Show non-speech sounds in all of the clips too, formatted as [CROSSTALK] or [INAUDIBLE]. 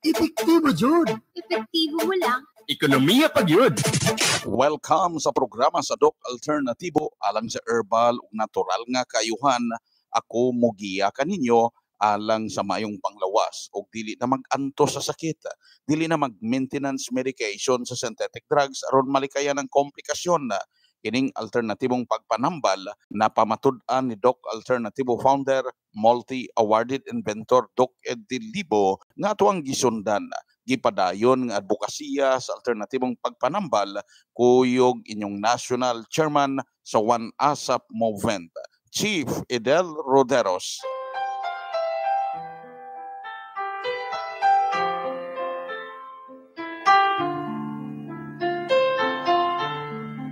Epektibo, Jud! Epektibo mo lang. Ekonomiya pag yun. Welcome sa programa sa Doc Alternatibo alang sa herbal ug natural nga kaayuhan. Ako mogiya kaninyo alang sa mayong panglawas ug dili na mag-anto sa sakit. Dili na mag-maintenance medication sa synthetic drugs aron malikayan ang komplikasyon. Kining alternatibong pagpanambal na pamatud-an ni Doc Alternatibo founder, multi-awarded inventor Doc Ed Libo nga ato ang gisundan gipadayon nga advokasya sa alternatibong pagpanambal kuyog inyong national chairman sa One ASAP Movement, Chief Edel Roderos.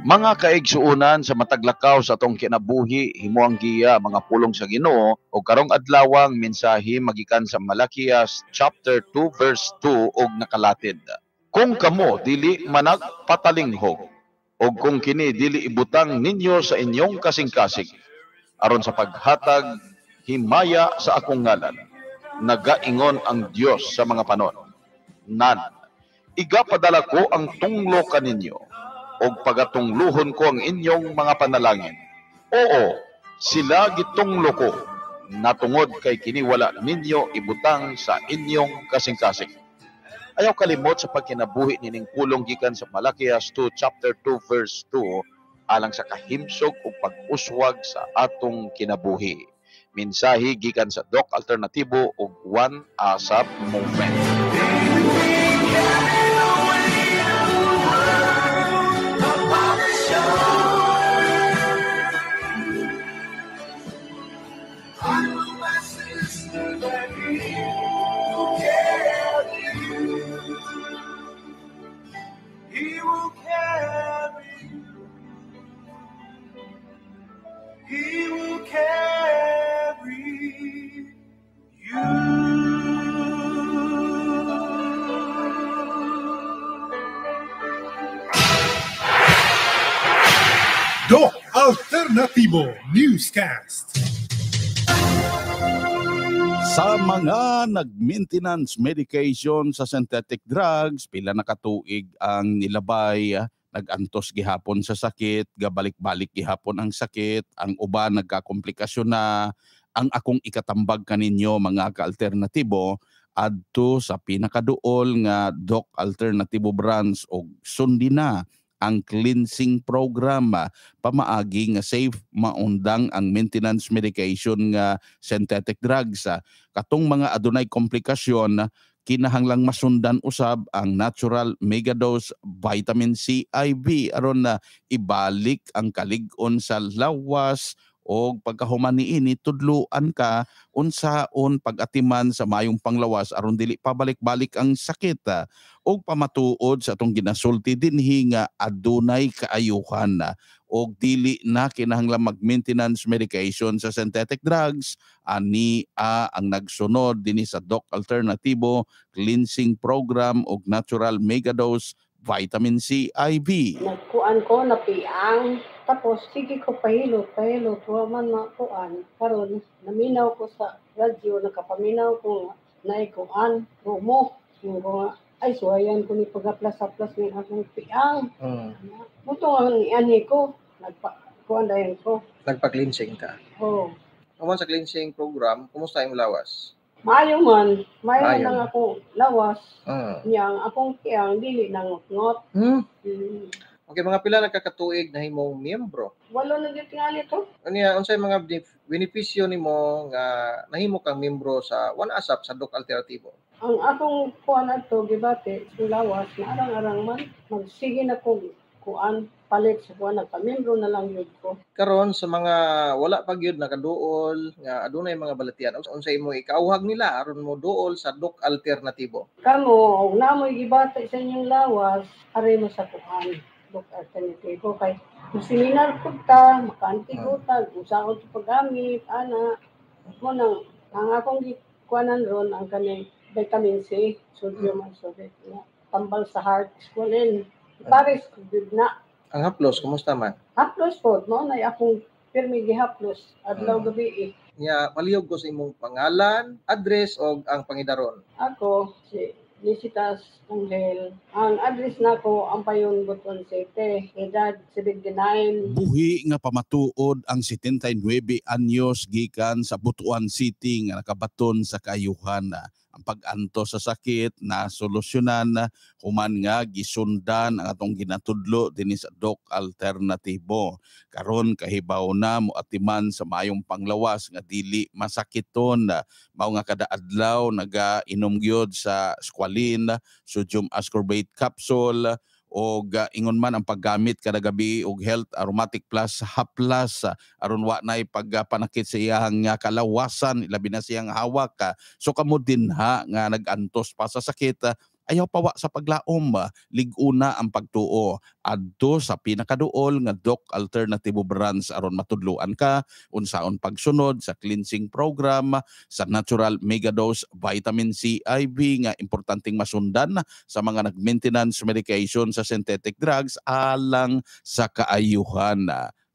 Mga kaigsuunan sa mataglakaw sa atong kinabuhi, himo ang giya mga pulong sa Ginoo o karong adlawang mensahe magikan sa Malakias chapter 2 verse 2 og nakalatid. Kung kamo dili manag patalinghog o kung kini dili ibutang ninyo sa inyong kasing-kasing aron sa paghatag himaya sa akong ngalan nagaingon ang Dios sa mga panon. Nan, igapadala ko ang tunglo kaninyo o pagatungluhon ko ang inyong mga panalangin. Oo, sila gitunglo ko, natungod kay kiniwala ninyo ibutang sa inyong kasing-kasing. Ayaw kalimot sa pagkinabuhi nining pulong gikan sa Malakias 2 chapter 2 verse 2 alang sa kahimsog o pag-uswag sa atong kinabuhi. Mensahe gikan sa Doc Alternatibo ug One ASAP Movement. Carry you. Doc Alternativo Newscast. Sa mga nag-maintenance medication sa synthetic drugs, pila na katuig ang nilabay, nag-antos gihapon sa sakit, gabalik-balik gihapon ang sakit, ang uban nagkakomplikasyon na, ang akong ikatambag kaninyo mga ka-alternatibo, adto sa pinakaduol nga Doc Alternativo Brands o sundi na ang cleansing program. Pamaagi nga safe maundang ang maintenance medication nga synthetic drugs. Katong mga adunay komplikasyon kinahanglang masundan usab ang natural megadose vitamin C IV aron na ibalik ang kalig-on sa lawas o pagkahuman niini tudluan ka unsaon pag-atiman sa mayong panglawas aron dili pabalik-balik ang sakit ah. og pamatuod sa atong ginasulti dinhi nga adunay kaayuhan na og dili na kinahanglang mag-maintenance medication sa synthetic drugs ani a ang nagsunod dinhi sa Doc Alternativo cleansing program og natural megadose vitamin C IV. nagkuan ko na piang tapos sige ko pahilot pahilot wa man na kuan karon naminaw ko sa radyo nakapaminaw ko nga naikuan rumo yung ko nga ay suwayan ko ni pagaplas-aplas ng akong piang Mm. Muto ang ani ko nagpa kuan dayon ko Nagpa-cleansing ka. oh Naman sa cleansing program, kumusta yung lawas? maayo man maayo Maayo. lang ako lawas Mm. niyang akong piang dili nangot-ngot Hmm. hmm. Okay, mga pila nagkakatuig na himong miyembro. walo na gyud tingali to Ano yan, unsay mga benepisyo nimo nga nahimo kang miyembro sa One ASAP sa Doc Alternativo? ang akong kuan ato gibati sa lawas na arang-arang man magsige na ko kuan palit sa kuan nagpamembro na lang yun ko Karon sa mga wala pa gyud nakaduol nga adunay mga balatian, uns- unsay mo ikauhag nila aron mo duol sa Doc Alternativo. kamo og namoy gibati sa inyong lawas ari mo sa kuan look alternatibo kay kung seminar pud ta makaantigutan kung saan ko paggamit ana mo nang ang akong gikuanan ron ang kani vitamin C sodium and sulfate nga tambal sa heart swollen pares ko gyud na Ang haplos, kumusta man? haplos po no na akong pirmi gihaplos adlaw Mm. gabi eh. Nya palihog ko sa imong pangalan, address o ang pangidaron. Ako si Felicitas Angel. Ang address nako ang Payon Butuan City, edad 79. buhi nga pamatuod ang 79 anyos gikan sa Butuan City nga nakabaton sa kaayuhan ang pag-anto sa sakit na solusyonan human nga gisundan ang atong ginatudlo dinhi sa Doc Alternatibo. Karon kahibaw na mo atiman sa mayong panglawas nga dili masakiton mao nga kada adlaw naga-inom gyud sa squalene sodium ascorbate capsule o ingon man ang paggamit kada gabi og health aromatic plus haplas ah, aron wa nay pagpanakit sa iyang nga kalawasan labi na siyang hawak ka so kamo dinha nga nagantos pa sa sakit ah, ayaw pawa sa paglaom liguna ang pagtuo. Adto sa pinakaduol nga Doc Alternativo Brands aron matudloan ka. Unsaon pagsunod sa cleansing program sa natural megadose vitamin C IV nga importanteng masundan sa mga nag-maintenance medication sa synthetic drugs alang sa kaayuhan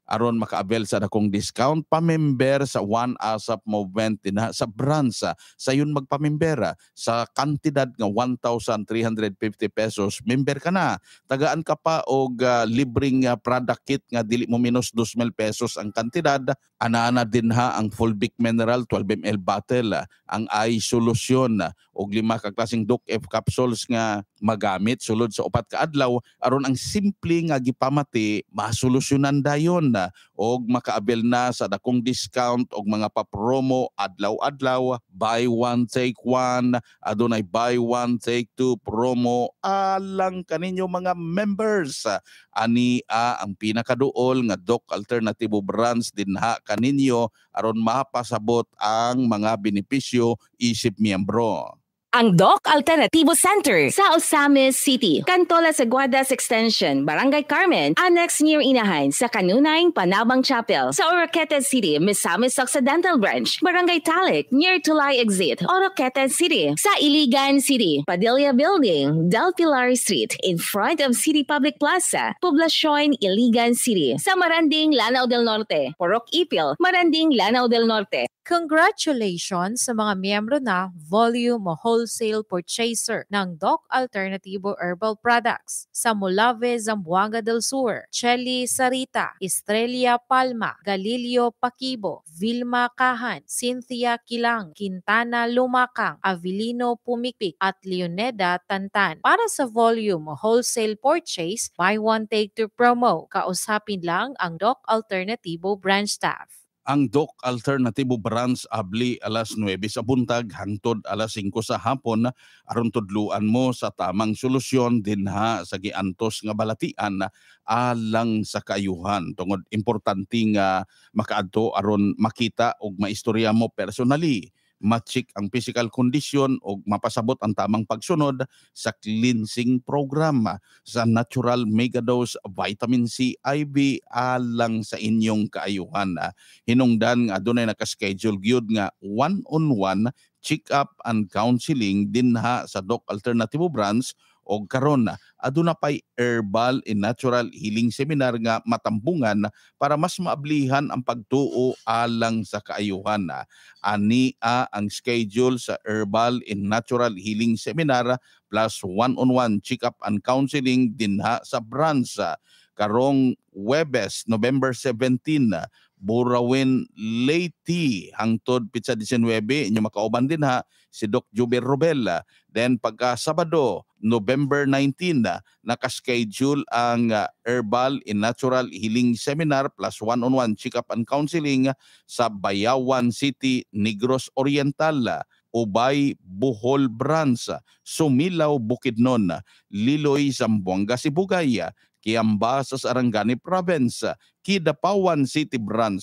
aron makaabel sa dakong discount pamember sa One ASAP Movement dinha sa branch sa yun magpamembera sa kantidad nga 1,350 pesos member ka na. Tagaan ka pa og ah, libreng ah, product kit nga dili mo minus 2,000 pesos ang kantidad. Ana-ana dinha ang full Bic mineral 12 ml bottle ah, ang eye solution og lima ka klaseng Doc F capsules nga magamit sulod sa upat ka adlaw aron ang simple nga gipamati masolusyonan dayon na og makaabel na sa dakong discount og mga pa-promo adlaw-adlaw buy one take one. Adunay buy one take two promo. Alang kaninyo mga members. Ani a ang pinakaduol nga Doc Alternativo Brands dinha kaninyo aron mapasabot ang mga benepisyo isip miyembro. Ang Doc Alternativo Center sa Osamis City, Cantola Saguadas Extension, Barangay Carmen, Annex near Inahan sa Kanunay, Panabang Chapel, sa Oroqueta City, Misamis Occidental Branch, Barangay Talik, near Tulay Exit, Oroqueta City, sa Iligan City, Padilla Building, Del Pilar Street, in front of City Public Plaza, Poblacion, Iligan City, sa Maranding, Lanao del Norte, Porok Ipil, Maranding, Lanao del Norte, Congratulations sa mga miyembro na volume o wholesale purchaser ng Doc Alternativo Herbal Products sa Molave, Zamboanga del Sur, Chelly Sarita, Estrella Palma, Galileo Pakibo, Vilma Kahan, Cynthia Kilang, Quintana Lumakang, Avilino Pumikpik at Leoneda Tantan. Para sa volume o wholesale purchase, buy one take two promo. Kausapin lang ang Doc Alternativo branch staff. Ang Doc Alternativo Brands abli alas 9 sa buntag hangtod alas 5 sa hapon. Aron tudluan mo sa tamang solusyon dinha sa giantos nga balatian alang sa kaayuhan tungod importante nga makaadto aron makita og maistorya mo personally ma-check ang physical condition o mapasabot ang tamang pagsunod sa cleansing program sa natural megadose vitamin C IV alang sa inyong kaayuhan. Hinungdan nga adunay naka-schedule gyud nga one-on-one check-up and counseling dinha sa Doc Alternativo Branch o karon na aduna pay herbal and natural healing seminar nga matambungan para mas maablihan ang pagtuo alang sa kaayuhan ani a ang schedule sa herbal and natural healing seminar plus one-on-one check-up and counseling dinha sa branch karong Webes November 17 na Burawin Leyte. Hangtod pizza 19 inyo makauban din ha si Doc Juber Robel. Then pagka Sabado November 19 na naka-schedule ang ah, Herbal and Natural Healing Seminar plus one-on-one check-up and counseling sa Bayawan City, Negros Oriental. Ubay, Bohol Branch, Sumilaw, Bukidnon, Liloy, Zamboanga, Sibugay, Kiamba sa Sarangani Province, Kidapawan City Branch,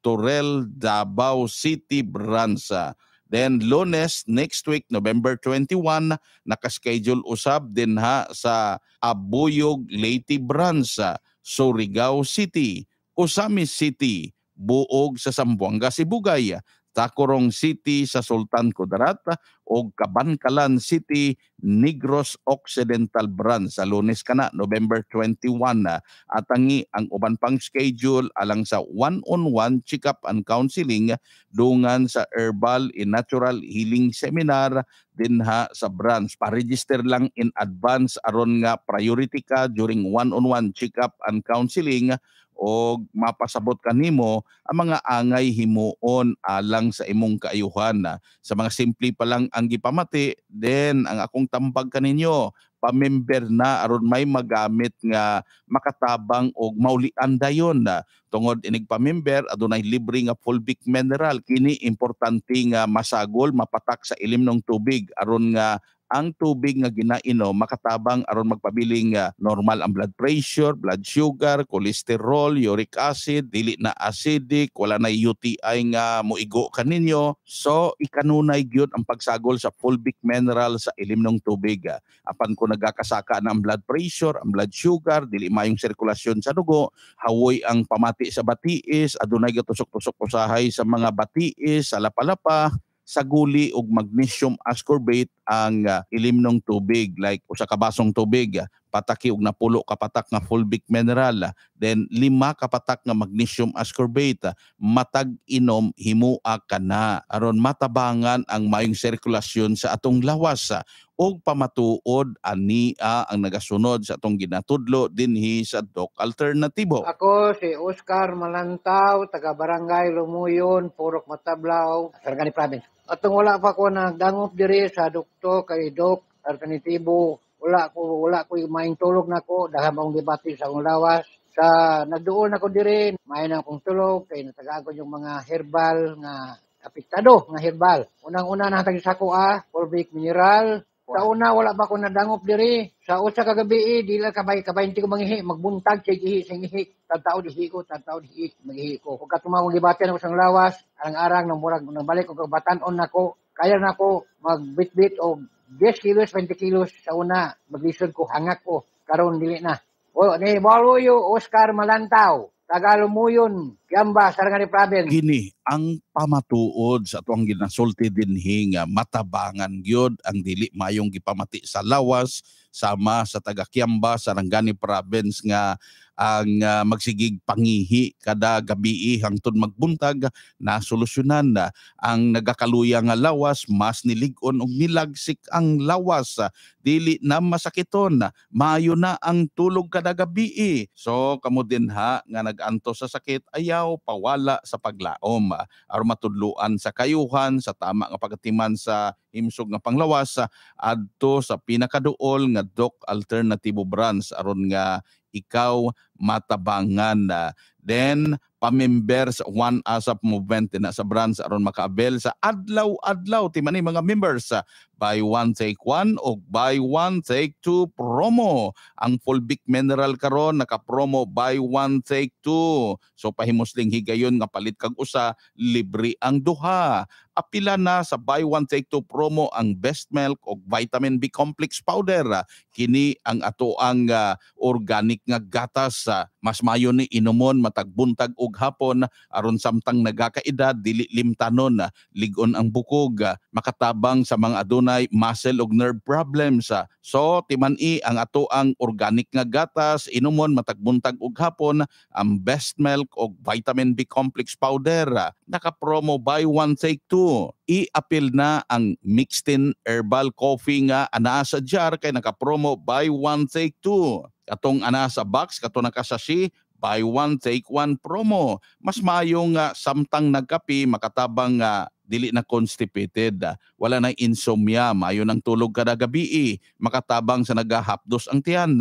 Torel, Davao City Branch. Then Lunes next week November 21 naka-schedule usab din ha sa Abuyog Leyte Branch, Surigao City, Osamis City, Buog sa Zamboanga, Sibugay, Tacorong City sa Sultan Kudarat o Kabankalan City, Negros Occidental Branch sa Lunes kana November 21 na at tangi ang uban pang schedule alang sa one-on-one check-up and counseling dungan sa Herbal and Natural Healing Seminar dinha sa branch. Pa-register lang in advance aron nga priority ka during one-on-one check-up and counseling o mapasabot kanimo ang mga angay himuon alang sa imong kaayuhan sa mga simple pa lang ang gipamati then ang akong tambag kaninyo pamember na aron may magamit nga makatabang og maulian dayon na. Tungod inig pamember adunay libre nga fulvic mineral. Kini importante nga masagol mapatak sa ilim ng tubig aron nga ang tubig nga ginainom makatabang aron magpabiling nga normal ang blood pressure, blood sugar, cholesterol, uric acid, dili na acidic, wala na UTI nga muigo kaninyo. So ikanunay gyud ang pagsagol sa fulvic mineral sa ilim ng tubig. Apan ko nagakasaka na ang blood pressure, ang blood sugar, dili mayong sirkulasyon sa dugo, hawoy ang pamati sa batiis, adunay gatusok-tusok usahay sa mga batiis, sa lapalapa, sa guli ug magnesium ascorbate ang uh, ilim ng tubig like usa ka basong tubig uh, pataki og napulo ka patak nga fulvic mineral uh, then lima ka patak nga magnesium ascorbate uh, matag inom himua ka na aron matabangan ang mayong sirkulasyon sa atong lawas uh, og pamatuod ania ang nagasunod sa atong ginatudlo dinhi sa Doc Alternatibo. Ako si Oscar Malantaw, taga Barangay Lumuyon, Purok Matablaw, Sarangani Province. Atong wala pa ko nagdangop diri sa doktor kay Doc Alternatibo. Wala ko wala ko maing tulog nako dahil mong debate sa akong lawas. Sa nagduol na ko diri, may na akong tulog kay natagaan ko yung mga herbal nga apektado nga herbal. Unang-una na tagi sa ko ah, fulvic mineral, sa una wala pa ko nadangop diri. Sa usa ka gabi eh, di lang kabay kabay ko mangihi magbuntag kay gihi sa ihi. Tataw dihi ko, tataw dihi magihi ko. Kung katumawag gibati ako sang lawas, arang-arang nang murag nang balik ko batanon nako. Kaya na ko magbitbit og 10 kilos, 20 kilos sa una. Maglisod ko, hangak ko. Karon dili na. O, ni Baluyo, Oscar Malantaw. Tagalumuyon, Kiamba, Sarangani Province. Gini ang pamatuod sa atong ginasulti dinhi nga matabangan gyud ang dili mayong gipamati sa lawas sama sa taga Kiamba Sarangani province nga ang uh, magsigig pangihi kada gabi hangtod magbuntag na solusyonan. Na ang nagakaluya nga lawas mas nilig-on og nilagsik ang lawas. Dili na masakiton mayo na ang tulog kada gabi so kamo din ha nga naganto sa sakit ayaw pawala sa paglaom. Aron matudluan sa kayuhan sa tama nga pagatiman sa himsog nga panglawas. Adto sa pinakaduol nga Doc Alternatibo Branch aron nga ikaw matabangan. Then, pamember sa One ASAP Movement na sa branch aron makaabel sa adlaw-adlaw ti man mga members sa buy one take one o buy one take two promo. Ang Fulvic Mineral karon naka-promo buy one take two. So pahimusling higayon nga palit kag usa libre ang duha. Apila na sa buy one take two promo ang Best Milk o Vitamin B Complex Powder. Kini ang ato ang uh, organic nga gatas. Uh, mas mayo ni inumon matagbuntag og hapon aron samtang nagakaedad dili limtanon ligon ang bukog makatabang sa mga adunay muscle ug nerve problems. So timan-i ang ato ang organic nga gatas inumon matagbuntag og hapon ang best milk og vitamin B complex powder. Naka-promo buy one take two. I-appeal na ang mixed in herbal coffee nga ana sa jar kay naka-promo buy one take two katong ana sa box kato nakasashi buy one take one promo. Mas maayo nga samtang nagkapi makatabang nga dili na constipated wala na insomnia maayo ng tulog kada gabi makatabang sa nagahapdos ang tiyan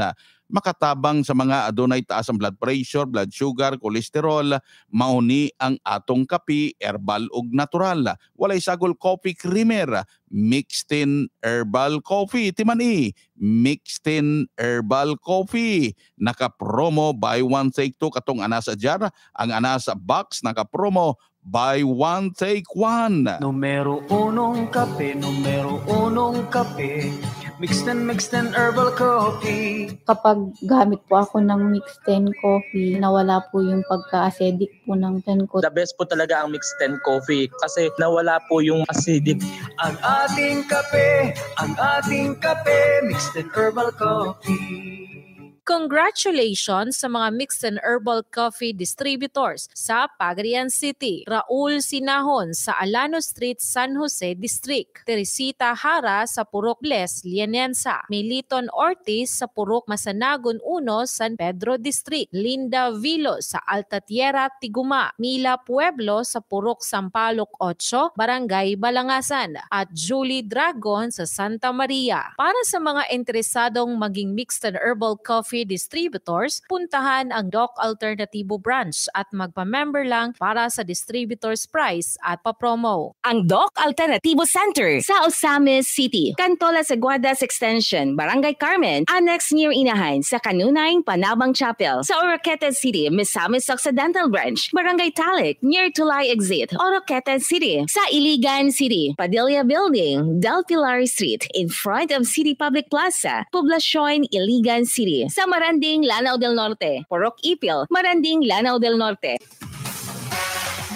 makatabang sa mga adunay taas ang blood pressure, blood sugar, cholesterol, mauni ang atong kapi, herbal ug natural. Walay sagol coffee creamer, mixed in herbal coffee. Timani, mixed in herbal coffee. Naka-promo buy one take two katong ana sa jar, ang ana sa box naka-promo buy one take one. Numero unong kape, numero unong kape, Mixed and mixed and herbal coffee. Kapag gamit po ako ng mixed 10 coffee, nawala po yung pagka-acidic po ng 10 ko. The best po talaga ang mixed 10 coffee kasi nawala po yung acidic. Ang ating kape, ang ating kape, mixed and herbal coffee. Congratulations sa mga mixed and herbal coffee distributors sa Pagadian City. Raul Sinahon sa Alano Street, San Jose District. Teresita Hara sa Purok Les, Lianensa. Militon Ortiz sa Purok Masanagon 1, San Pedro District. Linda Vilo sa Alta Tierra, Tiguma. Mila Pueblo sa Purok Sampaloc 8, Barangay Balangasan. At Julie Dragon sa Santa Maria. Para sa mga interesadong maging mixed and herbal coffee distributors, puntahan ang Doc Alternativo branch at magpa-member lang para sa distributor's price at pa-promo. Ang Doc Alternativo Center sa Osamis City, Cantolas Aguadas Extension, Barangay Carmen, Annex near Inahan sa Kanunay, Panabang Chapel, sa Oroqueta City, Misamis Occidental Branch, Barangay Talik, near Tulay Exit, Oroqueta City, sa Iligan City, Padilla Building, Del Pilar Street, in front of City Public Plaza, Poblacion, Iligan City, sa Maranding, Lanao del Norte, Porok Ipil, Maranding, Lanao del Norte.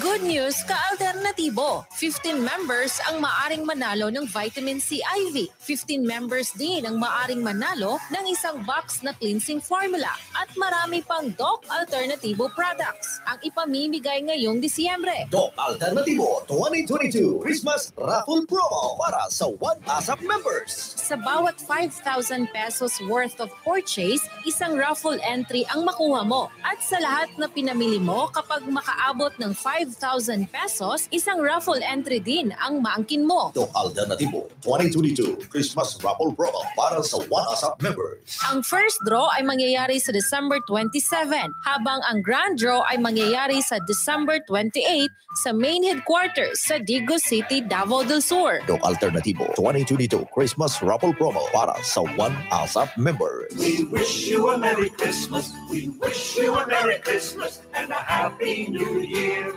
Good news ka-alternatibo. 15 members ang maaring manalo ng vitamin C IV. 15 members din ang maaring manalo ng isang box na cleansing formula at marami pang Doc Alternativo products ang ipamimigay ngayong Disyembre. Doc Alternativo 2022 Christmas Raffle Promo para sa ASAP members. Sa bawat 5,000 pesos worth of purchase, isang raffle entry ang makuha mo. At sa lahat na pinamili mo kapag makaabot ng 5,000 pesos, isang raffle entry din ang maangkin mo. Doc Alternativo 2022 Christmas Raffle Promo para sa One ASAP members. Ang first draw ay mangyayari sa December 27, habang ang grand draw ay mangyayari sa December 28 sa main headquarters sa Digo City, Davao del Sur. Doc Alternativo 2022 Christmas Raffle Promo para sa One ASAP members. We wish you a Merry Christmas. We wish you a Merry Christmas and a Happy New Year.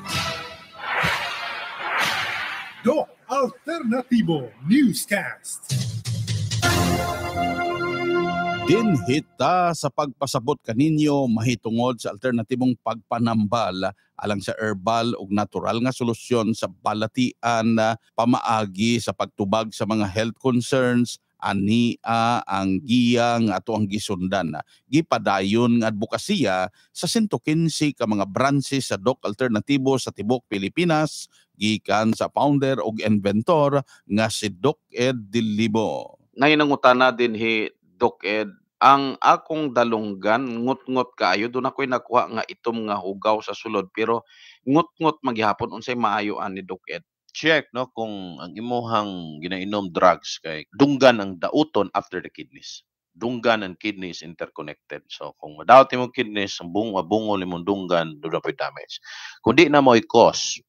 Doc Alternativo Newscast. Dinhita sa pagpasabot kaninyo mahitungod sa alternatibong pagpanambal alang sa herbal ug natural nga solusyon sa balatian na pamaagi sa pagtubag sa mga health concerns ania ang giyang ato ang gisundan gipadayon nga advokasya sa 115 ka mga branches sa Doc Alternatibo sa tibok Pilipinas gikan sa founder ug inventor nga si Doc Ed Dilibo. Nainangutana din hi Doc Ed, ang akong dalunggan ngut-ngut kaayo doon ako'y nakuha nga itom nga hugaw sa sulod pero ngut-ngut maghihapon unsay maayo ani Doc Ed. Check no kung ang imuhang ginainom drugs kay dunggan ang dauton after the kidneys. Dunggan and kidneys interconnected. So kung madawat imong kidneys ang bungo bungol imong dunggan do na damage. Kung di na mo i-cause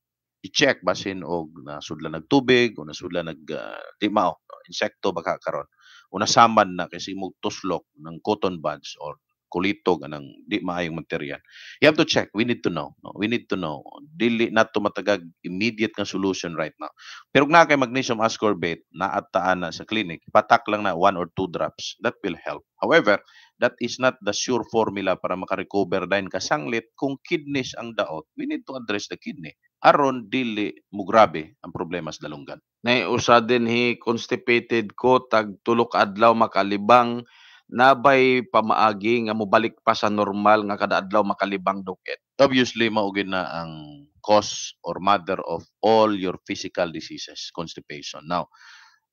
i-check basin og nasudla nagtubig o nasudla nag ah, di mao insekto baka karon. O nasaman na kasi imong tuslok ng cotton buds or kulitog anang di maayong material. You have to check. We need to know no? we need to know. Dili not to matagag immediate nga solution right now. Pero na kay magnesium ascorbate na ataan na sa clinic patak lang na one or two drops. That will help. However that is not the sure formula para makarecover din kasanglit kung kidneys ang daot we need to address the kidney. Aron dili mo grabe ang problema sa dalunggan. Nay usa din hi constipated ko tag tulo ka adlaw makalibang nabay pamaagi nga mobalik pa sa normal nga kada adlaw makalibang duket. obviously maugin na ang cause or mother of all your physical diseases constipation. Now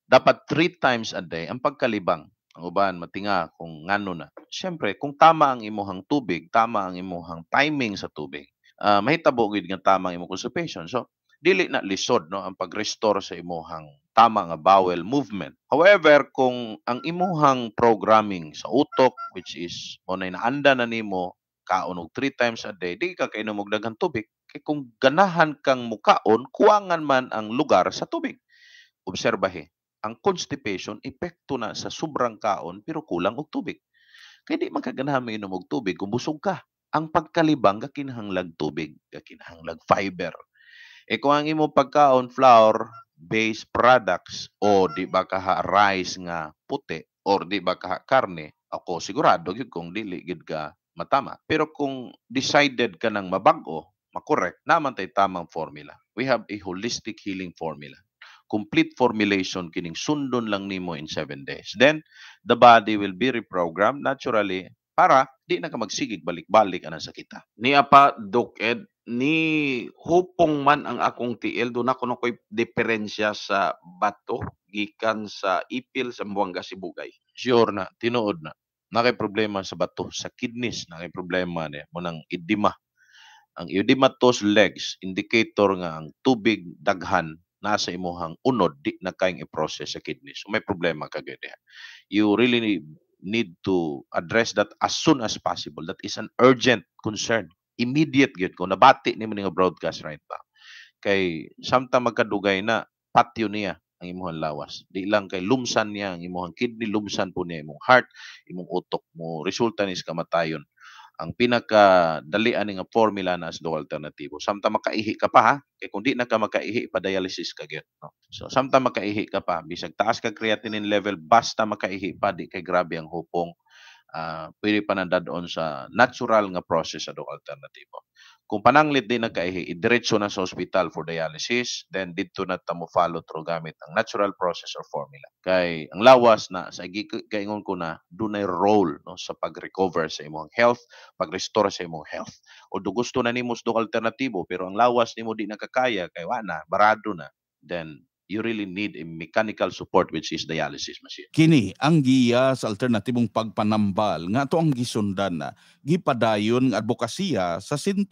dapat three times a day ang pagkalibang. Ang uban matinga kung ngano na. Syempre kung tama ang imuhang tubig tama ang imuhang timing sa tubig ah, mahitabo gid nga tama ang imong constipation. So dili na lisod no ang pag-restore sa imuhang tama nga bowel movement. However kung ang imuhang programming sa utok which is mo na naanda na nimo kaon og three times a day di ka kainom og daghang tubig. Kay kung ganahan kang mukaon kuwangan man ang lugar sa tubig. Obserbahe ang constipation epekto na sa sobrang kaon pero kulang og tubig. Kay di man ka ganahan mainom og tubig kung busog ka ang pagkalibang gakinahanglag tubig gakinahanglag fiber. E kung ang imong pagkaon flour based products o di ba kaha rice nga puti or di ba kaha karne ako sigurado gyud kung dili gid ka matama. Pero kung decided ka nang mabago makorek naman tay tamang formula. We have a holistic healing formula. Complete formulation kining sundon lang nimo in 7 days. Then the body will be reprogrammed naturally para di na ka magsigig balik-balik anang sakita Ni apa Doc Ed, ni hupong man ang akong tiil do na kuno koy diferensya sa bato gikan sa ipil sa Buanga Sibugay. sure na tinuod na. Nakay problema sa bato sa kidneys nakay problema ni mo nang edema. Ang edematous legs indicator nga ang tubig daghan nasa imuhang unod di na kayang i-process sa kidneys. So may problema ka diha. you really need to address that as soon as possible. That is an urgent concern immediate gyud ko nabati nimo nga broadcast right ba. Kay samtang magkadugay na patio niya ang imuhang lawas. Di lang kay lumsan niya ang imuhang kidney lumsan po niya imong heart imong utok mo. Resulta ni kamatayon. Ang pinaka dalian nga formula na as do alternatibo. Samtang makaihi ka pa ha? Kay kung di na ka makaihi pa dialysis ka gyud no? So samtang makaihi ka pa. Bisag taas ka creatinine level basta makaihi pa di kay grabe ang hupong ah pwede pa na dadon sa natural nga process sa do alternatibo kung pananglit din nagkaihi, idiretso na sa hospital for dialysis, then dito na tamo follow through gamit ang natural process or formula. Kay ang lawas na sa kaingon ko na dunay role no sa pag-recover sa imong health, pag-restore sa imong health. Although gusto na nimo sa alternatibo pero ang lawas nimo di nakakaya kay wala barado na, then you really need a mechanical support which is dialysis machine. Kini ang giya sa alternatibong pagpanambal nga to ang gisundan na gipadayon nga advokasya sa 115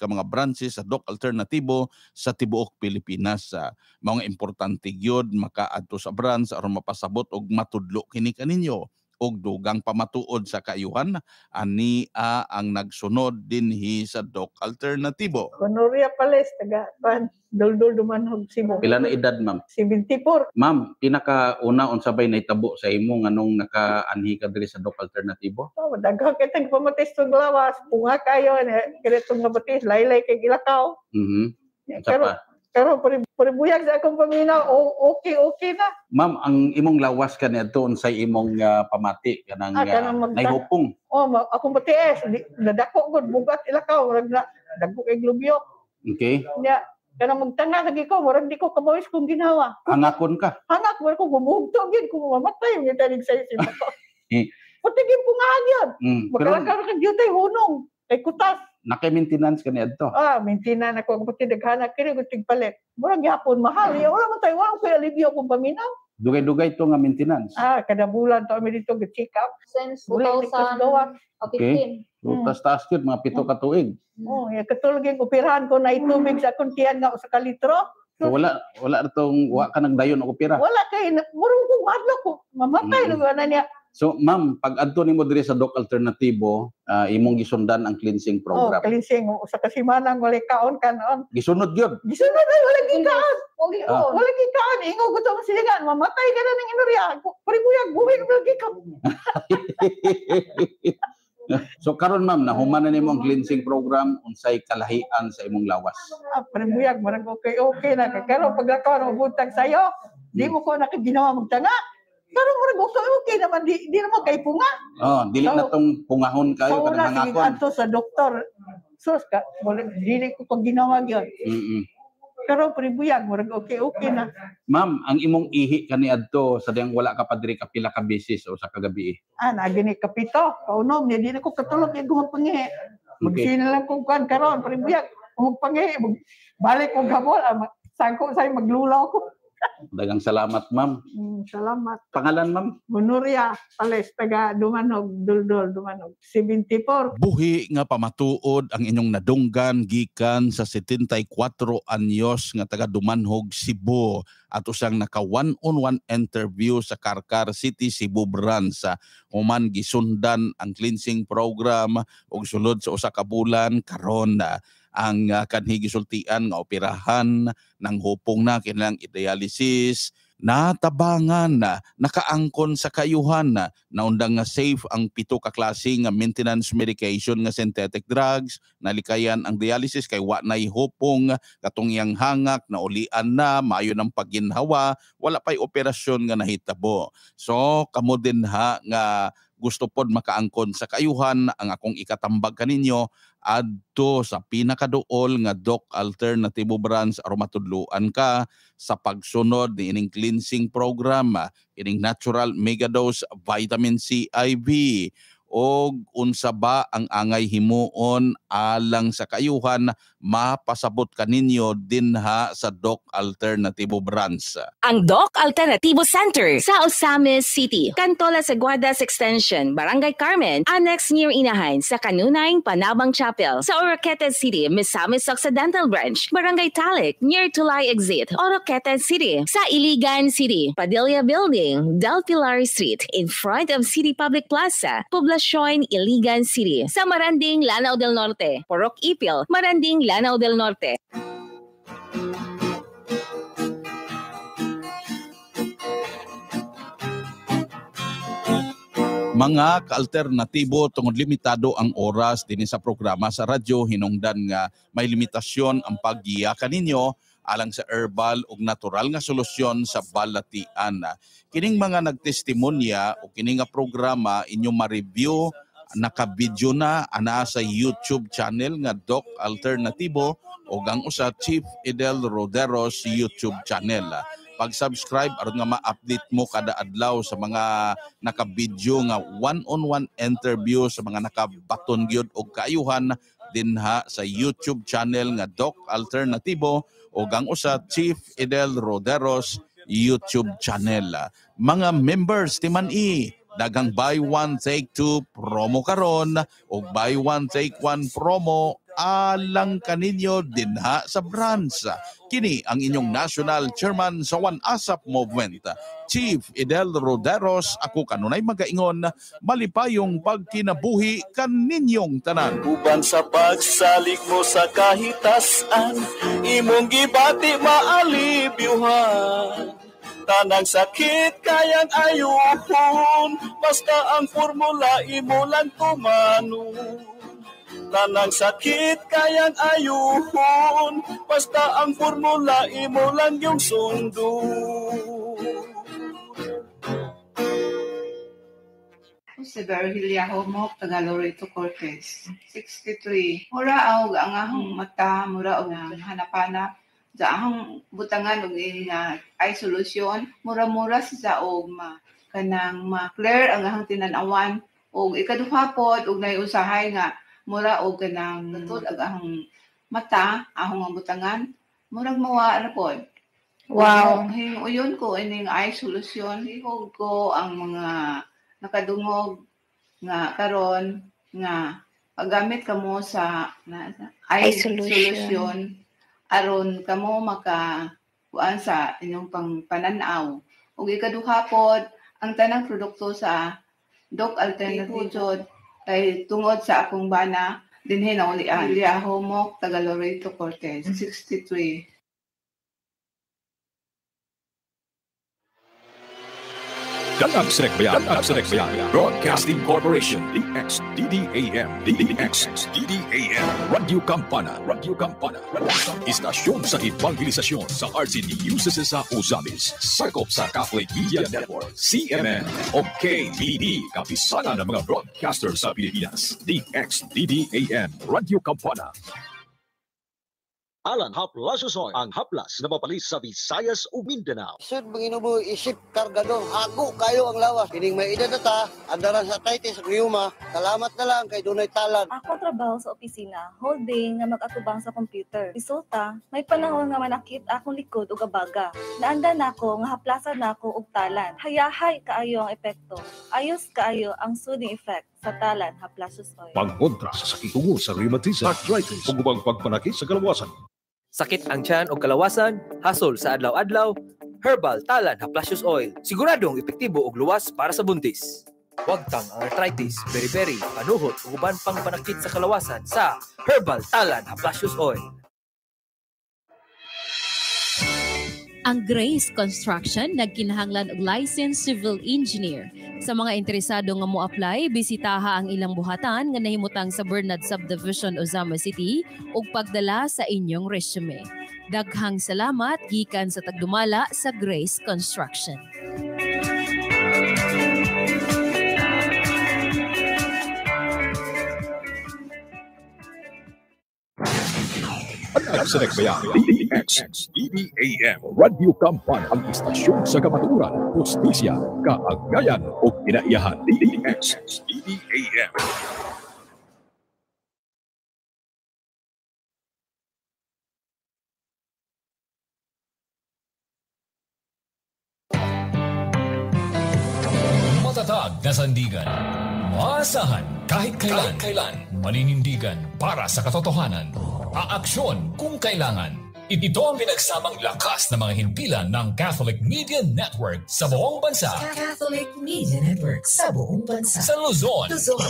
ka mga branches sa Doc Alternatibo sa tibuok Pilipinas sa mga importante gyud makaadto sa branch aron mapasabot og matudlo kini kaninyo og dugang pamatuod sa kayuhan ani a ang nagsunod dinhi sa Doc Alternatibo. Honoria Pales, taga Pan, Duldul Dumanhog, Cebu. Pila na edad, ma'am? 74. Ma'am, pinaka-una unsabay na itabo sa imo nganong naka-anhi ka diri sa Doc Alternatibo? Oh, daghang kitang pamatis ng lawas. Punga kayo, ne, ganitong nga batis, laylay kay gilakaw. Mhm. Unsa Pero, pa? pero pari, paribuyag sa akong paminaw, o, okay, okay na. Ma'am, ang imong lawas ka niadto unsay imong ah, pamati kanang Ah, uh, kanang magda- nahupong. Oh, ma, akong di- nadako gud bugat ilakaw, na, dagko kay globyo. Okay? Nya, kanang magtanga lagi ko, murag di ko kabawis kong ginawa. Hangakon ka. Anak, murag ko gumugto, gid, kung mamatay, yung tanig sa isip ako. [LAUGHS] Patigin po nga yun. mm, Magkalakaw ka dito ay hunong. Ay kutas. Naka-maintenance ka niadto. Ah, mintina na ko ang patidaghana kini ko tigpalit. Murag yapon mahal. Ya wala man tayo wala ko alibyo kung paminaw. Dugay-dugay to nga maintenance. Ah, kada bulan to kami dito check up. Since Bulan ni gawa. 2015. So, tas-taas gyud mga pito ka tuig. Oh, ya katulog yung operahan ko na itubig sa akong tiyan nga usa ka litro. So wala wala tong wa ka nagdayon og opera. Wala kay murong ko madlo ko. Mamatay Mm. mm. na niya. So ma'am, pag adto nimo diri sa Doc Alternatibo, ah, imong gisundan ang cleansing Oh, program. cleansing usa ka simanang wala kaon kanon. Gisunod gyud. Gisunod ay wala gikaon. Wala Ah. oh, wala gikaon. Ingo ko to siligan. Mamatay ka na ng inurya. Paribuyag buhi ko lagi ka. [LAUGHS] so karon ma'am, nahuman na nimo ang cleansing program unsay kalahian sa imong lawas. Ah, paribuyag marang okay okay na kay pero paglakaw butang sayo, di mo ko nakaginawa magtanga. Pero marang okay okay naman di di naman kay punga. Oh, dili na So- tong pungahon kayo kanang sige hangakon. adto sa doktor. Sus ka, dili ko pag ginawa gyud. Mm-mm. Pero paribuyag marang okay okay na. Ma'am, ang imong ihi kaniadto sa diyang wala ka pa diri kapila ka beses o sa kagabi. Ah, nagini kapito. Kaunom niya di na ko katulog ni gumang pangi. Okay. Magsina lang kung kan karon paribuyag. Kung pangi balik ko gabol ah, ma- saan ko sa'yo maglulaw ko. Dagang salamat, ma'am. Mm, salamat. Pangalan, ma'am? Honoria Pales, taga Dumanog, Duldol, Dumanog. 74. Buhi nga pamatuod ang inyong nadunggan gikan sa 74 anyos nga taga Dumanhog, Cebu at usang naka one-on-one interview sa Karkar City, Cebu branch sa human gisundan ang cleansing program ug sulod sa usa ka bulan karon ang uh, kanhi gisultian nga operahan ng hupong na kinilang i-dialysis natabangan na nakaangkon sa kayuhan na naundang nga safe ang pito ka klase nga maintenance medication nga synthetic drugs nalikayan ang dialysis kay wa nay hopong katong iyang hangak na ulian na maayo ng paginhawa wala pay operasyon nga nahitabo. So kamo din ha nga gusto pod makaangkon sa kayuhan ang akong ikatambag kaninyo adto sa pinakaduol nga Doc Alternative Brands aron matudluan ka sa pagsunod ni ining cleansing program ining natural megadose vitamin C IV o unsa ba ang angay himuon alang sa kayuhan mapasabot kaninyo dinha sa Doc Alternativo Brands. Ang Doc Alternativo Center sa Osamis City, Cantola Seguadas Extension, Barangay Carmen, Annex near Inahan sa Kanunay, Panabang Chapel, sa Oroqueta City, Misamis Occidental Branch, Barangay Talik, near Tulay Exit, Oroqueta City, sa Iligan City, Padilla Building, Del Pilar Street, in front of City Public Plaza, Poblacion, Iligan City, sa Maranding, Lanao del Norte, Porok Ipil, Maranding, Lanao del Norte. mga kaalternatibo tungod limitado ang oras din sa programa sa radyo hinungdan nga may limitasyon ang paggiya kaninyo alang sa herbal ug natural nga solusyon sa balatian. Kining mga nagtestimonya o kining nga programa inyo ma-review naka-video na ana sa YouTube channel nga Doc Alternativo o gang usa Chief Edel Roderos YouTube channel pag-subscribe aron nga ma-update mo kada adlaw sa mga naka-video nga one-on-one interview sa mga nakabaton gyud og kaayuhan dinha sa YouTube channel nga Doc Alternativo o gang usa Chief Edel Roderos YouTube channel. Mga members timan i dagang buy one take two promo karon o buy one take one promo alang kaninyo dinha sa branch. Kini ang inyong national chairman sa One ASAP Movement. Chief Edel Roderos, ako kanunay magaingon, malipayong pagkinabuhi kaninyong tanan. Uban sa pagsalig mo sa kahitasan, imong gibati maalibyuhan. Tanang sakit kayang ayuhon, basta ang formula imo lang tumanon. Tanang sakit kayang ayuhon, basta ang formula imo lang yung sundo. si Virgilia Homok, taga Loreto Cortez. 63. Mura og ang mata, mura og hanapanap. Sa ahong butangan og nga ay solusyon, mura-mura sa og ma kanang ma-clear ang ahong tinanawan og ikaduha pod og nay usahay nga mura og kanang tutod ag ahong mata, ahong ang butangan, murag mawa na pod. Wow. Hinguyon ko ining ay solusyon, hihog ko ang mga nakadungog nga karon nga paggamit kamo sa na, ay Eye solution. solution aron kamo maka kuan sa inyong pang pananaw. Ug ikaduha pod ang tanang produkto sa Doc Alternative jud kay tungod sa akong bana dinhi na uli ang Lia Homok taga Loreto Cortez 63 Dalag Sinekbayan, Dalag Sinekbayan, Broadcasting Corporation, DXDDAM, DXDDAM, Radio Campana, Radio Campana, Istasyon sa Evangelisasyon sa RCDUCC sa Uzamis, sakop sa Catholic Media Network, CMN, o KBD, kapisanan ng mga broadcaster sa Pilipinas, DXDDAM, Radio Campana. Alan Haplas Usoy, ang haplas na mapalis sa Visayas ug Mindanao. Sud manginubo isip kargador. Ako kayo ang lawas. Kining may edad na ta, andaran sa taitis ug liuma. Salamat na lang kay dunay talan. Ako trabaho sa opisina, holding nga mag-atubang sa computer. Resulta, may panahon nga manakit akong likod ug abaga. Naanda nako nga haplasan nako og talan. Hayahay kaayo ang epekto. Ayos kaayo ang soothing effect sa talan haplasus oil. Pangkontra sa sakit tungo sa rheumatism, arthritis, ug ubang pagpanakit sa kalawasan. Sakit ang tiyan o kalawasan, hasol sa adlaw-adlaw, herbal talan haplasius oil. Siguradong epektibo ug luwas para sa buntis. Wagtang ang arthritis, beriberi, panuhot ug uban pang panakit sa kalawasan sa herbal talan haplasius oil. Ang Grace Construction nagkinahanglan og licensed civil engineer. Sa mga interesado nga mo apply, bisitaha ang ilang buhatan nga nahimutang sa Bernard Subdivision, Ozama City ug pagdala sa inyong resume. Daghang salamat gikan sa tagdumala sa Grace Construction. Ang Sinekbayan, DX, DDAM, Radio Kampan, ang istasyon sa kamaturan, hustisya, kaagayan o kinaiyahan, DX, Matatag na sandigan. Maasahan kahit kailan. kailan. Maninindigan para sa katotohanan. Aaksyon kung kailangan. Ito ang pinagsamang lakas ng mga himpilan ng Catholic Media Network sa buong bansa. Catholic Media Network sa buong bansa. Sa Luzon, Luzon.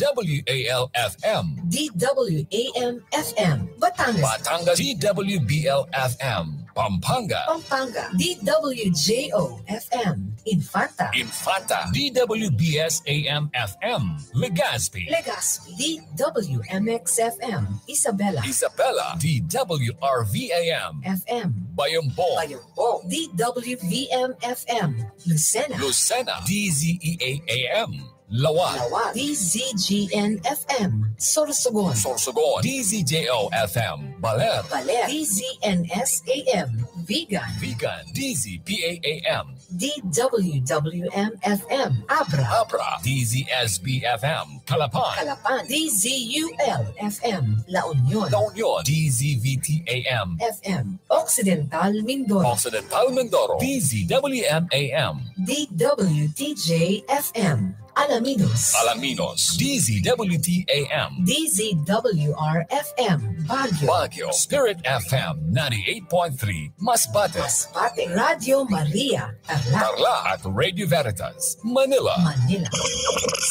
DWAL-FM. DWAM-FM. Batangas. Batangas, DWBL-FM. Pampanga, Pampanga. DWJO-FM. Infanta. Infanta, DWBS-AM-FM. Legazpi, Legazpi. DWMX-FM. Isabela. Isabela, DWRVAM. FM. Bayombo, Bayombo. DWVM-FM. Lucena. Lucena, DZEA-AM. Lawan, Lawan. DZGN-FM. Sorsogon. Sorsogon, DZJO-FM. Baler, Baler. DZNS-AM. Vegan. Vegan, DZPAAM. DWWM-FM. Abra. Abra, DZSB-FM. Calapan, Calapan. DZUL-FM. La Union. La Union, DZVTAM. FM. Occidental Mindoro. Occidental Mindoro, DZWM-AM. DWTJ-FM. Alaminos. Alaminos, DZWT-AM. DZWR-FM. Baguio. Baguio, Spirit FM 98.3, Masbate. Masbate. Radio Maria. Tarlac. Tarlac at Radio Veritas, Manila. Manila.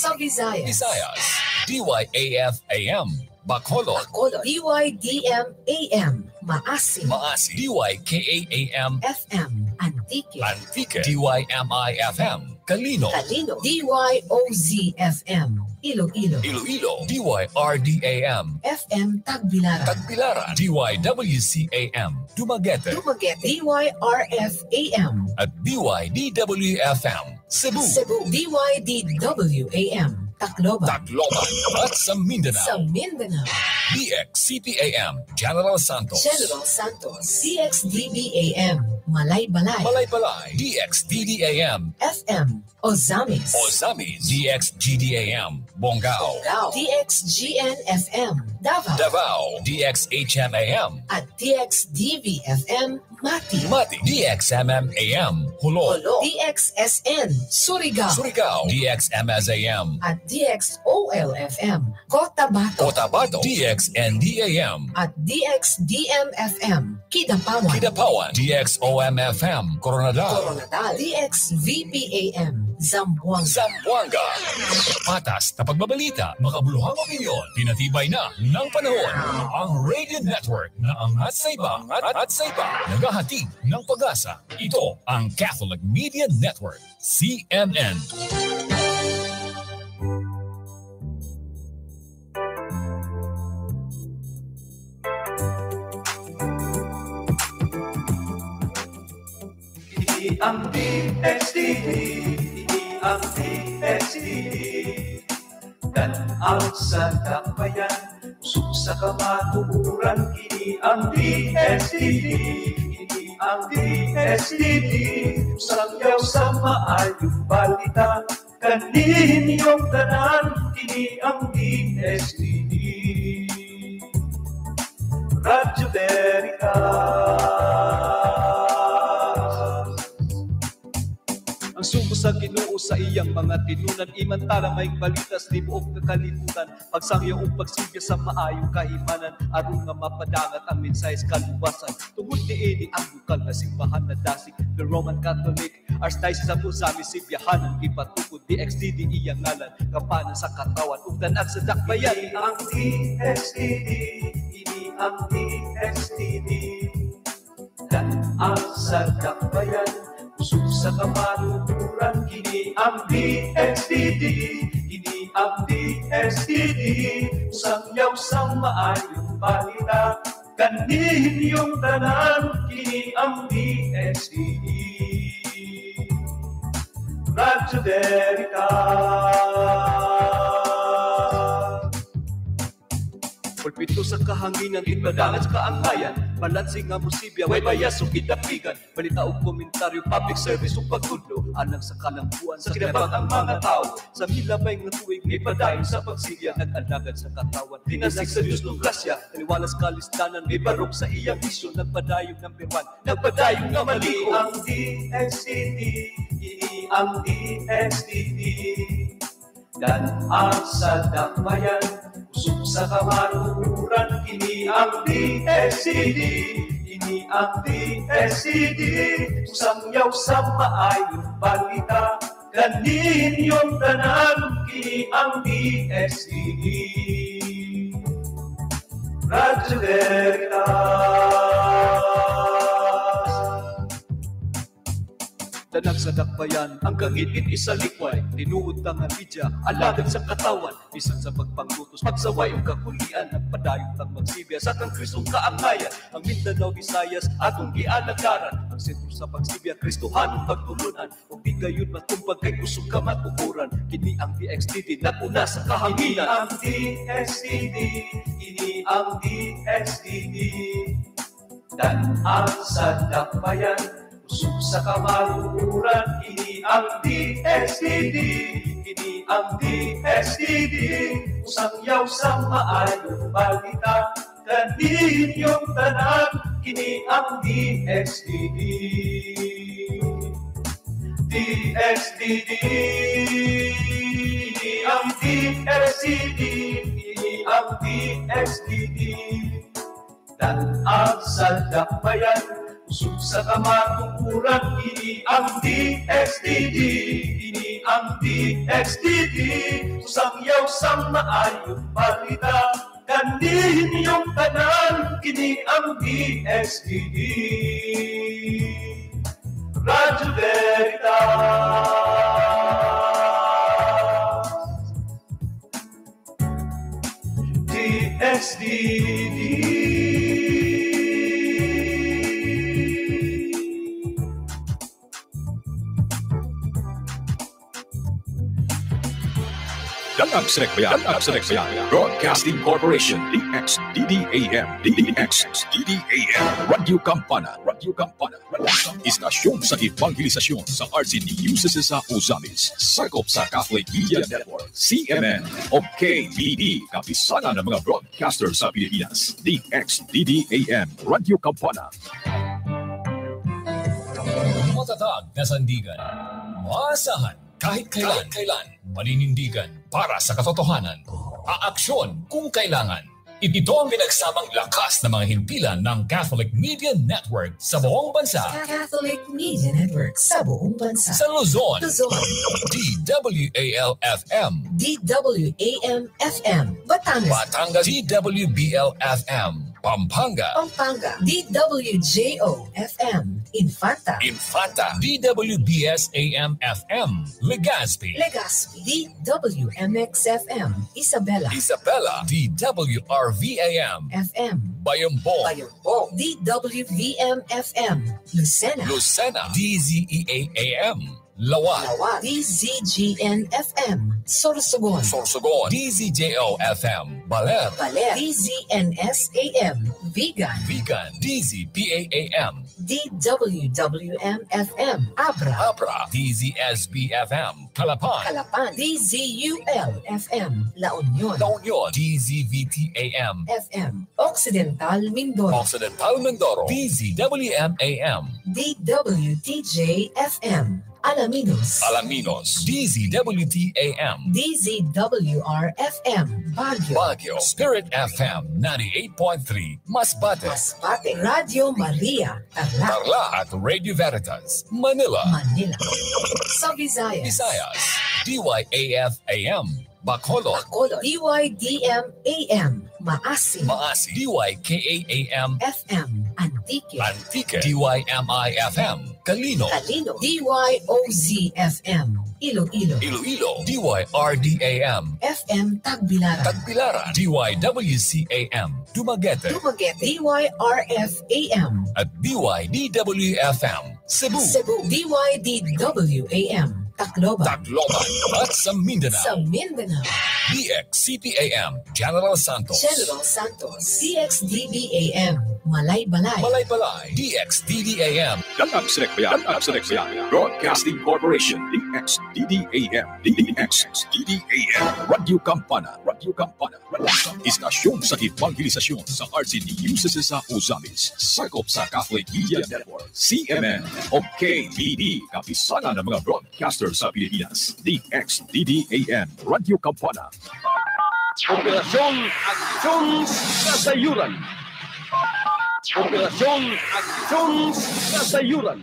Sa Visayas. Visayas, DYAF-AM, Bacolod. Bacolod. DYDM-AM. Maasim. Maasi, DYKAAM, FM. Antique. Antique, DYMI-FM, Calino. Talino. DYOZ-FM. Iloilo. Iloilo, DYRDAM, FM Tagbilaran. Tagbilaran, DYWCAM, Dumaguete, Dumaguete. DYRF-AM. at DYDWFM, Cebu, Cebu. DYDW-AM. Tacloban. Tacloban, at sa Mindanao. Sa Mindanao. DXCPAM, General Santos. General Santos. CXDBAM. Malay-Balay. Malaybalay, DXDDAM, FM. Ozamis. Ozamis, DXGDAM, Bongao, Gao. DXGN-FM. Davao. Davao, DXHMAM, At DXDV-FM. Mati. Mati, DXMMAM, Hulon, Olo. DXSN. Surigao. Surigao, DXMSAM, At DXOL-FM. Cotabato. Cotabato, DXNDAM, At DXDM-FM. Kidapawan. Kidapawan, DXOMFM, Coronadal, Coronadal. DXVPAM. Zamboanga. Zamboanga. Patas na pagbabalita, makabuluhang opinyon, pinatibay na ng panahon. Ang Radio Network na angat sa iba at, at sa iba, naghahatid ng pag-asa. Ito ang Catholic Media Network, CNN. Ang ini ang DXDD. Tanaw sa dakbayan, usok sa kamaturan. Ini ang DXDD, ini ang DXDD. Sangyaw sa maayong balita, kaninyong tanan. Ini ang DXDD. Radyo Veritas. Ang sugo sa ginoo sa iyang mga tinunan Imantala may balitas di buok kakalimutan. Pagsangyo o pagsigya sa maayong kaimanan Aron nga mapadangat ang mensahes kaluwasan. Tungod ni ini ang bukal na simbahan na dasig The Roman Catholic Archdiocese sa Pusami Sibyahanan Ipatukod DXDD iyang ngalan Kapanan sa katawan ug tanag sa dakbayan. Ini ang DXDD, ini ang DXDD. Dan-ang sa dakbayan, usog sa kamanuran, kini ang DXDD, kini ang DXDD, usang yaw sa maayong balita, kanin yung tanan, kini ang DXDD. Radyo Veritas. Pulpito sa kahanginan, itbadangan sa kaangayan Balansing nga musibya, way bayas o kidapigan Balita o komentaryo, public service o pagtulo Alang sa kalampuan, sa kinabang ang mga tao. Sa milabay nga tuwing, may padayon sa pagsigya Nag-alagad sa katawan, dinasig sa Diyos ng grasya. Naliwala sa kalistanan, may barok sa iyang misyon. Nagpadayong number one, nagpadayong nga mali Ang DXDD, ini ang DXDD Dan ang sa dakbayan, usok sa kamanuran, kini ang DSCD, kini ang DSCD, usang yaw sa maayong balita, kanin yung tanan, kini ang DSCD. Radyo Veritas. Danag sa dakbayan, ang gangit isa likway. Tinuod tang nga bidya, alagad sa katawan. Bisan sa pagpanglutos, pagsaway ang kakulian. Nagpadayon tang magsibya sa kang Kristong kaangayan Ang Mindanao, Visayas, atong gialagaran. Ang sentro sa pagsibya, Kristohanong pagtulunan. Kung di gayon matumpag kay kusog ka matukuran. Kini ang DXDD, nakuna sa kahanginan. Ang DXDD, kini ang DXDD Dan ang sa dakbayan sa kamaluran, kini ang DSDD, kini ang DSDD, usang yaw sa maayong balita, kanin yung tanan, kini ang DSDD. DSDD, kini ang DSDD, kini ang DSDD, dan ang sa dakbayan, Usog sa kamatukuran, kini ang DXDD, kini ang DXDD, usang yaw sa maayong balita, kanin yung tanan, kini ang DXDD. Radyo Veritas. DXDD. Danag Sinekbayan, Danag Sinekbayan, Broadcasting Corporation, DXDDAM, DXDDAM, Radio Campana, Radio Campana, Istasyon sa Evangelisasyon sa RCDUCC sa Uzamis, sakop sa Catholic Media Network, CMN, o KBD, kapisana ng mga broadcaster sa Pilipinas, DXDDAM, Radio Campana. Matatag na sandigan, maasahan kahit kailan, kailan, maninindigan para sa katotohanan, aaksyon kung kailangan. Ito ang pinagsamang lakas ng mga himpilan ng Catholic Media Network sa buong bansa. Catholic Media Network sa buong bansa. Sa Luzon, Luzon, DWAL-FM, DWAM-FM, Batangas, Batangas, DWBL-FM, Pampanga, Pampanga, DWJO-FM, Infanta, Infanta, DWBS-AM-FM, Legazpi, Legazpi, DWMX-FM, Isabela, Isabela, DWRVAM, FM, Bayambong, Bayambong, DWVM-FM, Lucena, Lucena, DZEA-AM, Lawan, Lawan, DZGN-FM, Sorsogon, Sorsogon, DZJO-FM, Baler, Baler, DZNS-AM, Vigan, Vigan, DZPAAM, DWWM-FM, Abra, Abra, DZSB-FM, Calapan, Calapan, DZUL-FM, La Union, La Union, DZVT-AM, FM, Occidental Mindoro, Occidental Mindoro, DZWM-AM, DWTJ-FM, Alaminos, Alaminos, DZWT-AM, DZWR-FM, Baguio, Baguio, Spirit FM 98.3, Masbate, Masbate, Radio Maria, Tarlac, Tarlac at Radio Veritas, Manila, Manila. Sa Visayas, Visayas, DYAF-AM, Bacolod, Bacolod, DYDM-AM, Maasim. Maasi. DYKAAM. FM. Antique. Antique. DYMI-FM. Kalino. Kalino. DYOZ-FM. Iloilo. Iloilo. DYRDAM. FM Tagbilaran. Tagbilaran. DYWCAM. Dumaguete. Dumaguete. DYRF-AM. At DYDWFM. Cebu. Cebu. DYDW-AM. Tacloban. Tacloban. At sa Mindanao. Sa Mindanao. DXCPAM. General Santos. General Santos. DXDBAM. Malay-balay. Malay-balay. DXDDAM. Ganap Sinekbayan, Ganap Sinekbayan. Broadcasting Corporation, DXDDAM, DXDDAM. Radio Campana, Radio Campana. Istasyon sa Evangelisasyon sa RCD sa Uzamis. Sakop sa Catholic Media Network, CMN o KBD. Kapisanan ng mga broadcaster sa Pilipinas. DXDDAM, Radio Campana. Operasyon Aksyon Kasayuran. Operasyon Aksyon Kasayuran.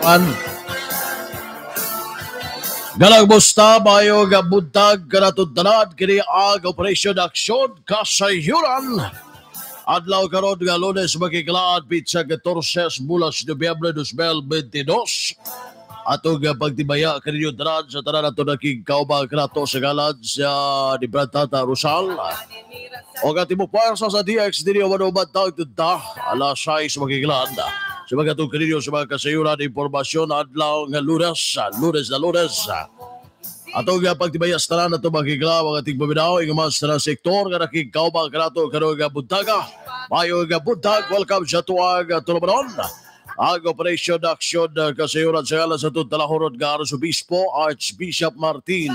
An Galang musta bayo nga buntag kanatudtanad kini ang Operation Aksyon Kasayuran. Adlaw karon nga Lunes magkikilaan pizza 14 bulas Nobyembre 2022. Atong pagtibaya kaninyo tanan sa tanan ato naking kaubang krato sa galad sa ni Brantata Rosal. O nga timo puwersa sa DX dili wano bantag tunda alas 6 magkikilaan. Sa mga itong kaninyo sa mga kasayuran informasyon adlaw nga Lunes, Lunes na Lunes. Ato nga pagtibaya sa tanan ato magkikila mga ating paminaw ing mas na sektor nga naking kaubang krato karon nga buntaga. Mayo nga buntag, welcome sa tuwag tulumanon. Ang Operation Action uh, kasayuran sa alas sa Talahorod nga Arsobispo Archbishop Martin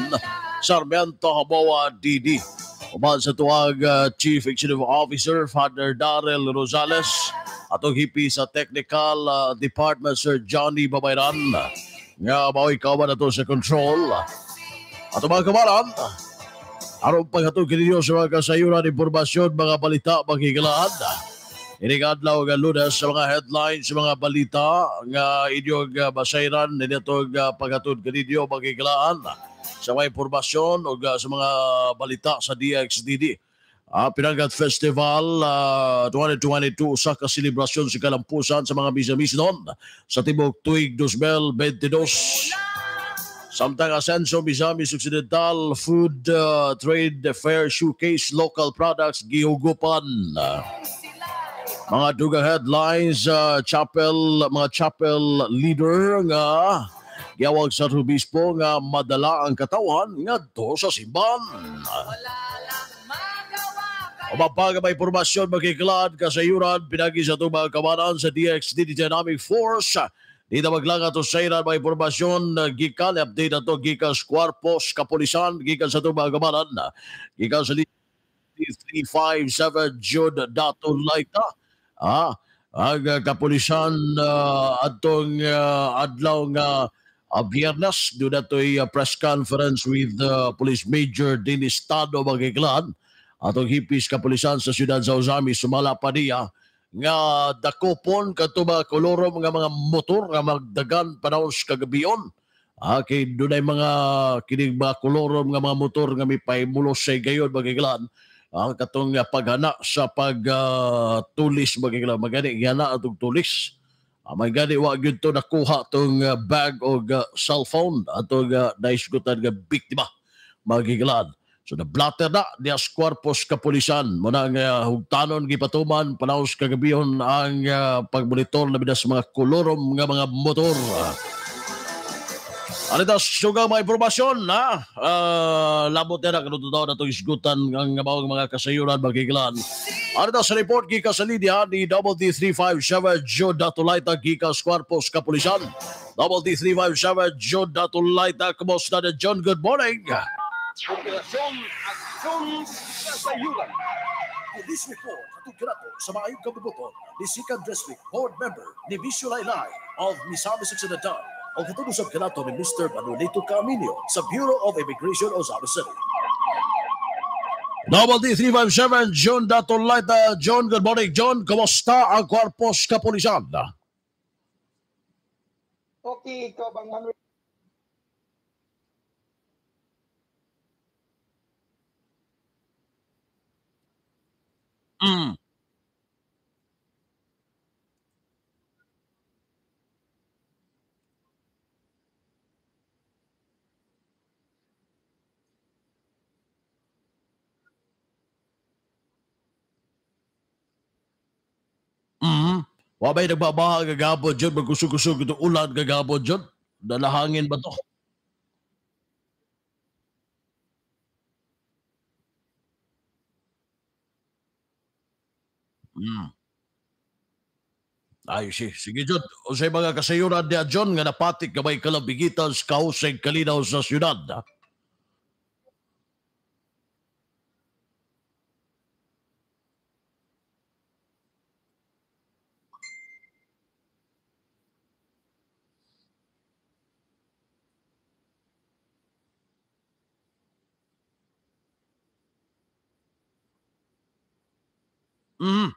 Sarmiento Habawa DD. Uman sa tuwag uh, Chief Executive Officer Father Darrell Rosales atong hipi sa Technical Department Sir Johnny Babayran nga mao'y kawan na to sa control. Ato mga kamaran, aron paghatog kininyo sa mga kasayuran informasyon, mga balita, maghigalaan. Inigadlaw nga lunas sa mga headlines, sa mga balita nga inyong uh, basayran nito nga paghatod kaninyo maghigalaan sa mga informasyon o uh, sa mga balita sa DXDD. Ah, Pinanggat Festival ah, 2022 sa kaselebrasyon sa kalampusan sa mga misamis noon sa Tibok Tuig 2022. Samtang Asenso Misamis Occidental Food uh, Trade Fair Showcase Local Products Gihugupan. Mga dugang headlines, uh, chapel, mga chapel leader nga giyawag sa Rubispo nga madala ang katawan nga to sa simban. Umapaga may informasyon magkikilan kasayuran pinagi sa itong mga kawanan sa DXD Dynamic Force. Dito maglang ato sa iran may informasyon uh, gikan update ato gikan sa Cuerpos Kapulisan. Gikan sa mga kawanan. Gikan sa 357 Jude Dato Laita. Ah, ang kapulisan uh, atong uh, adlaw nga uh, biyernes doon nato'y uh, press conference with uh, Police Major Dennis Tado Magiglan. Atong hipis kapulisan sa siyudad sa Ozami sumala pa niya nga dakopon katuba kolorom nga mga motor nga magdagan panahon sa kagabion Ah, kay dunay mga kining mga kolorom nga mga motor nga may paimulos sa gayon magiglan ang katong uh, paghana sa pagtulis uh, magigla magani gana atong tulis. Uh, magani wa gyud to nakuha tong uh, bag o uh, cellphone atong uh, naisgutan nga biktima magiglan so na blatter na diya sa Cuerpos Kapulisan mo na nga uh, hugtanon gipatuman panahos kagabihon ang uh, pagmonitor na bidas mga kolorom nga mga motor uh, ano sugang mga informasyon na uh, labot na kanutunaw na itong isgutan ng mga, mga kasayuran magiglan. Ano ito sa report gika sa linya ni Double D357 Joe Datulaita gika sa Cuerpos Kapulisan. Double D357 Joe Datulaita, kumusta na John? Good morning. Operasyon Aksyon Kasayuran. Police report atong kinato sa maayong kabubuto ni Second District Board Member ni Visual Laylay of Misamis Occidental o katulong sa kinato ni Mr. Manolito Caminio sa Bureau of Immigration Ozawa City. Double D357, John Daton Laita. John, good morning. John, kumusta ang Corpus Kapulisan? Okay, ikaw bang Manuel? Mm. Mhm. Wa ba'y nagbabaha kagabon dyan, magkusog-kusog itong ulan kagabon dyan? Dalahangin ba to? Mm. Ayos eh. Sige, John. O sa mga kasayuran niya, John, nga napatik ka may kalabigitan sa kahusay kalinaw sa syudad. Ha? Mhm.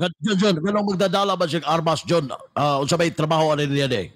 Nga, John, John, ganong magdadala ba siya armas, John? Uh, unsa may trabaho ano niya eh?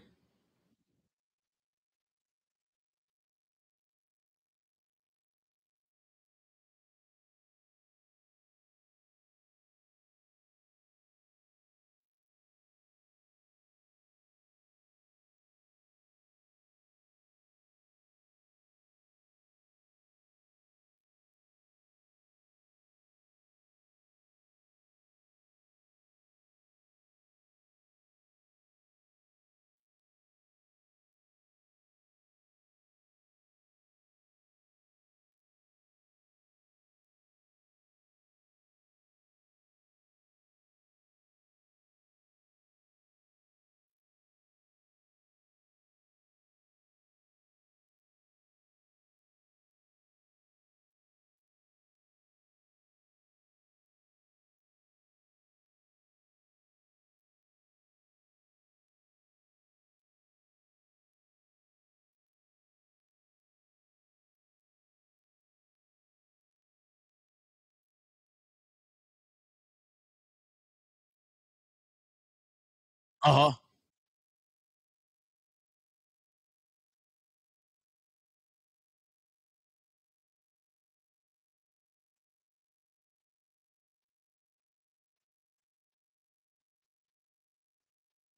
Uh-huh.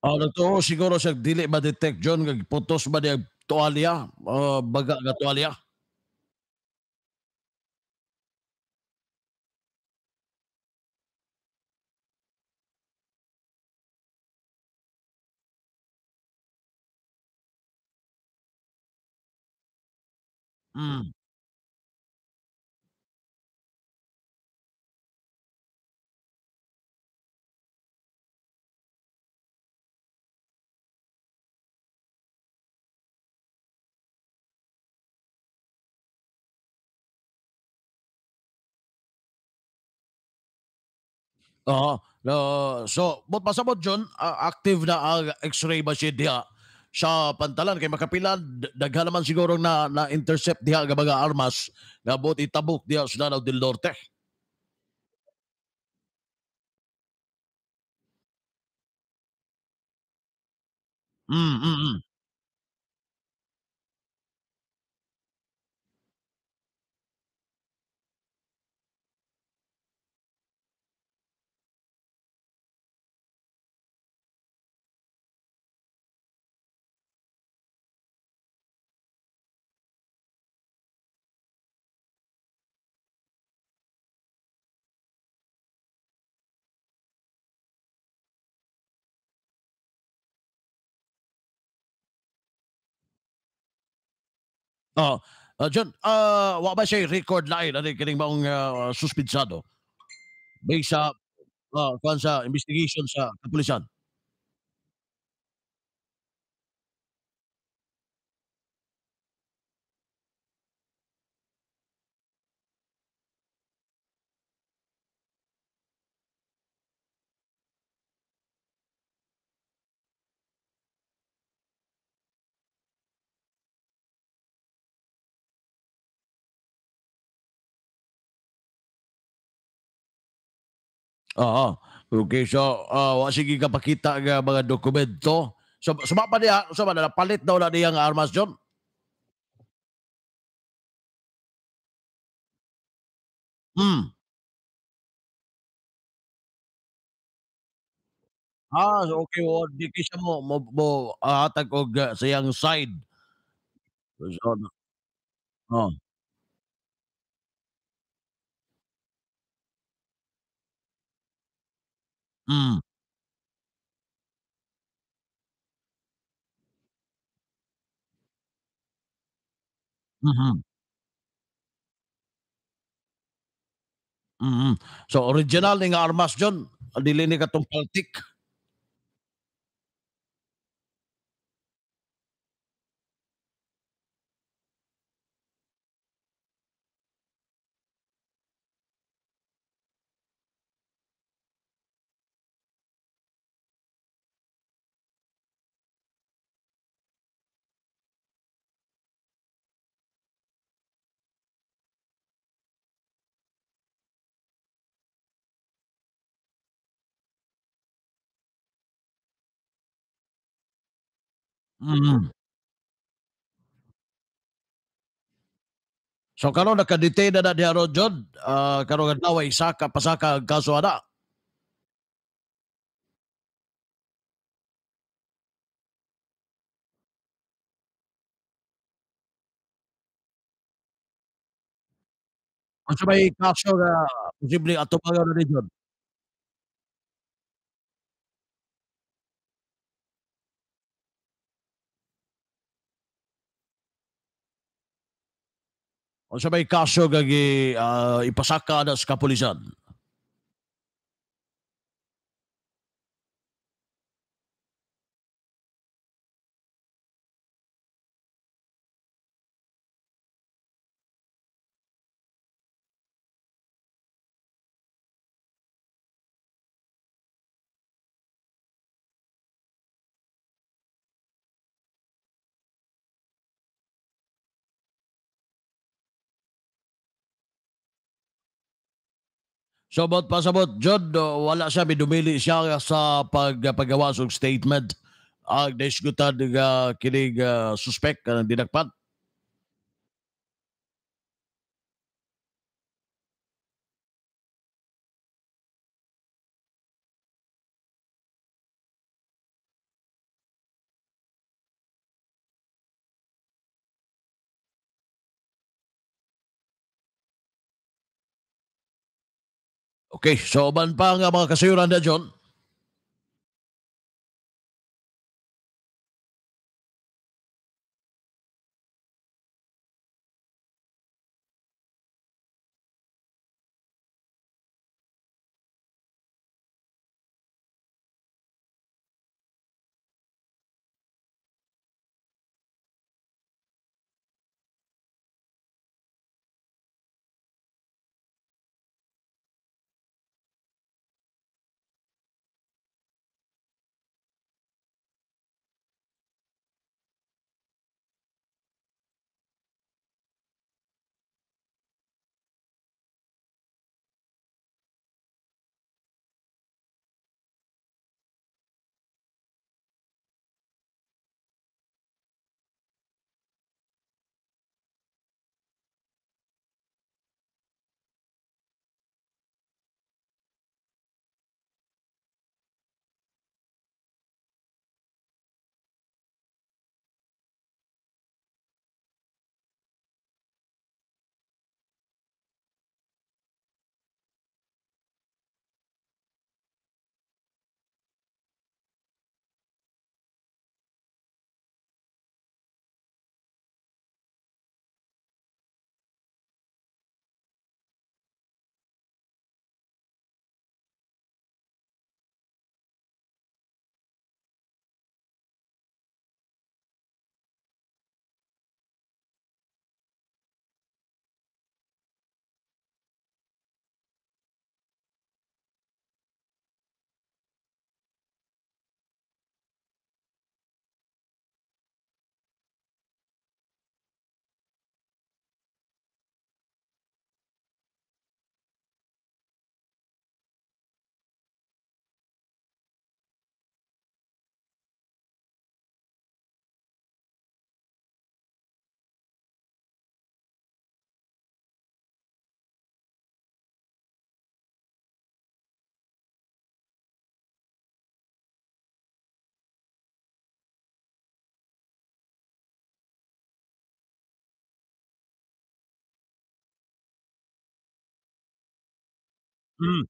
Oh, siguro siya dili ma detect John kag putos ba diya tuwalya, uh, eh, baga nga tuwalya. Hmm. Oo, no, so but pasabot John, ah, active na ang X-ray machine diha sa pantalan kay makapilan daghan naman siguro na na-intercept diha nga mga armas nga buot itabok diha sa Lanao del Norte. Hmm, mm. Oo. Ah, John, ah, wa ba siya record line ani kining maong ah, suspensado? Based sa ah, kuwan sa investigation sa kapulisan? Oo. Okay, so, wa sige ka pakita nga mga dokumento. So, suma pa diha, suma na napalit daw na nga armas, John? Hmm. Ah, so okay, oo, di siya mo mo mo hahatag og ah, sa iyang side. Oh. Hmm. Mhm. Mm. So, original ni nga armas, John? Dili ni katong Mm. So karon naka-detain na na diha ron, John? Ah, karong adlaw ay saka pasaka ang kaso ana? Unsa may kaso nga posibleng atubangan ni John? Unsa may kaso nga gi ah, ipasaka na sa kapulisan? So, bot pasabot, John, no, wala siya, midumili siya sa pag, paggawa og statement ang naisgutan nga kining ah, suspect kanang dinakpan? Okay, so man pa nga mga kasayuran na John. Mm.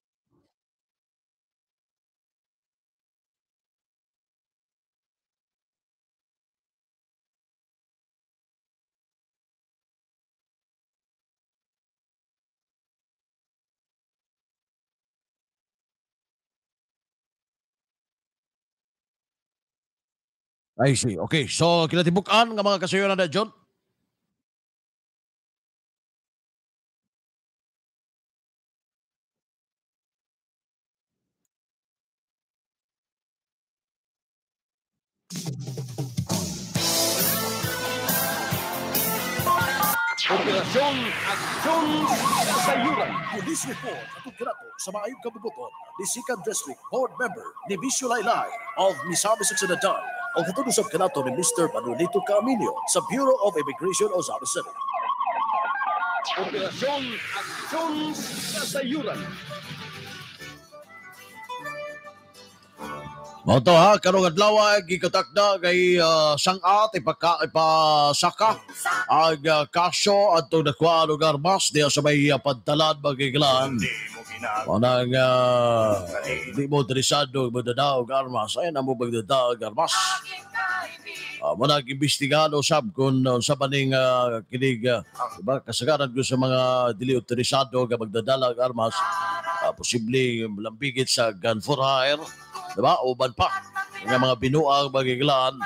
I see. Okay, so kinatibukan nga mga kasayuran na John. Police report at ukirato sa maayong kabubuton ni Second District Board Member ni Bisyo Laylay of Misamis Occidental katulong sa kanato ni Mr. Manolito Caminio sa Bureau of Immigration o Zara City. Operasyon Aksyon Kasayuran. Mao to ha, karong adlaw gikatak na kay uh, sangat ipaka ipasaka. Ang uh, kaso adto nakwa lugar mas diya sa may uh, pantalan magiglan. Manang uh, di mo interesado magdadaw og armas ay namo magdadaw og armas. Uh, manang imbestigado sab kung uh, sa baning uh, kinig uh, diba, kasagaran ko sa mga dili interesado nga magdadala og armas uh, posible lambigit sa gun for hire diba? Uban pa nga mga binuang magiglan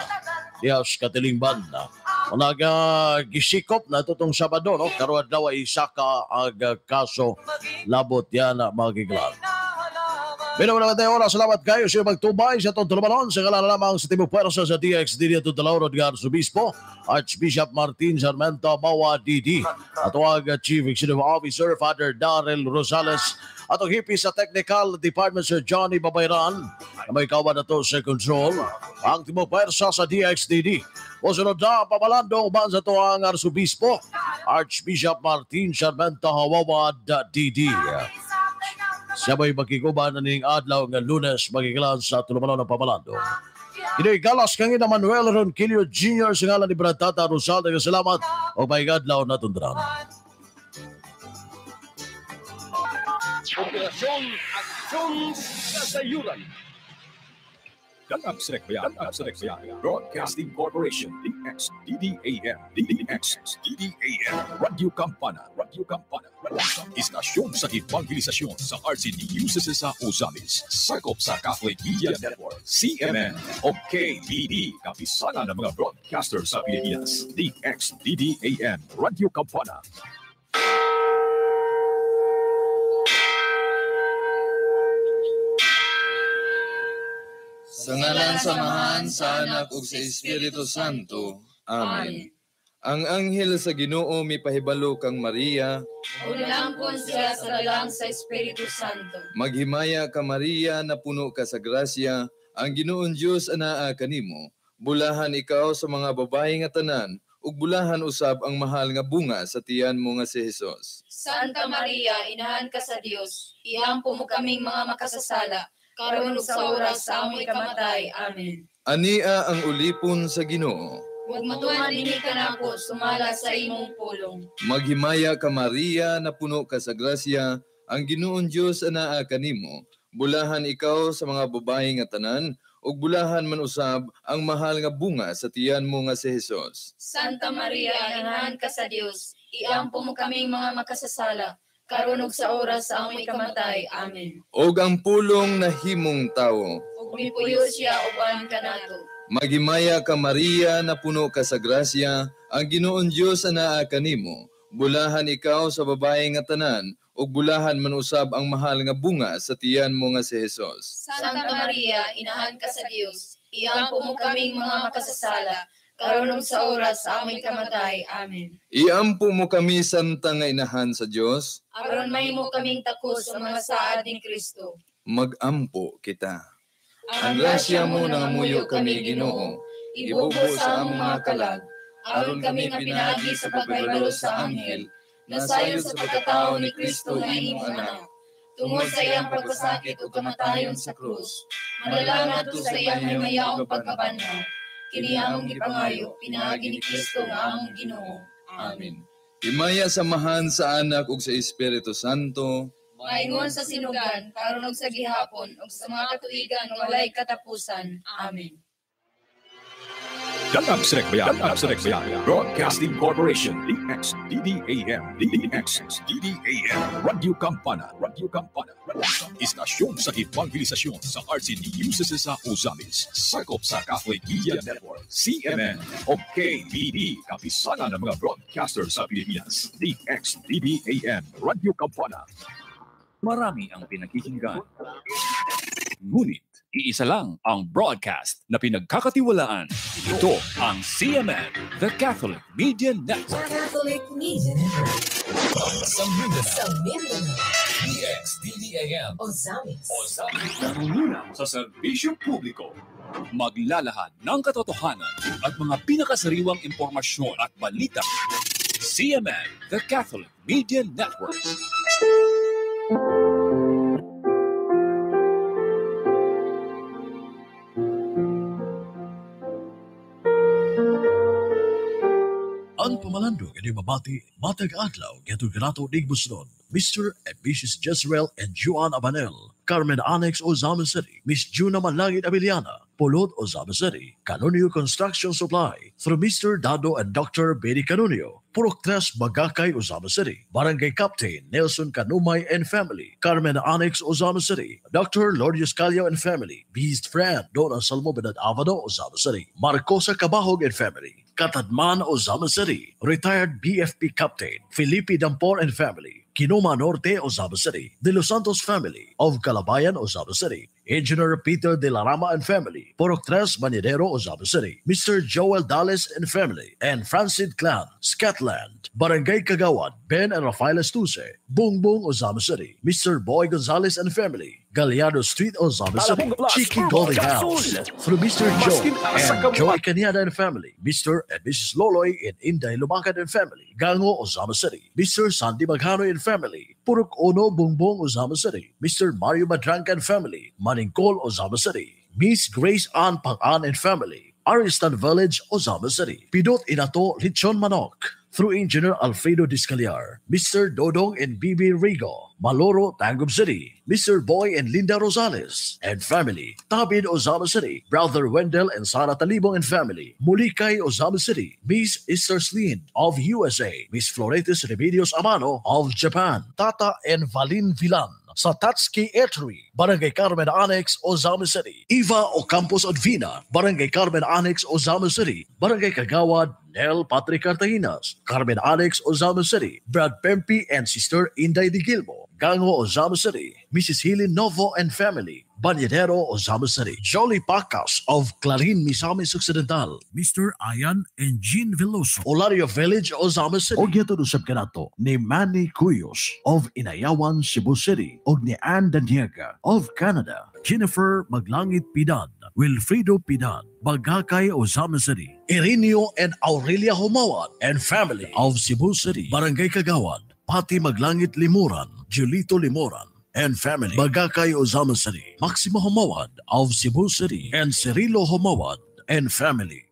diya sa katilingban. Unaga gisikop na tutong Sabado no karon daw ay isa ka ang kaso labot yan na Pero wala tayo oras. Salamat kayo sa magtubay sa itong tulumanon sa kalala lamang sa Timog Pwersa sa DXD dito Dalaw Rodgar Subispo, Archbishop Martin Sarmento Mawa DD, at ang Chief Executive Officer Father Darrell Rosales, at ang sa Technical Department Sir Johnny Babayran, na may kawan na to sa control, ang Timog Pwersa sa DXDD. O sunod na, pamalando uban sa to ang Arsobispo, Archbishop Martin Sarmento Hawawad DD. Siya may magkikuban na ning adlaw nga lunes magkikilan sa tulumanon ng pamalando. Kini galas kang ina Manuel Ronquillo Jr. sa ngalan ni Brantata Rosal. Salamat o may adlaw na tundran. Operasyon Aksyon Kasayuran. Ganap Sinekbayan, Ganap Sinekbayan, Broadcasting Corporation, DXDDAM, DXDDAM, Radio Campana, Radio Campana, Istasyon sa Evangelisasyon sa RCDUCC sa Ozamis, sakop sa Catholic Media Network, CMN, o KBD, kapisanan ng mga broadcaster sa Pilipinas, DXDDAM, Radio Campana, Sa ngalan samahan sa anak ug sa Espiritu Santo. Amen. Ang anghel sa Ginoo mipahibalo kang Maria, Ulampon siya sa dalang sa Espiritu Santo. maghimaya ka Maria na puno ka sa grasya, ang Ginoon Dios anaa kanimo. Bulahan ikaw sa mga babae nga tanan, ug bulahan usab ang mahal nga bunga sa tiyan mo nga si Hesus. Santa Maria, inahan ka sa Dios, iampo mo kaming mga makasasala, karon ug sa oras sa amoy kamatay. Amen. Ania ang ulipon sa Ginoo. Huwag matuan dini ka na ako, sumala sa imong pulong. Maghimaya ka Maria na puno ka sa grasya, ang Ginoon Dios anaa kanimo. Bulahan ikaw sa mga babae nga tanan, ug bulahan man usab ang mahal nga bunga sa tiyan mo nga si Hesus. Santa Maria, inahan ka sa Dios, iampo mo kaming mga makasasala, karon ug sa oras sa amoy kamatay. Amen. Og ang pulong na himong tawo. Ug mipuyo siya uban kanato. Maghimaya ka Maria na puno ka sa grasya, ang Ginoon Dios anaa kanimo. Bulahan ikaw sa babae nga tanan, ug bulahan man usab ang mahal nga bunga sa tiyan mo nga si Hesus. Santa Maria, inahan ka sa Dios, iampo mo kaming mga makasasala, karon ug sa oras sa aming kamatay. Amen. Iampo mo kami santa nga inahan sa Dios, Aron mahimo kaming takos sa mga saad ni Kristo. magampo kita. Ang grasya mo nangamuyo kami Ginoo, ibubo sa among mga kalag, aron kami pinaagi sa pagkaibalo sa anghel, nasayon sa pagkatao ni Kristo nga imong anak. Tungod sa iyang pagkasakit ug kamatayon sa krus, manalangad to sa iyang himayaong pagkabanhaw. Kini among gipangayo, pinaagi ni Kristo nga among Ginoo. Amen. Himaya samahan sa anak ug sa Espiritu Santo, Maingon sa sinugan, karon ug sa gihapon, ug sa mga katuigan nga walay katapusan. Amen. Ganap Sinekbayan, Ganap Sinekbayan, Broadcasting Corporation, DXDDAM, DXDDAM, Radio Campana, Radio Campana, Istasyon sa Evangelisasyon sa RCDUCC sa Ozamis, sakop sa Catholic Media Network, CMN, o KBD, kapisanan ng mga broadcaster sa Pilipinas, DXDDAM, Radio Campana. Marami ang pinakikinggan. Ngunit, iisa lang ang broadcast na pinagkakatiwalaan. Ito ang CMN, The Catholic Media Network. Catholic Media Network. Sa Mindanao. Sa Mindanao. DXDDAM. Ozamis. Ozamis. Nangunguna sa serbisyo publiko. Maglalahad ng katotohanan at mga pinakasariwang impormasyon at balita. CMN, The Catholic Media Network. Ang pamalandong ini mabati matag adlaw getong kanato Digbusnon, Mr. and Mrs. Jezreel and Juan Abanel, Carmen Annex Ozama City, Miss Juna Manlangit Abiliana, Pulot Ozama City, Canonio Construction Supply, through Mr. Dado and Dr. Betty Canonio, Purok Tres Bagakay Ozama City, Barangay Captain Nelson Kanumay and Family, Carmen Annex Ozama City, Dr. Lourdes Calio and Family, Beast Friend Dona Salmo Benad Avado Ozama City, Marcosa Cabahog and Family, Katadman Ozama City, retired BFP Captain Felipe Dampor and Family, Kinoma Norte Ozama City, De Los Santos Family. Of Calabayan Ozama City, Engineer Peter De La Rama and Family, Porok Tres Manidero Ozama City, Mr. Joel Dallas and Family, and Francid Clan, Scotland, Barangay Kagawan, Ben and Rafael Estuse, Bung Bung Ozama City, Mr. Boy Gonzalez and Family, Galliano Street Ozama City, Chicky Golden. House, through Mr. Joe and Joy? Cañada and Family, Mr. and Mrs. Loloy in Inday Lumacan and Family, Gango Ozama City, Mr. Sandy Maghano and Family, Purok Ono Bungbong Ozama City, Mr. Mario Madranca and Family, Maningkol Ozama City, Miss Grace Ann Pangan and Family, Aristan Village, Ozama City, Pidot Inato Lechon Manok, through Engineer Alfredo Discaliar, Mr. Dodong and Bibi Rigo, Maloro, Tangub City, Mr. Boy and Linda Rosales, and family, Tabid, Ozama City, Brother Wendell and Sara Talibong and family, Mulikay, Ozama City, Miss Esther Slin of USA, Miss Floretis Remedios Amano of Japan, Tata and Valin Vilan, sa Tatsuki Eatery, Barangay Carmen Annex, Ozama City. Eva Ocampos Advina, Barangay Carmen Annex, Ozama City. Barangay Kagawad, Nel Patrick Cartaginas, Carmen Annex, Ozama City. Brad Pempi and Sister Inday Di Gilmo, Gango, Ozama City. Mrs. Helen Novo and family. Banyadero, Ozama City. Jolly Pacas of Clarin, Misamis Occidental. Mr. Ayan and Jean Veloso. Olario Village, Ozama City. Og yato usab kanato ni Manny Cuyos of Inayawan, Cebu City. Og ni Anne Daniega of Canada. Jennifer Maglangit Pidan. Wilfredo Pidan. Bagakay, Ozama City. Irinio and Aurelia Humawad and family of Cebu City. Barangay Kagawad. Pati Maglangit Limuran. Julito Limuran and family. Bagakay Ozama City, Maximo Homawad of Cebu City, and Cirilo Homawad and family.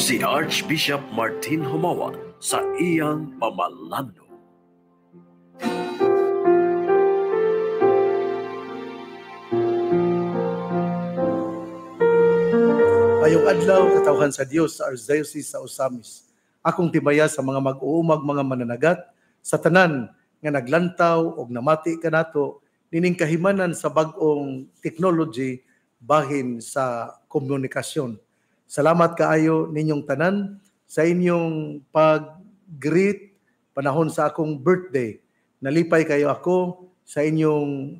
Si Archbishop Martin Homawad sa iyang pamalando. Ayong adlaw katawhan sa Dios sa Archdiocese sa Osamis. Akong tibaya sa mga mag-uumag mga mananagat sa tanan nga naglantaw og namati kanato nining kahimanan sa bag-ong technology bahin sa komunikasyon. Salamat kaayo ninyong tanan sa inyong pag-greet panahon sa akong birthday. Nalipay kayo ako sa inyong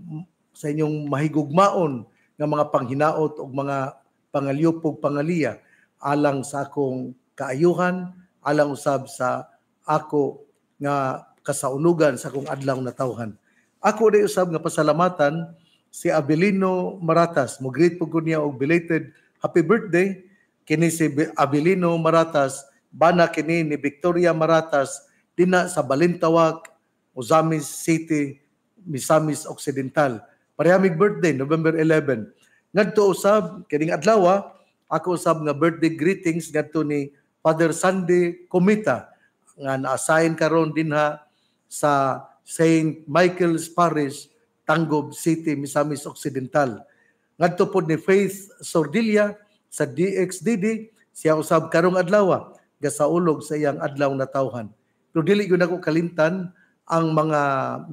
sa inyong mahigugmaon nga mga panghinaot og mga pangalyupog pangaliya alang sa akong kaayuhan, alang usab sa ako nga kasaunugan sa akong adlaw na tawhan. Ako day usab nga pasalamatan si Abelino Maratas. Mo greet po niya og belated happy birthday kini si Abelino Maratas bana kini ni Victoria Maratas dina sa Balintawak, Ozamis City, Misamis Occidental. Parehasig birthday November 11 ngadto usab kining adlaw ako usab nga birthday greetings ngadto ni Father Sandy Comita nga na-assign karon dinha sa St. Michael's Parish, Tangob City, Misamis Occidental. Ngadto pod ni Faith Sordilia sa DXDD siya usab karong adlaw gasaulog sa iyang adlaw na tawhan. Pero dili gyud ako kalimtan ang mga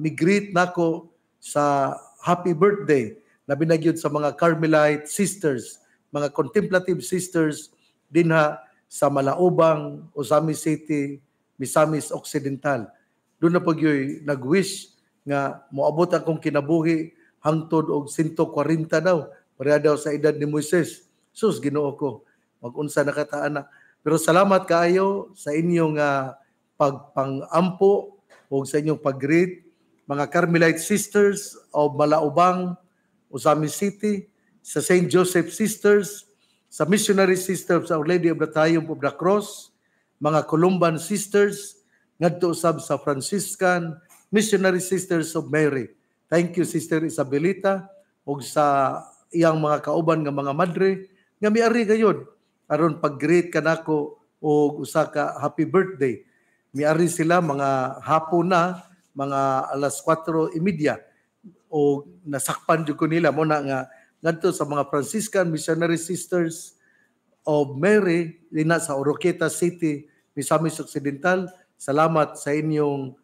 migreet nako sa happy birthday na binagyod sa mga Carmelite sisters, mga contemplative sisters dinha sa Malaubang, Osamis City, Misamis Occidental. Doon na pagyoy nag-wish nga moabot akong kinabuhi hangtod og 140 daw. Pareha daw sa edad ni Moises. Sus, ginoo ko. Mag-unsa na kataan na. Pero salamat kaayo sa inyong uh, pagpangampo o sa inyong pag-greet mga Carmelite sisters of Malaubang, Osamis City, sa St. Joseph Sisters, sa Missionary Sisters Our Lady of the Triumph of the Cross, mga Columban Sisters, ngadto usab sa Franciscan Missionary Sisters of Mary. Thank you Sister Isabelita ug sa iyang mga kauban nga mga madre nga miari gayud aron pag-greet kanako og usa ka happy birthday. Miari sila mga hapon na, mga alas 4:30 o nasakpan jud ko nila mo na nga ngadto sa mga Franciscan Missionary Sisters of Mary dina sa Oroqueta City, Misamis Occidental. Salamat sa inyong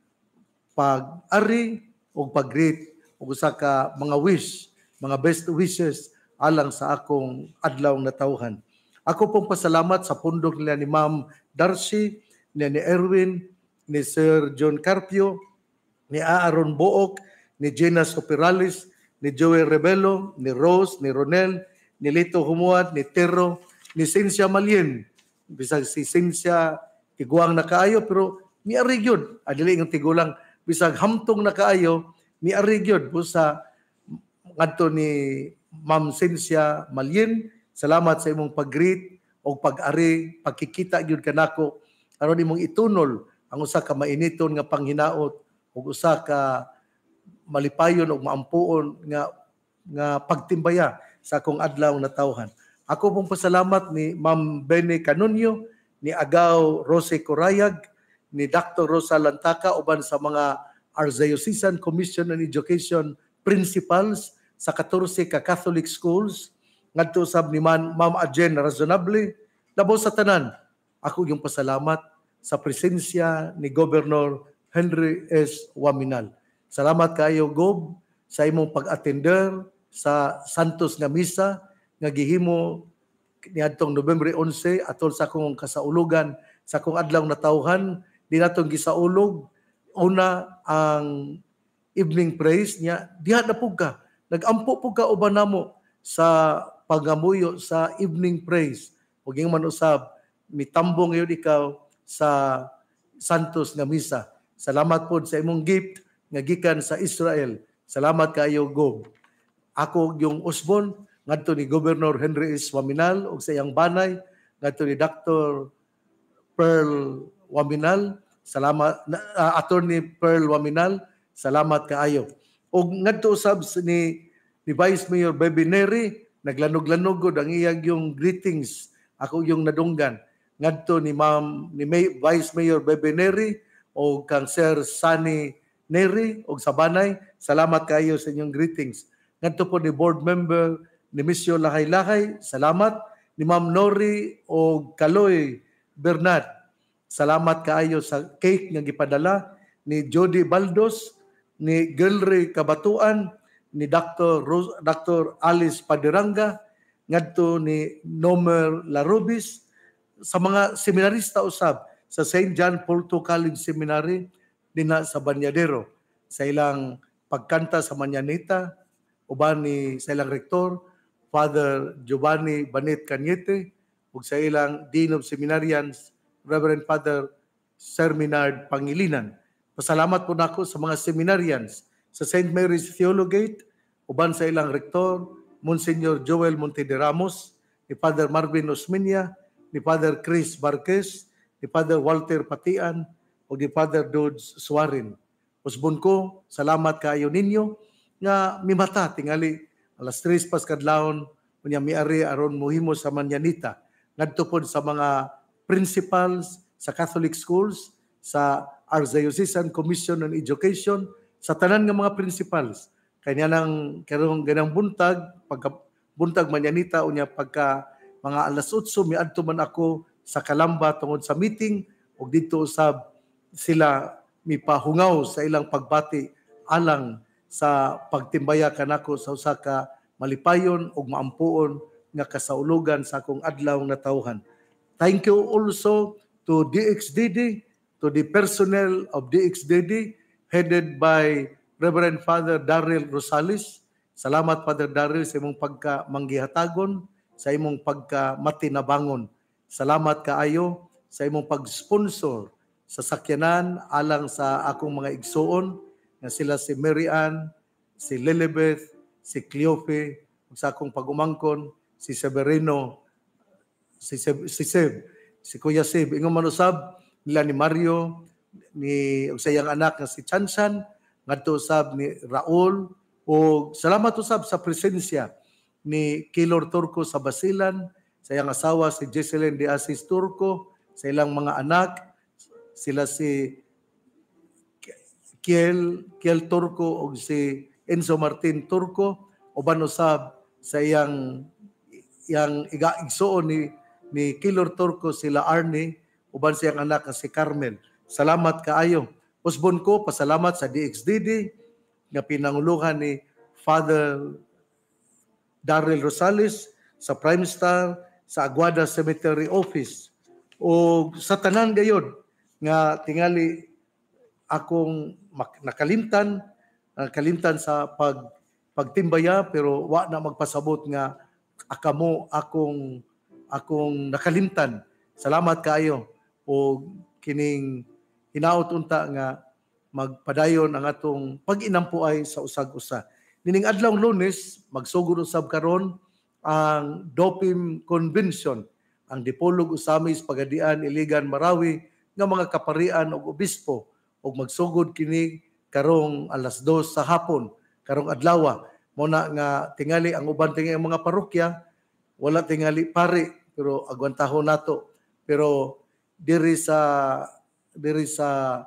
pag-ari o pag-greet o usa ka mga wish, mga best wishes alang sa akong adlaw na tawhan. Ako pong pasalamat sa pundok nila ni Ma'am Darcy, ni, ni Erwin, ni Sir John Carpio, ni Aaron Book, ni Gina Soperalis, ni Joey Rebelo, ni Rose, ni Ronel, ni Lito Humuad, ni Terro, ni Cynthia Malien. Bisag si Cynthia tiguang na kaayo pero ni Arigyod, adili ng tigulang bisag hamtong na kaayo ni Arigyod sa ngadto ni Ma'am Cynthia Malien. Salamat sa imong pag-greet o pag-ari, pagkikita gyud kanako aron imong itunol ang usa ka mainiton nga panghinaot ug usa ka malipayon o maampuon nga nga pagtimbaya sa akong adlaw na tawhan. Ako pong pasalamat ni Ma'am Bene Canunyo, ni Agaw Rose Corayag, ni Dr. Rosa Lantaka uban sa mga Archdiocese Commission on Education principals sa 14 ka Catholic schools ngadto sab ni Man, Ma'am Ajen Razonable labaw sa tanan ako yung pasalamat sa presensya ni Governor Henry S. Waminal. Salamat kayo Gob sa imong pag-attender sa Santos nga misa nga gihimo niadtong November 11 atol sa akong kasaulugan sa akong adlaw na tawhan di natong gisaulog. Una ang evening praise niya diha na pug ka. Nagampo pug ka uban namo sa pagamuyo sa evening praise. Ug yung manusab mitambong yun ikaw sa Santos nga misa. Salamat pod sa imong gift nga gikan sa Israel. Salamat kaayo Gob. Ako yung usbon ngadto ni Governor Henry S. Waminal ug sa iyang banay ngadto ni Dr. Pearl Waminal. Salamat uh, attorney Pearl Waminal salamat kaayo. Ug ngadto usab ni ni Vice Mayor Bebe Neri naglanog-lanog gud ang iyang yung greetings. Ako yung nadunggan. Ngadto ni Ma'am ni May, Vice Mayor Bebe Neri o kang Sir Sunny Neri og sa banay salamat kaayo sa inyong greetings ngadto po ni board member ni Misyo Lahay-Lahay, salamat. Ni Ma'am Nori o Kaloy Bernard, salamat kaayo sa cake nga gipadala ni Jody Baldos, ni Gilry Kabatuan, ni Dr. Rose, Dr. Alice Padiranga, ngadto ni Nomer Larubis, sa mga seminarista usab sa St. John Paul II College Seminary dina sa Banyadero sa ilang pagkanta sa Manyanita uban ni sa ilang rektor Father Giovanni Banet Cañete ug sa ilang Dean of Seminarians, Reverend Father Sir Minard Pangilinan. Pasalamat po nako sa mga seminarians sa St. Mary's Theologate, uban sa ilang rektor, Monsignor Joel Monte de Ramos, ni Father Marvin Osminia, ni Father Chris Barquez, ni Father Walter Patian, o ni Father Dodds Suarin. Usbon ko, salamat kaayo ninyo nga mimata tingali alas 3 pas kadlawon unya miari aron mohimo sa manyanita ngadto pod sa mga principals sa Catholic schools sa Archdiocesan Commission on Education sa tanan nga mga principals kanya nang karong ganang buntag pagka buntag manyanita unya pagka mga alas 8 miadto man ako sa Kalamba tungod sa meeting ug dito usab sila mipahungaw sa ilang pagbati alang sa pagtimbaya kanako sa usa ka malipayon ug maampuon nga kasaulugan sa akong adlaw na tawhan. Thank you also to DXDD, to the personnel of DXDD headed by Reverend Father Daryl Rosales. Salamat Father Daryl sa imong pagka manggihatagon, sa imong pagka matinabangon. Salamat kaayo sa imong pag-sponsor sa sakyanan alang sa akong mga igsuon nga sila si Mary Ann, si Lilibeth, si Cleope, sa akong pagumangkon, si Severino, si Seb, si, Seb, si Kuya Seb, ingon manusab nila ni Mario, ni sa iyang anak nga si Chanchan, ngadto usab ni Raul o salamat usab sa presensya ni Kilor Turco sa Basilan, sa iyang asawa si Jesselyn de Asis Turco, sa ilang mga anak, sila si Kiel, Kiel Turco o si Enzo Martin Turco uban usab sa iyang iyang igaigsuon ni ni Kilor Turco sila Arnie uban sa iyang anak si Carmel. Salamat kaayo. Usbon ko pasalamat sa DXDD nga pinanguluhan ni Father Daryl Rosales sa Prime Star sa Aguada Cemetery Office o sa tanan gayod nga tingali akong nakalimtan nakalimtan sa pag pagtimbaya pero wa na magpasabot nga akamo akong akong nakalimtan. Salamat kaayo. O kining hinaot unta nga magpadayon ang atong pag-inampuay sa usag-usa nining adlaw Lunes magsugod usab karon ang DOPIM Convention. Ang Dipolog Usamis Pagadian Iligan Marawi nga mga kaparian ug obispo ug magsugod kini karong alas 2 sa hapon karong adlaw mo na nga tingali ang uban tingali ang mga parokya wala tingali pare pero agwantahon nato. Pero diri sa diri sa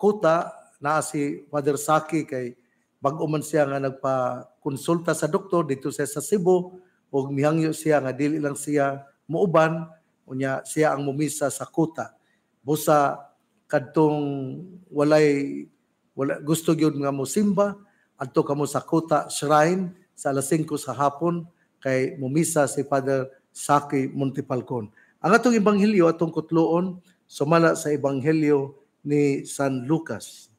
kota naa si Father Saki kay bag-o man siya nga nagpa-konsulta sa doktor dito siya sa Cebu ug mihangyo siya nga dili lang siya muuban unya siya ang mumisa sa kota busa kadtong walay wala gusto gyud nga mo simba adto kamo sa kota shrine sa alas 5 sa hapon kay mumisa si Father Saki Montipalcon. Ang atong ebanghelyo atong kutloon sumala sa ebanghelyo ni San Lucas.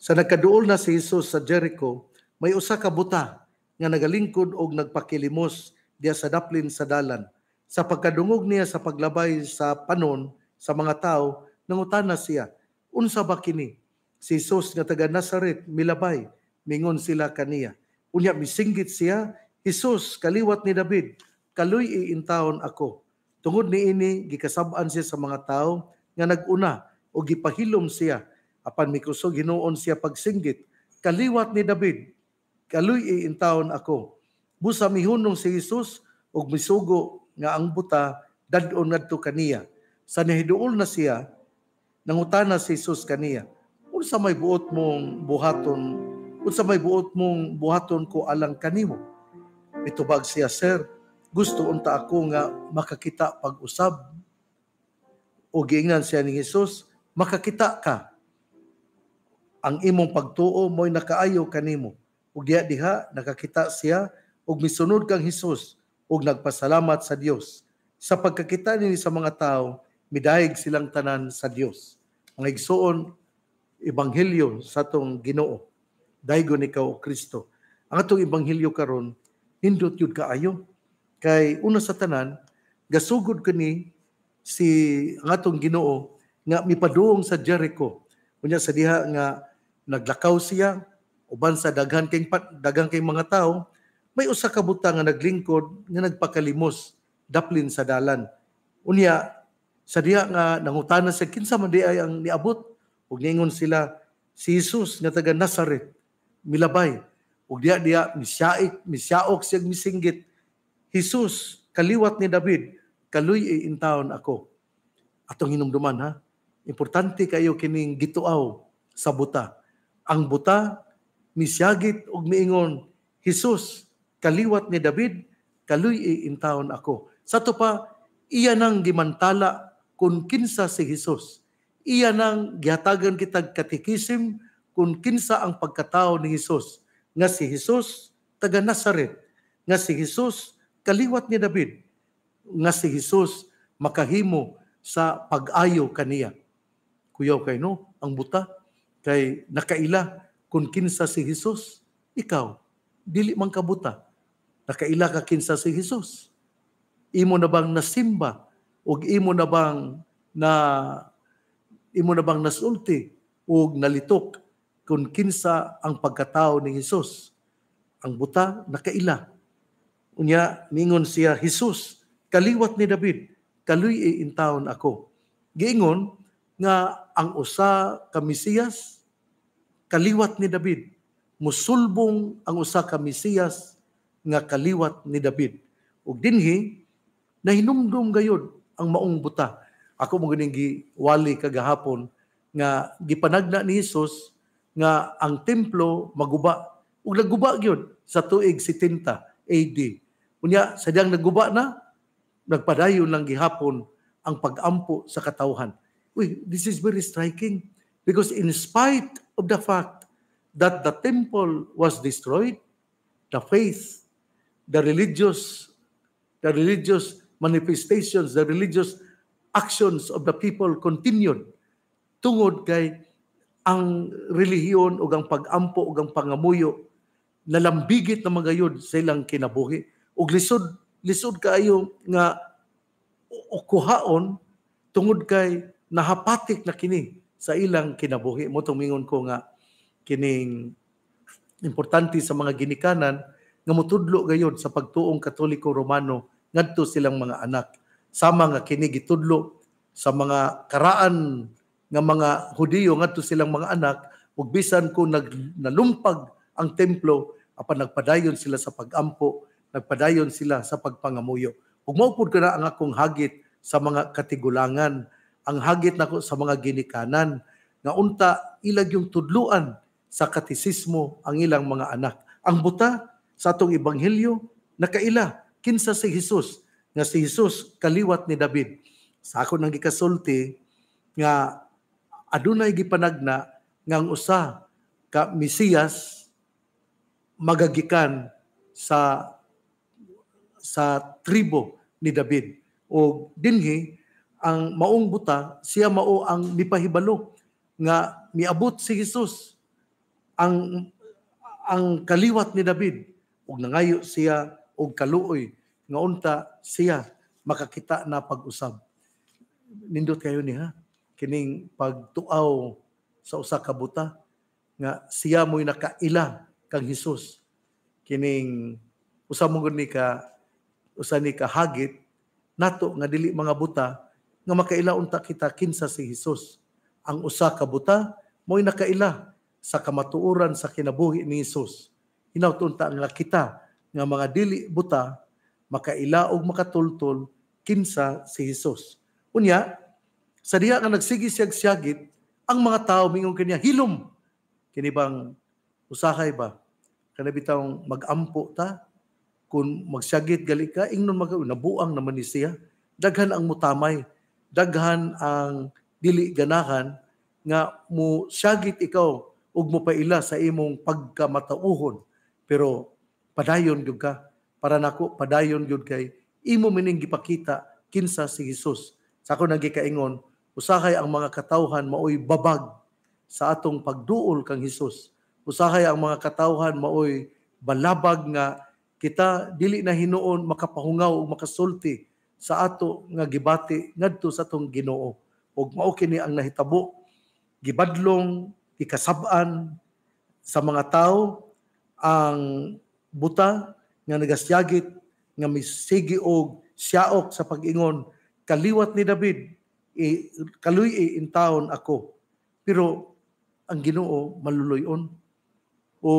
Sa nagkaduol na si Jesus sa Jericho, may usa ka buta nga nagalingkod og nagpakilimos diya sa daplin sa dalan. Sa pagkadungog niya sa paglabay sa panon sa mga tao, nangutana siya, unsa ba kini? Si Jesus nga taga Nazareth milabay, mingon sila kaniya. Unya misinggit siya, Jesus kaliwat ni David, kaluy iintawon ako. Tungod ni ini gikasab-an siya sa mga tao nga naguna o gipahilom siya apan mikusog hinuon siya pagsinggit kaliwat ni David kaluy iintawon ako busa mihunong si Jesus og misugo nga ang buta dadon ngadto kaniya sa nahiduol na siya nangutana si Jesus kaniya unsa may buot mong buhaton? Unsa may buot mong buhaton ko alang kanimo mitubag siya sir gusto unta ako nga makakita pag-usab. O giingnan siya ni Jesus makakita ka. Ang imong pagtuo mo'y nakaayo kanimo. Ug diha nakakita siya ug misunod kang Hesus ug nagpasalamat sa Dios. Sa pagkakita nini sa mga tao, midayeg silang tanan sa Dios. Ang igsuon ebanghelyo sa atong Ginoo. Daygon ikaw Kristo. Ang atong ebanghelyo karon nindot yun kaayo. Kay una sa tanan, gasugod kani si ang atong Ginoo nga mipaduong sa Jericho. Unya sa diha nga naglakaw siya uban sa daghan kay daghan kay mga tao may usa ka buta nga naglingkod nga nagpakalimos daplin sa dalan. Unya sa diha nga nangutana sa kinsa man di ay ang niabot? Ug ningon sila si Jesus nga taga Nazareth milabay. Ug diha diha misyaik misyaok siya misinggit Jesus kaliwat ni David kaluy intawon ako. Atong hinumduman ha? Importante kayo kining gituaw sa buta. Ang buta misyagit og miingon Hesus kaliwat ni David kaluy iintawon ako. Sa to pa iya nang gimantala kung kinsa si Hesus iya nang gihatagan kitag katikisim kung kinsa ang pagkatao ni Hesus nga si Hesus taga Nazareth nga si Hesus kaliwat ni David. Nga si Hesus makahimo sa pag-ayo kaniya. Kuyaw kay no ang buta. Kay nakaila kung kinsa si Jesus, ikaw, dili man kabuta. Nakaila ka kinsa si Jesus. Imo na bang nasimba o imo na bang na imo na bang nasulti o nalitok kung kinsa ang pagkatao ni Jesus. Ang buta nakaila. Unya mingon siya Jesus, kaliwat ni David, kaluy iintawon ako. Giingon nga ang usa ka Mesiyas kaliwat ni David musulbong ang usa ka Mesiyas nga kaliwat ni David. Ug dinhi nahinumdum gayud ang maong buta. Ako mo ganing giwali kagahapon nga gipanagna ni Hesus nga ang templo maguba. Ug naguba gyud sa tuig 70 AD unya sadyang naguba na nagpadayon lang gihapon ang pagampo sa katawhan. Uy, this is very striking because in spite of the fact that the temple was destroyed, the faith, the religious, the religious manifestations, the religious actions of the people continued tungod kay ang relihiyon o ang pag-ampo o ang pangamuyo nalambigit na magayod sa ilang kinabuhi ug lisod lisod kaayo nga ukuhaon tungod kay nahapatik na kini sa ilang kinabuhi. Mo mingon ko nga kining importante sa mga ginikanan nga mutudlo gayud sa pagtuong Katoliko Romano ngadto silang mga anak. Sama nga kini gitudlo sa mga karaan nga mga Hudiyo ngadto silang mga anak ug bisan kung nag, nalumpag ang templo apan nagpadayon sila sa pagampo nagpadayon sila sa pagpangamuyo ug mao pud kana ang akong hagit sa mga katigulangan ang hagit nako sa mga ginikanan nga unta ilag yung tudluan sa katisismo ang ilang mga anak ang buta sa atong ebanghelyo nakaila kinsa si Hesus nga si Hesus kaliwat ni David. Sa ako nang gikasulti nga adunay gipanagna nga ang usa ka Mesiyas magagikan sa sa tribo ni David. O dinhi ang maong buta siya mao ang mipahibalo nga miabot si Hesus ang ang kaliwat ni David ug nangayo siya og kaluoy nga unta siya makakita na pag-usab. Nindot kayo niha kining pagtuaw sa usa ka buta nga siya mo'y nakaila kang Hesus. Kining usa mo ni ka usa ni ka hagit nato nga dili mga buta nga makaila unta kita kinsa si Hesus. Ang usa ka buta mo'y nakaila sa kamatuoran sa kinabuhi ni Hesus hinautunta nga kita nga mga dili buta makaila og makatultol kinsa si Hesus unya sa diha nga nagsigi siyag-siyagit ang mga tao mingon kaniya hilom! Kini bang usahay ba? Kana bitawng magampo ta? Kung magsyagit gali ka ingnon mag nabuang naman ni siya. Daghan ang mutamay. Daghan ang dili ganahan nga mo syagit ikaw ug mo paila sa imong pagkamatauhon pero padayon gyud ka para nako padayon gyud kay imo mining gipakita kinsa si Hesus sa ako nagikaingon usahay ang mga katawhan maoy babag sa atong pagduol kang Hesus usahay ang mga katawhan maoy balabag nga kita dili na hinuon makapahungaw ug makasulti sa ato nga gibati ngadto sa atong Ginoo. Ug mao kini ang nahitabo gibadlong ikasab-an sa mga tao ang buta nga nagasyagit nga misigi og siyaok sa pag-ingon kaliwat ni David i, kaluy i intawon ako. Pero ang Ginoo maluluyon o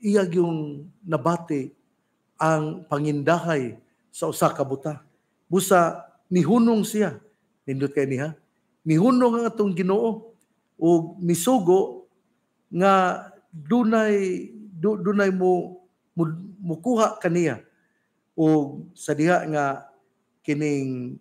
iyag yung nabati ang pangindahay sa usa ka buta. Busa nihunong siya. Nindot kay niha. Nihunong ang atong Ginoo o misugo nga dunay du, dunay mo mukuha kaniya o sa diha nga kining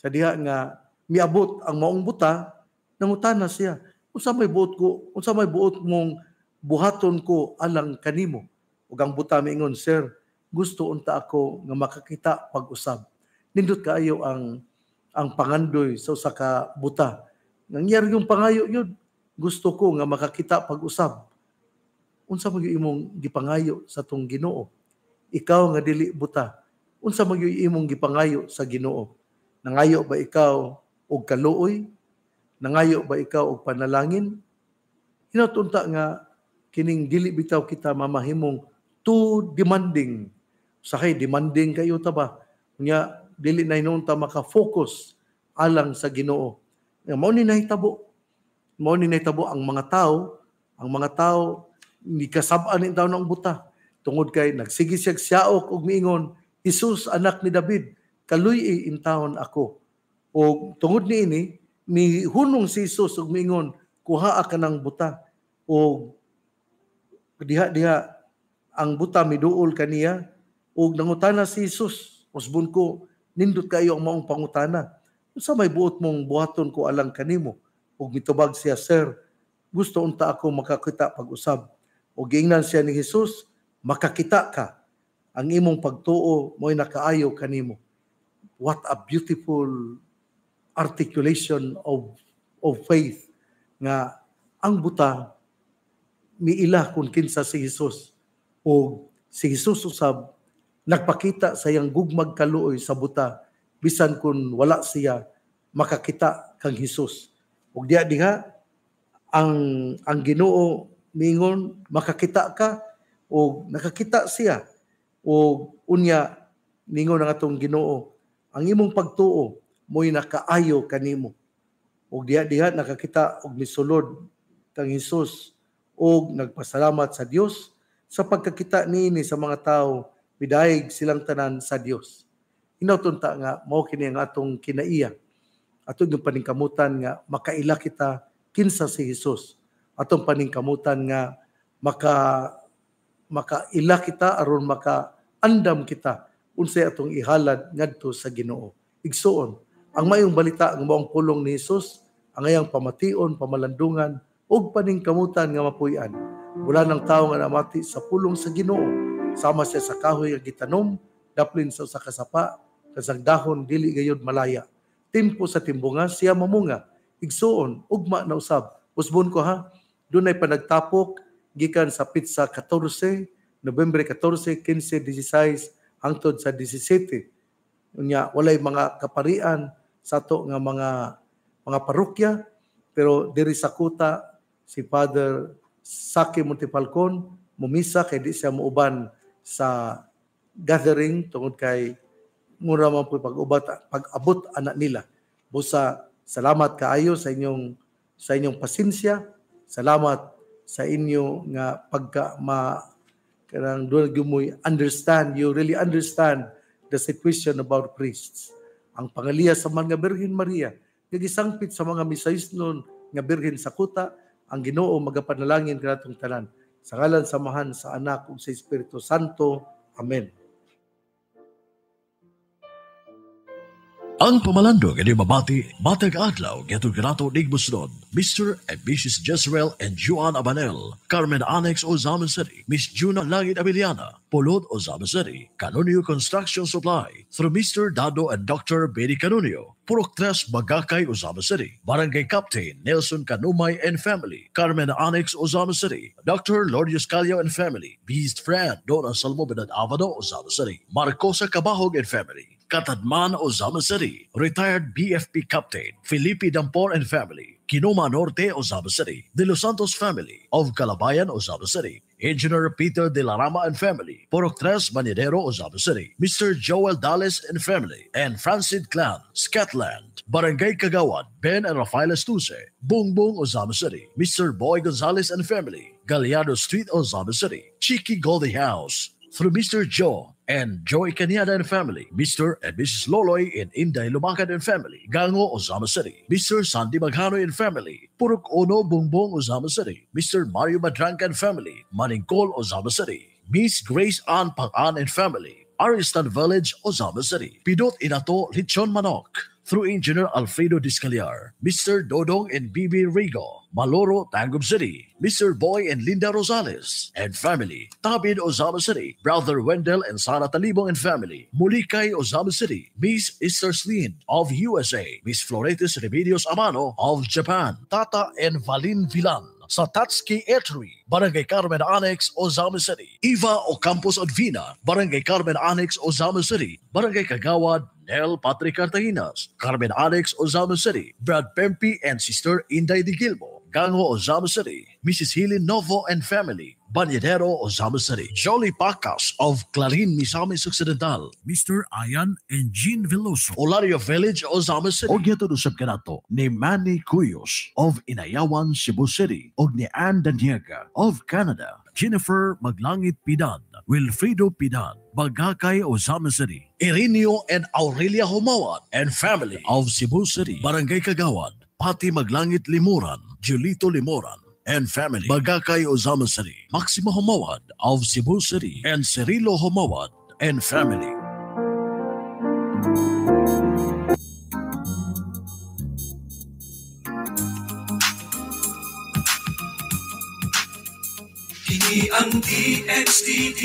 sa diha nga miabot ang maong buta nangutana siya unsa may buot ko? Unsa may buot mong buhaton ko alang kanimo? Ug ang buta miingon sir gusto unta ako nga makakita pag-usab. Nindot kaayo ang ang pangandoy sa usa ka buta. Nangyari yung pangayo yun. Gusto ko nga makakita pag-usab unsa mo imong gipangayo sa tong Ginoo? Ikaw nga dili buta. Unsa mo imong gipangayo sa Ginoo? Nangayo ba ikaw og kaluoy? Nangayo ba ikaw og panalangin? Hinatunta nga kining dili bitaw kita mamahimong too demanding. Sakay demanding kayo ta ba? Nya dili na hinuon ta maka-focus alang sa Ginoo. Mao ni nahitabo. Mao ni nahitabo ang mga tao. Ang mga tao ni kasab-an in taon ng buta. Tungod kay nagsigi siya siyaok og miingon Hesus anak ni David kaluy intawon ako. O tungod ni ini ni hunong si Hesus og miingon kuha ka ng buta. O diha diha ang buta miduol kaniya ug nangutana si Hesus usbon ko nindot kayo ang maong pangutana. Unsa may buot mong buhaton ko alang kanimo? Ug mitubag siya sir. Gusto unta ako makakita pag-usab o giingnan siya ni Jesus, makakita ka. Ang imong pagtuo mo'y nakaayo kanimo. What a beautiful articulation of of faith nga ang buta miila kung kinsa si Jesus o si Jesus usab nagpakita sa iyang gugmag kaluoy sa buta bisan kun wala siya makakita kang Jesus. Ug diha diha ang ang Ginoo mingon makakita ka o nakakita siya o unya ningon ang atong Ginoo ang imong pagtuo mo'y nakaayo kanimo og diha diha nakakita og misulod kang Hesus ug nagpasalamat sa Dios sa pagkakita niini sa mga tao bidayeg silang tanan sa Dios. Inautunta nga mao kini ang atong kinaiya. Atong paningkamutan nga makaila kita kinsa si Hesus. Atong paningkamutan nga maka makaila kita aron maka andam kita unsay atong ihalad ngadto sa Ginoo. Igsuon, ang mayong balita ang maong pulong ni Hesus, ang ayang pamation, pamalandungan ug paningkamutan nga mapuy-an. Wala ng tao nga namati sa pulong sa Ginoo, sama siya sa kahoy nga gitanom, daplin sa usa ka sapa, kasang dahon dili gayud malaya. Timpo sa timbunga siya mamunga, igsuon ugma na usab. Usbon ko ha, dunay panagtapok gikan sa pizza 14, Nobyembre 14, 15, 16 hangtod sa 17. Unya walay mga kaparian sa to nga mga mga parokya pero diri sa kuta si Father Saki Montipalcon mumisa kay di siya muuban sa gathering tungod kay mura man po pag-ubat pag-abot anak nila. Busa salamat kaayo sa inyong sa inyong pasensya. Salamat sa inyo nga pagka ma kanang doon gyumoy understand you really understand the situation about priests. Ang pangaliya sa mga Birhen Maria nagisangpit sa mga misayisnon nga birhen sa kuta ang Ginoo magapanalangin kanatong tanan. Sa ngalan samahan sa anak ug sa Espiritu Santo. Amen Ang pamalando kini mabati, matag adlaw getong kanato nig musnod, Mr. and Mrs. Jezreel and Juan Abanel, Carmen Annex Ozama City, Miss Juna Langit Abiliana, Pulod Ozama City, Canonio Construction Supply, through Mr. Dado and Dr. Benny Canonio, Purok Tres Bagakay Ozama City, Barangay Captain Nelson Canumay and Family, Carmen Annex Ozama City, Dr. Lourdes Calio and Family, Beast Friend Dona Salmo Benad Avado Ozama City, Marcosa Cabahog and Family, Katadman Ozama City, retired BFP Captain Felipe Dampor and family, Kinoma Norte Ozama City, De Los Santos family. Of Calabayan Ozama City, Engineer Peter De La Rama and family, Porok Tres Manidero Ozama City, Mr. Joel Dalles and family, and Francid Clan, Scotland, Barangay Kagawan, Ben and Rafael Estuse, Bungbong Ozama City, Mr. Boy Gonzalez and family, Gallardo Street Ozama City, Cheeky Goldie House, through Mr. Joe and Joy Cañada and family, Mr. and Mrs. Loloy in Inday Lumacan and family, Gango Ozama City, Mr. Sandy Maghano and family, Purok Ono Bungbong Ozama City, Mr. Mario Madranca and family, Maningkol Ozama City, Miss Grace Ann Pangan and family, Aristan Village, Ozama City, Pidot Inato Lichon Manok, through Engineer Alfredo Discaliar, Mr. Dodong and Bibi Rigo, Maloro, Tangum City, Mr. Boy and Linda Rosales, and family, Tabid Ozama City, Brother Wendell and Sara Talibong and family, Mulikay Ozama City, Miss Esther Slin of USA, Miss Floretis Remedios Amano of Japan, Tata and Valin Vilan, sa Tatsuki Eatery, Barangay Carmen Annex, Ozama City. Eva Ocampos Advina, Barangay Carmen Annex, Ozama City. Barangay Kagawad, Nel Patrick Cartaginas, Carmen Annex, Ozama City. Brad Pempi and Sister Inday Di Gilmo, Gango, Ozama City. Mrs. Helen Novo and family, Banyadero, Ozama City. Jolly Pacas of Clarin, Misamis Occidental. Mr. Ayan and Jean Veloso. Olario Village, Ozama City. Og yato usab kanato ni Manny Cuyos of Inayawan, Cebu City. Og ni Ann Daniega of Canada. Jennifer Maglangit Pidan. Wilfredo Pidan. Bagakay, Ozama City. Irinio and Aurelia Humawat and family of Cebu City. Barangay Kagawad. Pati Maglangit Limuran. Julito Limoran and family. Bagakay Ozama City, Maximo Homawad of Cebu City, and Cirilo Homawad and family. Kini ang DXDD,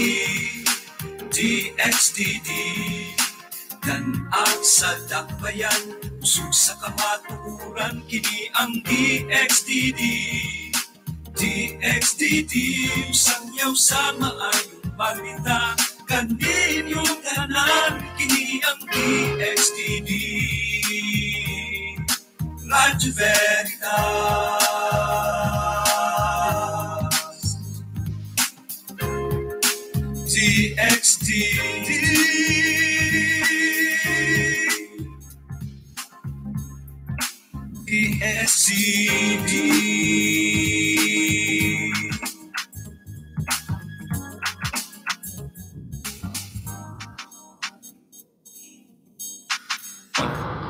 DXDD, Ganag sa dakbayan, usog sa kamatuuran, kini ang DXDD. DXDD, usangyaw sa maayong balita, kaninyo tanan, kini ang DXDD. Radyo Veritas. DXDD. PSCD.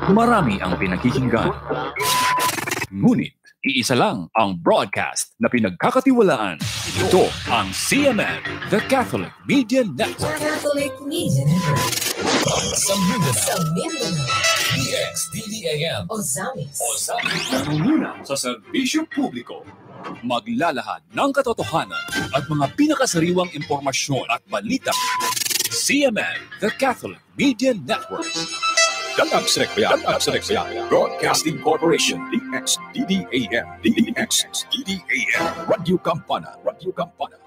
Marami ang pinakikinggan. Ngunit, iisa lang ang broadcast na pinagkakatiwalaan. Ito ang CMN, The Catholic Media Network. The Catholic Media Network. Sa Mindanao. Sa Mindanao. DXDDAM. Ozamis. Ozamis. Nangunguna sa serbisyo publiko. Maglalahad ng katotohanan at mga pinakasariwang impormasyon at balita. CMN, the Catholic Media Network. Ganap Sinekbayan, Ganap Sinekbayan, Broadcasting Corporation, DXDDAM, DXDDAM, Radio Campana, Radio Campana,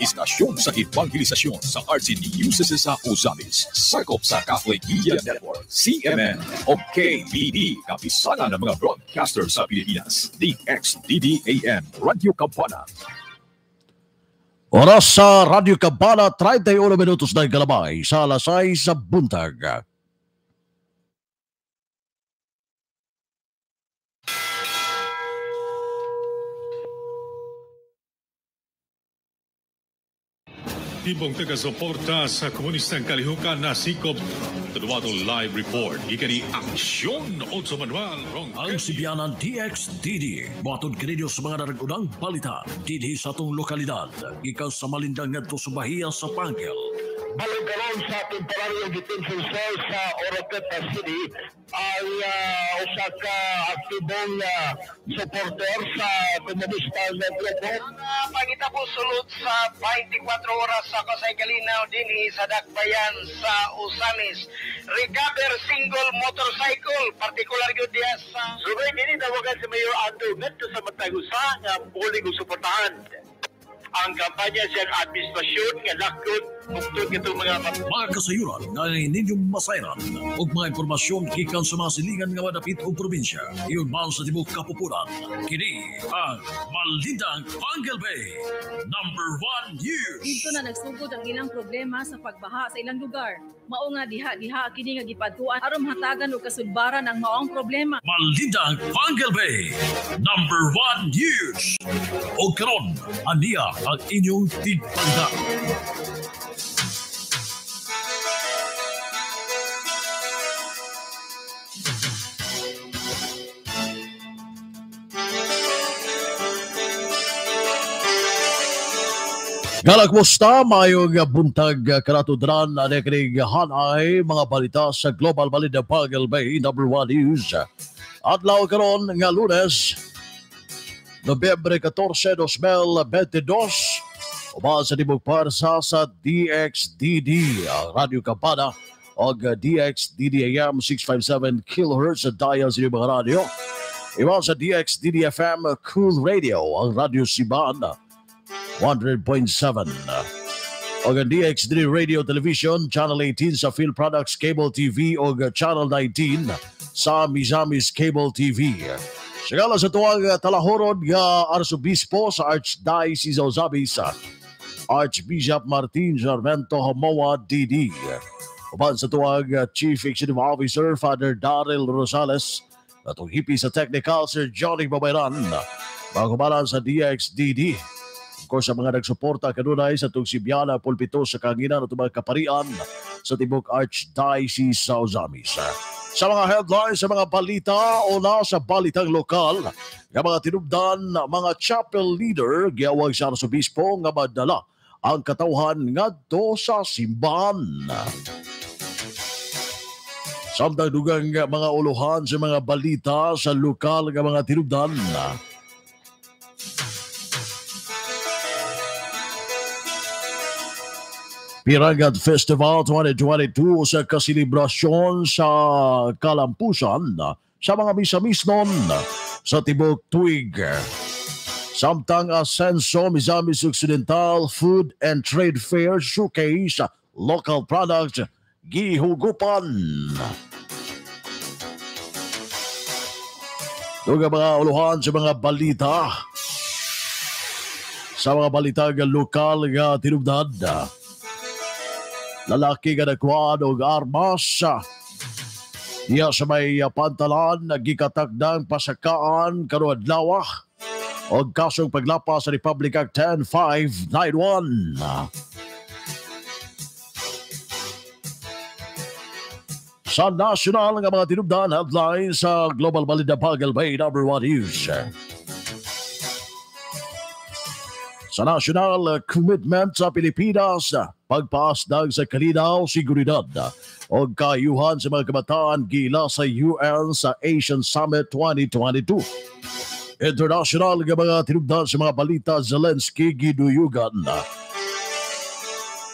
Istasyon sa Evangelisasyon sa RCDUCC sa Ozamis, sakop sa Catholic Media Network, CMN, o KBD, kapisana ng mga broadcaster sa Pilipinas, DXDDAM, Radio Campana, Oras sa Radio Kabana, 31 minutos na galabay sa alas 6 sa buntag. Tibong taga-suporta sa komunistang kalihukan na Sikop. Tuduwato Live Report. Ikani Aksyon Otso Manuel Rong Ang sibiyanan DXDD, buhaton kininyo sa mga naragunang balita, didi sa atong lokalidad, ikaw sa malindang ngadto sa bahiya sa Pangil. Balagaron sa temporary detention cell sa Oroqueta City ang uh, usa ka aktibong uh, supporter sa komunista na grupo. Mga pangitabo sulod sa 24 oras sa Kasaykalinaw dinhi sa Dakbayan sa Usamis. Recover single motorcycle, particular yun diya sa... Subay din tawagan si Mayor Ando ngadto sa Matagusa nga muling suportahan ang kampanya sa administrasyon nga lakod tungtod itong mga Mga kasayuran nga ninyong masayran ug mga impormasyon gikan sa mga silingan nga madapit og probinsya. Iyon man sa tibok kapupunan. Kini ang Malindang Pangal Bay. Number 1 News. Dito na nagsugod ang ilang problema sa pagbaha sa ilang lugar. Mao nga diha-diha kini nga gipadtuan aron hatagan og kasudbaran ang maong problema. Malindang Pangal Bay. Number 1 News. O karon, aniya ang inyong tigpanda. Galak musta, mayong buntag karatudran na nekinig hanay mga balita sa Global Balita Pagal Bay number 1 News. Adlaw karon nga lunes, Nobyembre 14, 2022, umahan sa Tibog Parsa sa DXDD, ang Radio Kampana, o DXDD AM 657 kHz sa dial sa mga radio. Iba sa DXDD FM Cool Radio, ang Radio Siban, 100.7. O ang DXD Radio Television, Channel 18 sa Phil Products Cable TV o Channel 19 sa Mizamis Cable TV. Sigala sa tuwang uh, talahorod nga Arsobispo sa Archdiocese of Zabis, Archbishop Martin Jarmento Hamoa DD. Uban sa tuwang uh, Chief Executive Officer Father Daryl Rosales, atong hipi sa Technical Sir Johnny Babayran, bagumalan sa DXDD. Of course, sa mga nagsuporta kanunay sa itong Sibiana Pulpito sa Kanginan at mga kaparian sa Tibok Archdiocese sa Ozamis. Sa mga headlines, sa mga balita o na sa balitang lokal, nga mga tinubdan mga chapel leader giyawag sa Arsobispo nga madala ang katawhan ngadto sa simbahan. Samtang dugang mga uluhan sa mga balita sa lokal nga mga tinubdan. Piragad Festival 2022 sa kasilibrasyon sa kalampusan sa mga misamis nun sa Tibok Tuig. Samtang Asenso Misamis Occidental Food and Trade Fair Showcase Local Products Gihugupan. Doon mga uluhan sa mga balita sa mga balita nga lokal nga tinubdad lalaki nga nagkuhan og armas Diya sa may pantalan nagikatakdang pasakaan karon adlaw og kasong paglapa sa Republic Act 10591. Sa national nga mga tinubdan headlines sa Global Balida Pagal Bay number 1 news. Sa national commitment sa Pilipinas, pagpaasdag sa kalinaw, seguridad o kayuhan sa mga kabataan gila sa UN sa Asian Summit 2022. International nga mga tinubdan sa mga balita Zelensky giduyugan.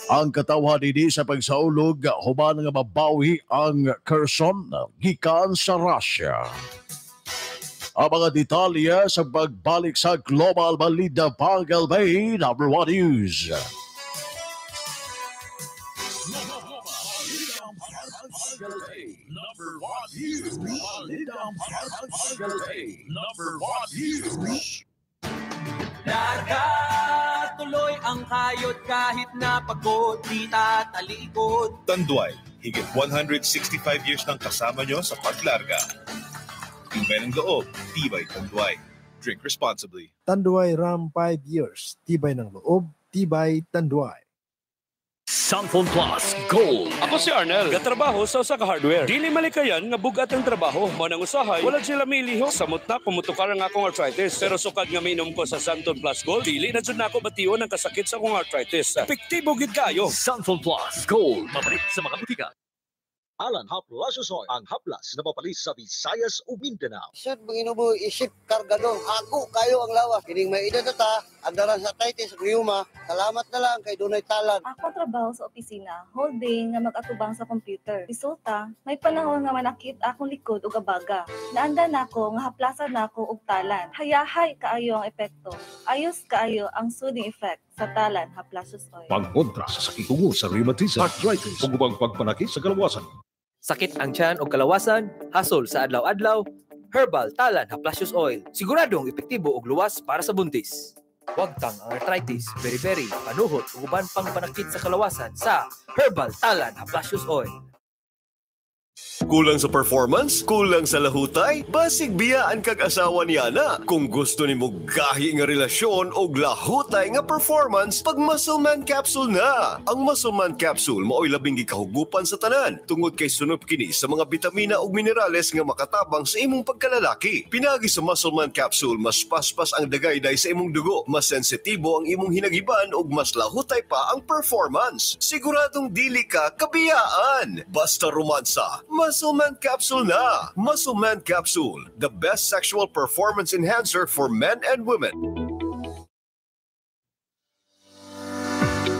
Ang katawhan ini sa pagsaulog human nga mabawi ang Kherson gikan sa Russia. Ang mga detalye sa pagbalik sa Global Balida Pagal Bay number 1 News. Number one news. Balidang Number one news. Dagat, tuloy ang kayod kahit na pagod, di tatalikod. Tanduay, higit 165 years nang kasama nyo sa paglarga. Tibay ng loob, tibay Tanduay. Drink responsibly. Tanduay Ram 5 years. Tibay ng loob, tibay Tanduay. Samphone Plus Gold. Ako si Arnel, gatrabaho sa usa ka hardware. Dili malikayan nga bugat ang trabaho, mo nang usahay, wala sila miliho. Samot na kumutukar ang akong arthritis. Pero sukad nga minom ko sa Santon Plus Gold, dili na jud nako bation ang kasakit sa akong arthritis. Epektibo gid kayo. Samphone Plus Gold. Mabalik sa mga butika. Alan Haplas Usoy, ang haplas na mapalis sa Visayas o Mindanao. Sud manginubo isip kargador. Ako kayo ang lawas. Kining may edad ta, andaran sa taitis Riuma. Salamat na lang kay Dunay Talan. Ako trabaho sa opisina, holding nga mag-atubang sa computer. Resulta, may panahon nga manakit akong likod ug abaga. Naanda nako nga haplasan nako og talan. Hayahay kaayo ang epekto. Ayos kaayo ang soothing effect sa talan oil. Pangkontra sa sakit sa rheumatism, arthritis, ug ubang pagpanakit sa kalawasan. Sakit ang tiyan o kalawasan, hasol sa adlaw-adlaw, herbal talan haplasius oil. Siguradong epektibo og luwas para sa buntis. Wagtang ang arthritis, beriberi, panuhot uban pang panakit sa kalawasan sa herbal talan haplasius oil. Kulang sa performance? Kulang sa lahutay? Basig biyaan kag asawa niya na. Kung gusto ni mo gahi nga relasyon o lahutay nga performance, pag Muscle Man Capsule na. Ang Muscle Man Capsule mao'y labing gikahugupan sa tanan tungod kay sunod kini sa mga bitamina ug minerales nga makatabang sa imong pagkalalaki. Pinagi sa Muscle Man Capsule, mas paspas ang dagayday sa imong dugo, mas sensitibo ang imong hinagiban ug mas lahutay pa ang performance. Siguradong dili ka kabiyaan. Basta romansa, Muscle Man Capsule na! Muscle Man Capsule, the best sexual performance enhancer for men and women.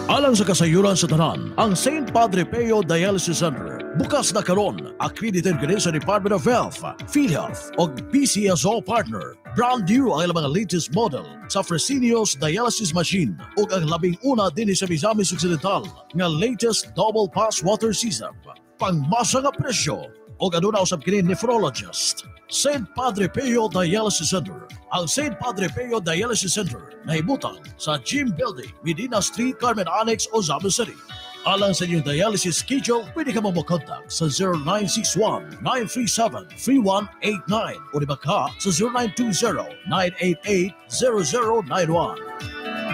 Alang sa kasayuran sa tanan, ang St. Padre Pio Dialysis Center bukas na karon accredited kini sa Department of Health, PhilHealth o PCSO partner. Brand new ang ilang mga latest model sa Fresenius Dialysis Machine ug ang labing una din sa Misamis Occidental nga latest double pass water system. Pangmasa nga presyo o aduna usab kini nephrologist. St. Padre Pio Dialysis Center. Ang St. Padre Pio Dialysis Center nahibutang sa Gym Building, Medina Street, Carmen Annex, Ozama City. Alang sa inyong dialysis schedule, pwede ka mamokontak sa 0961-937-3189 o di ka sa 0920-988-0091.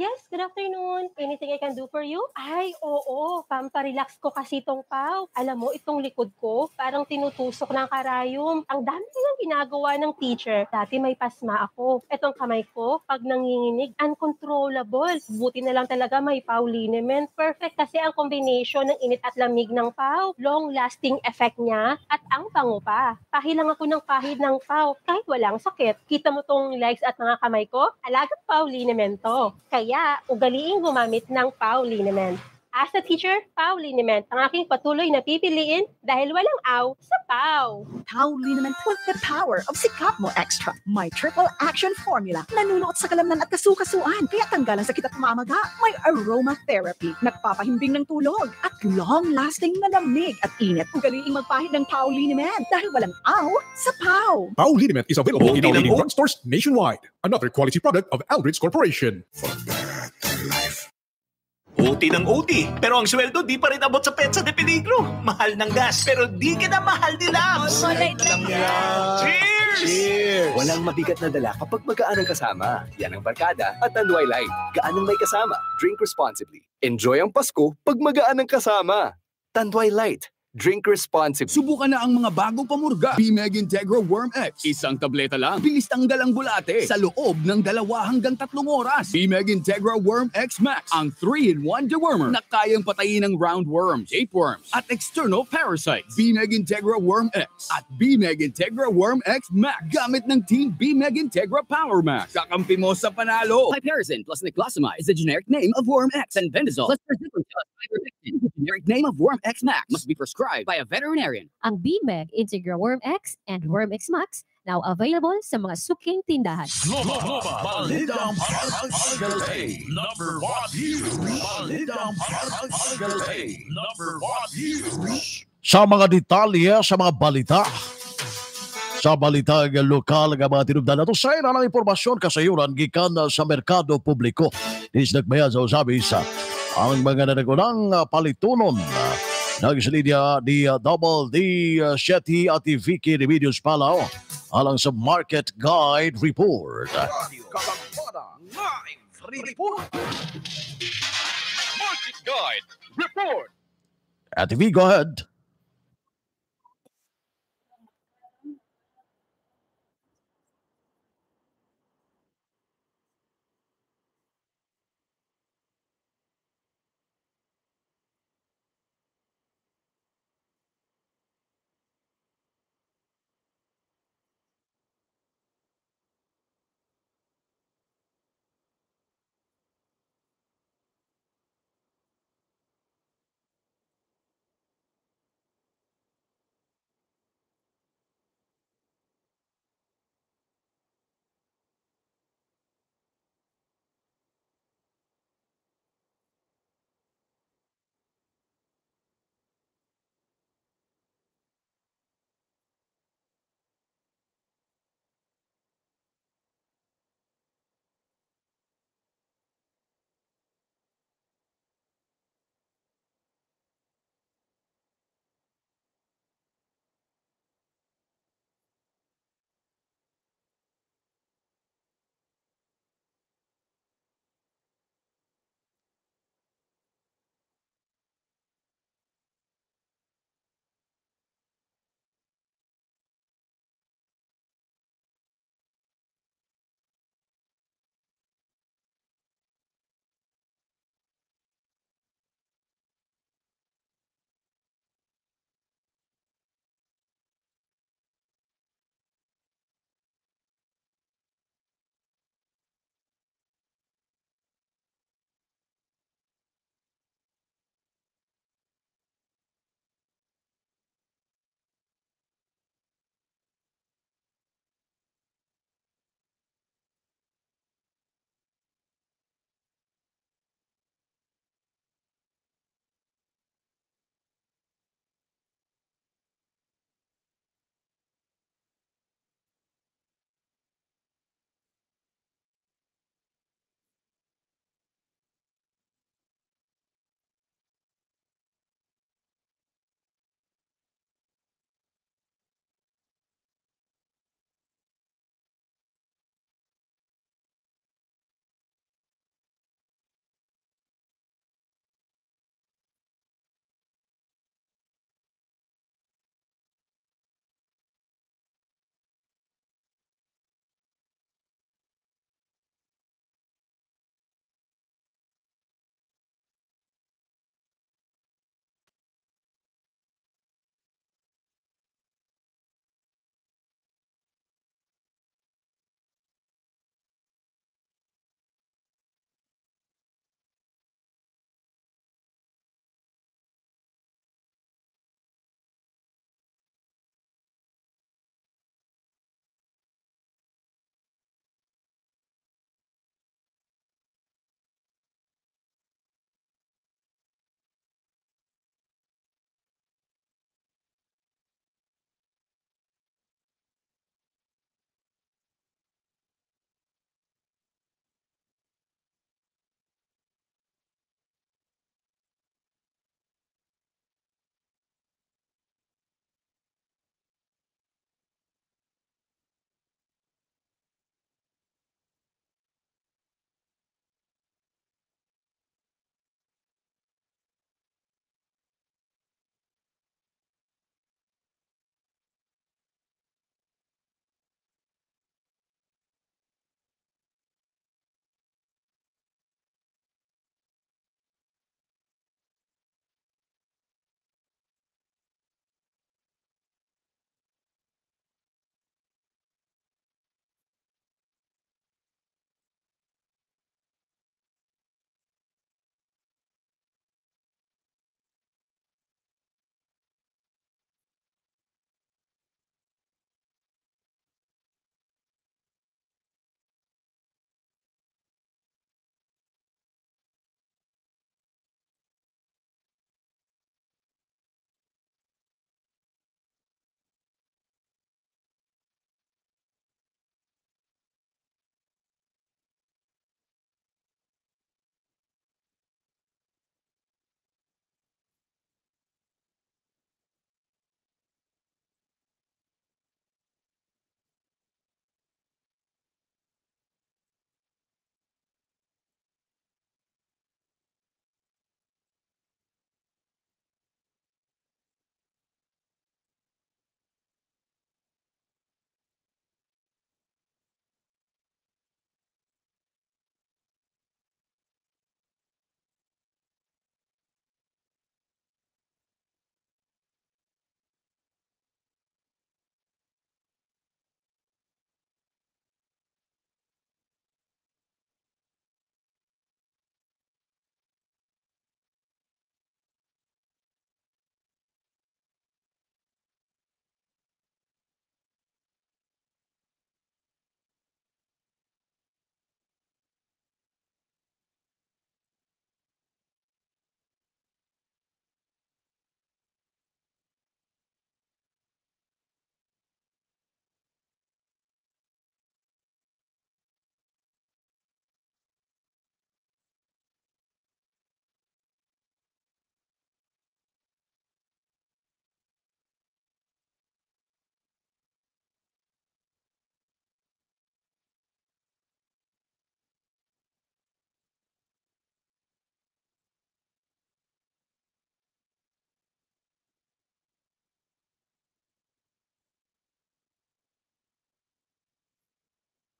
Yes, good afternoon. Anything I can do for you? Ay, oo. Pamparelax ko kasi itong pau. Alam mo, itong likod ko, parang tinutusok ng karayom. Ang dami nilang ginagawa ng teacher. Dati may pasma ako. Itong kamay ko, pag nanginginig, uncontrollable. Buti na lang talaga may pau liniment. Perfect kasi ang combination ng init at lamig ng pau. Long-lasting effect niya at ang bango pa. Pahilang ako ng pahid ng pau kahit walang sakit. Kita mo tong legs at mga kamay ko? Alagang pau liniment to. Kaya, ugaliing gumamit ng pau liniment. As a teacher, pau liniment ang aking patuloy na pipiliin dahil walang aw sa pau. Pau liniment with the power of Sikap Mo Extra. May triple action formula. Nanunuot sa kalamnan at kasukasuan. Kaya tanggalan sa kita pamamaga. May aromatherapy. Nagpapahimbing ng tulog. At long-lasting na lamig at init. Ugaliing magpahid ng pau liniment dahil walang aw sa pau. Pau Liniment is available in ng leading drugstores nationwide. Another quality product of Aldrich Corporation. OT ng OT, pero ang sweldo di pa rin abot sa petsa de peligro. Mahal ng gas, pero di ka na mahal ni Labs. Lang yan. Cheers! Cheers! Walang mabigat na dala kapag magaan ang kasama. Yan ang barkada at Tanduay Light. Gaan ang may kasama. Drink responsibly. Enjoy ang Pasko pag magaan ang kasama. Tanduay Light. Drink responsibly. Subukan na ang mga bagong pamurga. B-Meg Integra Worm X. Isang tableta lang. Bilis tanggal ang bulate sa loob ng dalawa hanggang tatlong oras. B-Meg Integra Worm X Max. Ang 3-in-1 dewormer na kayang patayin ng roundworms, tapeworms, at external parasites. B-Meg Integra Worm X at B-Meg Integra Worm X Max. Gamit ng Team B-Meg Integra Power Max. Kakampi mo sa panalo. Piperazine plus niclosamide is the generic name of Worm X and Persipin plus Ivermectin the generic name of Worm X Max. Must be prescribed by a veterinarian. Ang BMEG Integra Worm X and Worm X Max now available sa mga suking tindahan. Global, global, Balidang Number one. Balidang Number one news. Sa mga detalye sa mga balita. Sa balita ng lokal nga mga tinubdan nato sa ina ng impormasyon kasayuran gikan sa merkado publiko. Is nagbayad sa usabi sa ang mga nanagunang palitunon Nagsalidya di uh, Double D uh, Shetty at Vicky Remedios Palao alang sa Market Guide Report. Market Guide Report. At V, go ahead.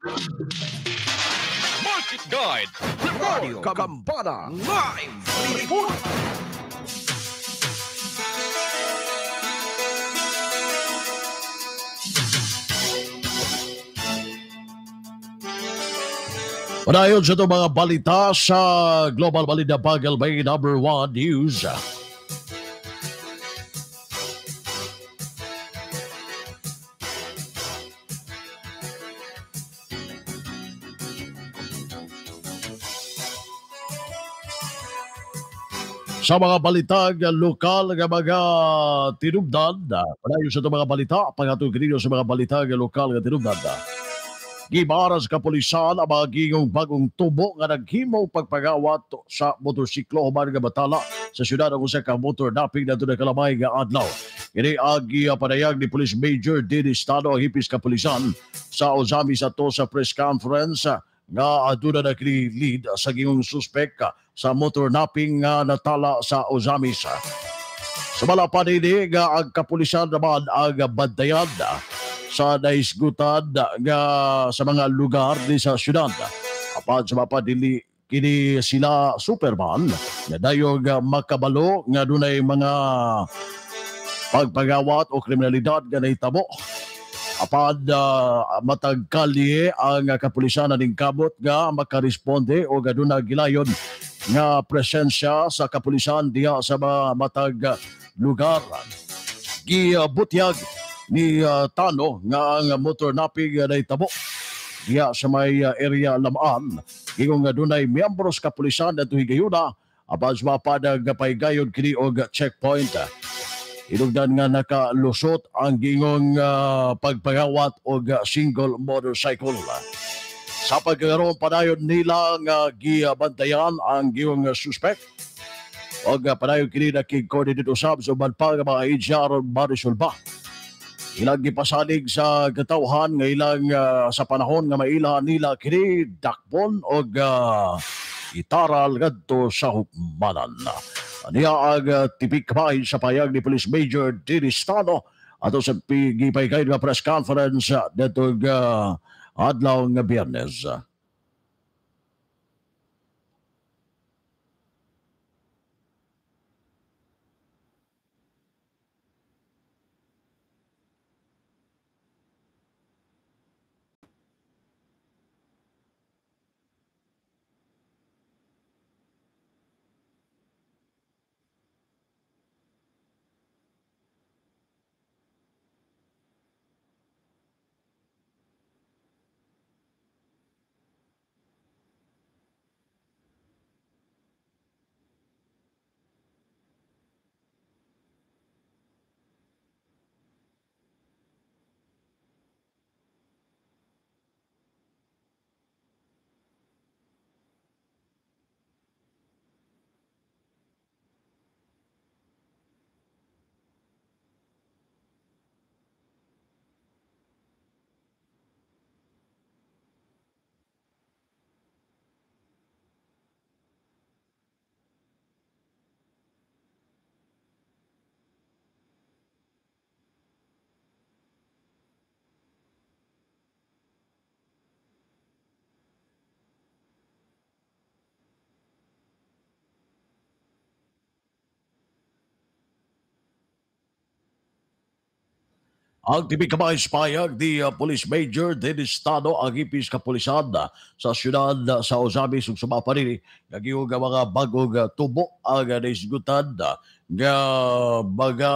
Market Guide Radio Kagambana Live Report. Padayon sa itong mga balita sa Global Balita Bagal by number 1 News. Sa mga balitag lokal nga mga tinubdan. Padayon sa mga balita, pangatong kinyo sa mga balitag lokal nga tinubdan. Gibaras kapulisan ang mga gingong bagong tubo nga naghimong pagpagawat sa motorsiklo human nga batala sa syudad ang usa motor naping na na kalamay nga adlaw. Ini agi panayag ni Police Major Dini Estado ang hipis kapulisan sa Ozami sa to sa press conference nga aduna na lead sa gingong suspek sa motor napping nga natala sa Ozamis. Sa malapan ini nga ang kapulisan naman ang bandayan sa naisgutan nga sa mga lugar di sa syudad. Apan sa mapadili kini sila Superman nga dayog makabalo nga dunay mga pagpagawat o kriminalidad nga nahitabo apan uh, matag kalye ang kapulisan ning kabot nga makaresponde o gaduna gilayon nga presensya sa kapulisan diha sa mga matag lugar. Gibutyag ni uh, Tano nga ang motor napig uh, nahitabo diha sa may uh, area Lamaan. Ingong nga dunay miyembros kapulisan at higayuna apan sa mapadag paygayon kini og checkpoint Inugdan nga nakalusot ang gingong uh, pagpagawat og single motorcycle. Sa pagkaroon padayon nila nga gibantayan ang gingong suspect og padayon kini nakig-coordinate usab sa uban pa nga mga agent aron marisolba. Ilang gipasalig sa katawhan nga ilang uh, sa panahon nga maila nila kini dakpon og uh, itaral ngadto sa hukmanan. Niya ang uh, tipik sa payag ni Police Major Diristano ato sa pigipay nga press conference uh, dito uh, adlaw nga biyernes. Ang tibig kamay payag di uh, Police Major Dennis Tano ang ipis kapulisan uh, sa syudad uh, sa Ozamis ug sumapa rin nagiyog nga mga bagong uh, tubo ang uh, naisgutan uh, nga mga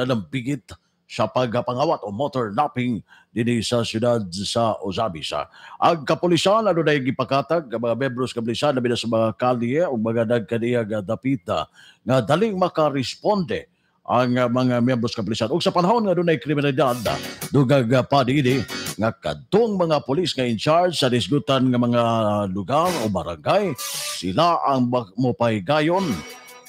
nalampigit sa pagpangawat o motor napping dinhi sa syudad sa Ozamis. Uh, ang kapulisan ano na gipakatag nga mga membros kapulisan na sa mga kalye o mga nagkaniya nga dapita nga daling makaresponde ang uh, mga miyembros kapulisan. Ug sa panahon nga dunay kriminalidad, dugag uh, pa dinhi nga kadtong mga pulis nga in charge sa disgutan nga mga lugar o barangay, sila ang mopahigayon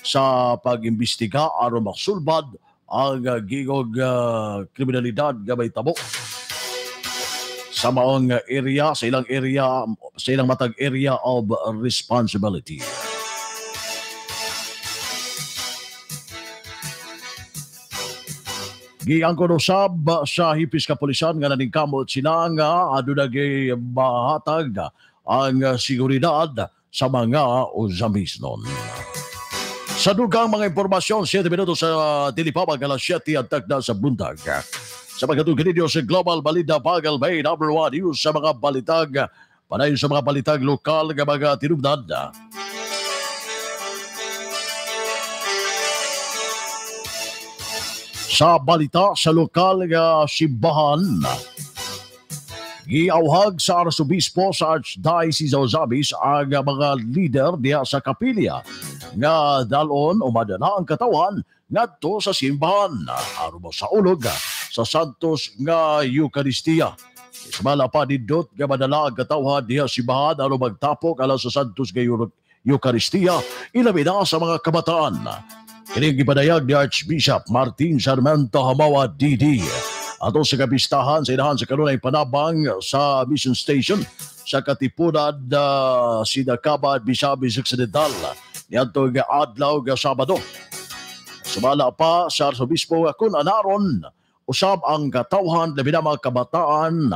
sa pag-imbestiga aron maksulbad ang gigog uh, kriminalidad nga may tabo sa maong area, sa ilang area, sa ilang matag area of responsibility. Giangkon usab sa hipis kapulisan nga naningkamot sila nga aduna gay mahatag ang seguridad sa mga uzamisnon. Sa dugang mga impormasyon, 7 minutos sa Tilipawag, alas 7 at tagda sa buntag. Sa pagkatong sa Global Balita Pagal Bay, number 1 news sa mga balitag, panayon sa mga balitag lokal nga mga tinubdan. Sa balita sa lokal nga simbahan, Giawhag sa Arsobispo sa Archdiocese of Zabis ang mga leader diya sa kapilya nga dalon umadana ang katawan ngadto sa simbahan aron sa ulog sa Santos nga Eucharistia. Ismala pa didot nga madala ang katawan diya simbahan aron magtapok alas sa Santos nga Eu- Eucharistia ilabi na sa mga kabataan. Kining gipadayag ni Archbishop Martin Sarmento Hamawa DD ato sa kapistahan sa inahan sa kanunay panabang sa mission station sa Katipunan uh, Sidakaba at Bisabis Occidental niadto nga adlaw nga Sabado. Sumala pa sa Arsobispo kun anaron usab ang katawhan labi na mga kabataan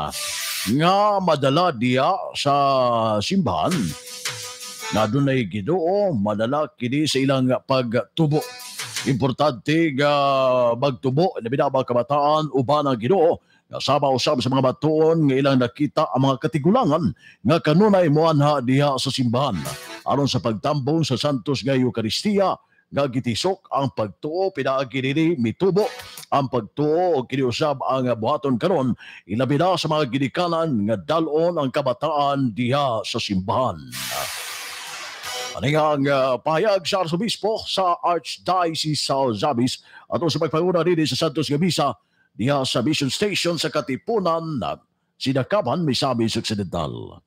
nga madala diya sa simbahan na dunay Ginoo madala kini sa ilang pagtubo. Importante nga magtubo labi na mga kabataan uban ang Ginoo. Nga sama usab sa mga batuon nga ilang nakita ang mga katigulangan nga kanunay moanha diha sa simbahan. Aron sa pagtambong sa Santos nga Eucharistia nga gitisok ang pagtuo pinaagi nini mitubo. Ang pagtuo o kiniusab ang buhaton karon ilabi na sa mga ginikanan nga dalon ang kabataan diha sa simbahan. Ano nga ang uh, pahayag sa Arsobispo sa Archdiocese sa Zabis at sa pagpanguna rin sa Santos Gabisa diha sa Mission Station sa Katipunan na Sinakaban, Misamis Occidental.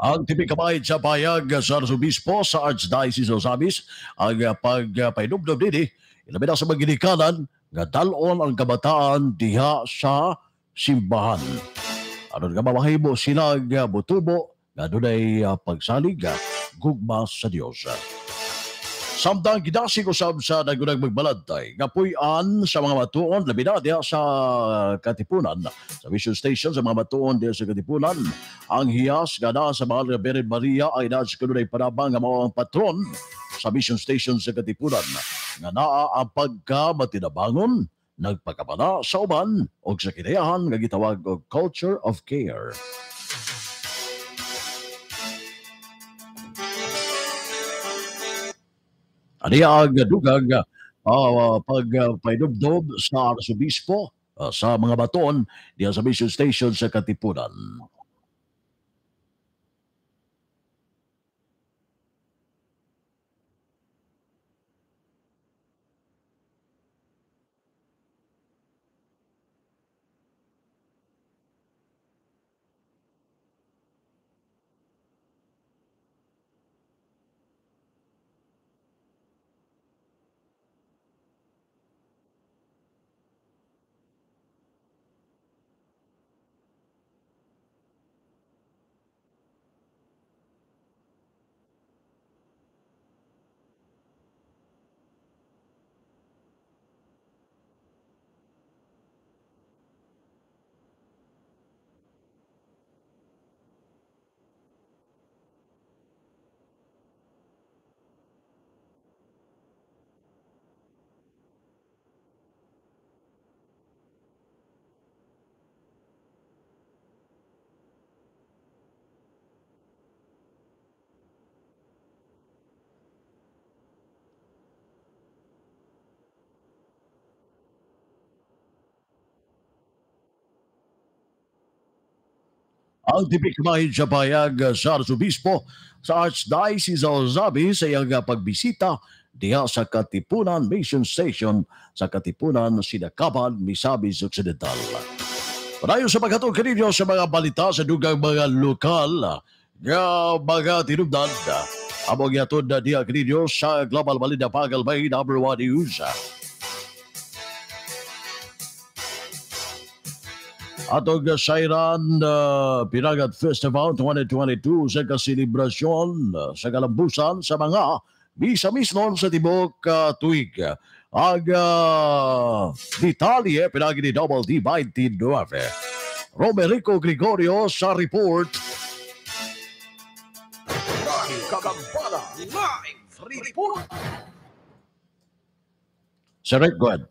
Ang tipik kabayad sa payag sa Arsobispo sa Archdiocese of Zabis ang uh, pagpainubdob dini ilabi na sa mga ginikanan nga dalon ang kabataan diha sa simbahan. Aron nga mamahimo sila nga butubo nga dunay uh, pagsalig gugma sa Dios. Samtang gidasig usab sa nagunag magbalantay nga puy-an sa mga matuon labi na diha sa Katipunan sa Mission Station sa mga matuon diha sa Katipunan ang hiyas nga na sa mahal nga Bered Maria ay na sa kanunay panabang nga mao ang patron sa Mission Station sa Katipunan nga naa ang pagkamatinabangon nagpakabana sa uban o sa kinayahan nga gitawag og culture of care. Ani ang dugag uh, pagpainubdob sa Arsobispo uh, sa mga baton diya sa Mission Station sa Katipunan. Ang tipik mahid sa bayag sa Arsobispo sa Archdiocese of Zabi sa iyang pagbisita diha sa Katipunan Mission Station sa Katipunan, Sinakaban, Misamis Occidental. Padayon sa paghatong kaninyo sa mga balita sa dugang mga lokal nga mga tinubdan. Among yatod na diha kaninyo sa Global Balita Pagal Bay number 1 News. Atong Sairan uh, Pinagat Festival 2022 sa kaselebrasyon uh, sa kalambusan sa mga bisa mismo sa tibok uh, tuig. Ang uh, detalye pinagi ni Double D 29. Romerico Gregorio sa report. Kagambala Live Report. Sir Rick, go ahead.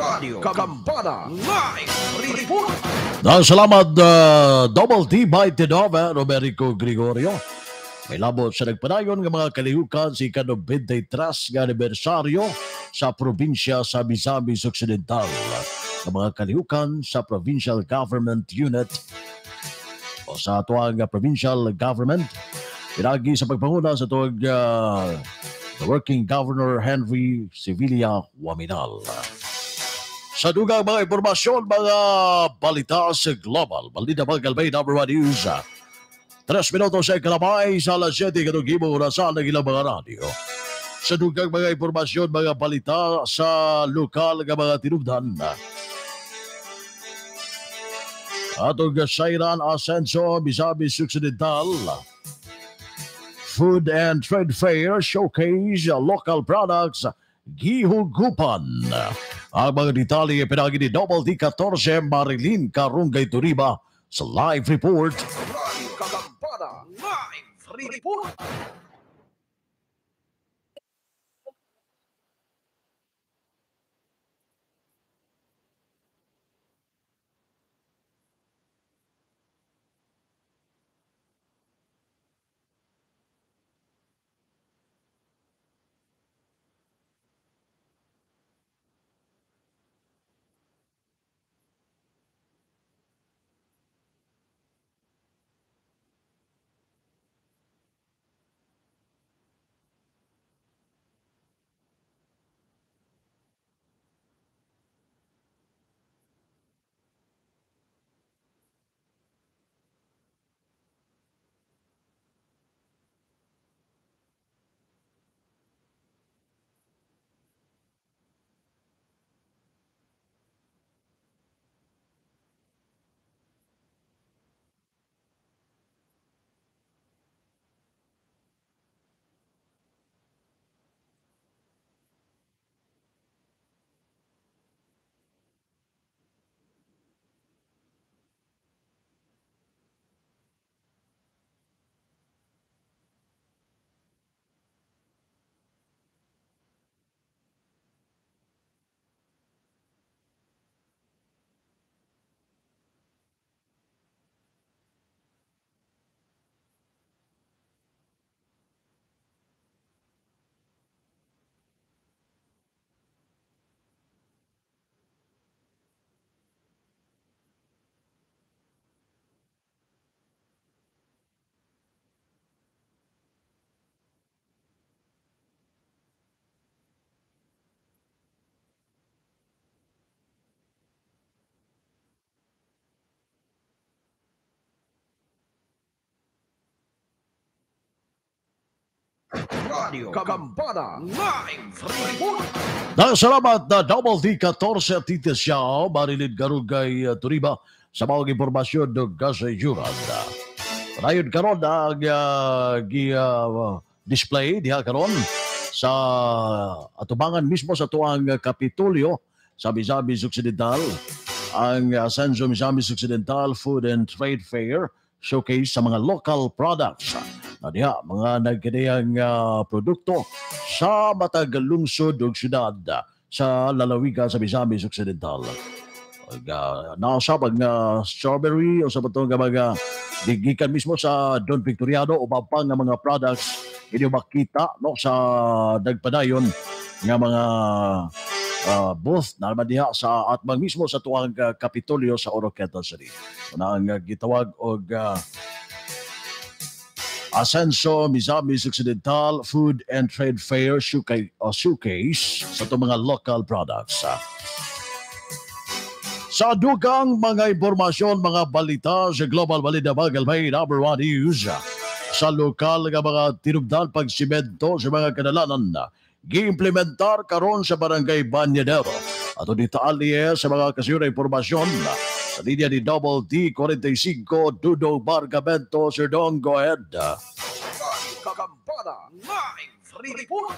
Radio Kagambala Live Report. Dahil salamat uh, Double D by Tenova, Romerico Gregorio. May labot sa nagpanayon ng mga kalihukan si Kano 23 nga anibersaryo sa probinsya sa Misamis Occidental. Ang mga kalihukan sa Provincial Government Unit o sa tuwang provincial government. Pinagi sa pagpanguna sa tuwag uh, the working governor Henry Sevilla Waminal. Sa dugang mga impormasyon, mga balita sa Global. Balita mga kalbay, number one news. Tres minutos sa kalabay sa alas 7 kanugibo orasan ng ilang mga radio. Sa dugang mga impormasyon, mga balita sa lokal ng mga tinubdan. Atong Sairan Ascenso, Misamis Occidental. Food and Trade Fair showcase local products gihugupan. Ang mga detalye pinagi ni Double D14 Marilyn Karungay Turiba sa live report. Live Report. Radio Kagambada Live Report. Salamat na Double D14 at Tita Xiao, Marilyn Garugay uh, Turiba sa mga impormasyon ng kasayuran. Rayon karon ang uh, gi, uh, display diha karon sa atubangan mismo sa tuang Kapitolyo sa Misamis Occidental ang Ascenso Misamis Occidental Food and Trade Fair showcase sa mga local products na diha mga nagkadayang uh, produkto sa matag lungsod ug syudad sa lalawigan sa Misamis Occidental. Ug uh, nausab ang uh, strawberry o sa batong nga mga digikan mismo sa Don Victoriano o pang nga mga products inyo makita no sa nagpadayon nga mga uh, booth na naman diha sa atbang mismo sa tuwang uh, Kapitolyo sa Oroqueta City. Una ang uh, gitawag og uh, Ascenso Misamis Occidental Food and Trade Fair showcase, sa itong mga local products. Uh. Sa dugang mga impormasyon, mga balita sa Global Balita Bagalbay Number 1 News, sa lokal nga mga tinubdan pagsimento sa mga kadalanan na giimplementar karon sa barangay Banyadero. Ato dito aliye sa mga kasiyong impormasyon sa linya ni Double D45 Dudo Bargamento Sir Dong, go ahead. Radio Kagambada Live Report.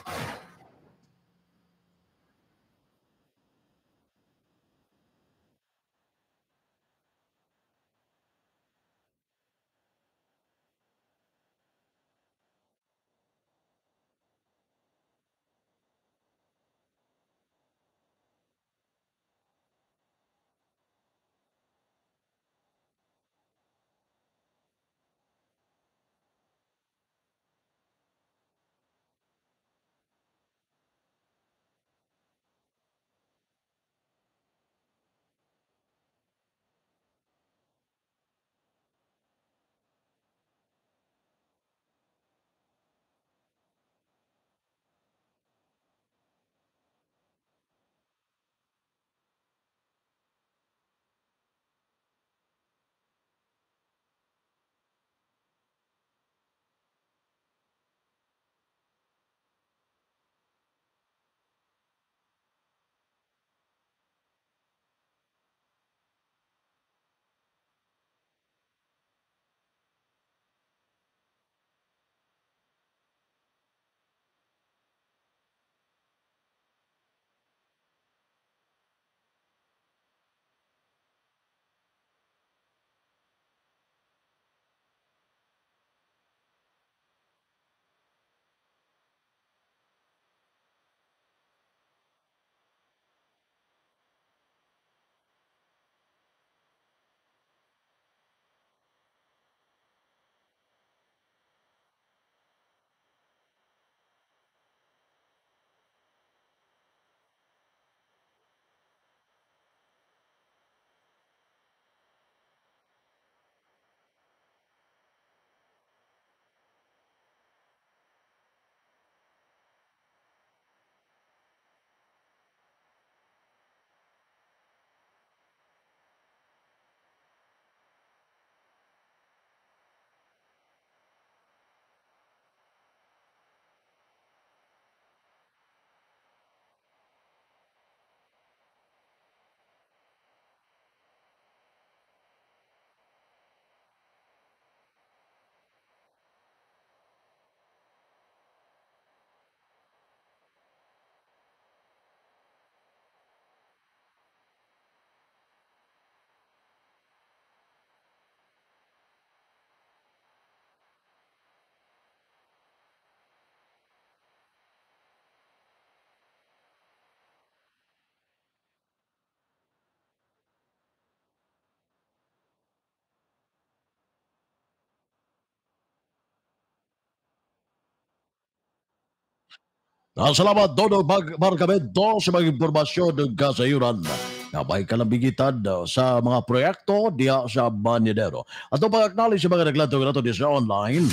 Salamat Dodo Mag Margamento sa mga impormasyon ng kasayuran na may kalambigitan uh, sa mga proyekto diya sa Banyadero. Atong pag-acknowledge sa mga naglatong nato diya sa online,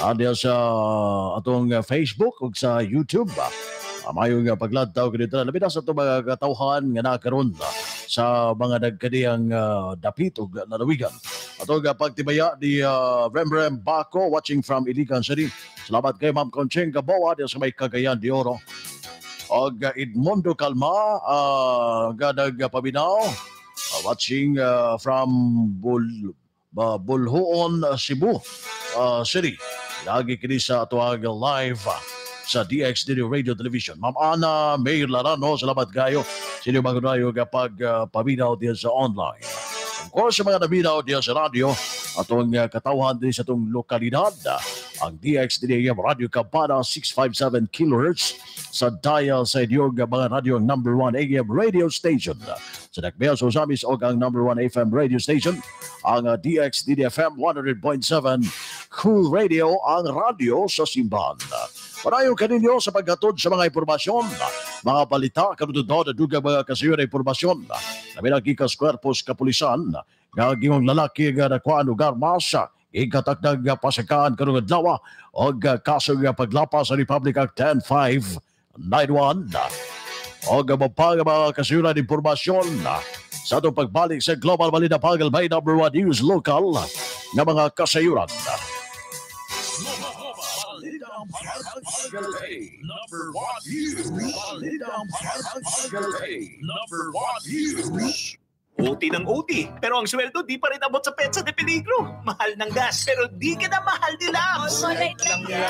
uh, diya sa atong uh, Facebook ug sa YouTube. Uh, mayo nga paglantaw labi na sa itong mga katawhan nga nakaroon uh, sa mga nagkadiyang uh, dapit ug lalawigan. Atong uh, pagtibaya ni uh, Rembrem Baco watching from Iligan City. Salamat kay Ma'am Concheng Gabawa diya sa may Cagayan de Oro og uh, Edmondo Calma uh, gadag uh, paminaw uh, watching uh, from Bul uh, Bulhoon Cebu uh, City lagi kini sa atuag live sa DXD Radio Television. Ma'am Ana Mayor Larano, salamat kayo. Sino mga nayo kapag uh, paminaw din sa online. Of course, sa mga naminaw diyan sa radio, atong uh, katawhan din sa itong lokalidad, uh, ang DXDAM Radio Kampana 657 kHz sa dial sa inyong mga radio ang number 1 AM radio station. Sa Nakbea Sosamis o ang number 1 FM radio station, ang uh, DXDDFM 100.7 Cool Radio, ang radio sa simbahan. Parayo kaninyo sa paghatod sa mga impormasyon, mga balita, kanunod na dugang mga kasiyo na impormasyon. Nabilang gikas kwerpos kapulisan, gagingong lalaki nga nakuha lugar masa, ikatakdag nga pasakaan kanong adlaw o kaso nga paglapas sa Republic Act 10591 o gabapang mga kasunan impormasyon sa itong pagbalik sa Global Balita Pagal by number 1 News Local ng mga kasayuran. Number one news. Number one. OT ng OT, pero ang sweldo di pa rin abot sa petsa de peligro. Mahal ng gas, pero di ka na mahal ni lang yan.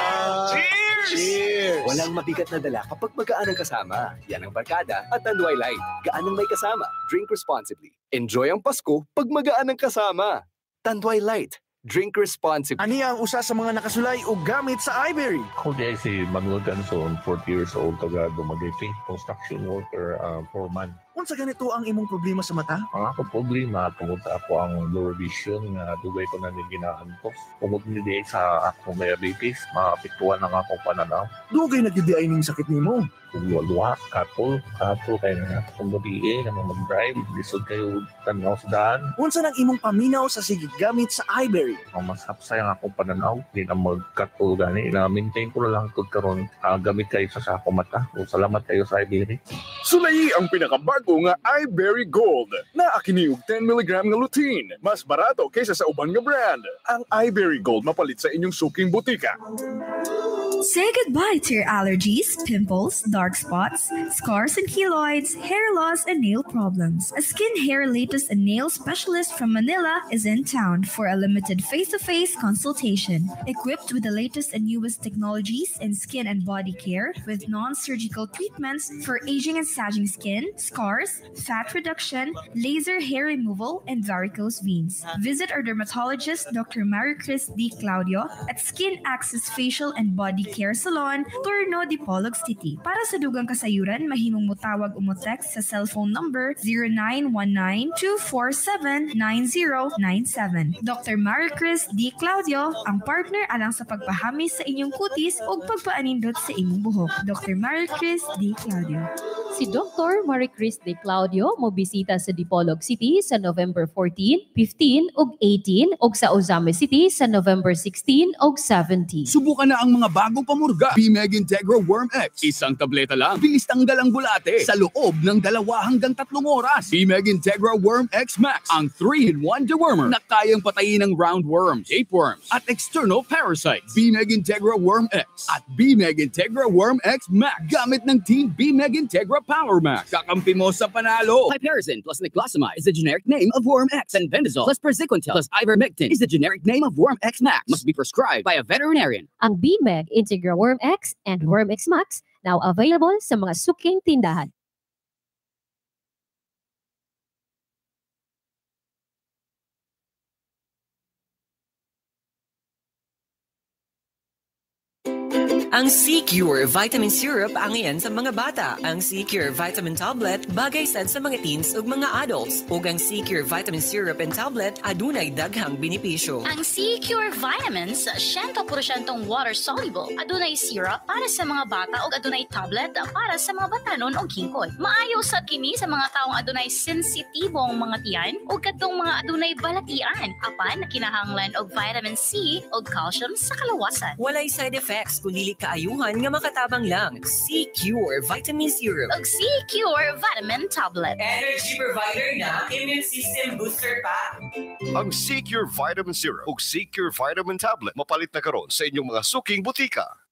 Cheers! Cheers! Walang mabigat na dala kapag magaan ang kasama. Yan ang barkada at Tanduay Light. Gaan ang may kasama. Drink responsibly. Enjoy ang Pasko pag magaan ang kasama. Tanduay Light. Drink responsibly. Ani ang usa sa mga nakasulay o gamit sa Ivory? Ako di ay si Manuel Ganson, 40 years old, taga Dumaguete, construction worker, uh, foreman. Unsa ganito ang imong problema sa mata? Ang ako problema, tungod sa ako ang lower vision, nga dugay ko na niginaan ko. Tungod ni di sa akong diabetes, maapektuhan ang akong pananaw. Dugay na gidi ay ning sakit nimo. Luwa-luwa, katol, katol, kaya nga kung gabi na mag-drive, lisod kayo tanaw sa daan. Unsa nang imong paminaw sa sigig gamit sa Ivory? Ang mas hapsay ang akong pananaw, di na mag-katol gani, na maintain ko lang kung karon uh, gamit kayo sa sa akong mata. O salamat kayo sa Ivory. Sulayi ang pinakabago nga iBerry Gold na akini og 10 mg nga lutein. Mas barato kaysa sa uban nga brand. Ang iBerry Gold mapalit sa inyong suking butika. Say goodbye to your allergies, pimples, dark spots, scars and keloids, hair loss, and nail problems. A skin, hair, latest, and nail specialist from Manila is in town for a limited face to face consultation. Equipped with the latest and newest technologies in skin and body care with non surgical treatments for aging and sagging skin, scars, fat reduction, laser hair removal, and varicose veins. Visit our dermatologist, Dr. Mary Chris D. Claudio, at Skin Access Facial and Body Care Salon, Torno, Dipolog City. Para sa dugang kasayuran, mahimong mutawag o text sa cellphone number 0919-247-9097. Dr. Maricris D. Claudio, ang partner alang sa pagpahami sa inyong kutis o pagpaanindot sa inyong buhok. Dr. Maricris D. Claudio. Si Dr. Maricris De Claudio mo bisita sa Dipolog City sa November 14, 15 ug 18 ug sa Ozame City sa November 16 ug 17. Subukan na ang mga bagong pamurga. B-Meg Integra Worm X. Isang tableta lang. Bilis tanggal ang bulate sa loob ng dalawa hanggang tatlong oras. B-Meg Integra Worm X Max. Ang 3-in-1 dewormer na kayang patayin ng roundworms, tapeworms, at external parasites. B-Meg Integra Worm X at B-Meg Integra Worm X Max. Gamit ng Team B-Meg Integra Power Max. Kakampi mo sa panalo. Piperazine plus niclosamide is the generic name of Worm X and Bendazole plus Praziquantel plus Ivermectin is the generic name of Worm X Max. Must be prescribed by a veterinarian. Ang BMEG Integra Worm X and Worm X Max now available sa mga suking tindahan. Ang C-Cure Vitamin Syrup ang iyan sa mga bata. Ang C-Cure Vitamin Tablet bagay sad sa mga teens ug mga adults. Ug ang C-Cure Vitamin Syrup and Tablet adunay daghang benepisyo. Ang C-Cure Vitamins, 100% water-soluble. Adunay syrup para sa mga bata o adunay tablet para sa mga batanon o kingkoy. Maayo sa kini sa mga taong adunay sensitibong mga tiyan o kadtong mga adunay balatian. Apan kinahanglan og vitamin C o calcium sa kalawasan. Walay side effects kundi kaayuhan nga makatabang lang. C-Cure Vitamin Syrup. Og C-Cure Vitamin Tablet. Energy provider na, immune system booster pa. Ang Secure Vitamin Syrup ug Secure Vitamin Tablet mapalit na karon sa inyong mga suking butika.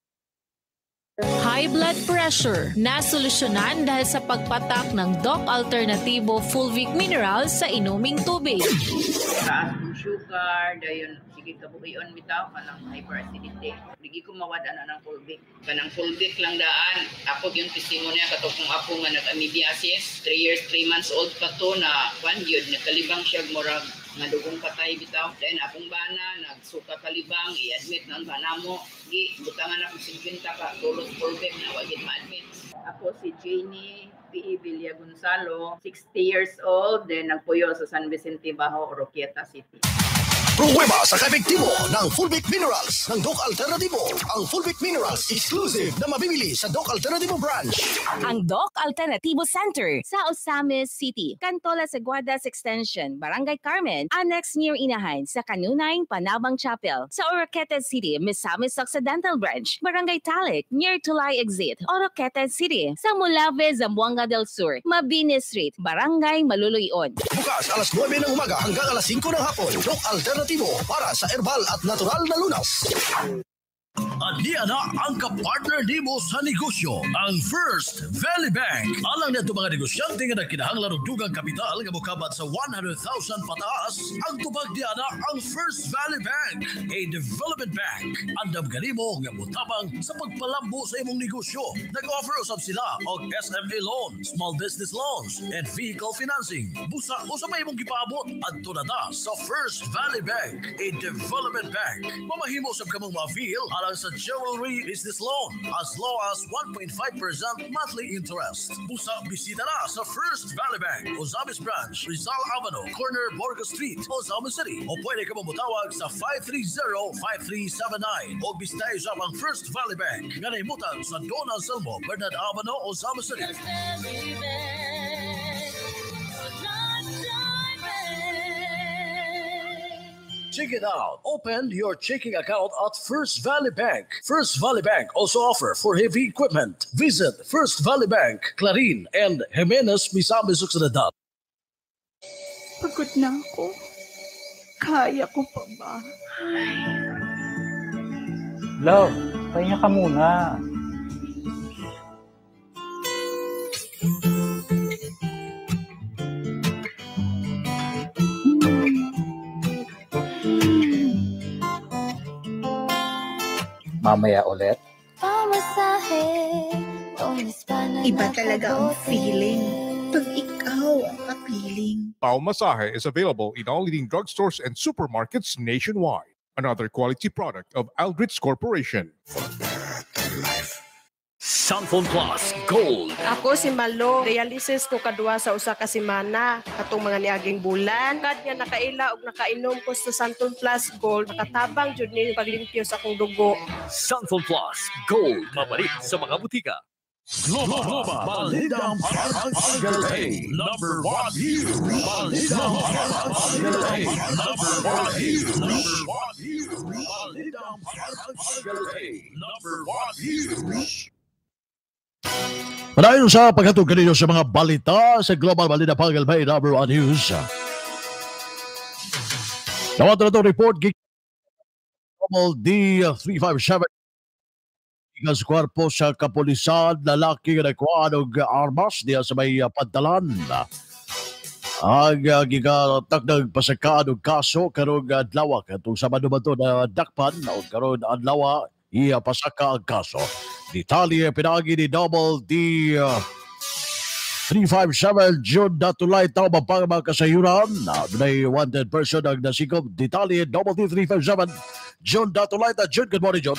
High blood pressure na solusyonan dahil sa pagpatak ng Doc Alternativo Fulvic Minerals sa inuming tubig. taas ng sugar, dayon sige kabuhayon bitaw kanang hyperacidity. Ligi ko mawada na ng fulvic. Kanang fulvic lang daan. Ako yung testimonya kato kung ako nga nag-amibiasis, 3 years, 3 months old pa to na kwan yun, nakalibang siya murag nga dugong patay bitaw. Then akong bana, nagsuka kalibang, i-admit ng bana mo. Gi, butangan ako 50 ka, tulot fulvic na wagit ma-admit. Ako si Janie P.E. Villa Gonzalo, 60 years old, then nagpuyo sa San Vicente Bajo, Roqueta City. Pruweba sa kaepektibo ng Fulvic Minerals ng Doc Alternativo. Ang Fulvic Minerals exclusive na mabibili sa Doc Alternativo branch. Ang Doc Alternativo Center sa Osamis City, Cantola Seguadas Extension, Barangay Carmen, Annex near Inahan sa Kanunay, Panabang Chapel, sa Oroqueta City, Misamis Occidental Branch, Barangay Talik, near Tulay Exit, Oroqueta City, sa Mulave, Zamboanga del Sur, Mabini Street, Barangay Maluloyon. Bukas alas 9 ng umaga hanggang alas 5 ng hapon. Doc Alternativo para sa herbal at natural na lunas. Ania na ang kapartner nimo sa negosyo, ang First Valley Bank. Alang na mga negosyante nga nagkinahanglan og dugang kapital nga mokabat sa 100,000 pataas, ang tubag niya na ang First Valley Bank, a development bank. Andam ganimo nga mutabang sa pagpalambo sa imong negosyo. Nag-offer usab sila og SME loan, small business loans, and vehicle financing. Busa usa pa imong gipaabot adto na sa First Valley Bank, a development bank. Mamahimo sab kamong ma-feel alang sa jewelry business loan as low as 1.5% monthly interest. Busa bisita na sa First Valley Bank, Ozamis Branch, Rizal Avenue, corner Borgo Street, Ozamis City. O pwede ka mamutawag sa 530-5379 o bisitahin sa ang First Valley Bank nga naimutan sa Don Anselmo, Bernard Avenue, Ozamis City. Check it out. Open your checking account at First Valley Bank. First Valley Bank also offer for heavy equipment. Visit First Valley Bank, Clarin, and Jimenez Misamis Occidental. Pagod na ako. Kaya ko pa ba? Love, pahinga ka muna. Mamaya ulit. Iba talaga ang feeling pag ikaw ang kapiling. Pau Masaje is available in all leading drugstores and supermarkets nationwide. Another quality product of Aldrich Corporation. Sunphone Plus Gold. Ako si Malo, dialysis ko kadua sa usa ka semana. Katong mga niaging bulan, kad nga nakaila og nakainom ko sa Santon Plus Gold, nakatabang jud ni paglimpyo sa akong dugo. Sunphone Plus Gold. Mabalik sa mga butika. Global, Global, Balidang Pag-Agalay, number one here. Balidang Pag-Agalay, number one here. Number one here. Balidang Pag-Agalay, number one here. Madayon sa paghatog kanino sa mga balita sa Global Balita Pagalbay number one news. Nawat na ito report Global D357 Ikas kwarpo sa kapulisan, lalaki nga nagkuhan og armas diya sa may uh, pantalan. Ang uh, gigatakdag pasakaan og kaso karong adlaw katong sa manumato na dakpan o karon adlaw iya pasaka ang kaso. Detalye pinagi ni Double D uh, 357 June natulay tao mapang mga kasayuran. Uh, may wanted person ang nasikop. Detalye Double D 357 June natulay ta June. Good morning, John.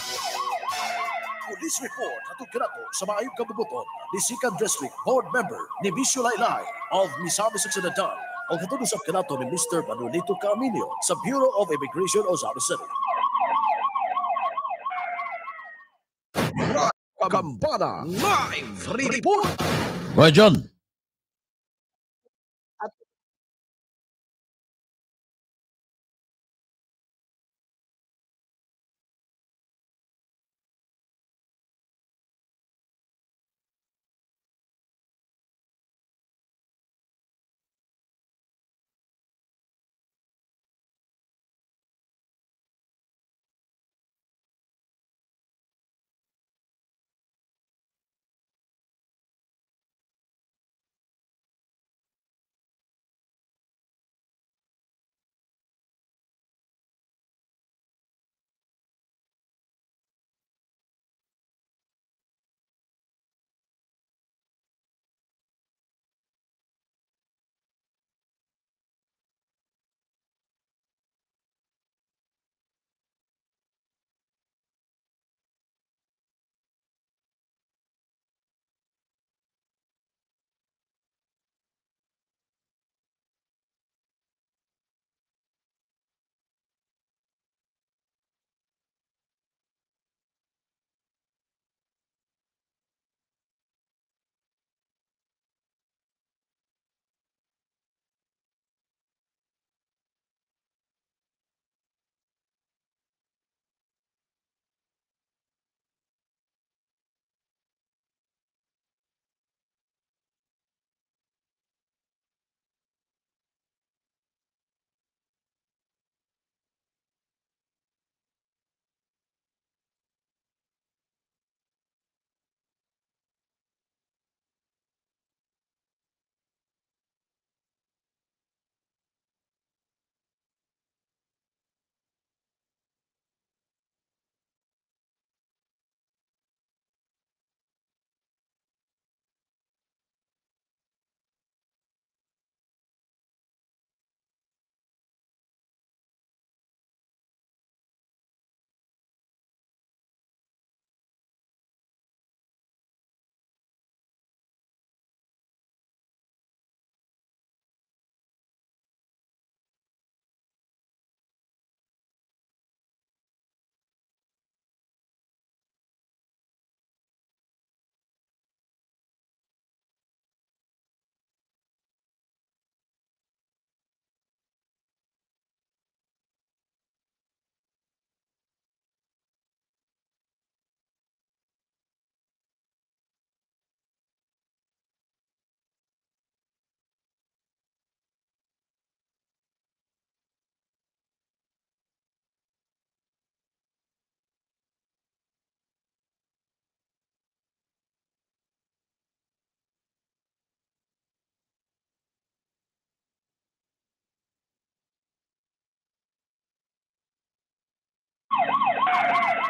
Police report atong kanato sa maayong kabubuton ni Second District Board Member ni Bisyo Laylay of Misamis Occidental o katulong sa kanato ni Mr. Manolito Caminio sa Bureau of Immigration Ozamis City. Kambana Live Report! Right, John.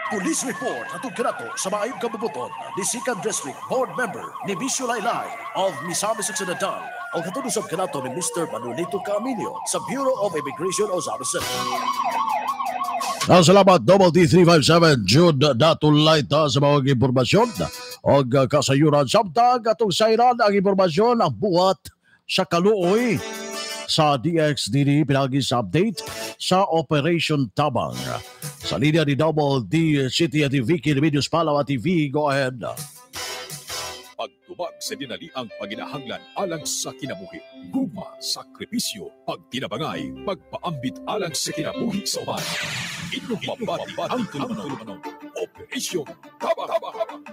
Police report atong kanato sa maayong kabubuton ni Second District Board Member ni Bisyo Laylay of Misamis Occidental o katulong sa kanato ni Mr. Manolito Caminio sa Bureau of Immigration Ozamis City. Ang salamat, Double D357, Jude Datulay ta sa mga impormasyon o kasayuran. Samtang atong sayran ang impormasyon ang buhat sa kaluoy sa DXDD pinagi sa update sa Operation Tabang. Sa linya ni Double D City at Vicky Remedios Palawa TV, go ahead. Pagtubag sa dinaliang paginahanglan alang sa kinabuhi. Gugma, sakripisyo, pagtinabangay, pagpaambit alang sa kinabuhi sa uban. Inyong ang tulumanon. Operation Tabang. Tabang.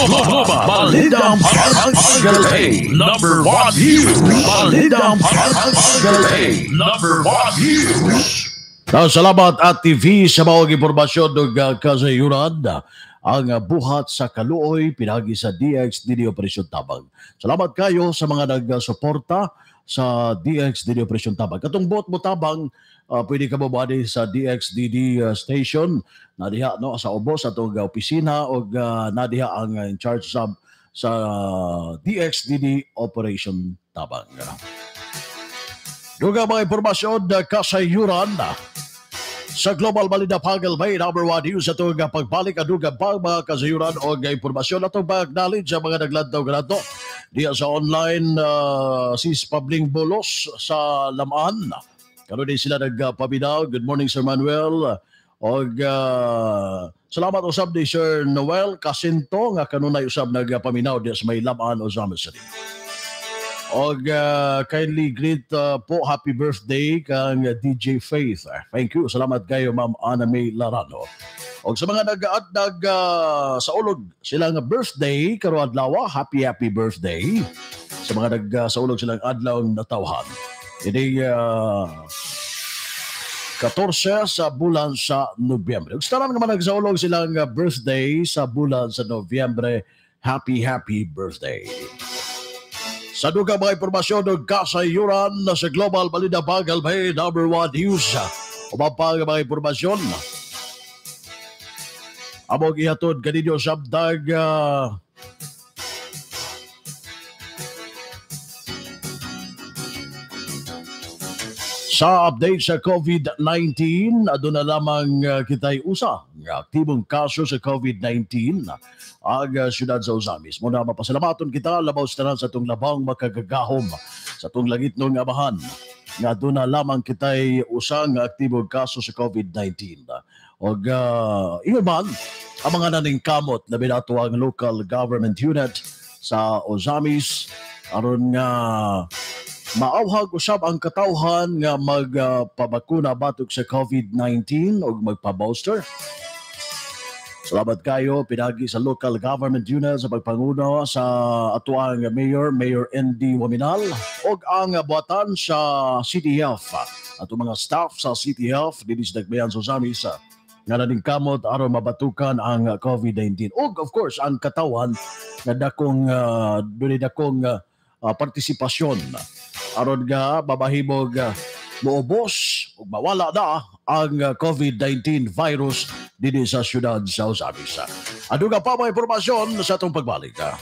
Global Balidang Pag-Pag-Galay Number 1 News Number 1 News Now, salamat at TV sa mga impormasyon ng uh, kasayuran. Ang uh, buhat sa kaluoy pinagi sa DXDD Operation Tabang. Salamat kayo sa mga nagsuporta sa DXDD Operation Tabang. Katong bot mo tabang, uh, pwede ka mabadi sa DXDD uh, station na diha no sa ubos atong uh, opisina o uh, nadiha ang uh, in charge sa sa uh, DXDD Operation Tabang. Duga mga impormasyon na kasayuran sa Global Balida Pagal Bay, number one news sa itong pagbalik ang dugang pang mga kasayuran o impormasyon at pag-acknowledge sa mga naglantaw ganito. Diya sa online uh, sis Pabling Bolos sa Lamaan. Kano din sila nagpaminaw. Good morning Sir Manuel. O uh, salamat usab ni Sir Noel Casinto nga kanunay usab nagpaminaw diya sa may Lamaan o Zama City. Og uh, kindly greet uh, po happy birthday kang DJ Faith. Thank you. Salamat kayo Ma'am Ana May Larano. Og sa mga nag-aaddag uh, sa ulog silang birthday karo adlaw, happy happy birthday. Sa mga nag uh, sa ulog silang adlaw natawhan. Ini uh, 14 sa bulan sa Nobyembre. Gusto naman naman nagsaulog silang uh, birthday sa bulan sa Nobyembre. Happy, happy birthday. Sa dugang mga impormasyon ng kasayuran na sa Global Balida Bagal Bay Number 1 News. Umapang mga impormasyon. Among ihatod kaninyo sabdag uh, Sa update sa COVID-19, adun na lamang uh, kitay usa nga aktibong kaso sa COVID-19 ang uh, siyudad sa Usamis. Muna mapasalamaton kita labaw sa sa itong labang makagagahom sa itong langit ng amahan nga doon na lamang kitay usang aktibong kaso sa COVID-19. O uh, iyon man, ang mga naningkamot na binato ang local government unit sa Ozamis aron nga maawhag usab ang katawhan nga magpabakuna uh, batok sa COVID-19 o magpa-booster. Salamat kayo pinagi sa local government unit sa pagpanguno sa atuang Mayor, Mayor ND Waminal o ang buhatan sa City Health. Ato mga staff sa City Health dili sa Dagbayan sa Samis nga naning kamot aron mabatukan ang COVID-19. O of course ang katawan nga dakong uh, dakong uh, partisipasyon aron nga babahimog uh, moobos ug mawala na ang uh, COVID-19 virus dinhi sa syudad sa Osamis. Ano nga pa mga impormasyon sa atong pagbalik? Uh.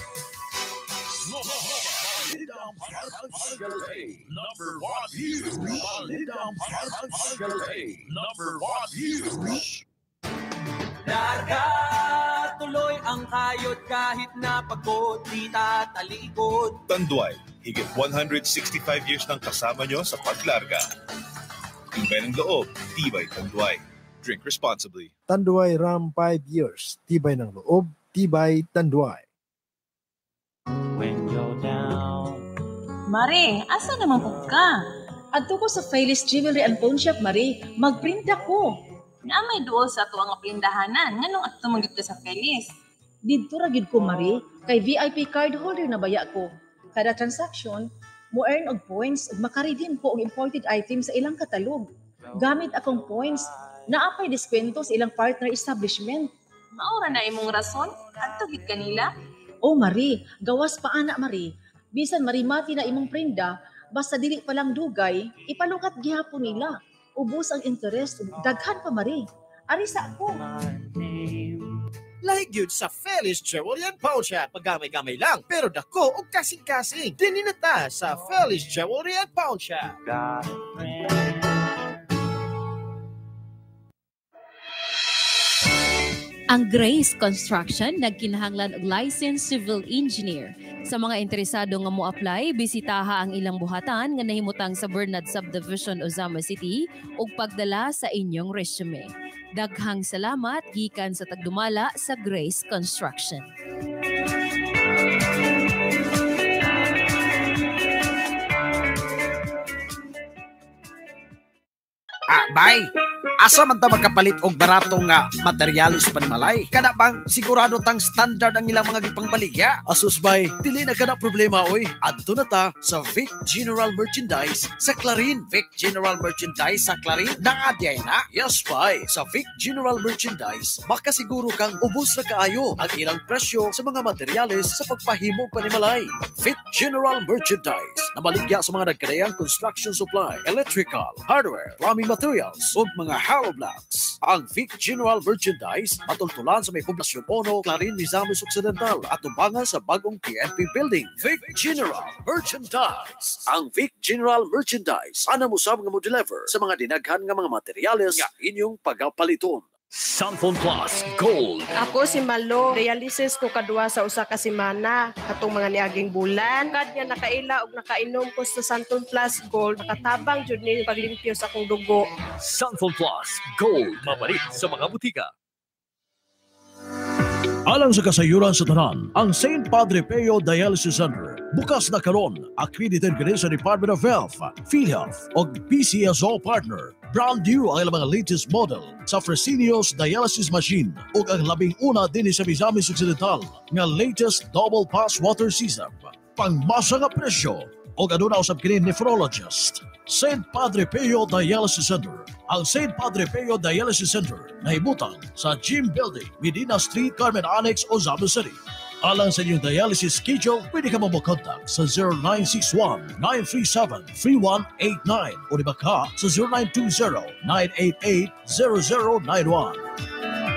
Number one news. Number one news. Larga tuloy ang kayod kahit na pagod di tatalikod. Tanduay, higit 165 years nang kasama nyo sa paglarga. Tibay ng loob, tibay tanduay. Drink responsibly. Tanduay Ram 5 years. Tibay ng loob, tibay tanduay. When you're down. Mare, asa naman po ka? Adto ko sa Phyllis Jewelry and Pawn Shop, Mare. Magprint ako. Na may duol sa tuwang prindahanan. Nganong at tumanggit ka sa Felis? Dito ra gid ko mari kay VIP card holder na baya ko. Kada transaction, mo earn og points ug makaredeem ko og imported items sa ilang katalog. Gamit akong points, naapay diskwento sa ilang partner establishment. Maura na imong rason adto gid kanila. Oh Mari, gawas pa ana Mari. Bisan marimati na imong prenda, basta dili pa lang dugay, ipalukat gihapon nila ubos ang interest, daghan pa mari. Ari sa ako. Lahi gyud sa Felis Jewelry and Pawn Shop. Pagamay-gamay lang, pero dako og kasing-kasing. Dininata sa Felis Jewelry and Pawn Shop. Ang Grace Construction nagkinahanglan og licensed civil engineer. Sa mga interesado nga mo apply, bisitaha ang ilang buhatan nga nahimutang sa Bernard Subdivision Ozama City ug pagdala sa inyong resume. Daghang salamat gikan sa tagdumala sa Grace Construction. Bay, asa man ta magkapalit og barato nga materialis panimalay? Kada bang sigurado tang standard ang ilang mga gipangbaligya? Asus bay, dili na ka na problema oy. Adto na ta sa Vic General Merchandise sa Clarin. Vic General Merchandise sa Clarin, naadyay na. Yes, bay. Sa Vic General Merchandise, makasiguro kang ubos na kaayo ang ilang presyo sa mga materyales sa pagpahimo panimalay. Vic General Merchandise, namaligya sa mga nagkarayang construction supply, electrical, hardware, plumbing materials, ug mga hollow blocks. Ang Vic General Merchandise matultulan sa may poblasyon Ono, Clarin, Misamis Occidental at tumbangan sa bagong PNP Building. Vic General Merchandise. Ang Vic General Merchandise ana mo sab nga mo deliver sa mga dinaghan nga mga materyales nga inyong pagapaliton. Sunphone Plus Gold. Ako si Malo, dialysis ko kadua sa usa ka semana. Katong mga niaging bulan, kad nga nakaila og nakainom ko sa Santon Plus Gold, nakatabang jud ni paglimpyo sa akong dugo. Sunphone Plus Gold. Mabalit sa mga butika. Alang sa kasayuran sa tanan, ang St. Padre Pio Dialysis Center bukas na karon accredited kini sa Department of Health, PhilHealth o PCSO partner. Brand new ang mga latest model sa Fresenius Dialysis Machine o ang labing una din sa Misamis Occidental nga latest double pass water system. Pangmasa nga presyo o aduna usab kini nephrologist. St. Padre Pio Dialysis Center. Ang St. Padre Pio Dialysis Center na ibutang sa Gym Building, Medina Street, Carmen Annex, Ozama City. Alang sa inyong dialysis schedule, pwede ka contact sa 0961-937-3189 o di ba ka sa 0920-988-0091.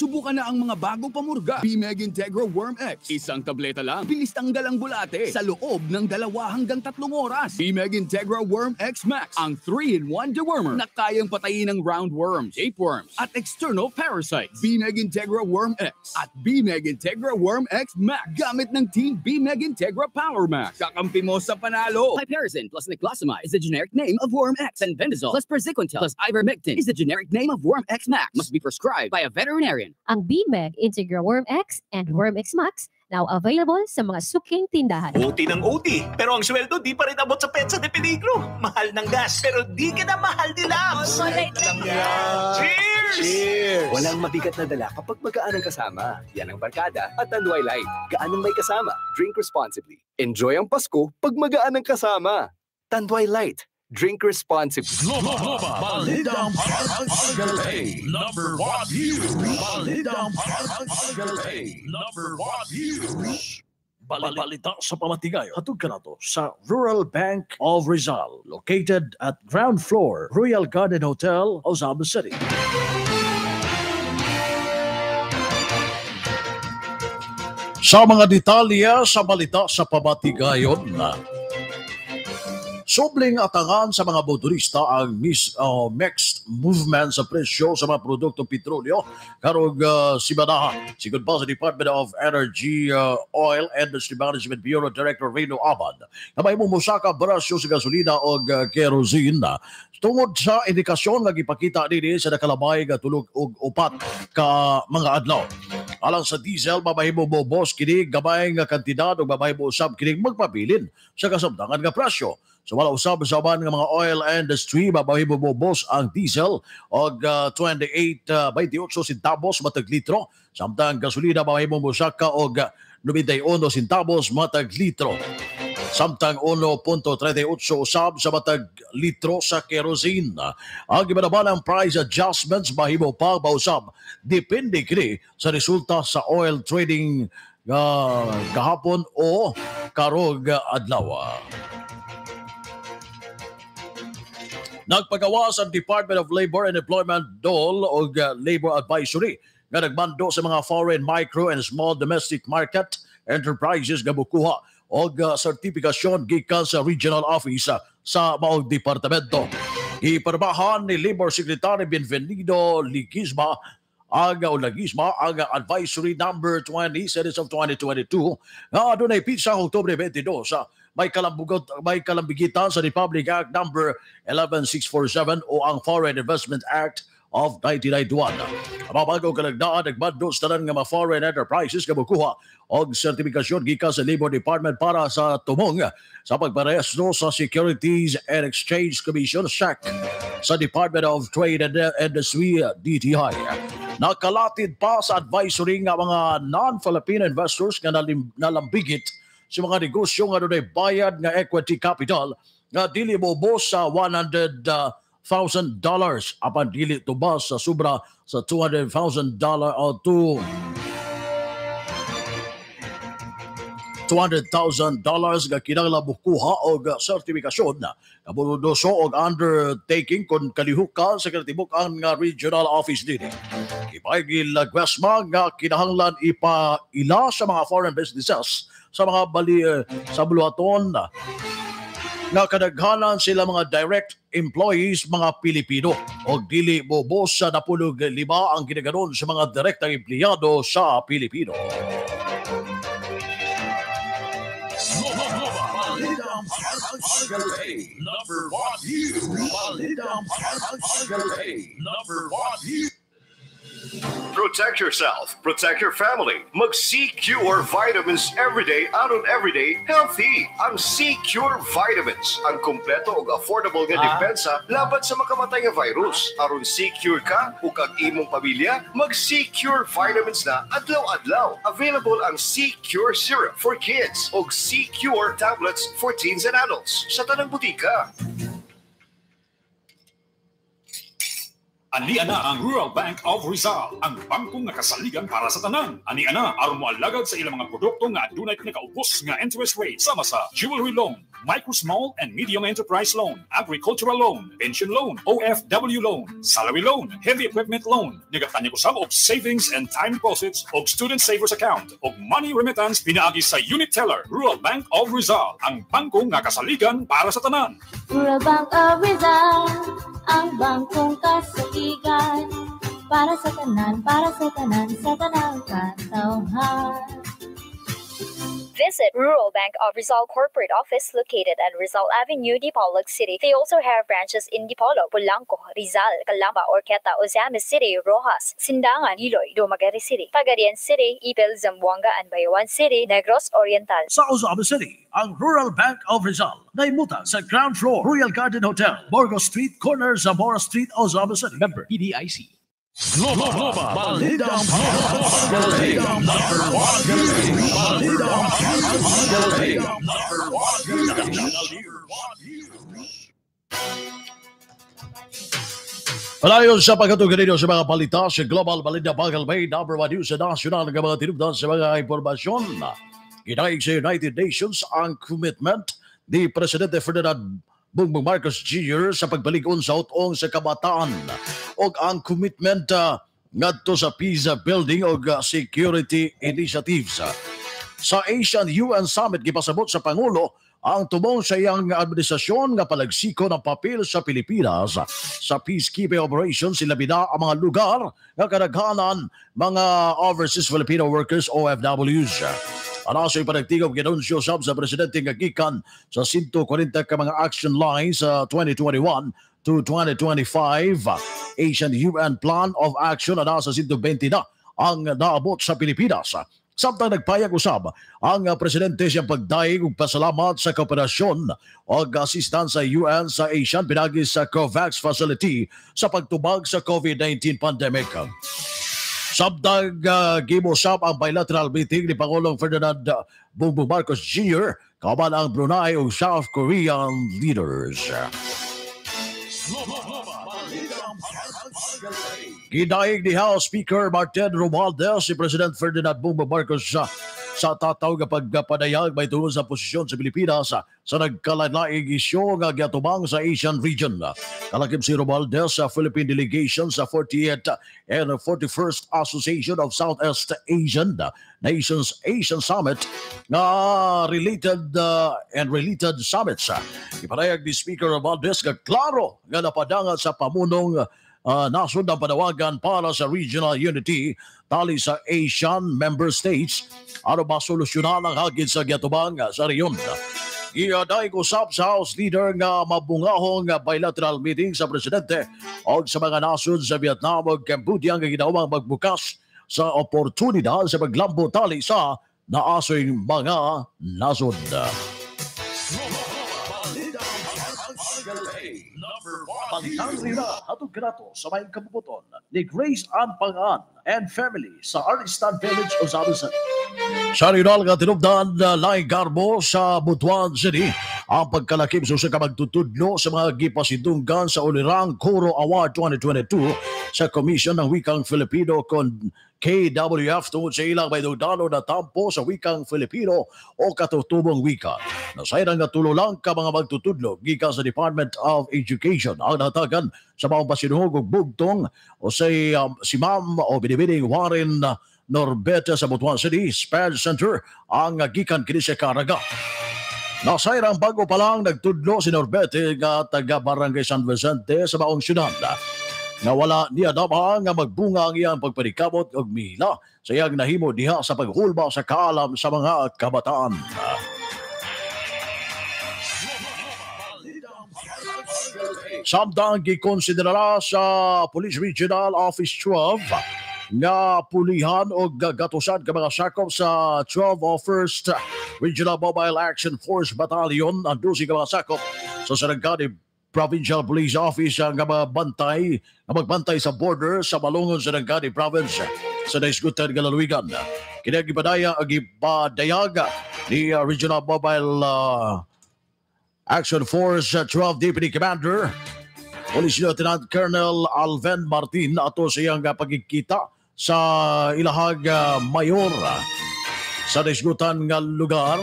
Subukan na ang mga bagong pamurga. Bimeg Integra Worm X. Isang tableta lang. Bilis tanggal ang bulate sa loob ng dalawa hanggang tatlong oras. Bimeg Integra Worm X Max. Ang 3-in-1 dewormer na kayang patayin ng roundworms, tapeworms, at external parasites. Bimeg Integra Worm X at Bimeg Integra Worm X Max. Gamit ng Team Bimeg Integra Power Max. Kakampi mo sa panalo. Hypericin plus niclosamide is the generic name of Worm X, and Bendazole plus Praziquantel plus ivermectin is the generic name of Worm X Max. Must be prescribed by a veterinarian. Ang BMEG Integra Worm X and Worm X Max now available sa mga suking tindahan. OT ng OT, pero ang sweldo di pa rin abot sa petsa de peligro. Mahal ng gas, pero di ka na mahal ni Labs. Cheers! Cheers! Walang mabigat na dala kapag magaan ang kasama. Yan ang barkada at Tanduay Light. Gaan ang may kasama. Drink responsibly. Enjoy ang Pasko pag magaan ang kasama. Tanduay Light. Drink responsibly. Balidang Pag-Agalay. Number one news. Balidang Pag-Agalay. Number one news. Balita sa pamatigayo. Hatug ka na to sa Rural Bank of Rizal, located at ground floor, Royal Garden Hotel, Ozaba City. Sa mga detalya sa balita sa pamatigayon na Sobling atangan sa mga motorista ang mis, uh, mixed movement sa presyo sa mga produktong petrolyo karong uh, simanaha. Sigod pa sa Department of Energy, uh, Oil Industry Management Bureau Director Reno Abad na may mumusaka barasyo sa gasolina o uh, kerosene tungod sa indikasyon nga gipakita nini sa nakalabay nga tulog og upat ka mga adlaw. Alang sa diesel, mamahimo mo boss kini gamay nga kantidad o mamahimo usab kini magpabilin sa kasabtangan nga presyo. So wala usab sa uban nga mga oil industry boss ang diesel og uh, 28 uh, 28 centavos matag litro samtang gasolina babahimo mo saka og 91 centavos matag litro. Samtang 1.38 usab sa matag litro sa kerosene. Ang gibanabanang price adjustments mahimo pa bausab depende kini sa resulta sa oil trading uh, kahapon o karog adlaw. Nagpagawa sa Department of Labor and Employment DOL o uh, Labor Advisory nga nagmando sa mga foreign micro and small domestic market enterprises nga bukuha og uh, sertifikasyon gikan sa regional office uh, sa maong departamento. Iparbahan ni Labor Secretary Benvenido Ligisma ang o Lagisma ang advisory number 20 series of 2022 nga adunay pizza Oktubre 22 sa may kalambugot may kalambigitan sa Republic Act number 11647 o ang Foreign Investment Act of 1991. Ang mga bagong kalagdaan nagbando sa tanan nga mga foreign enterprises nga mokuha og sertifikasyon gikan sa Labor Department para sa tumong sa pagparesto sa Securities and Exchange Commission SEC sa Department of Trade and Industry DTI. Nakalatid pa sa advisory nga mga non-Filipino investors nga nalambigit sa mga negosyo nga doon bayad nga equity capital nga dili mo sa 100 uh, $1,000 apan dili tubas sa sobra sa $200,000 o to $200,000 nga kinahanglan bukuha og sertifikasyon na kabuludoso og undertaking kung kalihukan sa katibukan nga regional office dinhi. Ipagil Gwesma nga kinahanglan ipaila sa mga foreign businesses sa mga bali eh, sa buluhaton nga kadaghanan sila mga direct employees mga Pilipino o dili bobos sa napulog lima ang ginaganon sa mga direktang empleyado sa Pilipino. Number one, you. Number one, you. Protect yourself, protect your family. Mag C-Cure Vitamins everyday aron everyday healthy. Ang C-Cure Vitamins, ang kompleto ug affordable nga Ah. depensa laban sa makamatay nga virus. Aron C-Cure ka ug ang imong pamilya, mag C-Cure Vitamins na adlaw-adlaw. Available ang C-Cure Syrup for kids ug C-Cure tablets for teens and adults sa tanang butika. Ani ana ang Rural Bank of Rizal, ang bangko nga kasaligan para sa tanan. Ani ana aron moalagad sa ilang mga produkto nga adunay pinakaubos nga interest rate sama sa jewelry loan, micro small and medium enterprise loan, agricultural loan, pension loan, OFW loan, salary loan, heavy equipment loan, nagatanya ko sab og savings and time deposits og student savers account og money remittance pinaagi sa unit teller Rural Bank of Rizal, ang bangko nga kasaligan para sa tanan. Rural Bank of Rizal, ang bangkong kasaligan. Para sa tanan, para sa tanan, sa tanang katawhan. Visit Rural Bank of Rizal Corporate Office located at Rizal Avenue, Dipolog City. They also have branches in Dipolog, Polanco, Rizal, Calamba, Orqueta, Ozamis City, Rojas, Sindangan, Iloy, Dumaguete City, Cagayan City, Ipil, Zamboanga, and Bayawan City, Negros Oriental. Sa Ozaba City, ang Rural Bank of Rizal na imuta sa ground floor Royal Garden Hotel, Borgo Street, corner Zamora Street, Ozaba City. Member PDIC. Global, global, Palayon sa pagkatugan sa mga balita sa Global Balita Bagal Bay, number one news sa nasyonal ng mga tinugdan sa mga impormasyon. Ginaig sa United Nations ang commitment. Ni Presidente Ferdinand Bongbong Marcos Jr. sa pagbalik-on sa utong sa kabataan o ang commitment uh, ngadto sa PISA building o uh, security initiatives. Sa Asian UN Summit gipasabot sa Pangulo ang tumong sa iyang administrasyon nga palagsiko ng papel sa Pilipinas sa peacekeeping operations sila bina ang mga lugar nga kadaghanan mga overseas Filipino workers OFWs. Sa ipanagtigom ginunsyo sab sa presidente nga gikan sa 140 ka mga action lines sa 2021 to 2025 Asian UN Plan of Action na sa 120 na ang naabot sa Pilipinas. Samtang nagpayag usab ang presidente siyang pagdaig ug pasalamat sa kooperasyon o assistance sa UN sa Asian pinagi sa COVAX facility sa pagtubag sa COVID-19 pandemic. Sabdag uh, gimosap ang bilateral meeting ni Pangulong Ferdinand uh, Bongbong Marcos Jr. kaman ang Brunei ug South Korean leaders. Gidaig ni House Speaker Martin Romualdez si President Ferdinand Bongbong Marcos sa sa tataw nga pagpadayag may tungkol sa posisyon sa Pilipinas sa, nagkalalaing isyo nga giatubang sa Asian region. Kalakip si Romualdez sa Philippine Delegation sa 48th and 41st Association of Southeast Asian Nations Asian Summit nga related uh, and related summits. Ipanayag ni Speaker Romualdez nga klaro nga napadangat sa pamunong uh, nasod ang panawagan para sa regional unity tali sa Asian member states ano ba solusyonan ang hagid sa giatubang sa reyon. Giaday ko sa House Leader nga mabungahong nga bilateral meeting sa presidente o sa mga nasod sa Vietnam ug Cambodia nga ginawang magbukas sa oportunidad sa paglambo tali sa naasoy mga nasod. Pangitang rira hatod kanato sa may kabubuton ni Grace Ann Pangan and family sa Arlistan Village, City. Sa rinal nga tinubdan na Lai Garbo sa Butuan City ang pagkalakip sa ka magtutudlo sa mga gipasidunggan sa Ulirang Koro Award 2022 sa Commission ng Wikang Filipino kon KWF tungod sa ilang may dugdano na tampo sa wikang Filipino o katutubong wika. Nasayran nga tulo lang ka mga magtutudlo gikan sa Department of Education ang natagan sa mga pasinuhog ug bugtong o say um, si Ma'am o binibining Warren Norbeta sa Butuan City Sped Center ang gikan kini sa Caraga. Nasayrang bago pa lang nagtudlo si Norbete nga taga Barangay San Vicente sa Baong Syudad nga wala niya damang nga magbunga ang iyang pagparikabot og mila sa iyang nahimo diha sa paghulba sa kaalam sa mga kabataan. Samtang gikonsidera sa Police Regional Office 12 nga pulihan o gagatusan ka mga sakop sa 12 of 1st Regional Mobile Action Force Battalion ang 12 ka mga sakop sa Sarangani Provincial Police Office ang mga bantay nga magbantay sa border sa Malungon sa Nangani Province. Sa Daisgutan Galaluigan. Kinagipadaya ang ipadayag ni uh, Regional Mobile uh, Action Force uh, 12 Deputy Commander. Police Lieutenant Colonel Alven Martin ato sa iyang uh, pagkikita sa ilahag uh, mayor. Sa Daisgutan nga lugar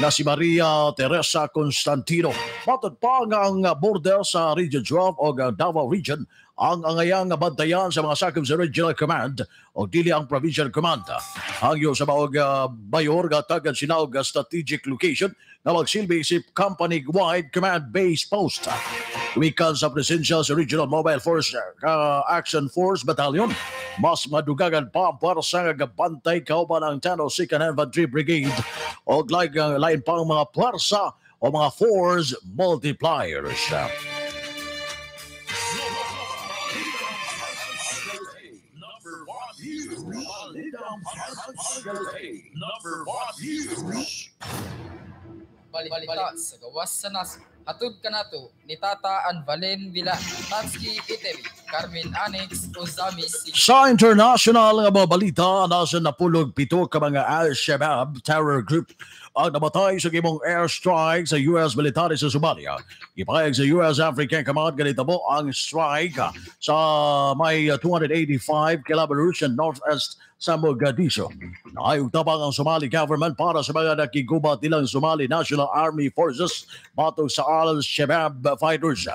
na si Maria Teresa Constantino. Matod pa nga ang border sa Region 12 o Davao Region ang angayang bantayan sa mga sakop sa Regional Command o dili ang Provincial Command. Hangyo sa mga uh, bayor nga tagad sinawag strategic location na magsilbi si company-wide command-based post. Tumikan sa presensya sa Regional Mobile Force uh, Action Force Battalion, mas madugagan pa para sa gabantay kauban ang 10 2nd Infantry Brigade o like, uh, lain pang mga pwersa o mga force multipliers. Number one news. Balita sa gawas sa nas Hatud kanato ni Tata and Valen Villa Tatsky Italy Carmen Annex Ozami City. Sa international nga mga balita, nasa napulog pito ka mga Al-Shabaab terror group ang namatay sa gimong airstrike sa US military sa Somalia. Ipahayag sa US African Command ganito mo ang strike sa may 285 kilometers sa northeast sa Mogadishu. Naayog tabang ang Somali government para sa mga nakigubat nilang Somali National Army Forces batong sa Al-Shabaab fighters.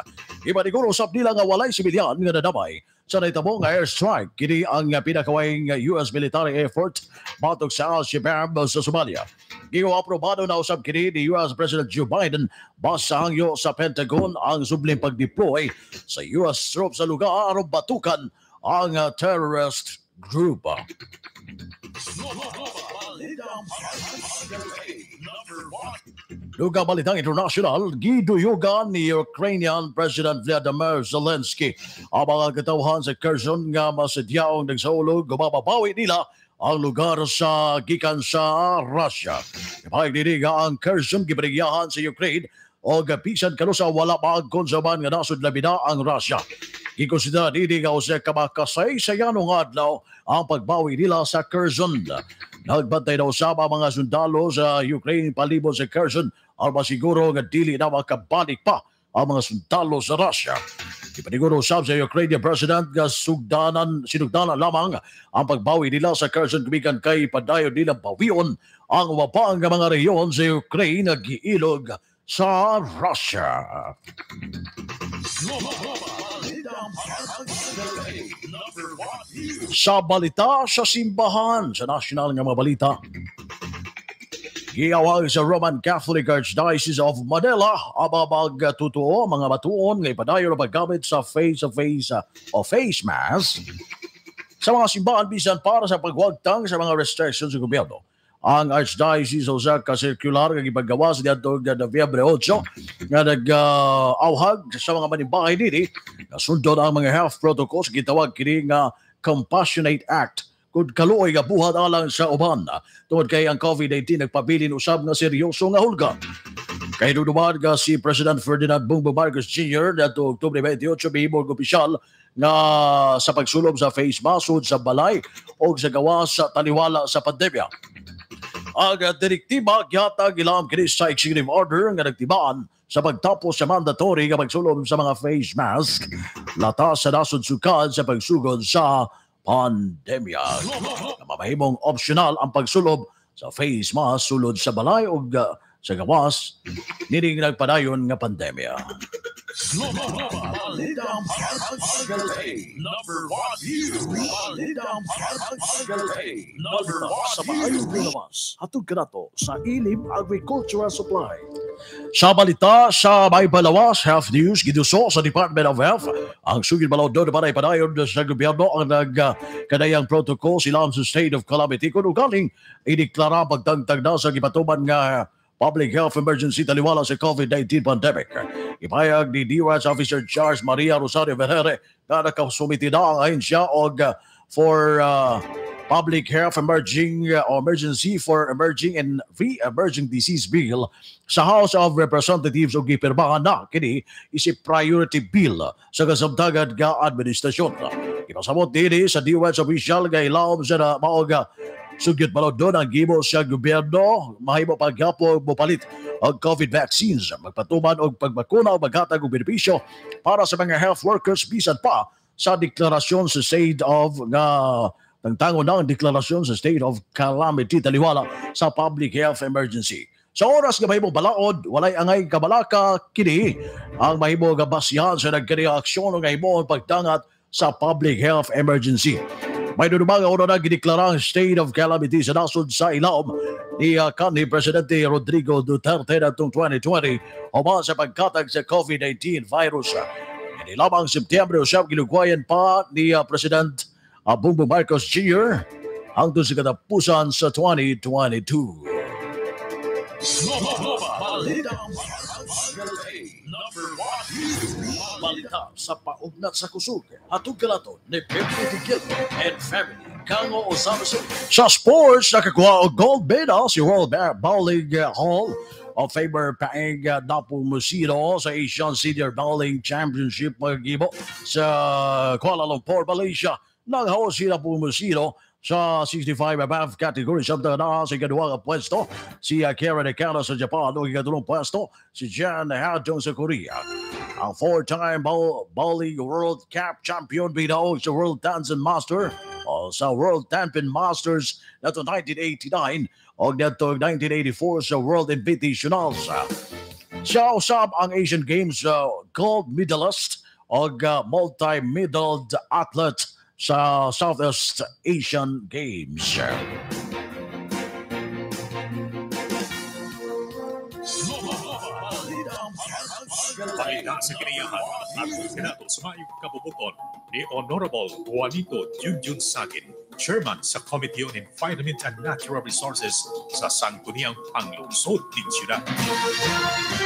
Iba ni Guro usap nila nga walay sibilyan nga nadamay sa naitabo nga airstrike. Kini ang pinakawayng US military effort batok sa Al-Shabaab sa Somalia. Gigo aprobado na usab kini ni US President Joe Biden basa hangyo sa Pentagon ang subling pag-deploy sa US troops sa lugar aron batukan ang uh, terrorist group. Lugar Balitang International, giduyugan ni Ukrainian President Vladimir Zelensky ang mga katawhan sa Kherson nga masadyaong nagsaulog gumababawi nila ang lugar sa gikan sa Russia. Nga ang Kherson gibrigyahan sa Ukraine o gapisan kanusa wala maagkonsaban nga nasud labida ang Russia. Gikonsidera dili nga usa ka makasay sa yanong adlaw ang pagbawi nila sa Kherson. Nagbantay daw sama mga sundalo sa Ukraine palibot sa Kherson aron masiguro nga dili na makabalik pa ang mga sundalo sa Russia. Ipaniguro usab sa Ukrainian President nga sugdanan, sinugdanan lamang ang pagbawi nila sa Kherson kumikan kay padayon nila bawion ang wapang mga rehiyon sa Ukraine nga giilog sa Russia. Sa balita sa simbahan sa national nga mga balita, Giyawag sa Roman Catholic Archdiocese of Manila ababag tutuo mga batuon nga ipadayon na paggamit sa face-to-face uh, o face mask sa mga simbahan bisan para sa pagwagtang sa mga restrictions sa gobyerno. ang Archdiocese usa ka circular nga gipagawa sa diadto nga Nobyembre 8 nga nag-awhag sa mga manimbahay dinhi nga sundon ang mga health protocols gitawag kini nga Compassionate Act kung kaluoy nga buhat alang sa uban tungod kay ang COVID-19 nagpabilin usab nga seryoso nga hulga Kay duduman nga si President Ferdinand Bongbong Marcos Jr. dato Oktubre 28 bihimog opisyal nga sa pagsulob sa face mask sa balay o sa gawas sa taliwala sa pandemya. Ang direktiba gyatag ilam kini sa executive order nga nagtibaan sa pagtapos sa mandatory nga pagsulob sa mga face mask latas sa nasod sukad sa pagsugod sa pandemya. [LAUGHS] Mamahimong optional ang pagsulob sa face mask sulod sa balay o sa gawas, niring nagpadayon nga pandemya. Hatod ka na to sa Ilim Agricultural Supply. Sa balita sa may balawas Health News giduso sa Department of Health. Ang sugid balaw do para ipadayon sa gobyerno ang nag uh, kanayang protocol silang sa state of calamity. Kung galing ideklara pagtagtag na sa gipatuman nga public health emergency taliwala sa COVID-19 pandemic. Ipayag ni DWAS Officer Charles Maria Rosario Vergere na nakasumiti na ang ahensya og uh, for uh, Public Health Emerging uh, Emergency for Emerging and Re-Emerging Disease Bill sa House of Representatives o gipirmahan na kini isip priority bill sa kasabtagan nga administrasyon. Ipasabot din sa DWAS official nga ilawom sa maoga Sugyot malo doon ang gibo sa gobyerno, mahimo pagyapo mopalit ang COVID vaccines, magpatuman og pagbakuna o maghatag og benepisyo para sa mga health workers bisan pa sa deklarasyon sa state of nga tangtango na ang deklarasyon sa state of calamity taliwala sa public health emergency. Sa oras nga mahimo balaod, walay angay kabalaka kini ang mahimo nga sa nagreaksyon nga himo pagdangat sa public health emergency. May dunumang oras na gideklara ang state of calamity sa nasod sa ilaom ni uh, kanhi Presidente Rodrigo Duterte natong 2020 o sa pagkatag sa COVID-19 virus. Ini lamang Setyembre usap ginugwayan pa ni uh, President uh, Bongbong Marcos Jr. hangtod sa katapusan sa 2022. Number one Balita sa paugnat sa kusog. Hatug kalato ni Pepe Tigil and family. Kango Osama. Sa sports, nakakuha og gold medal si World Bowling Hall of Famer Paeng Dapo Musiro sa Asian Senior Bowling Championship magibo sa Kuala Lumpur, Malaysia. Nanghaw sila po Musiro sa 65 above category samtang na sa ikaduwang pwesto si uh, Karen Akana sa Japan o ikatulong pwesto si Jan Hadong sa Korea. Ang four-time bow- bowling World Cup champion binaog sa World Tanzan Master o sa World Tanpin Masters na 1989 o nato 1984 sa World Invitationals. Siya usab ang Asian Games uh, gold medalist o uh, multi-medaled athlete sa Southeast Asian Games. Balita sa kinayahan at Senato sa mayong kabubukon ni Honorable Juanito Junjun Sagin, Chairman sa Committee on Environment and Natural Resources sa Sangguniang Panglungsod din Siyudad.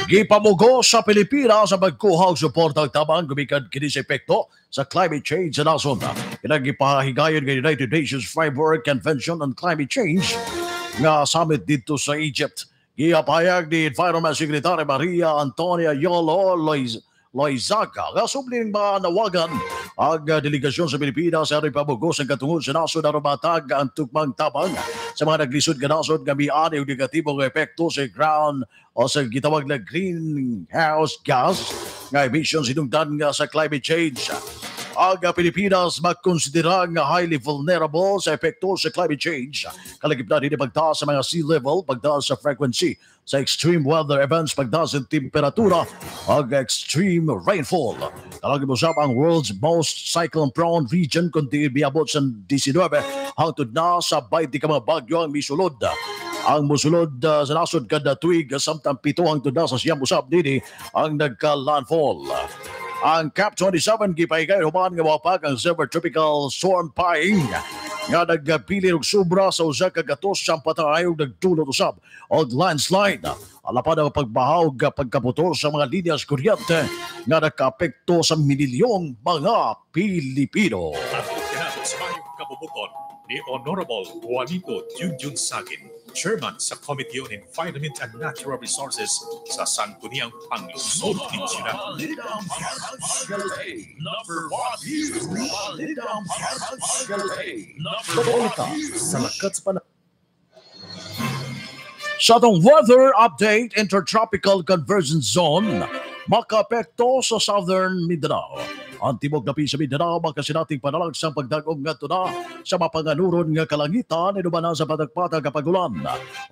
Gipamugo sa Pilipinas sa pagkuha og suporta og tabang gumikan kini sa epekto sa climate change sa nason. Pinagipahigayon ng United Nations Framework Convention on Climate Change nga summit dito sa Egypt. Giyapayag ni Environment Secretary Maria Antonia Yolo Loiz Loizaga nga subling nawagan ang uh, delegasyon sa Pilipinas sa Republiko sa katungod sa naso na ang tukmang tabang sa mga naglisod nga nasod nga miani og negatibong epekto sa ground o sa gitawag na greenhouse gas nga emissions hinungdan nga sa climate change. Ang uh, Pilipinas makonsidera nga highly vulnerable sa epekto sa climate change. Kalagip na din pagtaas sa mga sea level, pagtaas sa frequency sa extreme weather events, pagtaas sa temperatura, ang extreme rainfall. Kalagip usap ang world's most cyclone-prone region kundi biabot sa 19 hangtod na sa 20 ka mga bagyo ang misulod. Ang musulod uh, sa nasod kada tuig samtang pito hangtod na sa siyam usap dini ang nagka-landfall. Ang CAP 27 gipahigay human nga mapag ang Silver Tropical Storm Paing nga nagpili og sobra sa usa ka gatos sa patay ug nagdulot usab og landslide. Alapad ang pagbahaw ug pagkaputol sa mga linyas kuryente nga nakaapekto sa mililyong mga Pilipino. Mayong kabubukon ni Honorable Juanito Junjun Sagin, Chairman sa Committee on Environment and Natural Resources sa Sangguniang sa panahon. Sa atong weather update, intertropical convergence zone, makaapekto sa southern Mindanao. Ang tibok na sa Mindanao, makasinating panalag sa pagdagom nga na sa mapanganuron nga kalangitan, inuman sa patagpatag kapagulan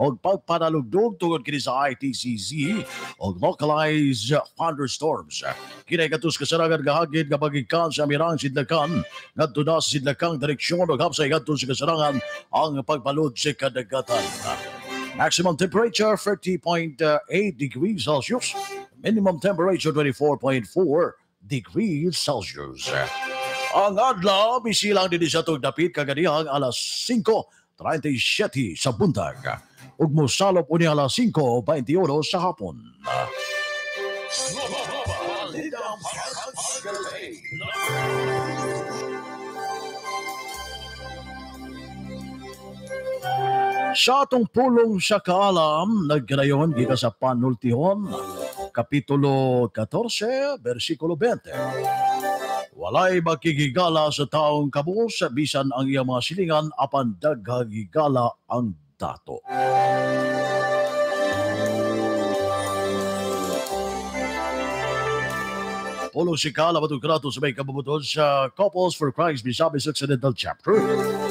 o pagpanalugdog tungod kini sa ITCZ o localized thunderstorms. Kinay katus kasarangan gahagid nga magikan sa Amirang Sidlakan ngadto na sa Sidlakang direksyon o hapsay ngadto sa kasarangan ang pagbalod sa kadagatan. Maximum temperature 30.8 degrees Celsius. Minimum temperature 24.4 degrees Celsius. Ang adlaw bisilang din sa tug dapit kaganihang alas 5:37 sa buntag. Ug mosalop uni alas 5:21 sa hapon. Sa pulong sa kaalam, nagkarayon gikan sa panultihon, Kapitulo 14, versikulo 20. Walay makikigala sa taong kabus, bisan ang iyang mga silingan, apan daghagigala ang dato. Pulong si Kala Batong Kanato sa may kabubuton sa Couples for Christ Bisabis Occidental Chapter.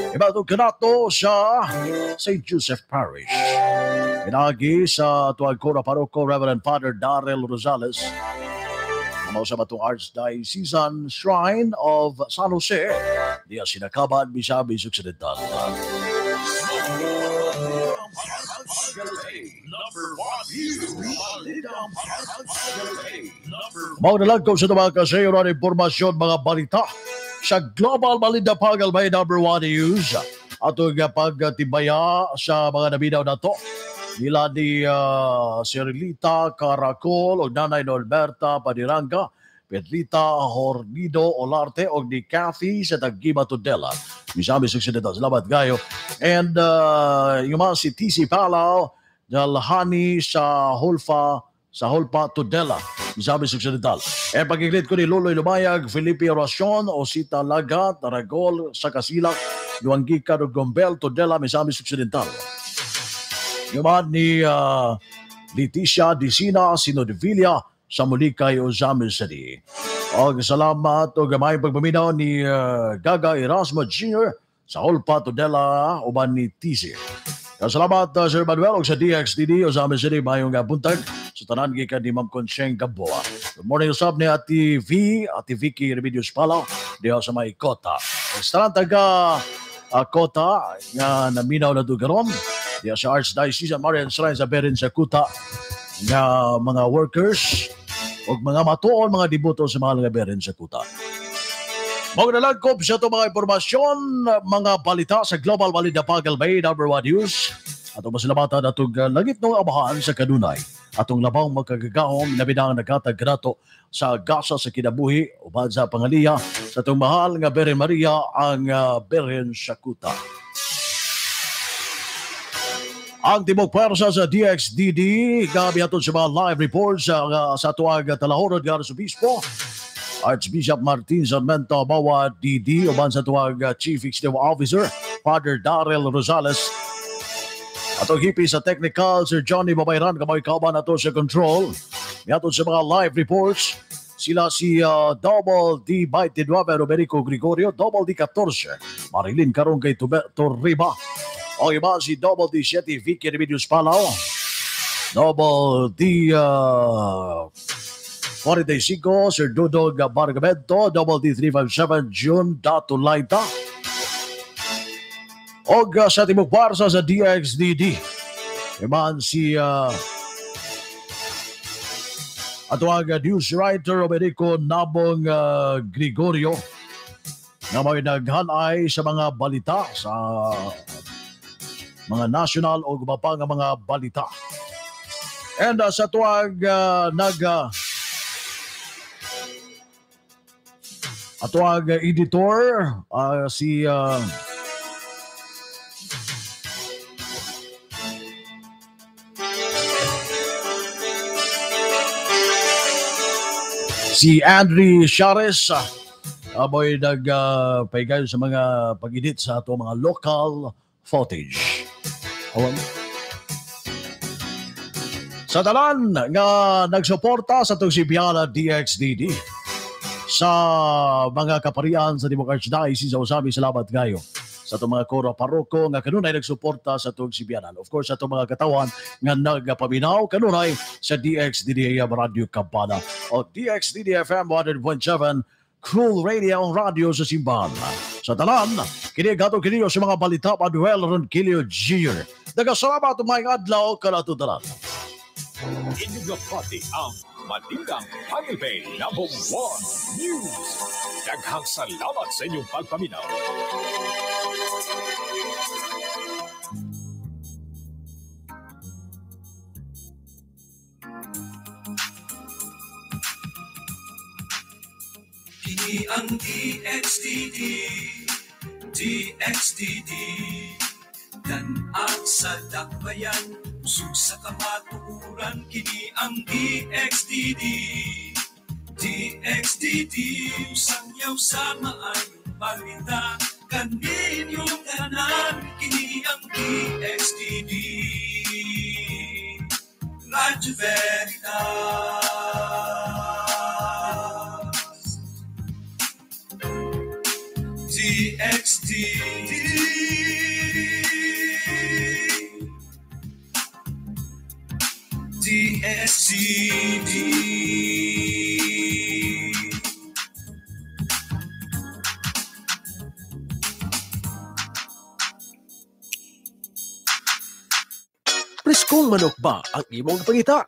Ibatong Kanato sa St. Joseph Parish. Pinagi sa tuwag Cora Paroko Reverend Father Darrell Rosales. Amaw sa batong Archdiocesan Shrine of San Jose. Diya sinakaban Bisabis Occidental. Number one news. Mao nalagko sa mga kasayo na impormasyon mga balita sa Global Balita Pagal by number one news. Ato nga pagtibaya sa mga nabinaw na to. Nila ni uh, Cirilita Caracol o Nanay Norberta Padiranga, Pedrita Hornido Olarte o ni Kathy sa Tagiba Tudela. Misabi sa Occidental. Salamat kayo. And uh, yung mga si TC Palau, Dalhani sa Hulfa sa Hulpa Tudela. Misabi sa Occidental. E pagiglit ko ni Loloy Lumayag, Felipe Oracion, Osita Lagat, Aragol, sa Kasilak, Duangika, Gombel, Tudela, Misabi sa Occidental. Mga ni uh, Leticia Dicina, Sinodevilla, sa Mulikay, Ozami City. O salamat o gamay pagpaminaw ni uh, Gaga Erasmo Jr. sa Hulpa Tudela, uban ni Tizi. Salamat uh, Sir Manuel o sa DXDD o sa amin sini mayong uh, buntag sa tanan gikan ni Ma'am Concheng Gamboa. Good morning usab ni Ati V, Ati Vicky Remedios Palaw diha sa may Kota. Sa tanan taga uh, Kota nga naminaw na dugaron diha sa Archdiocese Marian Shrine sa Berin sa Kuta nga mga workers o mga matuon mga deboto sa mga nga Berin sa Kuta. Mga nalagkop sa itong mga impormasyon, mga balita sa Global Balita Pagal Bay, number one news. Atong masalamatan atong uh, langit ng amahan sa kanunay. Atong labang magkagagahong na binang nagkatag grato sa gasa sa kinabuhi uban sa pangaliya sa itong mahal nga Beren Maria ang uh, Beren Shakuta. Ang Timog Pwersa sa DXDD, gabi aton sa mga live reports uh, sa tuwag talahorod nga sa Bispo. Archbishop Martin Sarmento Bawa DD uban sa tuwag uh, Chief Executive Officer Father Darrell Rosales. Ato hipi sa technical Sir Johnny Babayran kamay kauban ato sa control. Miaton sa mga live reports sila si uh, Double D Bite Duabe Romerico Gregorio Double D 14 Marilyn Karong kay Tuberto Riba o iba si Double D 7 Vicky Remedios Palau Double D uh, 45, Sir Dudog Bargamento, Double D357, June Dato Laita. Og uh, sa Timog Barsa sa DXDD. Iman si uh, ato ang uh, news writer Romerico Nabong uh, Gregorio. nga may naghanay sa mga balita sa mga national o gumapa nga mga balita. And uh, sa tuwag uh, nag uh, atuag uh, editor uh, si uh, si Andrew Shares uh, aboy nag uh, sa mga pag-edit sa ato mga local footage. Awan. Sa talan nga nagsuporta sa itong si DXDD sa mga kaparian sa Dimok Archdiocese sa Usami, salamat kayo sa itong mga koro paroko nga kanunay nagsuporta sa itong Sibianan. Of course, sa itong mga katawan nga nagapaminaw kanunay sa DXDD AM Radio Kampana o DXDD FM 101.7 Cool Radio ang radio sa simbahan. Sa talan, kini gato kini sa mga balita Manuel Ronquillo Jr. Nagasalamat umay adlaw kalatudaran. Inyong ang Manindang Hangil Bay Number 1 News. Daghang salamat sa inyong pagpaminaw. Kini ang DXDD, DXDD, dan ang sa dakbayan, usog sa kamatuuran, kini ang DXDD, DXDD, usang yaw sa maayong balita, kaninyong kanan, kini ang DXDD, Radyo Veritas. DXD. DXD. Preskong manok ba ang imong pangita?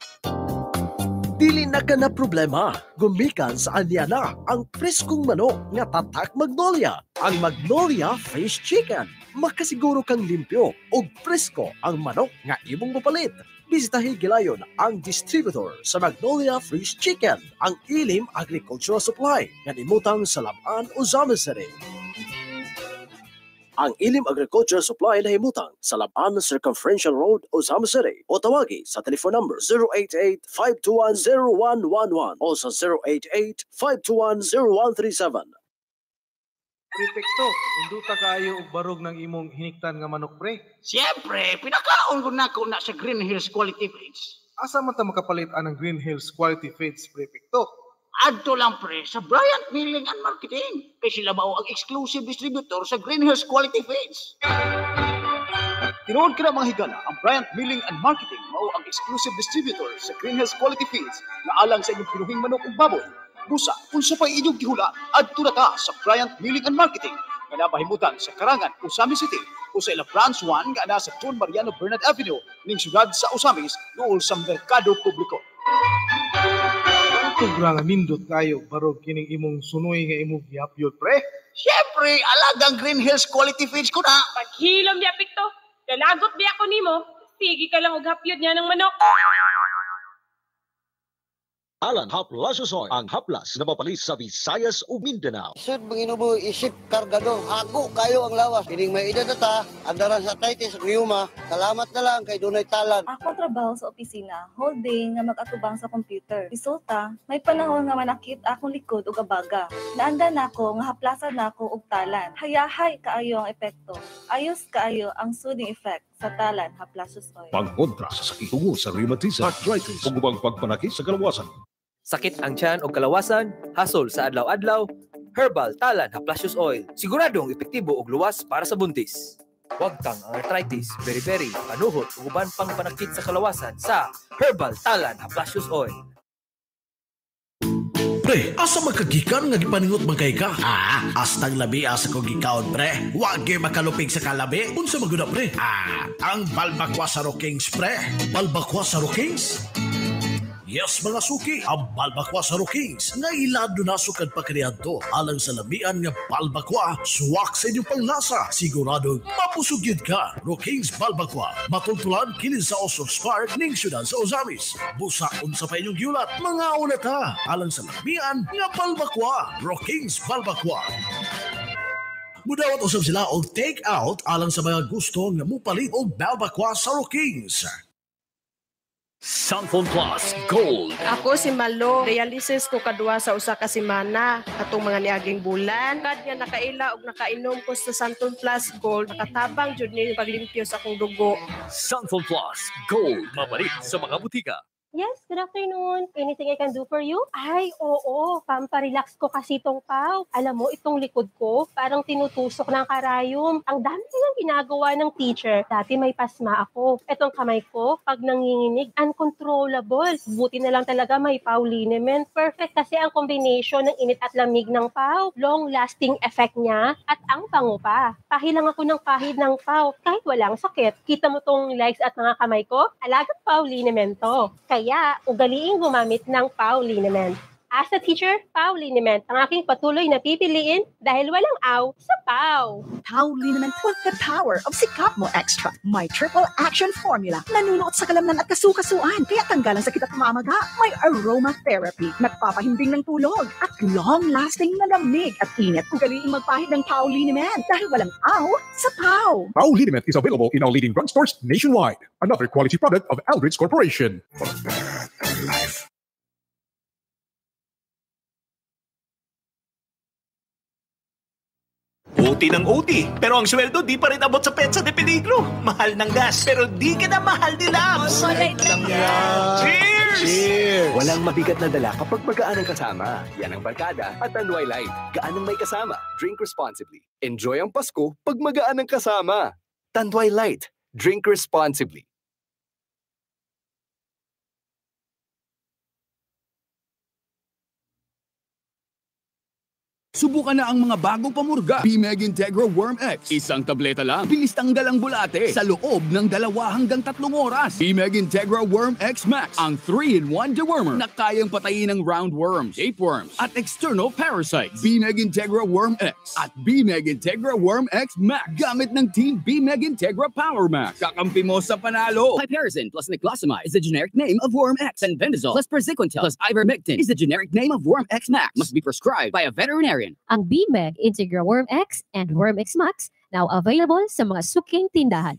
Dili na ka na problema. Gumikan sa anya na ang preskong manok nga tatak Magnolia. Ang Magnolia Fresh Chicken. Makasiguro kang limpyo ug presko ang manok nga imong mapalit. Bisitahin gilayon ang distributor sa Magnolia Fresh Chicken, ang Ilim Agricultural Supply nga imutang sa Laban, Uzama City. Ang Ilim Agriculture Supply na himutang sa Laban Circumferential Road, Osama City o tawagi sa telephone number 088-521-0111 o sa 088-521-0137. Prefecto, induta kaayo og barog ng imong hiniktan nga manok pre. Siyempre, pinakaon ko na ko na sa Green Hills Quality Feeds. Asa man ta makapalit anang Green Hills Quality Feeds, Prefecto? Adto lang pre sa Bryant Milling and Marketing. Kay sila mao ang exclusive distributor sa Green Hills Quality Feeds. Tinuod ka na mga higala, ang Bryant Milling and Marketing mao ang exclusive distributor sa Green Hills Quality Feeds na alang sa inyong pinuhing manok ug baboy. Busa, kung sa pa'y inyong gihula, adto na ta sa Bryant Milling and Marketing nga napahimutan sa Karangan, Usami City o sa ila branch 1 nga ana sa John Mariano Bernard Avenue ning syudad sa Usamis duol sa Merkado Publiko. Sobra nga nindot kayo barog kining imong sunoy nga imong gihapyot pre. Siyempre, alagang Green Hills Quality Feeds ko na. Paghilom niya, Pikto. Kalagot di ako nimo. Sige ka lang og hapyod niya ng manok. Alan Haplas Usoy, ang haplas na mapalis sa Visayas o Mindanao. Sud manginubo isip kargador. Ako kayo ang lawas. Kining may edad ta, andaran sa Taitis ug Yuma. Salamat na lang kay dunay talan. Ako trabaho sa opisina, whole day nga mag-atubang sa computer. Resulta, may panahon nga manakit akong likod ug abaga. Naanda nako nga haplasan nako og talan. Hayahay kaayo ang epekto. Ayos kaayo ang soothing effect sa talan haplasus oil. Pangkontra sa sakit tungo sa rheumatism, arthritis, ug ubang pagpanakit sa kalawasan. Sakit ang tiyan o kalawasan, hasol sa adlaw-adlaw, herbal talan haplasius oil. Siguradong epektibo og luwas para sa buntis. Huwag kang ang arthritis, beriberi, panuhot ug uban pang panakit sa kalawasan sa herbal talan haplasius oil. Pre, asa magkagikan nga gipaningot man kay ka? Ah, astang labi asa ko gikaon pre. Wag gyud makalupig sa kalabi. Unsa maguna pre? Ah, ang balbakwa sa Kings pre. Balbakwa sa Kings? Yes mga suki, ang balbakwa sa Rookings nga ilado na sukad pa kaniyadto alang sa lamian nga balbakwa suwak sa inyong panglasa sigurado mapusugid ka. Rookings balbakwa matultulan kini sa Osok Spark ning syudad sa Ozamis. Busa unsa pa inyong giulat mga una ta alang sa lamian nga balbakwa. Rookings balbakwa. Mudawat usab sila og take out alang sa mga gusto nga mupalit og balbakwa sa Rookings. Sunphone Plus Gold. Ako si Malo, dialysis ko kadua sa usa ka semana atong mga niaging bulan. Kad nga nakaila og nakainom ko sa Santon Plus Gold, nakatabang jud ni paglimpyo sa akong dugo. Sunphone Plus Gold. Mabalit sa mga butika. Yes, good afternoon. Anything I can do for you? Ay, oo. Pamparelax ko kasi itong pau. Alam mo, itong likod ko, parang tinutusok ng karayom. Ang dami nilang ginagawa ng teacher. Dati may pasma ako. Itong kamay ko, pag nanginginig, uncontrollable. Buti na lang talaga may pau liniment. Perfect kasi ang combination ng init at lamig ng pau. Long-lasting effect niya at ang bango pa. Pahilang ako ng pahid ng pau kahit walang sakit. Kita mo tong legs at mga kamay ko? Alagang pau liniment to. Kaya, ugaliing gumamit ng pau liniment. As a teacher, pau liniment ang aking patuloy na pipiliin dahil walang aw sa pau. Pau liniment with the power of Sikap Mo Extra. May triple action formula. Nanunuot sa kalamnan at kasukasuan. Kaya tanggalan sa kita pamamaga. May aroma therapy. Nagpapahimbing ng tulog. At long-lasting na lamig at init. Ugaliing magpahid ng pau liniment dahil walang aw sa pau. Pau Liniment is available in all leading drugstores nationwide. Another quality product of Aldrich Corporation. OT ng OT, pero ang sweldo di pa rin abot sa petsa de peligro. Mahal ng gas, pero di ka na mahal ni Labs. Cheers! Walang mabigat na dala kapag magaan ang kasama. Yan ang barkada at Tanduay Light. Gaan ang may kasama. Drink responsibly. Enjoy ang Pasko pag magaan ang kasama. Tanduay Light. Drink responsibly. Subukan na ang mga bagong pamurga. B-Meg Integra Worm X. Isang tableta lang. Bilis tanggal ang bulate sa loob ng dalawa hanggang tatlong oras. B-Meg Integra Worm X Max. Ang 3-in-1 dewormer na kayang patayin ng roundworms, tapeworms, at external parasites. B-Meg Integra Worm X at B-Meg Integra Worm X Max. Gamit ng Team B-Meg Integra Power Max. Kakampi mo sa panalo. Piperazine plus niclosamide is the generic name of Worm X, and Bendazole plus Praziquantel plus Ivermectin is the generic name of Worm X Max. Must be prescribed by a veterinarian. Ang BMEG Integra Worm X and Worm X Max now available sa mga suking tindahan.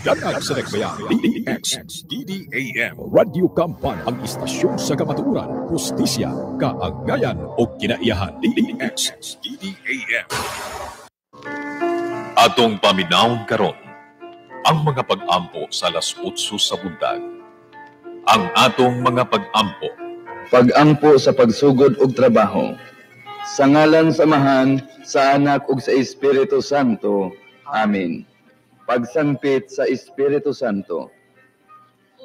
Ganag sa Rekbayan, DDX, DDAM, Radio Kampan, ang istasyon sa kamaturan, justisya, kaagayan o kinaiyahan, DDX, DDAM. Atong paminawon karon ang mga pag-ampo sa alas 8 sa bundag. Ang atong mga pag-ampo Pag-ampo sa pagsugod og trabaho. Sa ngalan samahan sa anak ug sa Espiritu Santo. Amen. Pagsangpit sa Espiritu Santo.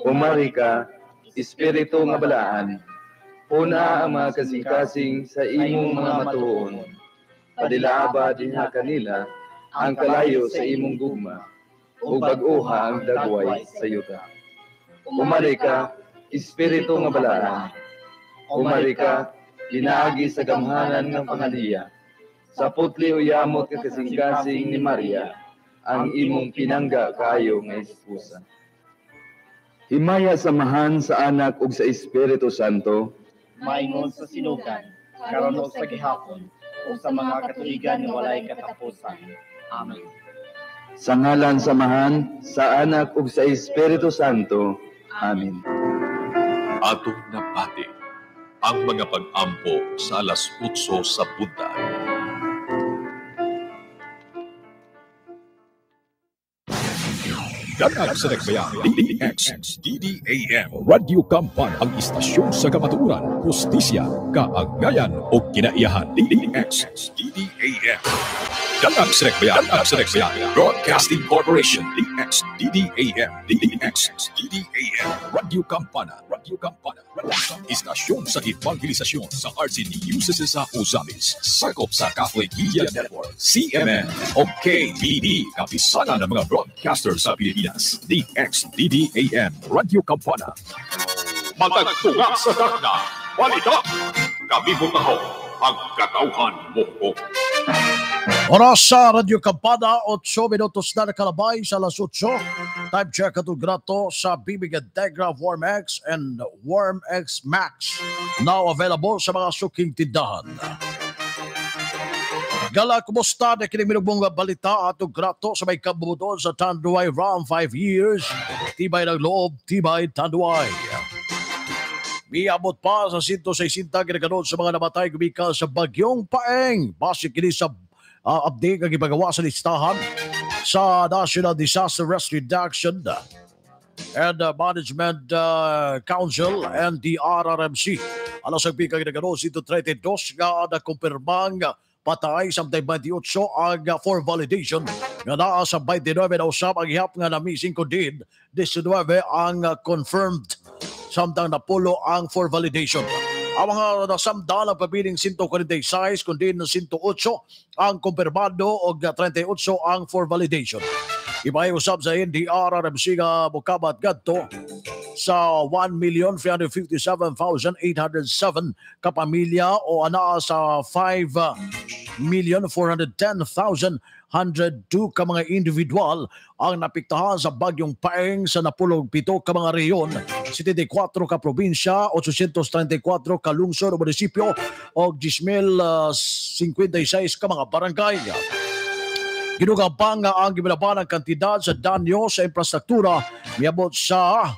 Umari ka, Espiritu nga balaan. Una ang mga kasing-kasing sa imong mga matuon. Padilaaba dinha kanila ang kalayo sa imong gugma. Ug bag-uha ang dagway sa yuta. Umari ka, Espiritu nga balaan, umari ka, pinaagi sa gamhanan ng pangaliya, sa putli uyamot nga kasing-kasing ni Maria, ang imong pinangga kayo nga esposa. Himaya samahan sa anak ug sa Espiritu Santo, maingon sa sinugan, karon sa gihapon, ug sa mga katuligan nga walay katapusan. Amen. sa ngalan samahan sa anak ug sa Espiritu Santo. Amen. Atong napati ang mga pag-ampo sa alas 8 sa buntag. Ganag sa Rekbayan, DDX, DDAM, Radio Kampan, ang istasyon sa kamaturan, hustisya, kaagayan o kinaiyahan, DDX, DDAM. Ganag sa Rekbayan, Ganag sa Rekbayan, Broadcasting Corporation, DX, DDAM, DDX, DDAM, Radio Kampana, Radio Kampana, istasyon sa evangelisasyon sa and uses sa Uzamis, sakop sa Catholic Media Network, CMN, o KBB, kapisanan ng mga broadcaster sa Pilipinas, DXDDAM, Radio Kampana. Matagtunga sa dakna, balita, kami bumaho, ang katauhan mo ko. Oras sa Radyo Kampana, 8 minutos na nakalabay sa alas 8. Time check at grato sa Bibig Integra Worm X and Worm X Max. Now available sa mga suking tindahan. Gala, kumusta na kiniminubong balita at grato sa may kabubuton sa Tanduay Ram 5 years. Tibay ng loob, tibay Tanduay. Miabot pa sa 160 ginaganon sa mga namatay gumika sa bagyong paeng. Base kini sa uh, update ang ipagawa sa listahan sa National Disaster Risk Reduction and uh, Management uh, Council and the RRMC. Alas ang pika ginaganon 132 nga nakumpirmang patay sa 28 ang uh, for validation nga naa sa 29 na usap ang ihap nga na missing ko din 19 ang uh, confirmed samtang napulo ang for validation. Ang mga nasamda ng pabiling 146 kundi na 108 ang kumpirmado o 38 ang for validation. Iba'y usap sa NDR RMC nga mukabat gadto sa 1,357,807 kapamilya o ana sa 5,410,102 ka mga individual ang napiktahan sa bagyong paeng sa napulog pito ka mga reyon, 74 ka probinsya, 834 ka lungsod o munisipyo o 10,056 ka mga barangay. Ginugabang nga ang gimalaban ang kantidad sa danyo sa infrastruktura miabot sa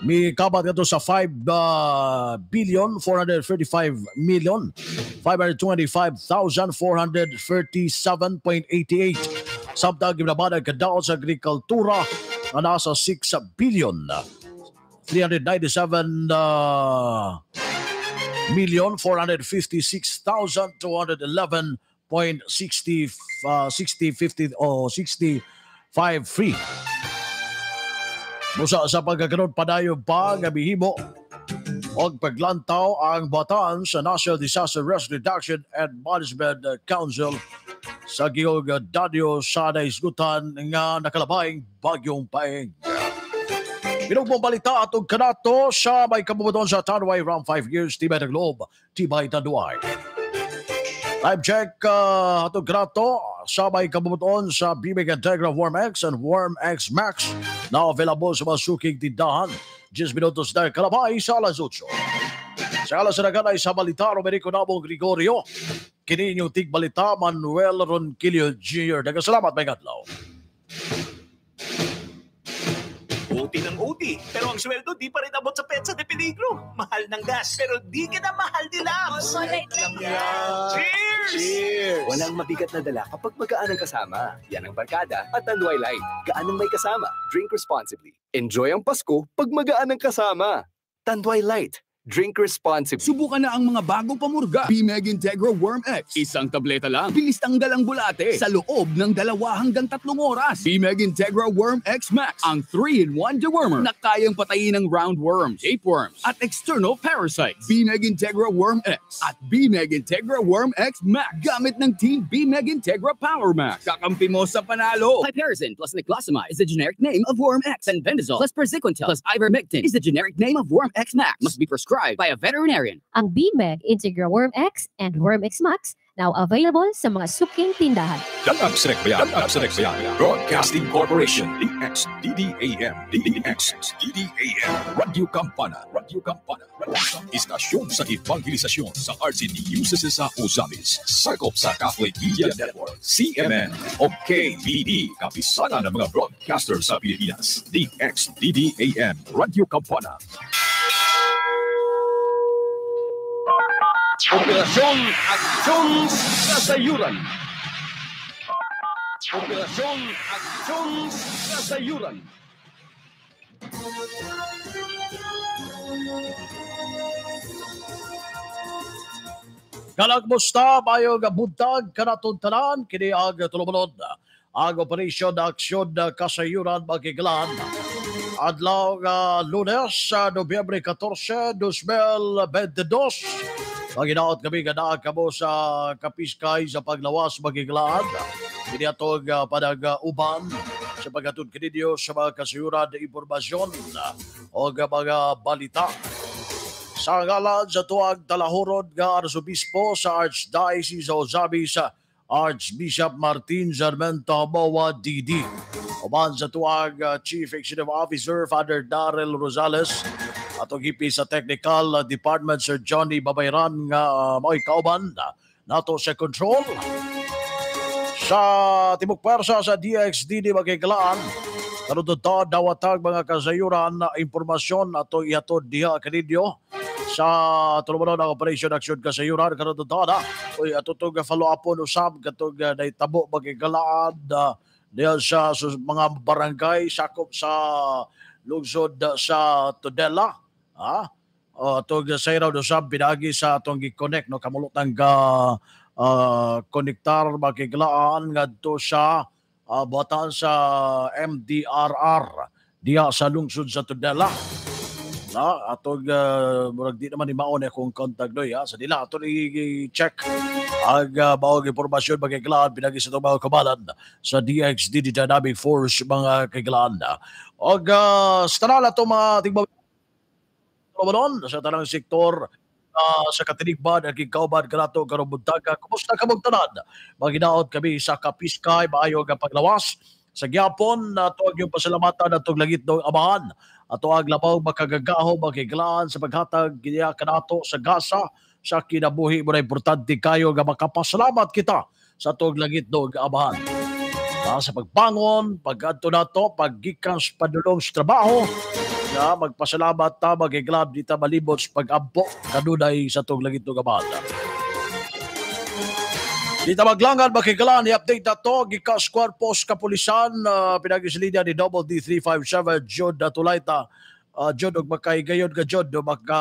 mi kabat kato sa 5 uh, billion 435 million 525,437.88 samtang gimalaban ang kadaot sa agrikultura na nasa 6 billion 397 uh, million 456,211.60 uh, 60 50 o 65 free. Musa sa pagkakaroon padayon pa nga bihimo og paglantaw ang bataan sa National Disaster Risk Reduction and Management Council sa Giyog Dadyo sa naisgutan nga nakalabayng bagyong paeng. Pinugbong balita atong kanato sa may kabubuton sa Tanway around 5 years Tibay ng Globe, Tibay Tanduay. Time check uh, atong kanato sa may kabubuton sa Bimig Integra Worm X and Worm X Max na available sa mga suking tindahan. 10 minutos na kalabay sa alas 8. Sa alas na ganay sa balita, Romerico Nabong Gregorio. Kini inyong tigbalita, Manuel Ronquillo Jr. Nagasalamat, may gadlaw. OT ng OT. Pero ang sweldo di pa rin abot sa petsa de peligro. Mahal ng gas, pero di ka na mahal ni Labs. Cheers! Cheers! Walang mabigat na dala kapag magaan ang kasama. Yan ang barkada at Tanduay Light. Gaan ang may kasama. Drink responsibly. Enjoy ang Pasko pag magaan ang kasama. Tanduay Light. Drink responsibly. Subukan na ang mga bagong pamurga. Bimeg Integra Worm X. Isang tableta lang. Bilis tanggal ang bulate sa loob ng dalawa hanggang tatlong oras. Bimeg Integra Worm X Max. Ang 3-in-1 dewormer na kayang patayin ng roundworms, tapeworms, at external parasites. Bimeg Integra Worm X at Bimeg Integra Worm X Max. Gamit ng Team Bimeg Integra Power Max. Kakampi mo sa panalo. Hypericin plus niclosamide is the generic name of Worm X, and Bendazole plus Persiquantel plus Ivermectin is the generic name of Worm X Max. Must be prescribed by a veterinarian. Ang BMEG Integra Worm X and Worm X Max now available sa mga suking tindahan. Dalag Sinekbayan, Dalag Sinekbayan, Broadcasting Corporation, DXDDAM, DXDDAM, Radio Campana, Radio Campana, Istasyon sa Evangelisasyon sa RCDUCC sa Ozamis, sakop sa Catholic Media Network, CMN, o KBD, kapisana ng mga broadcaster sa Pilipinas, DXDDAM, Radio Campana. Operasyon Aksyon sa Sayuran. Operasyon Aksyon sa Sayuran. Kalagmusta bayo nga buntag kanatong tanan kini ang tulumunod ang operasyon na aksyon na kasayuran magiglan adlaw nga lunes sa Nobyembre 14, 2022 Paginaot kami nga naa kamo sa kapiskay sa paglawas magiglaan kini atong uh, panag uh, uban sa paghatod kinidyo sa mga kasayuran na impormasyon o mga balita sa ngalan sa tuwag talahurod nga arsobispo sa Archdiocese of Ozamis Archbishop Martin Sarmento Moa DD. Uban sa tuwag uh, Chief Executive Officer Father Darrell Rosales at ang hipi sa Technical Department Sir Johnny Babayran nga uh, mo'y kauban nato sa control. Sa Timok Persa sa DXD di magiglaan. Karon to dawatag mga kasayuran na impormasyon ato ihatod diha kanidyo sa tulumanon ng Operation Action Kasayuran karon to na. Uy ato to follow up on usab katong uh, naitabo magigalaan uh, diha sa mga barangay sakop sa lungsod uh, sa Tudela ha? Uh, tog sa iraw do sab pinagi sa atong gi-connect no? Kamulotang ga uh, konektar makiglaan ngadto sa uh, buhatan sa MDRR diha sa lungsod sa Tudela. Na atog uh, murag di naman ni maon akong contact doy ha? Sa dila ato ni check ang uh, bawang impormasyon magiglaan pinagi sa itong mga kabalan sa DXD Dynamic Force mga kaigalaan og uh, sa tanan ato mga tigbaw Ramadan sa tanang sektor uh, sa katinigban at kikauban kanato karong buntaga. Kumusta ka mong tanan? Maginaot kami sa Kapiskay, maayo nga paglawas. Sa gyapon na tuwag yung pasalamatan at lagit ng amahan. At tuwag labaw makagagaho, makiglaan sa paghatag kiniya kanato sa gasa sa kinabuhi mo na importante kayo nga makapasalamat kita sa tuwag lagit ng amahan. Uh, sa pagbangon, pag-adto nato, paggikan sa padulong sa trabaho, na magpasalamat ta magiglab di ta malibot sa pag-ampo. Kanunay sa tong langit ng abada. Di ta maglangan makigalan i-update na to. Gikas Corpus Kapulisan uh, pinagislinya ni Double D357 Jod na tulay ta uh, Jod og makaigayon ka Jod do maka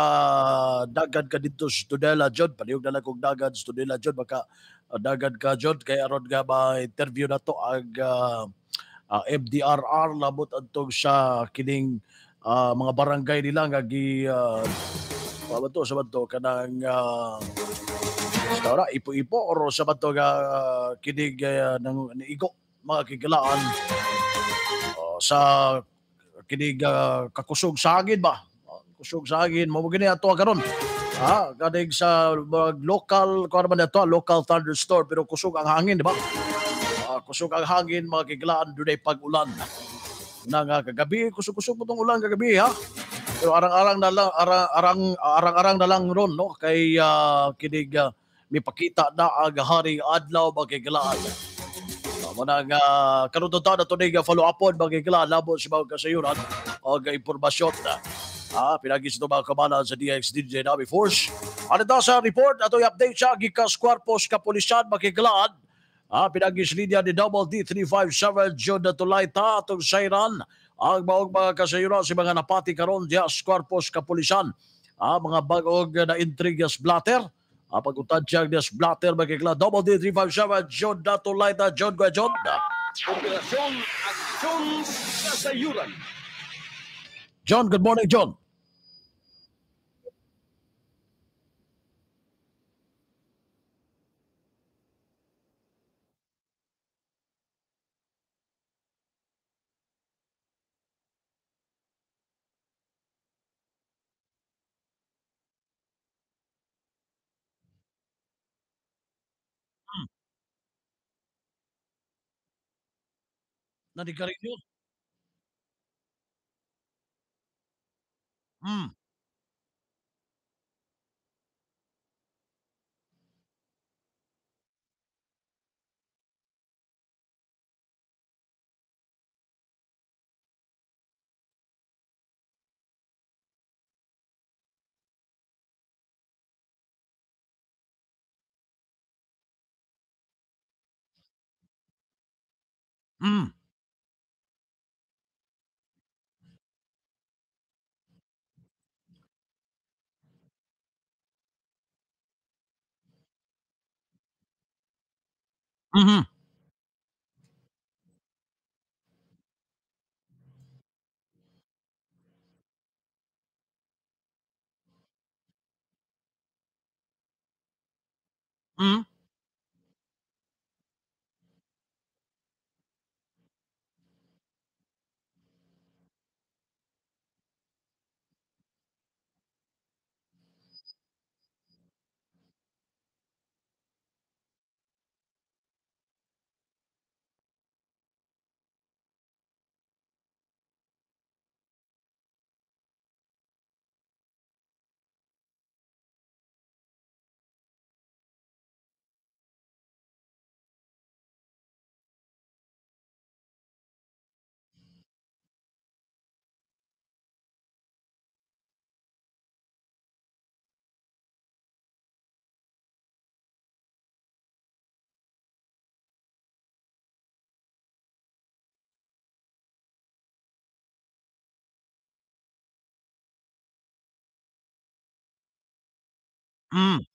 dagan ka dito sa Tudela Jod palihog na lang kong dagan sa Tudela Jod maka uh, ka Jod kay aron nga ma-interview na to ang uh, uh, MDRR labot antong sa kining uh, mga barangay nila nga gi uh, ano to sa to kanang uh, sa ipo-ipo or sa to nga uh, kinig uh, ng igo mga kigalaan. Uh, sa kinig uh, kakusog sagid ba? Kusog sagid mo gani ato karon. Ha kadig sa uh, local ko man ato local thunderstorm pero kusog ang hangin di ba? Uh, kusog ang hangin mga kigalaan dunay pag-ulan na nga kagabi. Kusog-kusog mo tong ulan kagabi ha? Pero arang-arang na lang arang arang arang-arang na lang ron no? Kay uh, kinig uh, mipakita na ang hari adlaw magigilaan mo na nga karon to na tunay nga follow upon magigilaan labo sa mga kasayuran o impormasyon. Na Ah, pinagis ito mga kamalan sa DXDJ Navy Force. Ano sa report, ito i-update siya, Gikas Cuerpos Kapulisan, Makigalaan, Ah, pinagis linya ni Double D357 John na tulay ta atong sayran ang maong mga kasayuran si mga napati karon diya sa Kapulisan. ah, mga bagong uh, na intrigas blatter. Ah, pag-utadyag niya blatter magkikla. Double D 357 John Dato Laita John Gwa John. Operasyon Aksyon Kasayuran. John, good morning John. Nanigarilyo. Hmm. Hmm. Mhm. Hmm. Hmm.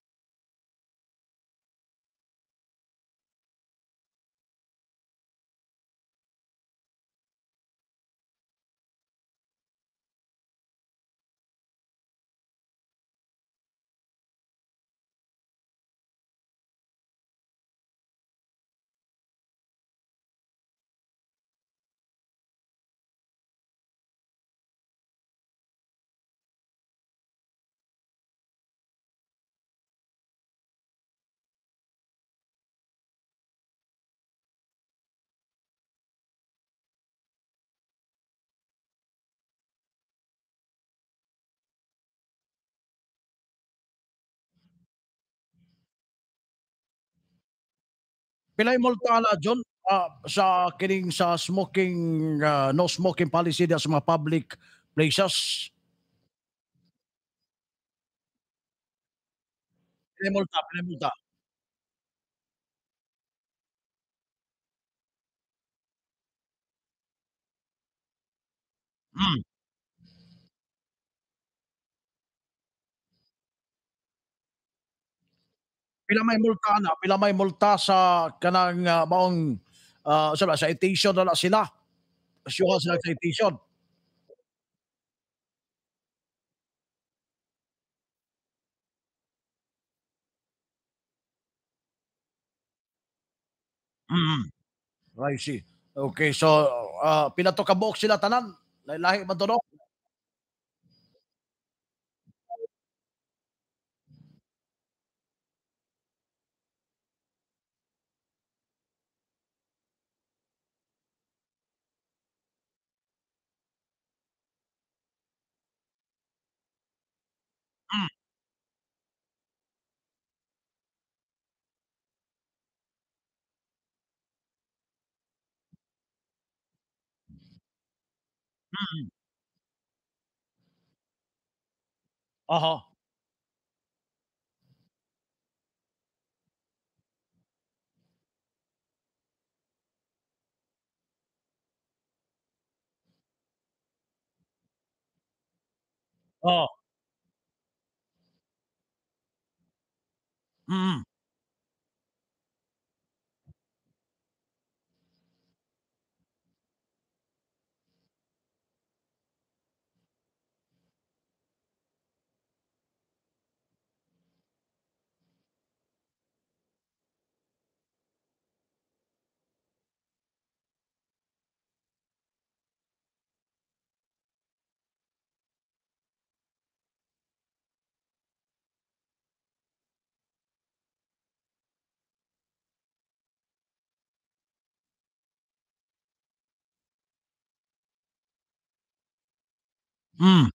Pilay multa na John ah, sa kining sa smoking ah, no smoking policy sa mga public places. Pilay multa, pilay multa. Hmm. Pila may multa na, pila may multa sa kanang ah, maong ah, sa citation na na sila. Isyuhan sila citation. Mm. I see. Okay, so ah, pila to ka buok sila tanan? Lahi-lahi man to no? 嗯嗯。啊，好。哦。嗯嗯。Mm.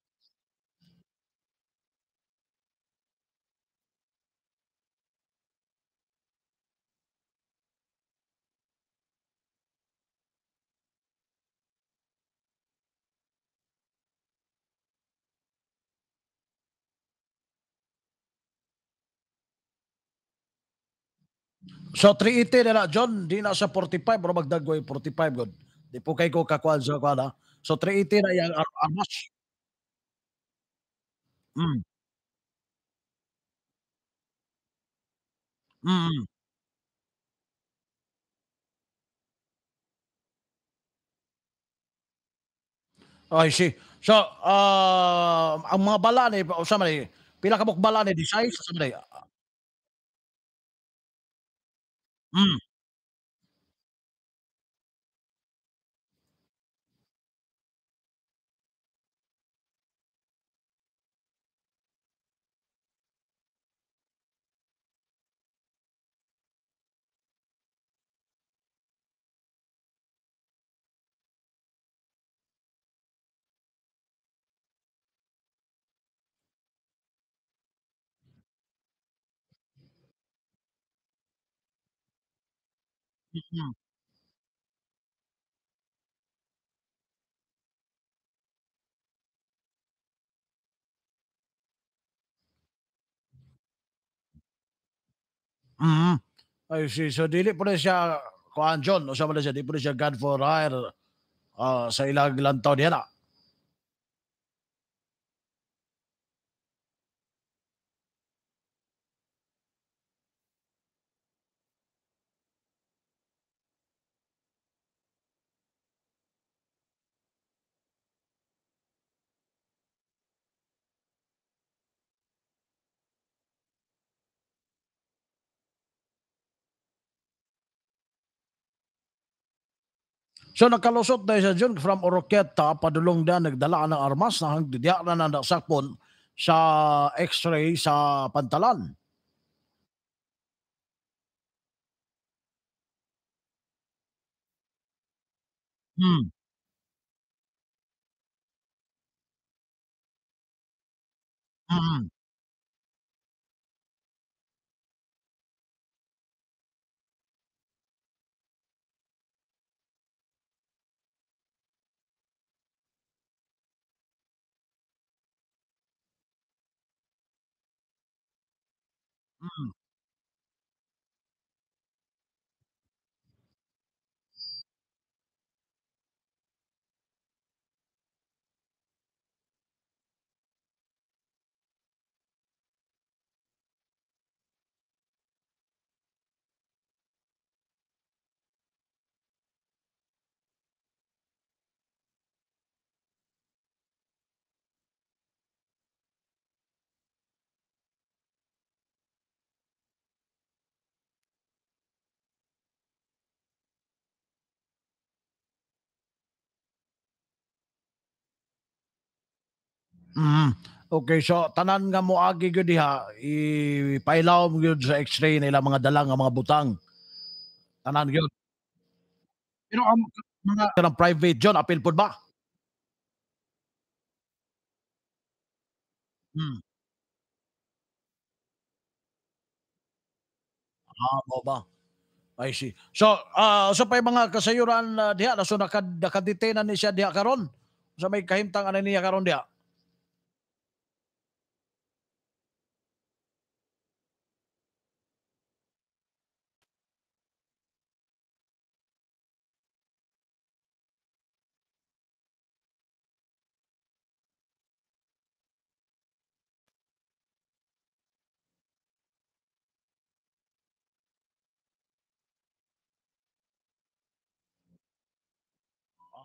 So 380 na na John, di na sa 45 pero magdagway 45 god. Di po kay ko kakuan sa kuan ha. So 380 na yang ar armas. Mm. Mm. I see. So, ah, ang mga bala ni usa man ni pila ka buok bala ni di size sa man ni? Hmm. Mm. Mm. I see. So dili po na siya kuan John, usa man na siya di po na siya God for hire ah, sa ilang lantaw diha na. So nakalusot na siya John from Oroquieta padulong da nagdala ng armas na hanggang diya na nasakpon sa x-ray sa pantalan. Hmm. Mm. Mm. Mm. Okay, so tanan nga moagi gyud diha ipailaw mo gyud sa x-ray nila mga dala nga mga butang. Tanan gyud. Pero ang mga kanang private John apil pod ba? Hmm. Ah, mao ba? I see. So, ah, unsa pay mga kasayuran ah, diha na so naka naka-detain na ni siya diha karon? Unsa may kahimtang ani niya karon diha?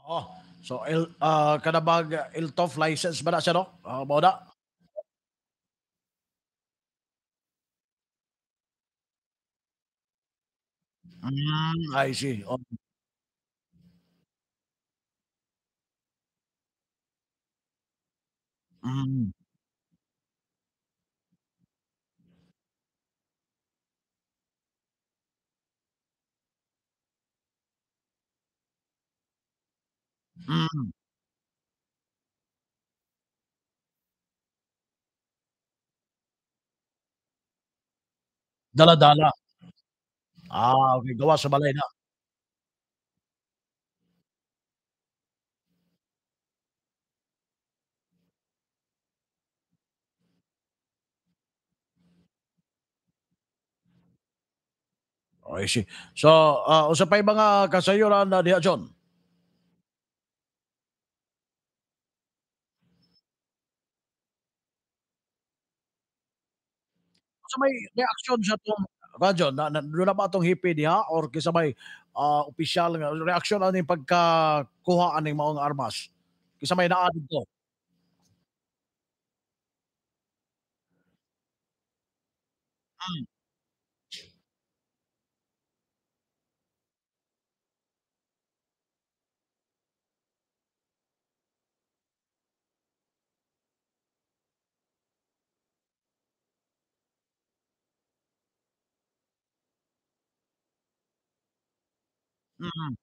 Oo. So il ah, kada bag ILTOF license ba na siya no? Ah, mao na? Hmm, I see. Oh. Hmm. Hmm. Dala-dala. Ah, okey gawa sa balay na. Oh, I. So, ah, unsa pay mga kasayuran na diha John? Unsa may reaksyon sa 'tong kuan John na na na ba 'tong hipi diha or kisabay, ah, opisyal nga reaksyon aning pagkakuha aning maong armas? Kinsa may naa didto? Hmm. Mm.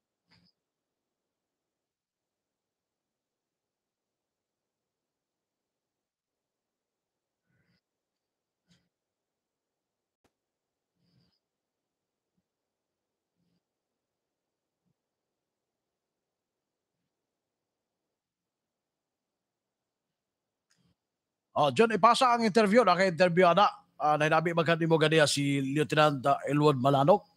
Oh, John ipasa ang interview, naka-interview ana. Ah, nainabi man kad nimo ganiya si Lieutenant ah, Elwood Malanok?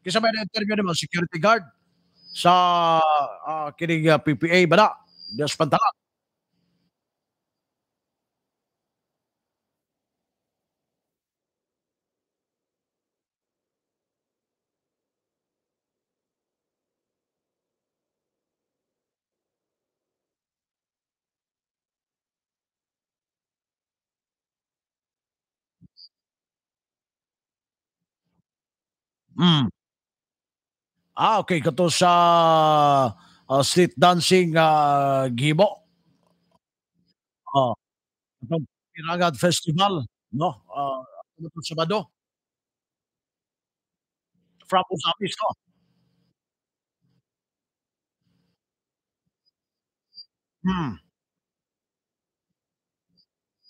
Hmm. Kinsa may na-interview nimo, security guard sa, ah, kining, ah, PPA ba na, diha sa Pantalan? Ah, okey kadto sa, ah, street dancing nga gihimo? Oh. Itong Siragat Festival 'no, ah, nitong Sabado. From Osamis 'no? Hmm.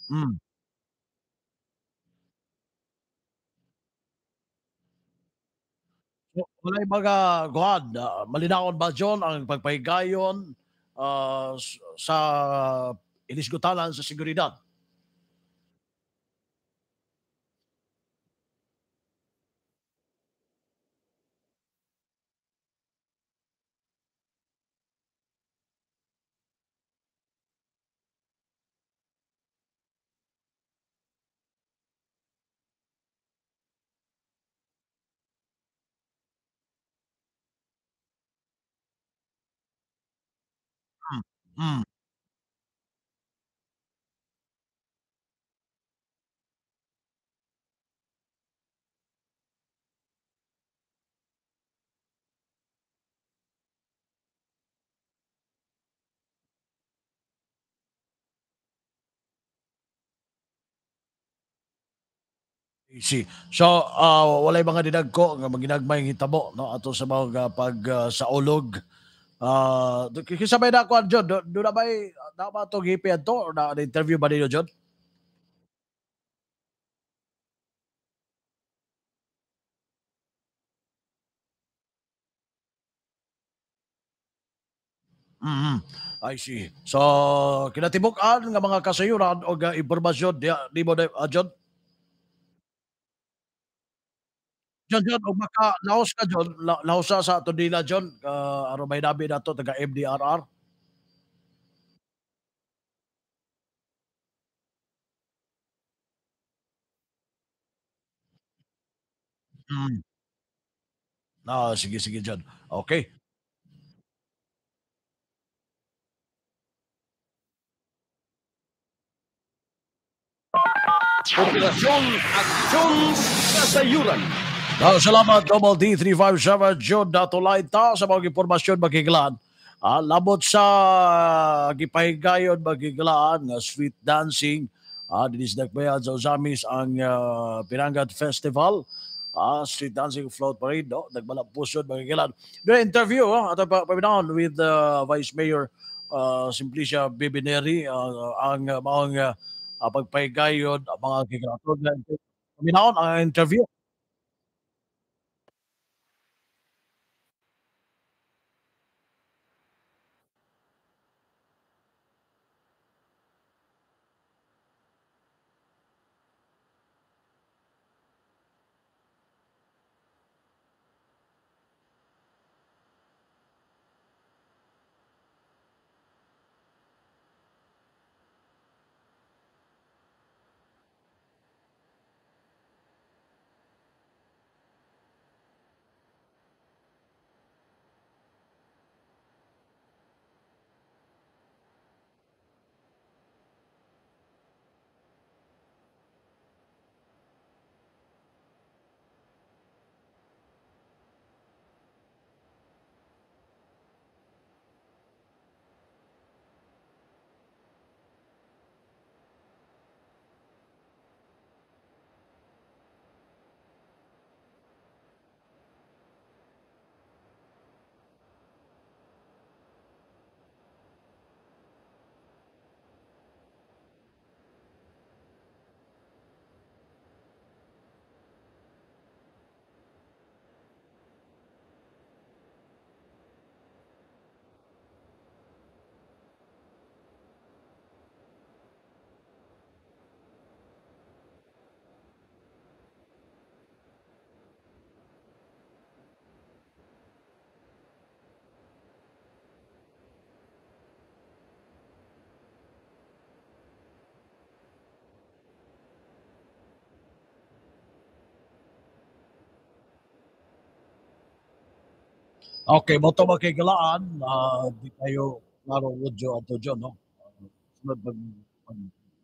Hmm. Walay mga kuhan, ah, malinawon ba John ang pagpahigayon, ah, sa hinisgotanan sa seguridad? Hmm, see. So, ah, walay mga dinagko nga maginagmayng hitabo 'no ato sa mga pag, ah, saulog. Ah, du kinsa may nakuan John, do do na ba'y naa ba 'tong hipi adto or na na-interview ba ninyo John? Mhm, I see. So, kinatibuk-an nga mga kasayuran o ga impormasyon diha nimo na ah, John, John, o baka naos ka, John, la, nausa sa ato nila, John, uh, aron may nabi na to, taga MDRR. Hmm. Ah, sige, sige, John. Okay. Operasyon Aksyon Kasayuran. Ah, salamat, Double D357 John Datulay ta sa mga impormasyon magiglaan. Ah, labot sa gipahigayon magiglaan nga street dancing ah, dinis nagbayad sa Usamis ang ah, Pirangat Festival. Ah, street dancing float parade, no? Nagmalapusod magiglaan. Doon interview, ah, ato pa paminahon with uh, Vice Mayor uh, Simplicia Bibineri ah, ang uh, mga uh, pagpahigayon, ang mga gigatod na paminahon ang interview. Okay, mo to makikilaan. ah di tayo klaro audio ato dyan, no? Uh, sunod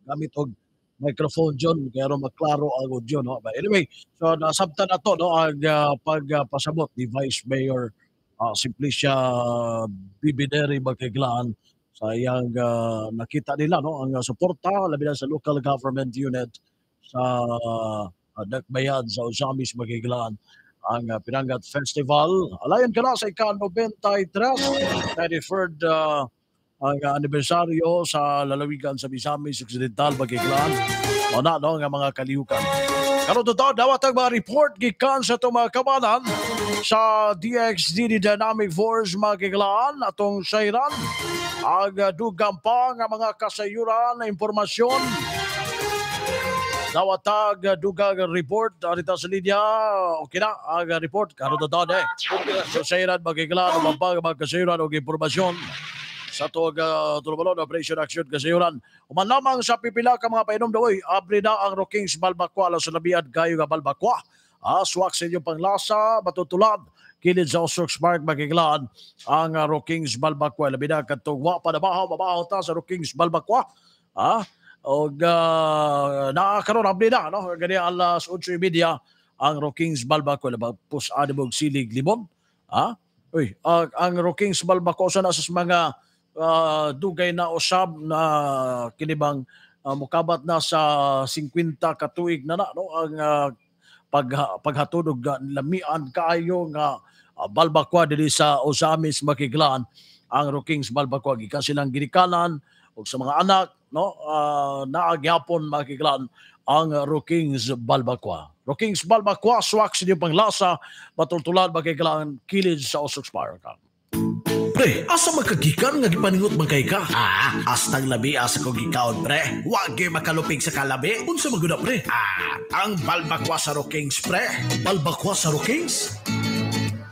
gamit og microphone dyan, kaya ro maklaro ang audio, no? But anyway, so nasabtan na to, no? Ang ah, pagpasabot ni Vice Mayor uh, Simplicia Bibideri makikilaan sa iyang ah, nakita nila, no? Ang ah, suporta, labi na sa local government unit sa uh, Dakbayan sa Usamis makikilaan ang uh, Pinangat Festival. Alayan ka na sa ika-93, 93rd uh, ang anibersaryo sa lalawigan sa Misamis Occidental, Bagiglan. O na, no, nga mga kalihukan. Karon to dawat ang mga report gikan sa itong mga kabanan sa DXDD Dynamic Force Magiglaan atong sayran ang uh, dugang pa nga mga kasayuran na impormasyon Nawatag uh, dugang report arita sa linya. Okay na ang uh, report karon to eh. So sayran magigla no mabag mga kasayuran og impormasyon sa tuwag uh, tulubalon Operation Action Kasayuran. Uman lamang sa pipila ka mga painom daw abri na ang Rockings Balbakwa alas sa labiad kayo nga Balbakwa. Ah, swak sa inyong panglasa, matutulad kilid sa Osrox Park magiglaan ang uh, Rockings Balbakwa. Labi na katong wa pa na bahaw, mabahaw ta sa Rockings Balbakwa. Ah, og uh, nakakaroon abli na no? Gani alas 8:30 ang Rockings Balbaco na pus adibog silig limon ha? Uy ang, ang Rockings Balbaco sa nasa mga uh, dugay na usab na kinibang uh, mukabat na sa 50 ka tuig na na no? Ang uh, pag paghatod og lamian kaayo nga uh, Balbacua diri sa Osamis Makiglaan ang Rockings Balbacua gikan silang ginikanan og sa mga anak no uh, naagyapon makiklan ang Rookings Balbacua. Rookings Balbacua swak sa pang panglasa matultulan makiklan kilid sa Osok ka. Pre, asa magkagikan nga gipaningot man kay ka? Ah, astang labi asa ko gikaon pre. Wa gyud makalupig sa kalabi. Unsa maguna pre? Ah, ang balbakwa sa Rookings pre. Balbakwa sa Rookings?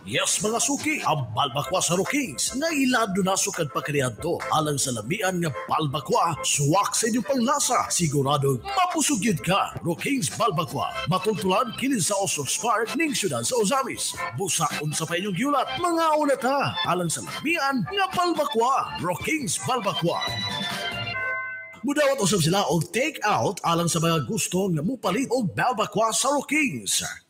Yes mga suki, ang balbakwa sa Rokings nga ilado na sukad pa kaniadto alang sa lamian nga balbakwa suwak sa inyong panglasa. Sigurado mapusog yun ka Rokings balbakwa. Matultulan kini sa Oslo Spark ning syudad sa Ozamis. Busa unsa pa inyong giulat mga unata alang sa lamian nga balbakwa Rokings balbakwa. Mudawat usab sila og take out alang sa mga gusto nga mupalit og balbakwa sa Rokings.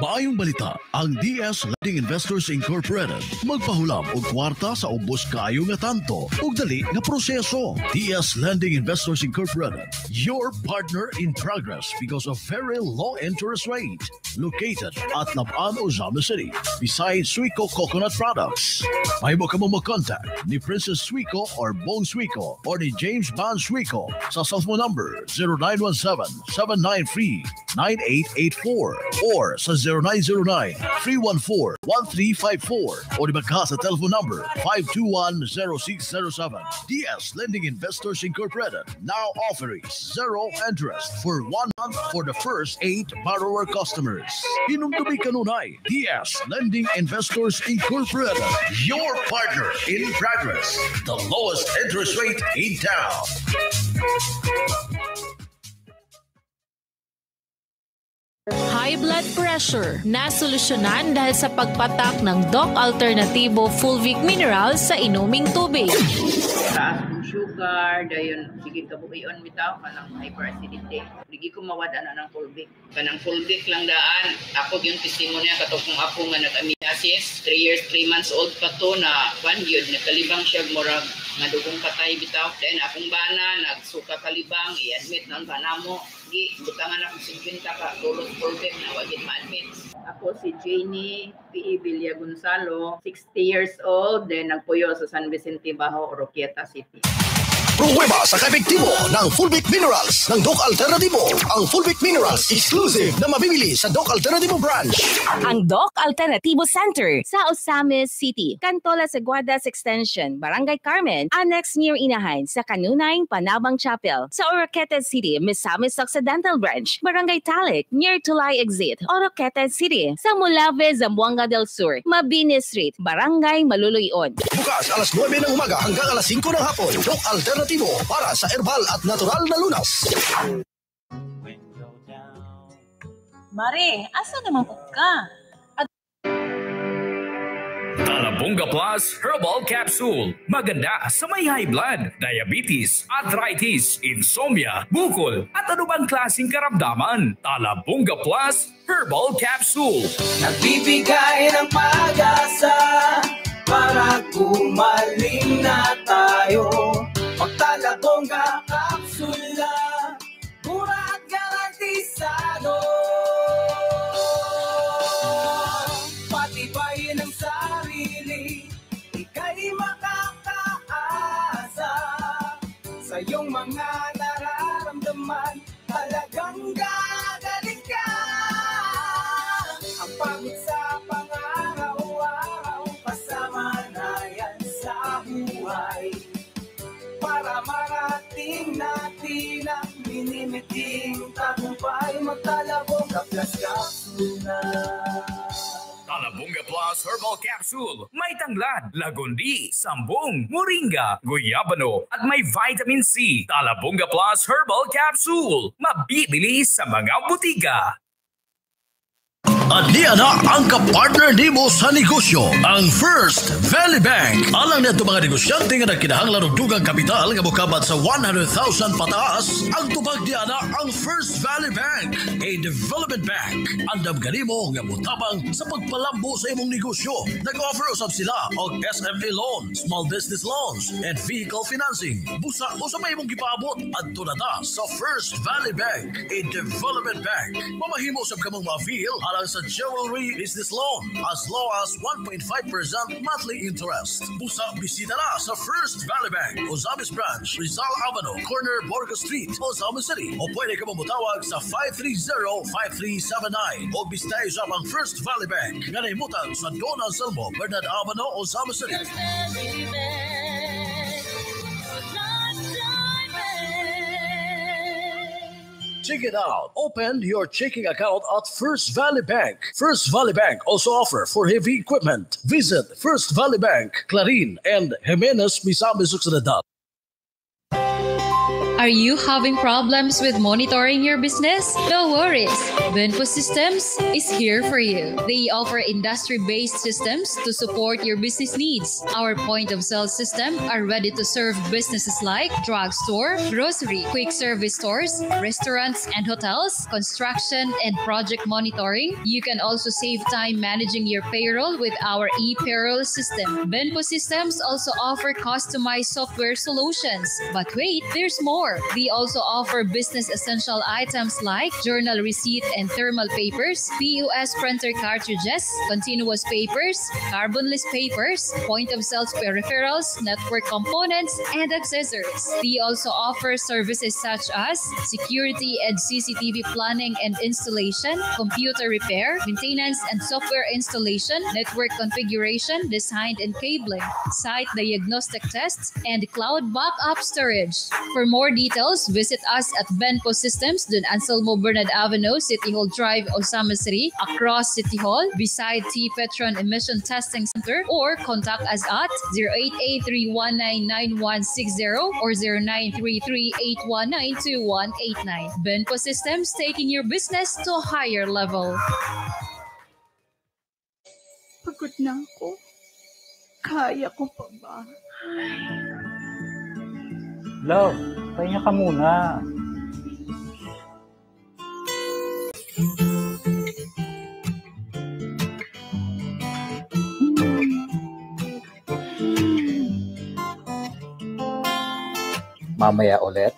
Maayong balita, ang DS Lending Investors Incorporated magpahulam og kwarta sa ubos kaayo nga tanto ug dali nga proseso. DS Lending Investors Incorporated, your partner in progress because of very low interest rate. Located at Laban, Ozama City, beside Suico Coconut Products. Mahimo ka mo mag-contact ni Princess Suico or Bong Suico or ni James Ban Suico sa cellphone number 0917-793-9884 or sa 0909-314-1354 o di telephone number 521-0607. DS Lending Investors Incorporated now offering zero interest for one month for the first eight borrower customers. Hinumdumi kanunay, DS Lending Investors Incorporated, your partner in progress. The lowest interest rate in town. High blood pressure na solusyonan dahil sa pagpatak ng Doc Alternativo Fulvic Minerals sa inuming tubig. taas kong sugar, dayon sige kabuhayon bitaw kanang hyperacidity. Ligi ko mawada na ng fulvic. Kanang fulvic lang daan. Ako yung testimonya kato kung ako nga nag-aminosis, 3 years, 3 months old pa to na one yun, nakalibang siya murag nga patay bitaw. Then akong bana, nagsuka kalibang, i-admit ng bana mo. Gi, butangan ako 50 ka, tulot fulvic na wagin ma-admit. Ako si Janie P. Villa Gonzalo, 60 years old, then nagpuyo sa San Vicente Bajo, Oroquieta City. Pruweba sa kaepektibo ng Fulvic Minerals ng Doc Alternativo. Ang Fulvic Minerals exclusive na mabibili sa Doc Alternativo branch. Ang Doc Alternativo Center sa Osamis City, Cantola Seguadas Extension, Barangay Carmen, Annex near Inahan sa Kanunay, Panabang Chapel. Sa Oroqueta City, Misamis Occidental Branch, Barangay Talik, near Tulay Exit, Oroqueta City. Sa Mulave, Zamboanga del Sur, Mabini Street, Barangay Maluloyon. Bukas alas 9 ng umaga hanggang alas 5 ng hapon. Doc Alternativo para sa herbal at natural na lunas. Mare, asa naman po ka? Talabunga Plus Herbal Capsule. Maganda sa may high blood, diabetes, arthritis, insomnia, bukol, at anumang klaseng karamdaman. Talabunga Plus Herbal Capsule. Nagbibigay ng pag-asa para gumaling na tayo. Pagtalabongga kapsula, mura at garantisado. Patibayin ang sarili, ika'y makakaasa. Sa iyong mga nararamdaman, marating natin ang minimiting tagumpay, magtalabong kaplas kapsula. Talabunga Plus Herbal Capsule. May tanglad, lagundi, sambong, moringa, guyabano, at may vitamin C. Talabunga Plus Herbal Capsule. Mabibili sa mga butika. At niya na ang kapartner nimo sa negosyo, ang First Valley Bank. Alang nito mga negosyante nga nagkinahanglan og dugang kapital nga mokabat sa 100,000 pataas, ang tubag niya na ang First Valley Bank, a development bank. Andam ganimo nga mutabang sa pagpalambo sa imong negosyo. Nag-offer usab sila og SME loan, small business loans, and vehicle financing. Busa usa may imong gipaabot adto na ta sa First Valley Bank, a development bank. Mamahimo sab kamong ma-feel alang sa jewelry business loan as low as 1.5% monthly interest. Busa bisita na sa First Valley Bank, Ozamis Branch, Rizal Avenue, corner Borgo Street, Ozamis City. O pwede ka mamutawag sa 530-5379 o bisitay sa ang First Valley Bank nga naimutan sa Don Anselmo, Bernard Avenue, Ozamis City. Check it out. Open your checking account at First Valley Bank. First Valley Bank also offer for heavy equipment. Visit First Valley Bank, Clarin, and Jimenez Misamis Occidental. Are you having problems with monitoring your business? No worries. Benpo Systems is here for you. They offer industry-based systems to support your business needs. Our point of sale system are ready to serve businesses like drugstore, grocery, quick service stores, restaurants and hotels, construction and project monitoring. You can also save time managing your payroll with our e-payroll system. Benpo Systems also offer customized software solutions. But wait, there's more. We also offer business essential items like journal receipt and thermal papers, POS printer cartridges, continuous papers, carbonless papers, point of sales peripherals, network components, and accessories. We also offer services such as security and CCTV planning and installation, computer repair, maintenance and software installation, network configuration, design and cabling, site diagnostic tests, and cloud backup storage. For more details, visit us at Benpo Systems, Dun Anselmo Bernard Avenue, City Hall Drive, Osama City, across City Hall, beside T Petron Emission Testing Center, or contact us at 0883199160 or 0933819289. Benpo Systems taking your business to a higher level. Pagod na ako. Kaya ko pa ba? Love, pahinga ka muna. Mamaya ulit.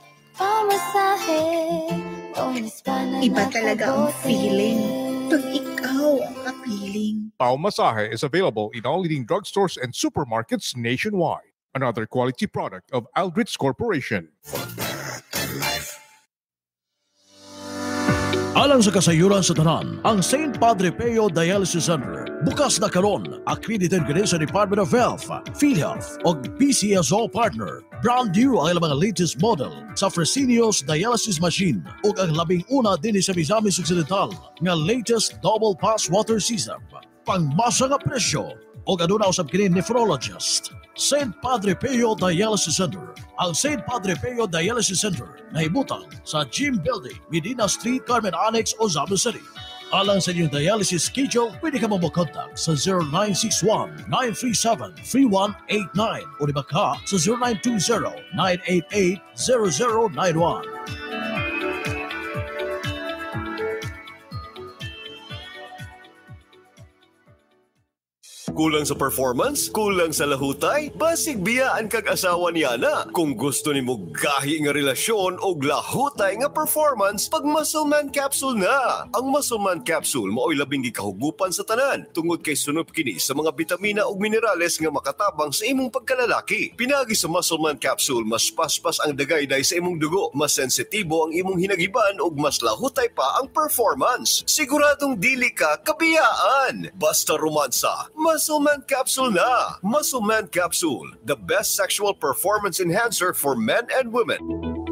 Iba talaga ang feeling pag ikaw ang kapiling. Pao Masahe is available in all leading drugstores and supermarkets nationwide. Another quality product of Aldrich Corporation. Alang sa kasayuran sa tanan, ang St. Padre Pio Dialysis Center bukas na karon accredited kini sa Department of Health, PhilHealth ug PCSO partner. Brand new ang ilang mga latest model sa Fresenius Dialysis Machine ug ang labing una din sa Misamis Occidental nga latest double pass water system. Pangmasa nga presyo o aduna usab kini nephrologist. St. Padre Pio Dialysis Center. Ang St. Padre Pio Dialysis Center nahibutang sa Gym Building, Medina Street, Carmen Annex, Ozama City. Alang sa inyong dialysis schedule, pwede ka mamokontak sa 0961-937-3189 o di ba ka sa 0920-988-0091. Kulang sa performance? Kulang sa lahutay? Basig biyaan kag asawa niya na. Kung gusto ni mo gahi nga relasyon o lahutay nga performance, pag Muscle Capsule na. Ang Muscle Man Capsule mao'y labing gikahugupan sa tanan tungod kay sunod kini sa mga bitamina ug minerales nga makatabang sa imong pagkalalaki. Pinagi sa Muscle Capsule, mas paspas ang dagayday sa imong dugo, mas sensitibo ang imong hinagiban ug mas lahutay pa ang performance. Siguradong dili ka kabiyaan. Basta romansa, Muscle Man Capsule na. Muscle Man Capsule, the best sexual performance enhancer for men and women.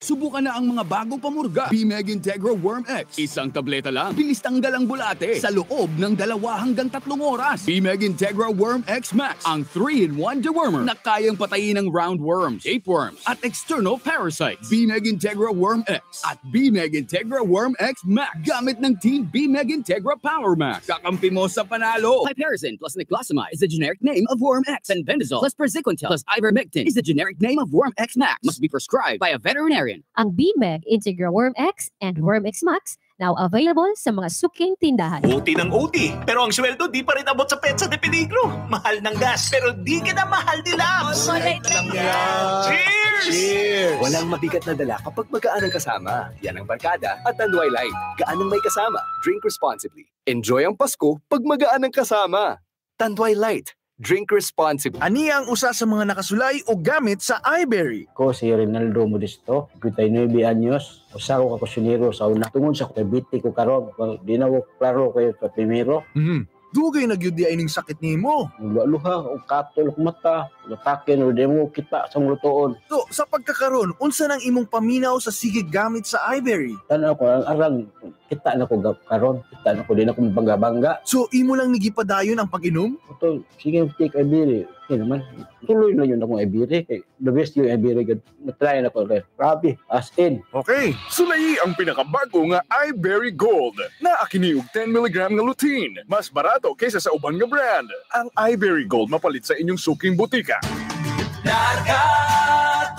Subukan na ang mga bagong pamurga. Bimeg Integra Worm X. Isang tableta lang. Bilis tanggal ang bulate sa loob ng dalawa hanggang tatlong oras. Bimeg Integra Worm X Max. Ang 3-in-1 dewormer na kayang patayin ng roundworms, tapeworms, at external parasites. Bimeg Integra Worm X at Bimeg Integra Worm X Max. Gamit ng Team Bimeg Integra Power Max. Kakampi mo sa panalo. Hypericin plus niclosamide is the generic name of Worm X, and Bendazole plus Praziquantel plus Ivermectin is the generic name of Worm X Max. Must be prescribed by a veterinarian. Ang BMEG Integra Worm X and Worm X Max now available sa mga suking tindahan. OT ng OT. Pero ang sweldo di pa rin abot sa petsa de peligro. Mahal ng gas, pero di ka na mahal ni Labs. yan. Cheers! Walang mabigat na dala kapag magaan ang kasama. Yan ang barkada at Tanduay Light. Gaan ang may kasama. Drink responsibly. Enjoy ang Pasko pag magaan ang kasama. Tanduay Light. Drink responsibly. Ani ang usa sa mga nakasulay o gamit sa iBerry. Ko si Rinaldo Modesto, 59 anyos, usa ko ka kusinero sa una. Tungod sa kay biti ko karon, di na ko klaro kayo sa primero. Mhm. Dugay na gyud di ay ning sakit nimo. Luha-luha, o katol, ug mata, lutakin, o di mo kita sa mga tuon. So, sa pagkakaroon, unsa nang imong paminaw sa sige gamit sa iBerry? Tanaw ko, ang arang, kita na ko karon, kita na ko, di na ko bangga-bangga. So, imo lang nigipadayon ang pag-inom? Ito, sige, take ibiri. Sige naman, tuloy na yun akong ibiri. Kay, the best yung ibiri, gud. na-try na ko. kay, Grabe, as in. Okay, sulayi ang pinakabago nga iBerry Gold na akini og 10 mg nga lutein. Mas barato kaysa sa uban nga brand. Ang iBerry Gold mapalit sa inyong suking butika. Larga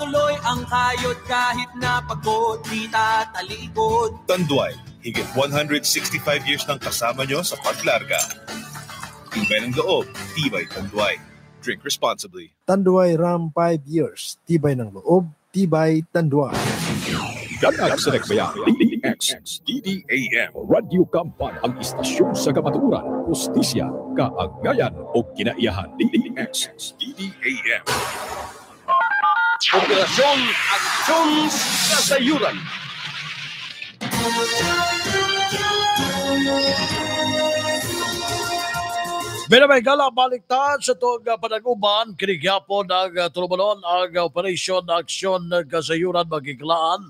tuloy ang kayod kahit na pagod di tatalikod. Tanduay, higit 165 years nang kasama nyo sa paglarga. Tibay ng loob, tibay tanduay. Drink responsibly. Tanduay Ram 5 years. Tibay ng loob, tibay tanduay. Sa Nagbayari, DDX, DDAM, Radio Kampan, ang istasyon sa kapaturan, justisya, kaagayan o kinaiyahan, DDX, DDAM. Operasyon Aksyon sa Sayuran. May gala baliktad sa tuwag uh, panaguban, kinigyapon ang uh, tulumanon ang uh, Operation Aksyon ng Kasayuran Magiglaan.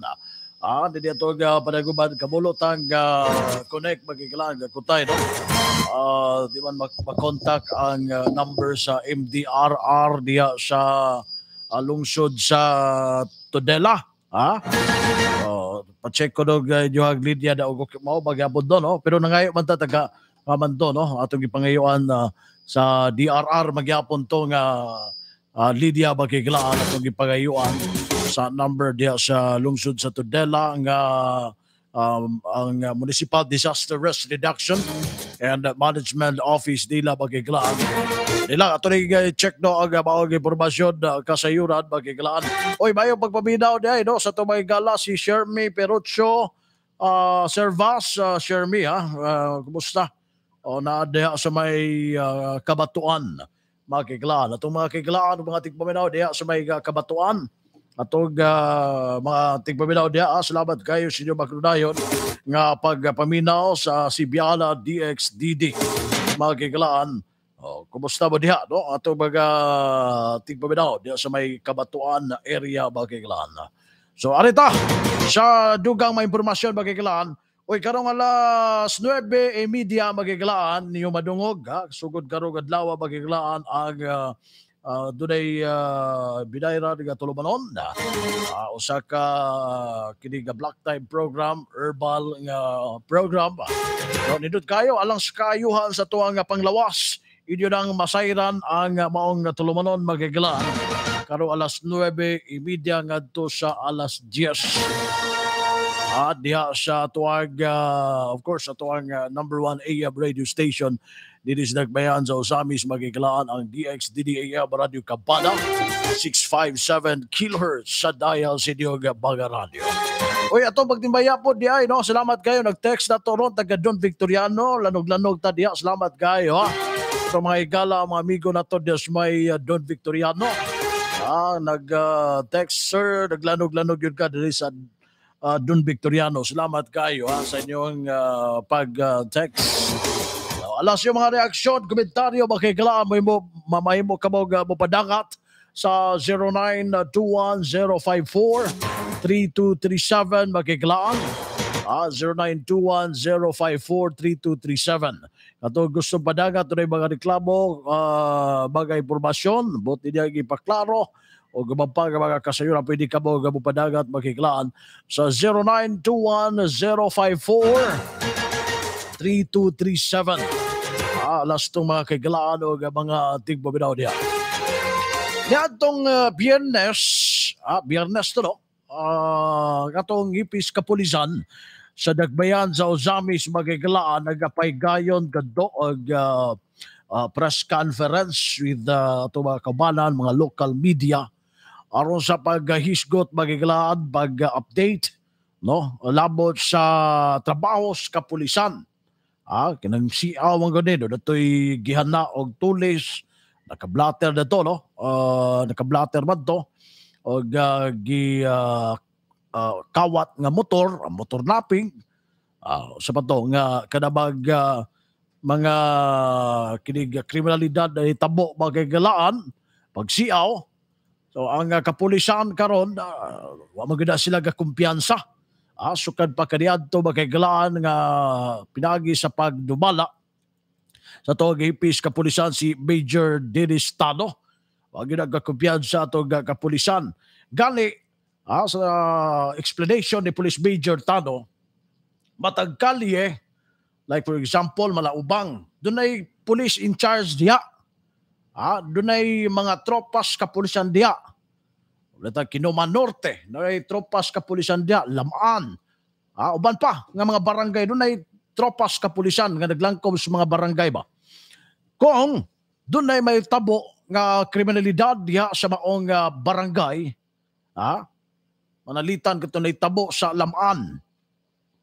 Ah, hindi ito uh, panaguban, kamulot ang uh, connect Magiglaan, kutay, no? Ah, di man mak- makontak ang uh, number sa MDRR diya sa uh, lungsod sa Tudela. Ha? Oh, pa-check ko dog uh, yung Lydia na ugok mo bagabod do no? Pero nangayo man ta taga kaman to no? Atong gipangayuan uh, sa DRR magyapon to nga uh, Lydia Bagiglaan atong gipangayuan. Sa number diya sa lungsod sa Tudela nga um, ang uh, Municipal Disaster Risk Reduction and Management Office nila Bagiglaan nila ato ni check no ang uh, maong impormasyon uh, kasayuran Bagiglaan oy mayo pagpaminaw di no sa tumay gala si Shermy Perucho uh, Servas uh, Shermy ha uh, kumusta o na sa may uh, kabatuan mga kiglaan. Atong mga kiglaan, mga tigpaminaw diha sa may uh, kabatuan. Atong uh, mga tigpaminaw diha, ah, salamat kayo sa inyo maglunayon nga pagpaminaw sa Sibiala DXDD. Mga oh, kumusta mo diha, no? Atong mga tigpaminaw diha sa may kabatuan area, mga. So, arita, sa dugang may impormasyon, mga kiglaan, Uy, karong alas 9 e media magiglaan niyo madungog ha sugod karong adlaw magiglaan ang uh, uh, dunay uh, bidayra nga tulumanon na. Uh, usa ka kini nga black time program herbal nga program. So, nindot kayo alang sa kayuhan sa tuwa nga panglawas. Inyo nang masayran ang maong tulumanon magiglaan karong alas 9 e media ngadto sa alas 10 at diha sa tuwag, uh, of course, sa tuwag uh, number one AM radio station, dito sa nagbayan sa magiglaan ang DXDDAM Radio Kampana, 657 kHz sa dial sa Diyog Baga Radio. Uy, ato pagtimbaya po di ay, no? Salamat kayo. Nag-text na to ron, taga Don Victoriano. Lanog-lanog ta diya. Salamat kayo, ha? Sa mga igala, mga amigo na to diya sa may uh, Don Victoriano. Ah, nag-text, sir. Naglanog-lanog yun ka dito sa uh, Don Victoriano. Salamat kayo ha, sa inyong uh, pag-text. Uh, alas yung mga reaksyon, komentaryo, makikilaan mo mo, mamay mo ka mo, uh, mo padangat sa 0921-054-3237 makikilaan. Ah, 0921-054-3237. Kato gusto padagat ito mga reklamo, uh, mga impormasyon, buti niya ipaklaro, o gumampa ka mga kasayuran, pwede ka mo gamupadagat makiklaan sa 0921-054-3237. Ah, alas itong mga kagalaan o mga tigpabinaw niya. Niatong uh, biyernes, ah, biyernes to no, uh, katong ipis kapulisan sa Dagbayan sa Ozamis magiglaan nagapay gayon kadto og uh, uh, press conference with uh, ito mga kabanan, mga local media. Aron sa paghisgot magiglaan pag-update no? Labot sa trabaho sa kapulisan ah kinang siaw ang ganin no datoy gihana og tulis nakablatter na to no? Uh, nakablatter man to. Og uh, gi uh, uh, kawat nga motor motor napping. Uh, sa pato nga kanabag uh, mga kinig kriminalidad na hitabo bagay galaan pagsiaw so ang uh, kapulisan karon uh, wa maganda sila ga kumpiyansa ah, sukad pa kaniadto bagay galaan nga pinagi sa pagdumala sa to gihipis kapulisan si Major Dennis Tano wa gyud kumpiyansa ato kapulisan gani ah, sa explanation ni Police Major Tano matag kalye Like for example, Malaubang, doon ay police in charge diha. Ah, doon ay mga tropas kapulisan diha. Ulit Kinoma Norte, doon ay tropas kapulisan diha, Lamaan. Ah, uban pa nga mga barangay doon ay tropas kapulisan nga naglangkob sa mga barangay ba. Kung doon ay may tabo nga kriminalidad diha sa maong uh, barangay, ah, manalitan kato na tabo sa Lamaan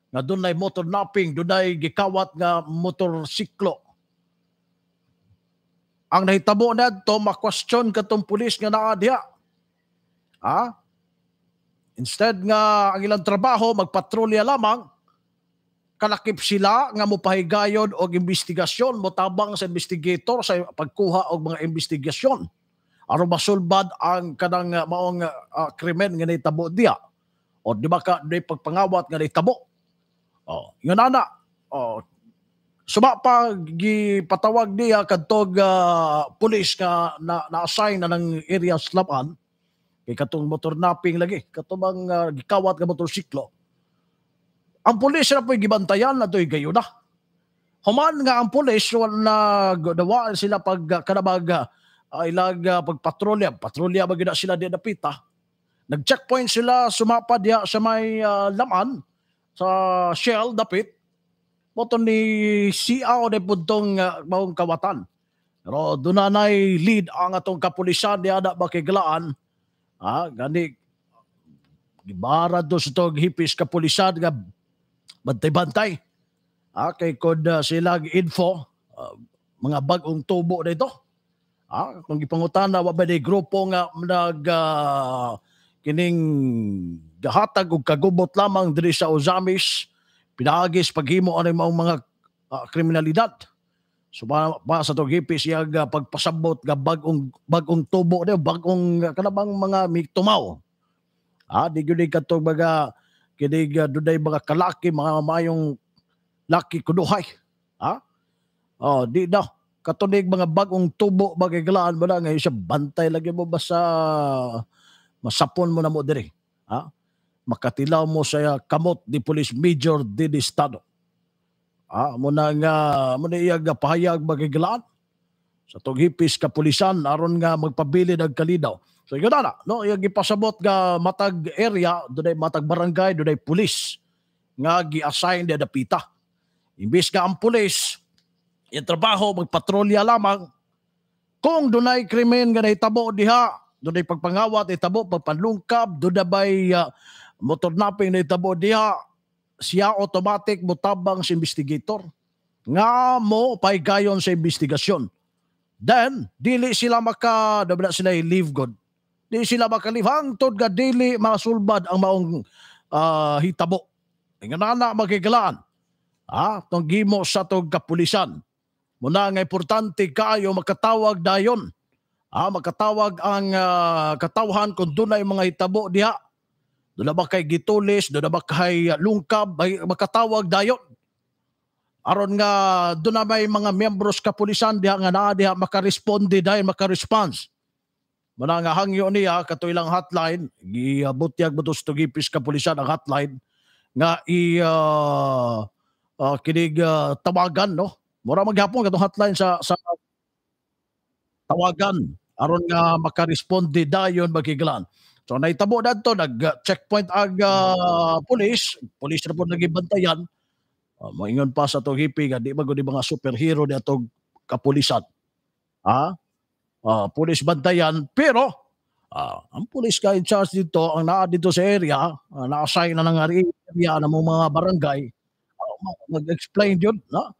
nga doon ay motor napping, doon ay gikawat nga motorsiklo. Ang nahitabo na to, makwestiyon katong pulis nga naa diha. Ha? Instead nga ang ilang trabaho, magpatrolya lamang, kalakip sila nga mopahigayon og investigasyon, motabang sa investigator sa pagkuha og mga investigasyon. aron masulbad ang kanang uh, maong uh, krimen nga nahitabo diha. O di ba ka di pagpangawat nga nahitabo? Oh, yun ana. Oh, Suba pa gipatawag niya kadtog uh, pulis nga na, na-assign na ng area slapan kay katong motor napping lagi katubang uh, gikawat nga motorsiklo. Ang pulis na po gibantayan na to'y gayo na. Human nga ang pulis na dawa sila pag kanabag uh, ilag uh, pagpatrolya, patrolya ba na sila di napita. Nag-checkpoint sila sumapa diya sa may uh, laman sa Shell dapit moto ni siya o de puntong uh, maong kawatan. Pero doon na lead ang atong kapulisan di ada bakiglaan. Ah, gani gibara do sa tog hipis kapulisan nga bantay-bantay. Ah, kay kod uh, sila info uh, mga bagong tubo dito. Ah, kung gipangutan na wa ba grupo nga nag uh, kining gahatag og kagubot lamang diri sa Ozamis pinagis paghimo ani mao mga uh, kriminalidad so ba, ba sa to gipis siya uh, pagpasabot ga bagong bagong tubo de bagong kanabang mga miktumaw ah di gyud kadto baga kini uh, duday mga kalaki mga mayong laki kuduhay. Ha oh di daw katunig mga bagong tubo bagay galaan ba nga siya bantay lagi mo ba sa masapon mo na mo diri. Ha makatilaw mo sa kamot di Police Major Didi Estado. Ah, mo na nga mo na iyag pahayag magiglaan sa tughipis kapulisan aron nga magpabili og kalidaw. So yun na, no, iyag ipasabot nga matag area, dunay matag barangay, dunay pulis nga gi-assign di dapita. Imbis nga ang pulis yung trabaho magpatrolya lamang kung dunay krimen nga nahitabo diha, dunay pagpangawat itabo pagpanlungkab, dunay uh, motor napping na itabo diha siya automatic mutabang sa investigator. Nga mo paigayon sa investigasyon. Then dili sila maka dabla sila leave god. Di sila makalive hangtod ga dili masulbad ang maong uh, hitabo. Nga nana magigalaan ha? Tong gimo sa tog kapulisan. Muna nga importante kaayo makatawag dayon. Ah makatawag ang uh, katawhan kung dunay mga hitabo diha doon na ba kay gitulis, doon na ba kay lungkab, ay makatawag dayon. Aron nga doon na may mga membros kapulisan diha nga naa diha makaresponde dahil makaresponse. Muna nga hangyo niya kato ilang hotline, giabutyag mo to sa tugipis kapulisan ang hotline nga i uh, uh, kinig uh, tawagan no. Mura maghapon katong hotline sa sa tawagan aron nga makaresponde dayon magiglan. So naitabo dadto nag checkpoint ag uh, police, police po nagibantayan. Uh, moingon pa sa to hipi di ba gud mga superhero di atog kapulisan. Ha? Uh, police bantayan pero uh, ang police ka in charge dito ang naa dito sa area, uh, na-assign na ng area ng mga barangay. Uh, mag-explain yun, no?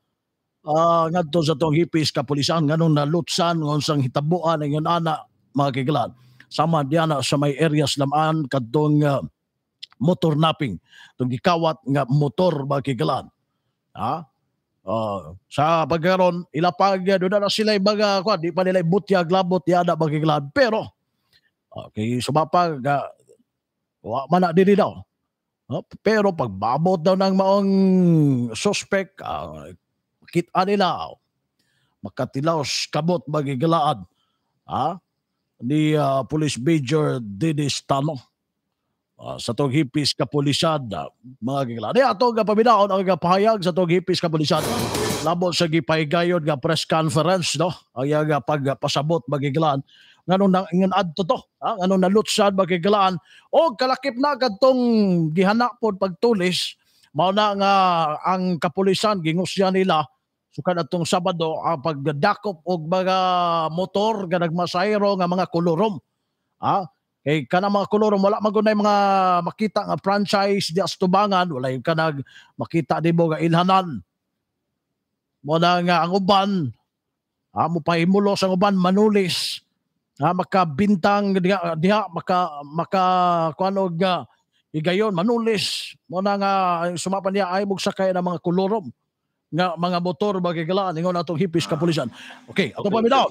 Uh, ngadto sa tong hipis kapulisan nganong nalutsan unsang hitabuan ang ana mga kiglan sama diana sa may areas laman kadtong uh, motor napping. Tong gikawat nga motor ba kigalan ha? Oh, sa pagkaron ilapag uh, doon na sila mga kuan di pa nila butyag labot ya na magiglad pero okay sumapag uh, wa man na diri daw. Oh, pero pagbabot daw ng maong suspect uh, kita nila makatilaos kabot magigilaan ha ni uh, Police Major Dennis Tano. Uh, sa tong hipis kapulisan uh, mga gigilaan. Di ato nga paminaon ang pahayag sa tong hipis kapulisan. Labo sa gipahigayon nga press conference no? Ang nga pagpasabot magigilaan nganong nang ingon adto to ha nganong nalutsad magigilaan o kalakip na kadtong gihanapon pagtulis. Mao na nga ang kapulisan gingusya nila sukad atong Sabado ang pagdakop og mga motor nga nagmasayro nga mga kolorom. Ha kay kana mga kolorom wala man gunay mga makita nga franchise di astubangan wala yung kanag makita di mo nga ilhanan. Mo nga ang uban. Ha mo pahimulos ang uban manulis. Ha makabintang diha, diha maka maka kuano nga igayon manulis. Mo nga sumapan niya ay mog sakay ng mga kolorom nga mga motor magigalaan ingon atong hipis kapulisan okay ato pa bitaw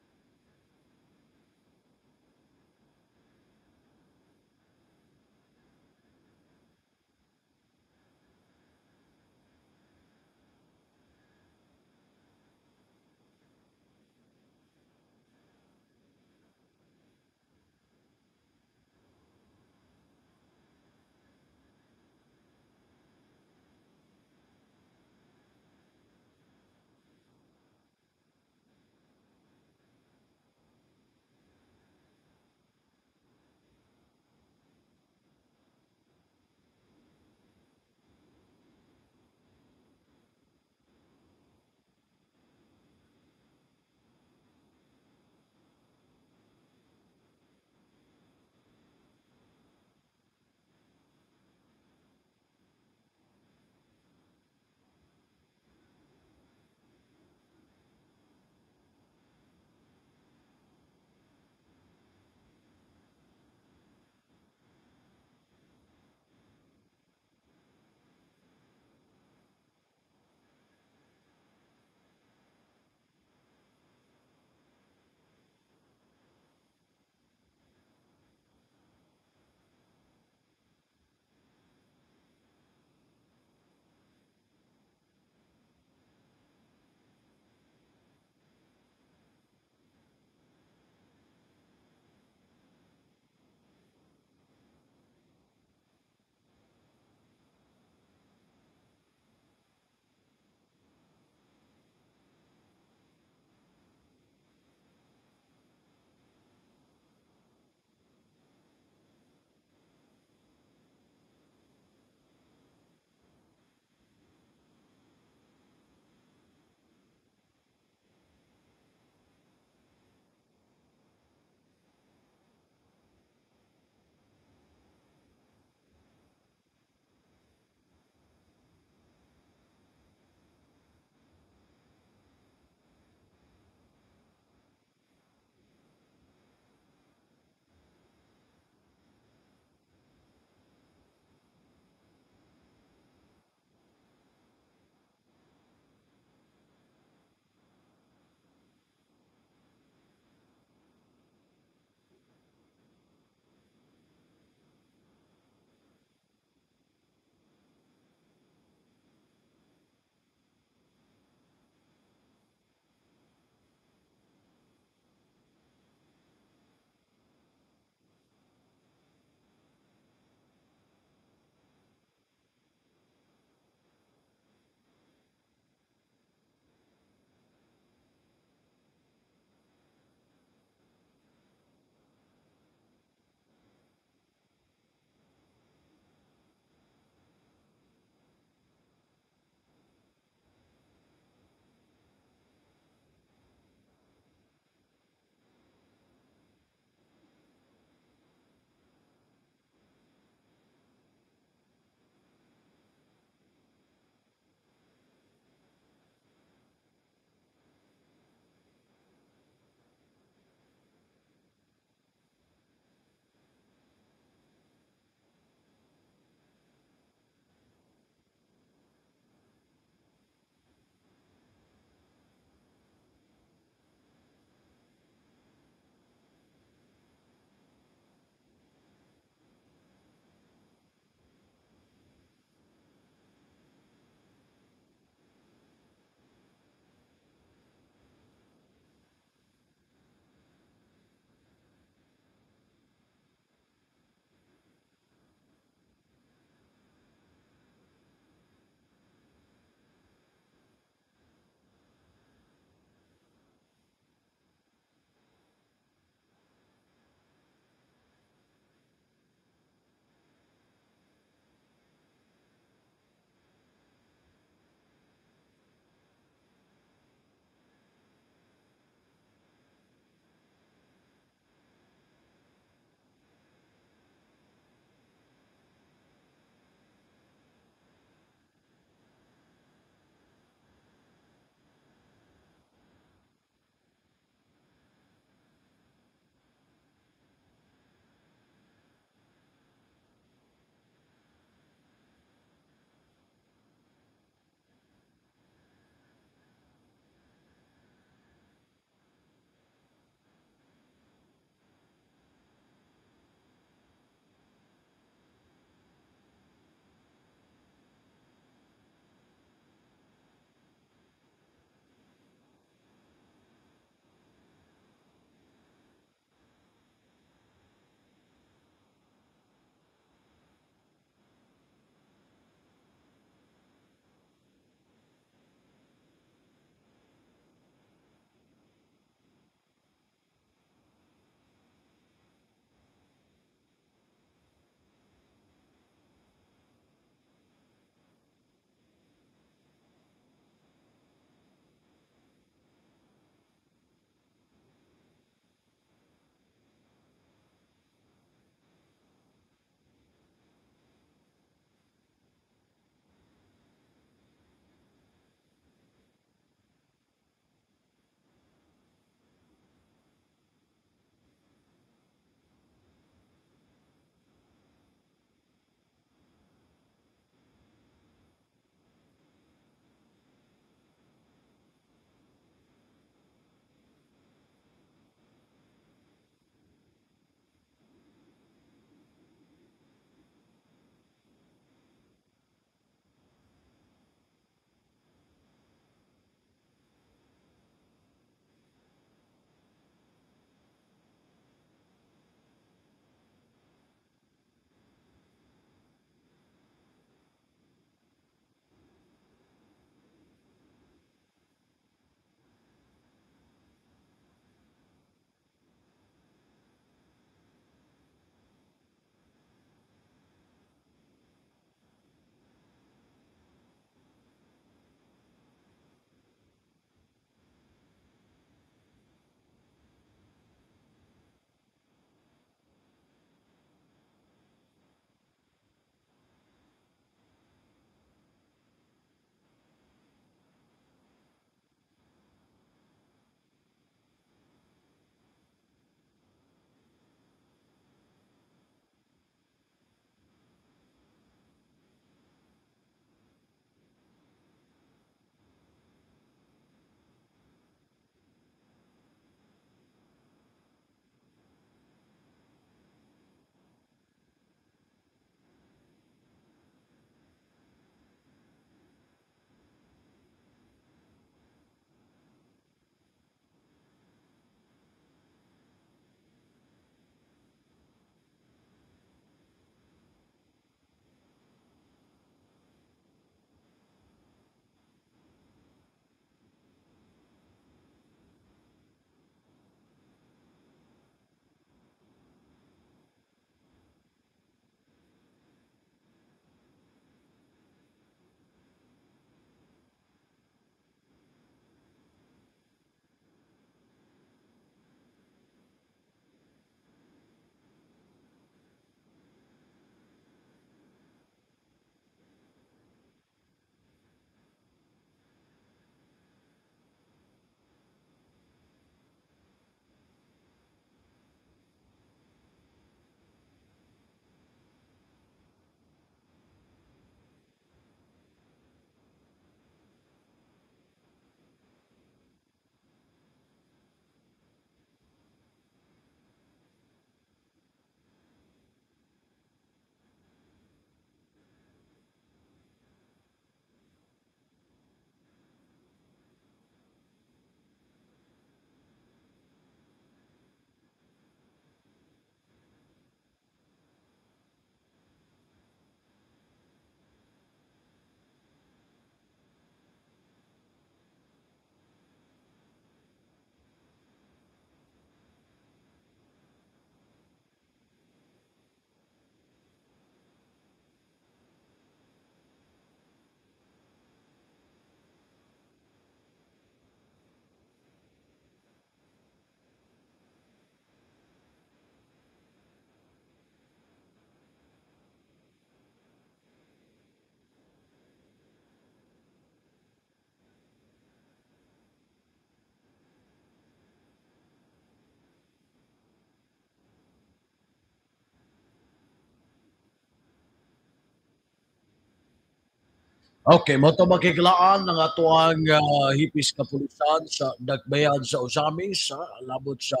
Okay, mo to makiklaan ng atuang uh, hipis kapulisan sa Dagbayan sa Osamis sa labot sa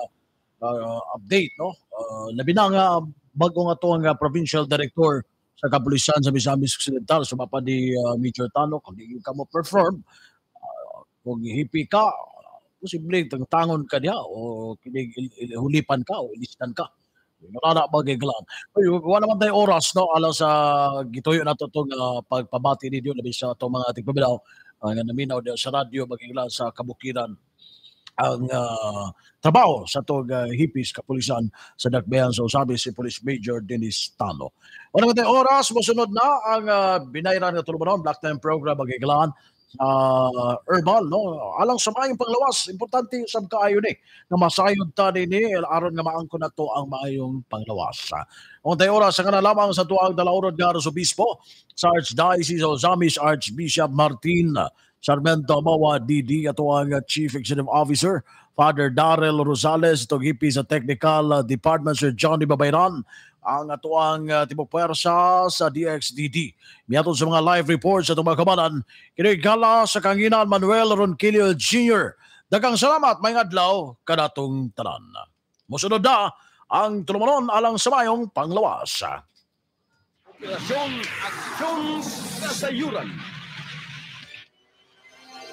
uh, update no. Uh, labi na nga bagong atuang uh, provincial director sa kapulisan sa Misamis Occidental sumapa di uh, Major Tano kung di ka mo perform uh, kung hipi ka posible tangon ka diha o kinig hulipan ka o ilistan ka wala na magiglaan. Ay, wala naman tayo oras, no? Alang sa gituyo na to itong uh, pagpabati ninyo, labi sa itong mga ating pabilaw, uh, nga naminaw sa radyo, magiglaan sa kabukiran ang uh, trabaho sa itong uh, hipis kapulisan sa Dakbayan sa usabi si Police Major Dennis Tano. Wala naman tayo oras, musunod na ang uh, binayran na tulumanon, Black Time Program, magiglaan uh, herbal no? Alang sa maayong panglawas importante sab kaayo ni nga masayod ta ni aron nga maangko na to ang maayong panglawas untay oras nga lamang sa tuang dalaurod nga Arsobispo sa Archdiocese of Zamis Archbishop Martin Sarmento Mawa DD ato ang Chief Executive Officer Father Darrell Rosales ito gipi sa Technical Department Sir Johnny Babayran ang atuang uh, tibok puwersa sa DXDD. Miyaton sa mga live reports sa mga kamanan, kinigala sa kanginan Manuel Ronquillo Jr. Dagang salamat may adlaw kanatong tanan. Musunod na ang tulumanon alang sa mayong panglawas. Operasyon Aksyon Kasayuran.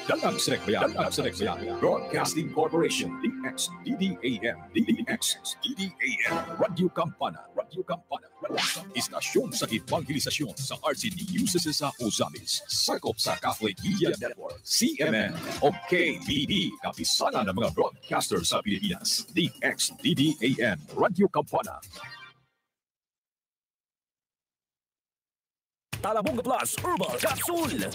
Dalab Sinekbayan, Dalab Sinekbayan, Broadcasting Corporation, DXDDAM, DXDDAM, Radio Campana, Radio Campana, Istasyon sa Evangelisasyon sa RCDUCC sa Ozamis, sakop sa Catholic Media Network, CMN, o KBB, kapisanan ng mga broadcaster sa Pilipinas, DXDDAM, Radio Campana, Talabong Plus Herbal Capsule.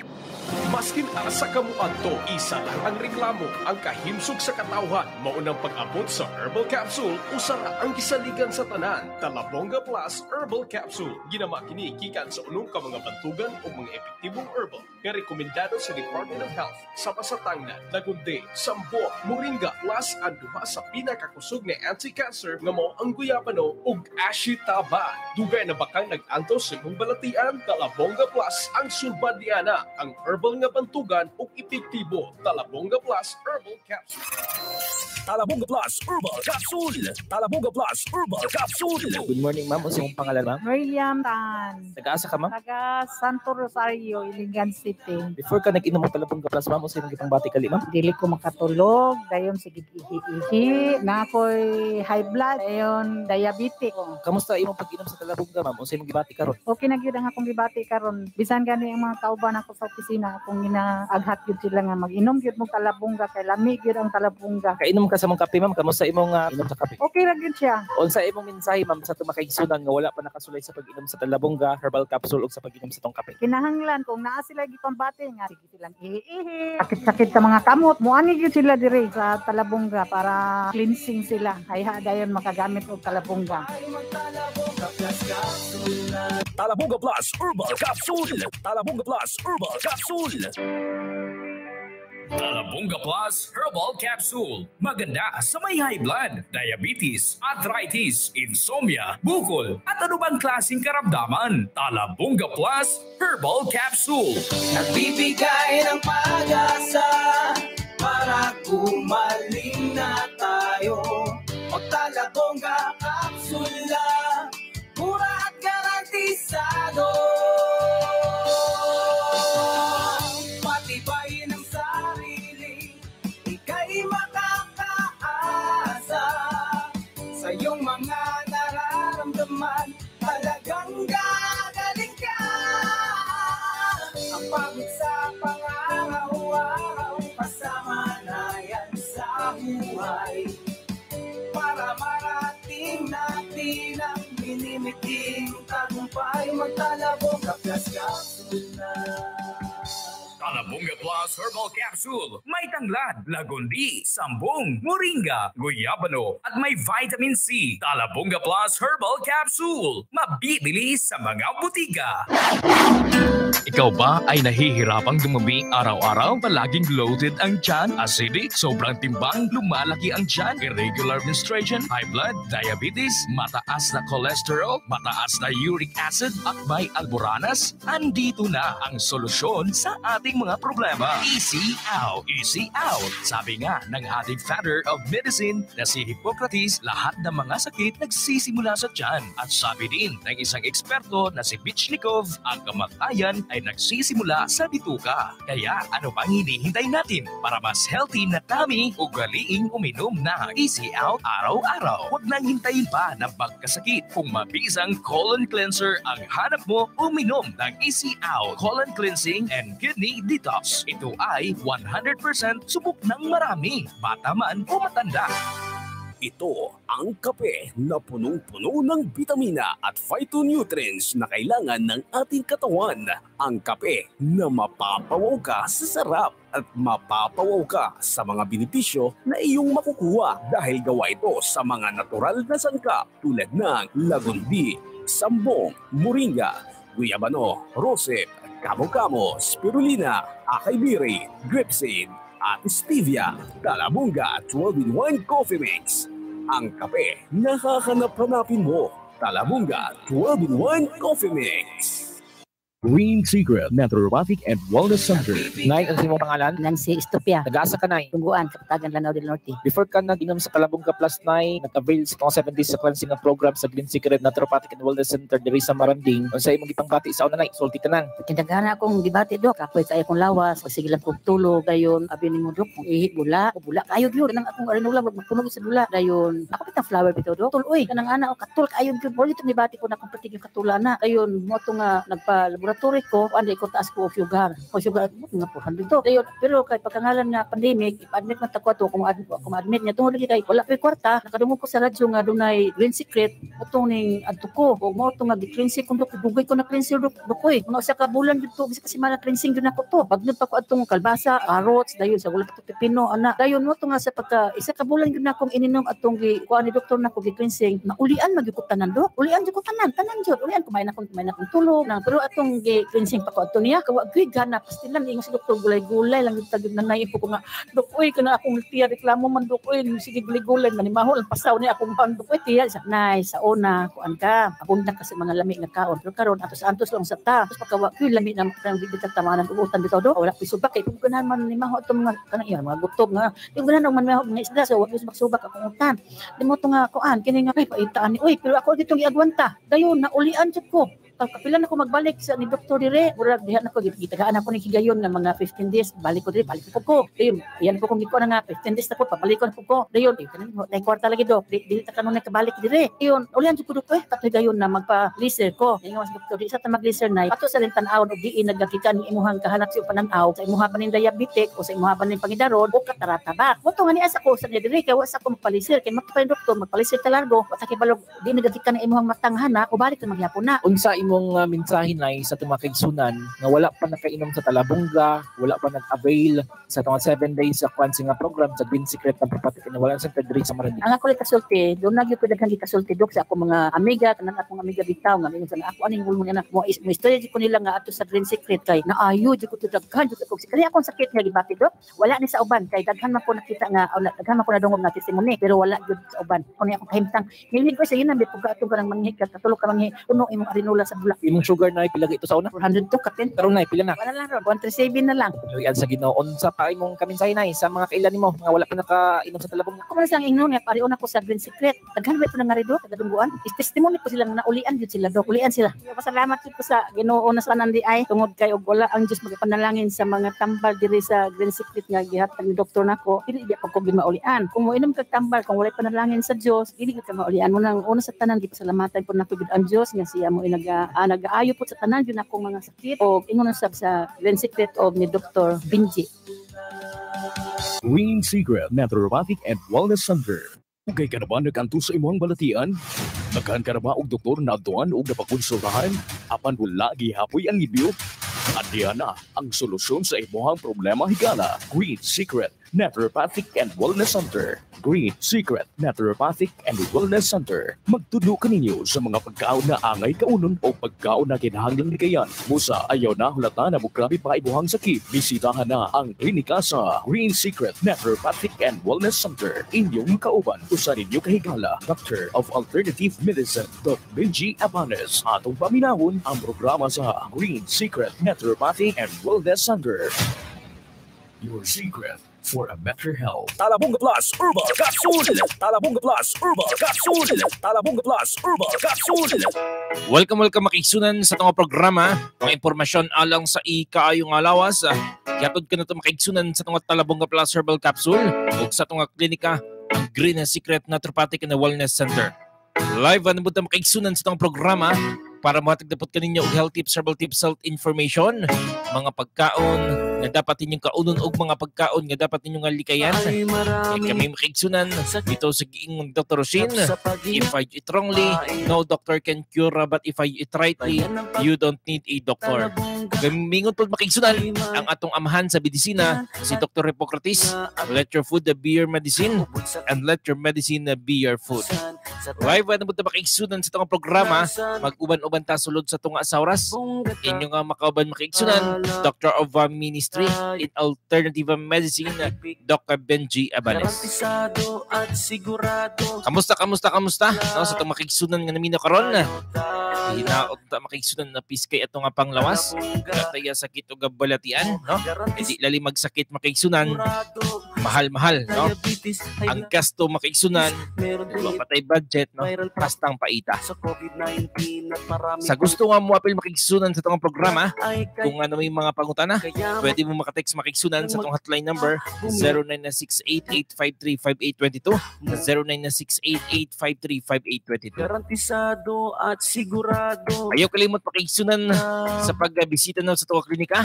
Maskin asa ka mo adto, isa lang ang reklamo. Ang kahimsog sa katawhan, maunang pag-abot sa Herbal Capsule, usara ang gisaligan sa tanan. Talabonga Plus Herbal Capsule. Ginama kini gikan sa unong ka mga bantugan o mga epektibong herbal nga rekomendado sa Department of Health sa pasatangnan, Lagunde, Sambo, Moringa plus ang duha sa pinakakusog na anti-cancer nga mao ang guyabano ug ashitaba. Dugay na bakang nag-anto sa imong balatian, Talabonga Plus ang sulbad niana, ang herbal nga bantugan ug epektibo. Talabonga Plus Herbal Capsule. Talabonga Plus Herbal Capsule. Talabonga Plus Herbal Capsule. Good morning, ma'am. Unsa imong pangalan, ma'am? William Tan. Taga-asa ka, ma'am? Taga Santo Rosario, Iligan City. Before ka nag-inom ng Talabonga Plus, ma'am, unsa imong gipang bati kali, ma'am? Dili ko makatulog, dayon sige ihi-ihi, na ako'y high blood, dayon diabetic. Kamusta imong pag-inom sa Talabonga, ma'am? Unsa imong gibati karon? Okay na gyud ang akong gibati karon. Bisan gani ang mga kauban ako sa opisina, akong ginaaghat gyud sila nga mag-inom gyud mo talabongga kay lami gyud ang talabongga. Kainom ka sa mong kape, ma'am. Kamusta imong uh, inom sa kape? Okay ra gyud siya. Unsa imong mensahe, ma'am, sa tumakigsunan nga wala pa nakasulay sa pag-inom sa Talabonga herbal capsule ug sa pag-inom sa tong kape? Kinahanglan kung naa sila gipambati nga sige silang ihi-ihi. Sakit-sakit sa mga kamot, muani gyud sila diri sa talabongga para cleansing sila. Hayha dayon makagamit og talabongga. Talabonga Plus Herbal Capsule. Talabonga Plus Herbal Capsule. Talabunga Plus Herbal Capsule. Maganda sa may high blood, diabetes, arthritis, insomnia, bukol, at ano bang klaseng karamdaman. Talabunga Plus Herbal Capsule. Nagbibigay ng pag-asa para gumaling na tayo. Magtalabongga kapsula, mura at garantisado. Patibayin ang sarili, ika'y makakaasa. Sa iyong mga nararamdaman, talagang gagaling ka. Ang pagod sa pangaraw-araw, kasama na yan sa buhay. Para marating natin ang minimiting tagumpay, magtalabong kaplas kapsula. Talabunga Plus Herbal Capsule. May tanglad, lagundi, sambong, moringa, guyabano, at may vitamin C. Talabunga Plus Herbal Capsule. Mabibili sa mga butika. Ikaw ba ay nahihirapang dumumi araw-araw? Palaging bloated ang tiyan, acidic, sobrang timbang, lumalaki ang tiyan, irregular menstruation, high blood, diabetes, mataas na cholesterol, mataas na uric acid, at may alboranas? Andito na ang solusyon sa ating mga problema. Easy out, easy out. Sabi nga ng ating father of medicine na si Hippocrates, lahat ng mga sakit nagsisimula sa tiyan. At sabi din ng isang eksperto na si Bichnikov, ang kamatayan ay nagsisimula sa bituka. Kaya ano pang hinihintay natin para mas healthy na kami ugaliing uminom ng Easy Out araw-araw. Huwag nang hintayin pa na pagkasakit. Kung mabisang colon cleanser ang hanap mo, uminom ng Easy Out Colon Cleansing and Kidney Detox. Ito ay 100% subok ng marami, bata man o matanda. Ito ang kape na punong-puno ng bitamina at phytonutrients na kailangan ng ating katawan. Ang kape na mapapawaw ka sa sarap at mapapawaw ka sa mga benepisyo na iyong makukuha dahil gawa ito sa mga natural na sangkap tulad ng lagundi, sambong, moringa, guyabano, rosep, kamo-kamo, spirulina, acai berry, grapefruit, at stevia, Talabunga 12-in-1 Coffee Mix. Ang kape na hahanap-hanapin mo. Talabunga 12-in-1 Coffee Mix. Green Secret Naturopathic and Wellness Center. Nay, ang simong pangalan? Nancy Estopia. Nag-asa ka, Nay? Tungguan, Kapatagan, Lanao del Norte. Before ka nag-inom sa Kalabunga Plus, Nay, nag-avail sa mga 7 days sa cleansing ng program sa Green Secret Naturopathic and Wellness Center diri sa Maranding. Ang sa imong ipangbati sa una, Nay, sulti tanan. Kinagana akong debate, Dok. Kapoy kayo kong lawas. Pagsige lang kong tulog. Dayon, abi ni mo, Dok. Kung ihi, bula. O bula. Kayo yun. Nang akong arinula, magpunog sa bula. Dayon, ako pitang flower bito, Dok. Tuloy. Kanang ana, o katul, kayo yun. Wala itong debate ko na kung patig yung katula na. Dayon, mo ito nga, nagpa-laboratory ko. Ano, ko taas ko sugar. O sugar, nga 400 to. Dayon, pero kay pagkangalan nga pandemic, ipa-admit man tako to kung ad, kung admit niya tungod lagi kay wala pa kwarta, nakadungog ko sa radyo nga dunay green secret, atong ning adto ko. O mo to nga gi-cleansing kung dugay ko na cleansing dok dokoy. Mga sa kabulan dito kasi mana cleansing gyud ako to. Pagnud pa ko atong kalbasa, carrots, dayon sa wala pa pepino ana. Dayon mo to nga sa pagka isa ka bulan na akong ininom atong gi kuan ni doktor nako gi-cleansing. Na ulian magyud tanan dok. Ulian gyud ko tanan, tanan gyud. Ulian kumain akong kumain akong tulog. Na, pero atong gi-cleansing pa ko. Ato niya kawa gid gana pastilan ingon si gulay-gulay lang tagid na naipo ko nga dok oy kana akong tiya reklamo man dok oy sige gulay-gulay manimaho lang pasaw ni akong pan dok oy tiya sa nay sa una kuan ka abunda kasi mga lami nga kaon pero karon atos antos lang sa ta. Tapos pagkawa kuy lami na kanang bibig tamanan ugutan bitaw do wala pisubak kay kung ganahan man nimaho to mga kanang iya mga gutob nga yung ganahan man maho mga isda so wala subak akong utan. Di mo nga kuan kini nga kay paitaan ni oy pero ako dito giagwanta dayon na ulian jud ko Pag kapila na ko magbalik sa ni Dr. Dire, murag diha na ko gitagaan ako ni higayon nga mga 15 days, balik ko dire, balik ko ko. Dayon, iyan po kong giko na nga 15 days na ko, pabalik ko na po ko. Dayon, di kanin mo, nay kwarta lagi do. Di di ta kanun kabalik dire. Dayon, ulian jud ko eh, higayon na magpa-laser ko. Ingon sa Dr. Di sa ta mag-laser nay, ato sa rin tan-awon og diin nagakikan ni imuhang kahanap sa pananaw, sa imuha pa ning diabetic o sa imuha pa ning pangidaron o kataratabak. Moto nga ni asa ko sa dire kay wa sa ko magpa-laser kay magpa doktor magpa-laser ta largo, wa ta kay balog di nagakikan ni imuhang matanghana o balik na magyapon na. Unsa imong uh, mensahe nay sa tumakigsunan nga wala pa nakainom sa Talabunga, wala pa nag-avail sa tungod 7 days sa cleansing nga program sa Green Secret na property na wala sa diri sa Maranhão. Ang ako kasulti, doon nagyo ko daghang kasulti dok sa ako mga amiga kanang akong amiga bitaw nga mingon sa ako aning ulmo na mo is mo istorya ko nila nga ato sa Green Secret kay naayo jud ko to daghan jud ko kani akong sakit nga gibati dok wala ni sa uban kay daghan man ko nakita nga daghan man ko nadungog nga testimony pero wala jud sa uban kuno akong kahimtang nilid ko sa yun na bipuga ato kanang manghig ka tulog ka puno imong arinula sa bulak Imong sugar nay pila ito sa una? 400 to kapin Karon nay pila na? wala lang ron 137 na lang. Luyan sa Ginoo unsa pa imong kaminsahe nay sa mga kailan nimo nga wala pa nakainom sa Talabunga. ako man sang ingnon nga parion ako sa Green Secret. Daghan ba ito nga rido tagadungguan is testimony ko sila nga naulian jud sila dok ulian sila. Pasalamat ko sa Ginoo na sa nandi ay. Tungod kay og wala ang Dios magapanalangin sa mga tambal diri sa Green Secret nga gihatag ni doktor nako. Dili di pa ko gimaulian kung mo inom kag tambal kung wala panalangin sa Dios dili ka maulian. Mo nang una sa tanan di pasalamatan po nako gid ang Dios nga siya mo inaga ah, nag-aayo po sa tanan yun akong mga sakit o ingon sab sa Green Secret of ni Dr. Benji Green Secret Naturopathic and Wellness Center. Ugay ka na ba nagkanto sa imong balatian? Nagkan ka na ba og doktor na adtuan o napakonsultahan? Apan wala gihapoy ang ibyo? At diyan na ang solusyon sa imong problema higala. Green Secret Naturopathic and Wellness Center. Green Secret Naturopathic and Wellness Center. Magtulo ka ninyo sa mga pagkaon na angay kaunon o pagkaon na kinahanglang ligayan. Musa ayaw na hulata na mugrabe pa ibuhang sakit. Bisitahan na ang klinika sa Green Secret Naturopathic and Wellness Center. Inyong kauban usa ninyo kahigala. Doctor of Alternative Medicine, Dr. Benji Abanes. Atong paminahon ang programa sa Green Secret Naturopathic and Wellness Center. Your secret for a better health. Talabunga Plus Herbal Capsule. Talabunga Plus Herbal Capsule. Talabunga Plus Herbal Capsule. Welcome, welcome makigsunan sa itong programa. Mga impormasyon alang sa ikaayong alawas. Yatod ka na ito makigsunan sa itong Talabunga Plus Herbal Capsule o sa itong klinika ang Green and Secret Naturopathic and Wellness Center. Live mo ito makigsunan sa itong programa para mahatag dapat kaninyo og health tips, herbal tips, health information, mga pagkaon nga dapat ninyong kaunon og mga pagkaon nga dapat ninyong nga likayan. Kaya kami makigsunan dito sa giingong Dr. Rosin. If I eat wrongly, no doctor can cure but if I eat rightly, you don't need a doctor. Gamingon po makigsunan ang atong amahan sa medisina, si Dr. Hippocrates. Let your food be your medicine and let your medicine be your food. Live ano mo ito makigsunan sa itong programa, mag-uban-uban ta sulod sa tunga sa oras. Inyo nga makauban makigsunan, Doctor of uh, Ministry in Alternative Medicine, Dr. Benji sigurado Kamusta, kamusta, kamusta? No, sa itong makigsunan nga namin na karon. Hinaot ta makigsunan na piskay ato nga panglawas. Kataya sakit o gabalatian, no? Hindi lali magsakit makigsunan. Mahal-mahal, no? Ang gasto makigsunan, wala patay budget, no? Bastang paita. Sa gusto nga mo apil makigsunan sa itong programa, kung ano may mga pangutana, pwede mo makatext makigsunan sa itong hotline number 0996-8853-5822 0996-8853-5822 garantisado at sigurado Ayaw kalimot pakigsunan sa pagbisita na sa tuwa klinika.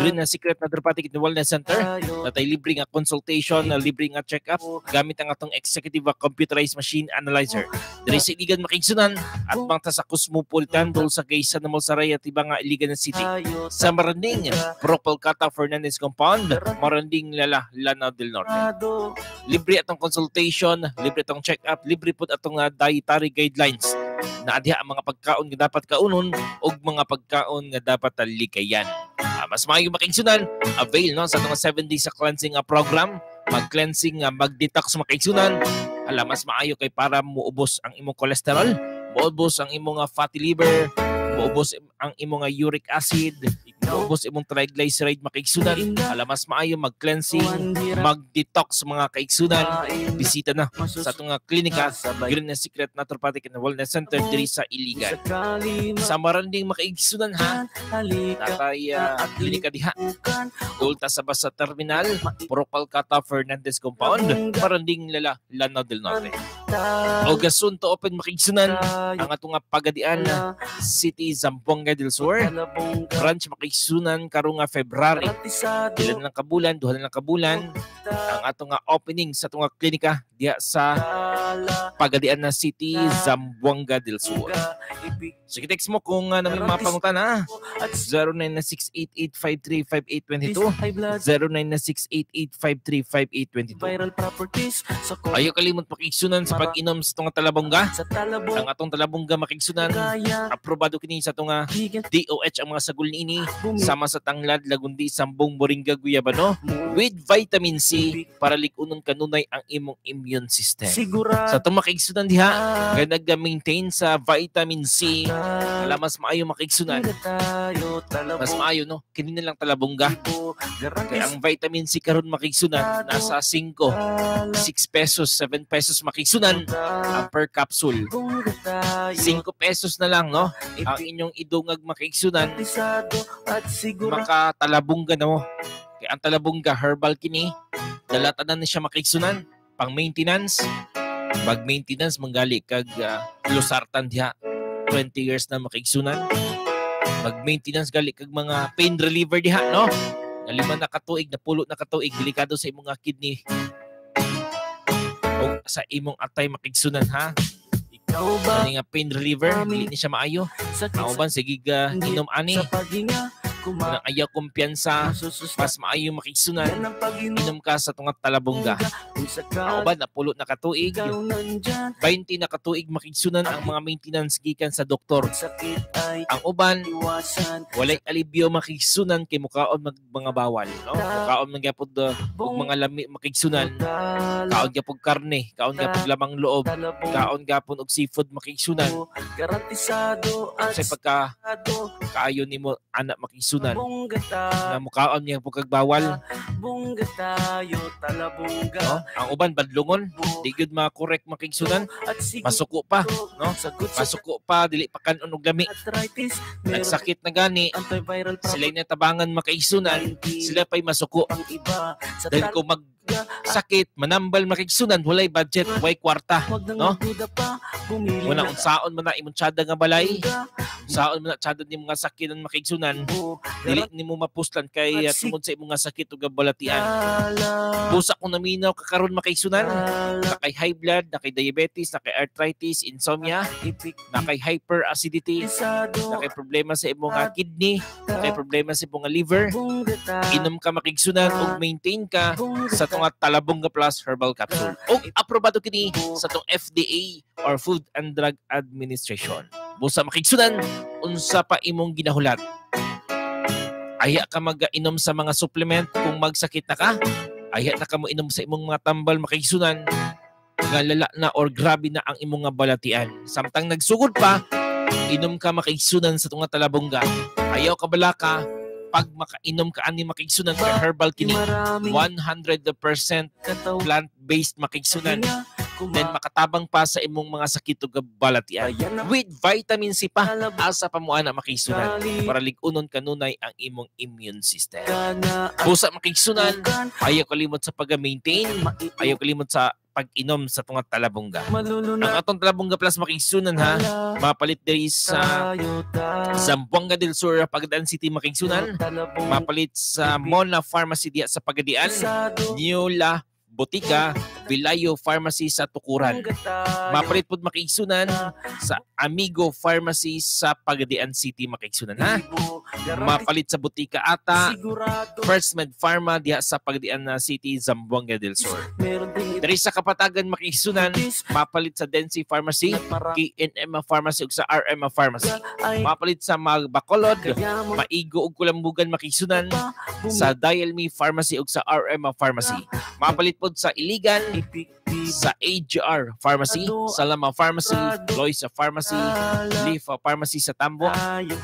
Green na Secret Naturopathic and Wellness Center. Natay libre nga consultation, na libre nga check-up. Gamit ang atong executive computerized machine analyzer. Diri sa iligan makigsunan at mga sa Cosmopolitan dol sa Gaysa na Malsaray at iba nga iligan ng city. Sa Maranding, Propel Cata Fernandez Compound, Maranding Lala, Lanao del Norte. Libre atong consultation, libre atong check-up, libre po atong uh, dietary guidelines na ang mga pagkaon nga dapat kaunon o mga pagkaon nga dapat talikayan. Ah, mas maayo makigsunan, avail no sa mga 7 days sa cleansing ah, program, mag-cleansing, ah, mag-detox makigsunan. Hala, mas maayo kay para muubos ang imong cholesterol, muubos ang imong ah, fatty liver, muubos ang imong ah, uric acid, muubos imong triglyceride makigsunan. Hala, mas maayo mag-cleansing, mag-detox mga kaigsunan. Bisita na sa itong ah, klinika, Green and Secret Naturopathic and Wellness Center diri sa Iligan. Sa maranding makaigsunan ha, natay uh, klinika diha. Ulta sa basa terminal, Propal Cata Fernandez Compound, maranding lala Lanao del Norte. O gasunto open makigsunan ang atong nga pagadian City Zamboanga del Sur. Branch makigsunan karong nga February. Ilan lang kabulan, duha lang kabulan. Ang atong nga opening sa atong nga klinika diha sa Pagadian na City, Zamboanga del Sur. Sige, text mo kung uh, may mga pangutana. 0996-8853-5822 0996-8853-5822 viral properties sa Ayaw kalimot makigsunan sa pag-inom sa itong talabongga. Ang atong talabongga makigsunan. Aprobado kini sa itong ah, DOH ang mga sagul niini sama sa tanglad, lagundi, sambong, moringa, guyabano with vitamin C para likunon kanunay ang imong immune system. Sa itong makigsunan diha, kaya nag-maintain sa vitamin C. Alam, mas maayo makigsunan. Mas maayo, no? Kini na lang talabongga. Kaya ang vitamin C karon makigsunan nasa 5, 6 pesos, 7 pesos makigsunan ang per capsule. 5 pesos na lang, no? Ang inyong idungag makigsunan, makatalabongga na mo. Kaya ang talabongga, herbal kini, dalatanan na siya makigsunan, pang maintenance, mag-maintenance, manggali kag uh, lusartan diha. 20 years na makigsunan. Mag-maintenance gali kag mga pain reliever diha, no? Na lima na katuig, na pulo na katuig, delikado sa imong kidney. O sa imong atay makigsunan, ha? Ikaw ba? Ano nga pain reliever, dili ni siya maayo. Ako ba, sige ga, inom ani. Nang ayaw kumpiyansa, mas maayo makigsunan, inom ka sa tungat talabongga. Ang uban na pulo na katuig, 20 na katuig makigsunan ang mga maintenance gikan sa doktor. Ang uban, walay alibyo makigsunan kay mukaon mag mga bawal. No? Mukaon man gyapon uh, mga lami makigsunan. Kaon gyapon karne, kaon gyapon lamang loob, kaon gyapon og seafood at Sa pagka kaayo nimo anak makigsunan. Na mukaon niya pug kag bawal. bungga tayo talabungga. No? Ang uban badlungon, di gyud ma-correct makigsunan. Masuko pa, no? Masuko pa dili pa kanon og lami. Nagsakit na gani. Sila na tabangan makaigsunan, sila pa'y masuko. Dahil kung mag sakit, manambal makigsunan, walay budget, way kwarta, no? Wala unsaon man na imong tsada nga balay. Na tsada ni mga sakitan makigsunan. Dili nimo mapuslan kay uh, tungod sa imong nga sakit ug balatian. Busa kung naminaw ka karon makigsunan, na kay high blood, na kay diabetes, na kay arthritis, insomnia, na kay hyperacidity, na kay problema sa imong kidney, na kay problema sa imong nga liver, inom ka makigsunan ug maintain ka sa tunga Talabonga Plus Herbal Capsule. O aprobado kini sa tong FDA or Food and Drug Administration. Busa makigsunan unsa pa imong ginahulat. Aya ka mag-inom sa mga supplement kung magsakit na ka. Aya na ka mo inom sa imong mga tambal makigsunan nga lala na or grabe na ang imong nga balatian. Samtang nagsugod pa, inom ka makigsunan sa tunga talabongga. Ayaw ka bala ka, pag makainom ka ani makigsunan ka herbal kini 100% plant-based makigsunan then makatabang pa sa imong mga sakit ug balatian with vitamin C pa asa pa mo ana makigsunan para ligunon kanunay ang imong immune system. Busa makigsunan ayaw kalimot sa pag-maintain ayaw kalimot sa pag-inom sa tungat talabongga. Ang atong talabongga plus makigsunan ha, mapalit diri sa Zamboanga del Sur, Pagadian City makigsunan, mapalit sa Mona Pharmacy diya sa Pagadian, Niola Botika, Vilayo Pharmacy sa Tukuran. Mapalit pod makigsunan sa Amigo Pharmacy sa Pagadian City makigsunan ha. Mapalit sa Botika Ata, First Med Pharma diya sa Pagadian na City, Zamboanga del Sur. Dari sa Kapatagan makigsunan, mapalit sa Densi Pharmacy, KNM Pharmacy ug sa RM Pharmacy. Mapalit sa Magbacolod, Maigo ug Kulambugan makigsunan sa Dial Me Pharmacy ug sa RM Pharmacy. Mapalit pod sa Iligan, sa AGR Pharmacy, Salama Pharmacy, Loisa Pharmacy, Lifa Pharmacy sa Tambo.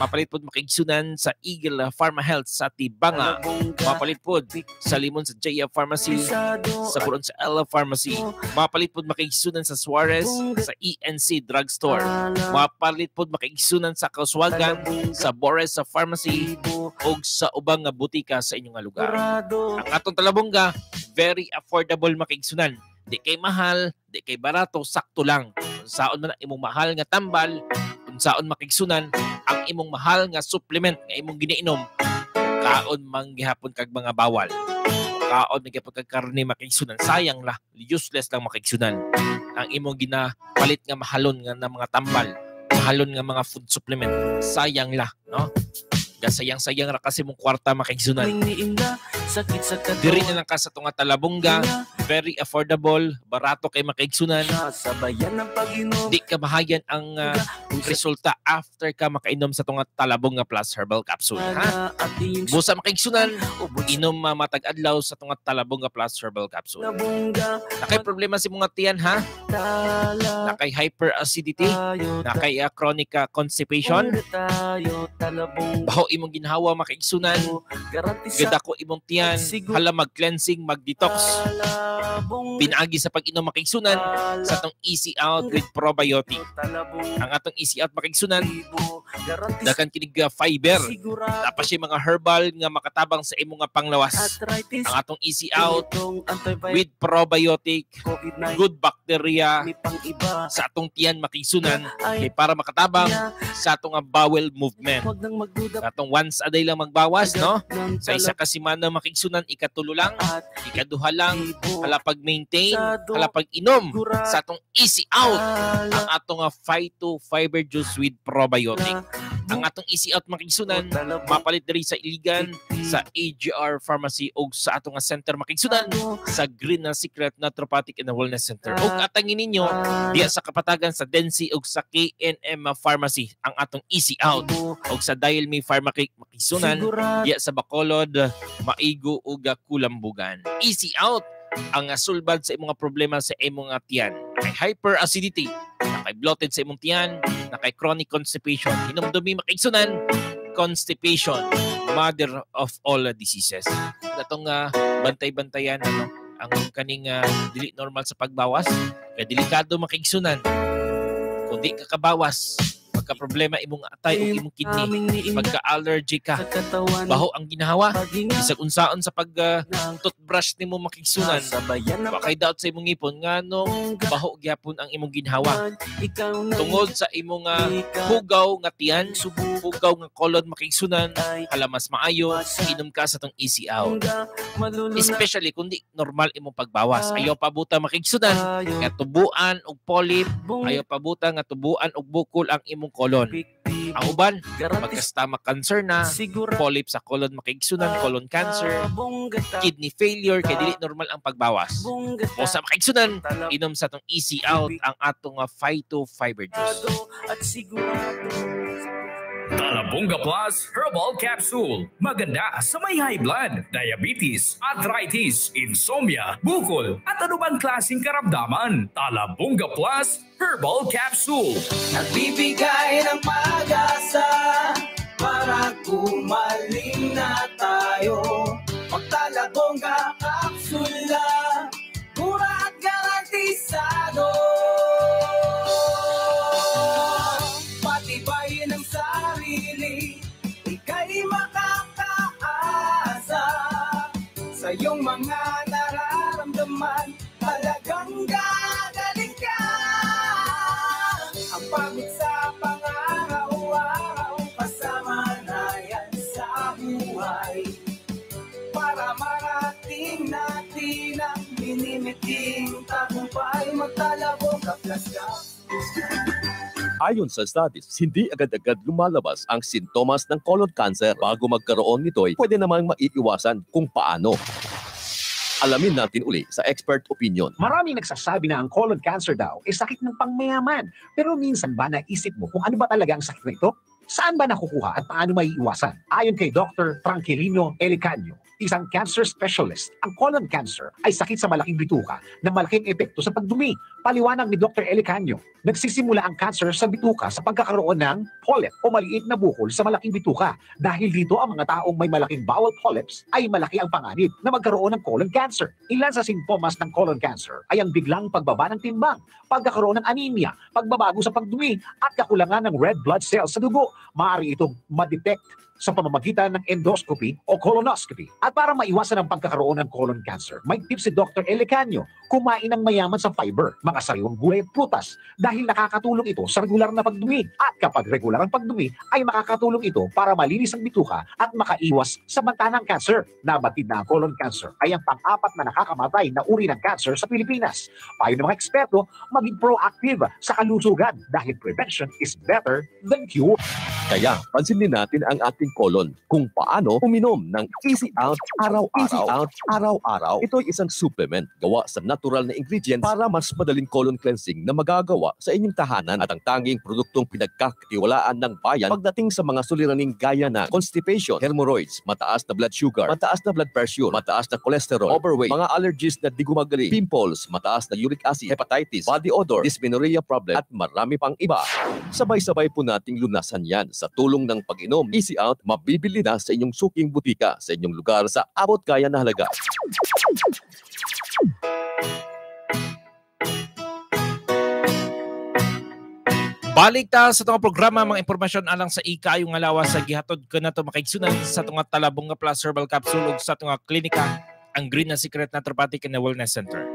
Mapalit pod makigsunan sa Eagle Pharma Health sa Tibanga. Mapalit pod sa Limon sa Jaya Pharmacy, sa Puron sa Ella Pharmacy. Mapalit pod makigsunan sa Suarez sa ENC Drugstore. Mapalit pod makigsunan sa Kauswagan, sa Bores sa Pharmacy, ug sa ubang nga butika sa inyong lugar. Ang atong talabongga, very affordable makigsunan. Di kay mahal, di kay barato, sakto lang. Kung saon man ang imong mahal nga tambal, kung saon makigsunan, ang imong mahal nga supplement nga imong giniinom, kaon man gihapon kag mga bawal. Kaon man gihapon kag karne makigsunan, sayang la, useless lang makigsunan. Ang imong ginapalit nga mahalon nga na mga tambal, mahalon nga mga food supplement, sayang la, no? Gasayang-sayang ra kasi mong kwarta makigsunan. Sakit sa Diri na lang ka sa tunga talabongga, very affordable, barato kay pag-inom. Di ka mahayan ang ah, resulta after ka makainom sa tunga talabongga plus herbal capsule. Ha? Busa makaigsunan, inom uh, matag adlaw sa tunga talabongga plus herbal capsule. Nakay problema si mga tiyan ha? Nakay hyperacidity, nakay ah, chronic ah, constipation, baho imong ginhawa makaigsunan, gada ko imong tiyan, hala mag-cleansing, mag-detox. Pinaagi sa pag-inom makaigsunan sa atong easy out with probiotic. Ang atong easy out makaigsunan, dakan kinig uh, fiber. Tapos yung mga herbal nga makatabang sa imong panglawas. Ang atong easy out with probiotic, good bacteria sa atong tiyan makigsunan kay para makatabang sa atong nga bowel movement. Atong once a day lang magbawas, no? Sa isa ka semana makigsunan, ikatulo lang, ikaduha lang, hala pag-maintain, hala pag-inom sa atong easy out ang atong nga phyto fiber juice with probiotic. Ang atong easy out makigsunan, mapalit diri sa Iligan, sa AGR Pharmacy o sa atong nga center makigsunan sa Green na Secret Naturopathic and Wellness Center. O atangin ninyo diya sa kapatagan sa Densi o sa KNM Pharmacy ang atong easy out. O sa Dial Me Pharmacy makigsunan diya sa Bacolod, Maigo ug Kulambugan. Easy out ang sulbad sa imong problema sa imong tiyan. Kay hyperacidity, nakay bloated sa imong tiyan, nakay chronic constipation, hinumdumi makigsunan, constipation, mother of all diseases. Natong uh, bantay-bantayan ano, ang kaning uh, dili normal sa pagbawas, kay delikado makigsunan. Kung di ka kabawas, magka problema imong atay o imong kidney, magka-allergy ka, baho ang ginahawa, bisag unsaon sa pag uh, toothbrush nimo makigsunan, wakay doubt sa imong ngipon. Nga nung baho gyapon ang imong ginhawa. Tungod sa imong uh, hugaw nga tiyan, hugaw nga kolon makigsunan, hala mas maayo, inom ka sa tong easy out. Especially kung di normal imong pagbawas. Ayaw pabuta makigsunan, nga tubuan og polyp, ayaw pabuta nga tubuan og bukol ang imong kolon. Ang uban, magka-stomach cancer na, polyp sa kolon makigsunan, colon cancer, kidney failure, kay dili normal ang pagbawas. O sa makigsunan, inom sa tong easy out ang atong uh, phytofiber juice. Talabunga Plus Herbal Capsule. Maganda sa may high blood, diabetes, arthritis, insomnia, bukol, at anumang klaseng karamdaman. Talabunga Plus Herbal Capsule. Nagbibigay ng pag-asa para kumaling na tayo. Magtalabongga kapsula, mura at garantisado. Sa iyong mga nararamdaman, talagang gagaling ka. Ang pagod sa pangaraw-araw, kasama na yan sa buhay. Para marating natin ang minimiting tagumpay, magtalabong kaplas ka. Ayon sa studies, hindi agad-agad lumalabas ang sintomas ng colon cancer. Bago magkaroon nito'y pwede namang maiiwasan kung paano. Alamin natin uli sa expert opinion. Maraming nagsasabi na ang colon cancer daw ay sakit ng pangmayaman. Pero minsan ba naisip mo kung ano ba talaga ang sakit na ito? Saan ba nakukuha at paano maiiwasan? Ayon kay Dr. Tranquilino Elicanio, isang cancer specialist, ang colon cancer ay sakit sa malaking bituka na malaking epekto sa pagdumi. Paliwanag ni Dr. Elicanio, nagsisimula ang cancer sa bituka sa pagkakaroon ng polyp o maliit na bukol sa malaking bituka. Dahil dito ang mga taong may malaking bowel polyps ay malaki ang panganib na magkaroon ng colon cancer. Ilan sa sintomas ng colon cancer ay ang biglang pagbaba ng timbang, pagkakaroon ng anemia, pagbabago sa pagdumi at kakulangan ng red blood cells sa dugo. Maaari itong ma-detect sa pamamagitan ng endoscopy o colonoscopy. At para maiwasan ang pagkakaroon ng colon cancer, may tips si Dr. Elicanio, kumain ng mayaman sa fiber, mga sariwang gulay at prutas dahil nakakatulong ito sa regular na pagdumi. At kapag regular ang pagdumi, ay makakatulong ito para malinis ang bituka at makaiwas sa banta ng cancer. Nabatid na ang colon cancer ay ang pang-apat na nakakamatay na uri ng cancer sa Pilipinas. Payo ng mga eksperto, maging proactive sa kalusugan dahil prevention is better than cure. Kaya pansinin natin ang ating colon kung paano uminom ng Easy Out araw-araw. Easy Out araw-araw. Ito ay isang supplement gawa sa natural na ingredients para mas madaling colon cleansing na magagawa sa inyong tahanan at ang tanging produktong pinagkakatiwalaan ng bayan pagdating sa mga suliraning gaya ng constipation, hemorrhoids, mataas na blood sugar, mataas na blood pressure, mataas na cholesterol, overweight, mga allergies na di gumagali, pimples, mataas na uric acid, hepatitis, body odor, dysmenorrhea problem at marami pang iba. Sabay-sabay po nating lunasan yan sa tulong ng pag-inom. Easy Out, mabibili na sa inyong suking butika sa inyong lugar sa abot kaya na halaga. Balik ta sa itong programa, mga impormasyon alang sa ikayong alawas sa gihatod ko na ito makaigsunan sa itong talabong nga plus herbal capsule ug sa itong klinika, ang Green na Secret Naturopathic and Wellness Center.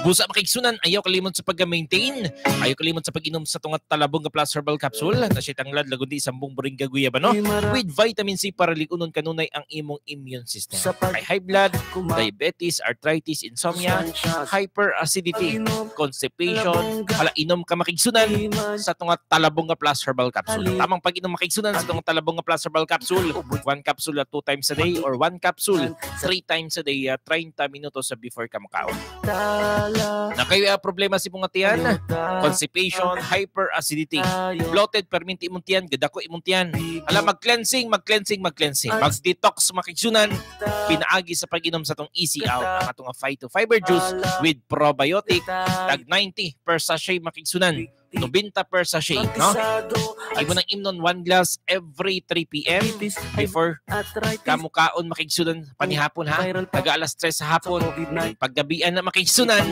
Busa makiksunan, ayaw kalimot sa pag-maintain. Ayaw kalimot sa pag-inom sa tungat talabong nga plus herbal capsule. Na siya tanglad lagundi sambong buring gaguyabano. With vitamin C para ligunon kanunay ang imong immune system. Kay high blood, diabetes, arthritis, insomnia, hyperacidity, constipation. Hala, inom ka makigsunan sa tungat talabong nga plus herbal capsule. Tamang pag-inom makigsunan sa tungat talabong nga plus herbal capsule. One capsule at two times a day or one capsule three times a day at 30 minutos sa before ka makaon. Na kayo ang problema si mong tiyan, constipation, hyperacidity, bloated perminti imong tiyan, gadako imong tiyan. Ala mag-cleansing, mag-cleansing, mag-cleansing. Mag-detox makigsunan, pinaagi sa pag-inom sa tong easy out ang atong fiber juice with probiotic. Tag 90 per sachet makigsunan. 90 per sachet, no? Ay mo nang imnon one glass every 3 p.m. before kamukaon makigsunan panihapon ha. Taga alas 3 sa hapon. Paggabian na makigsunan.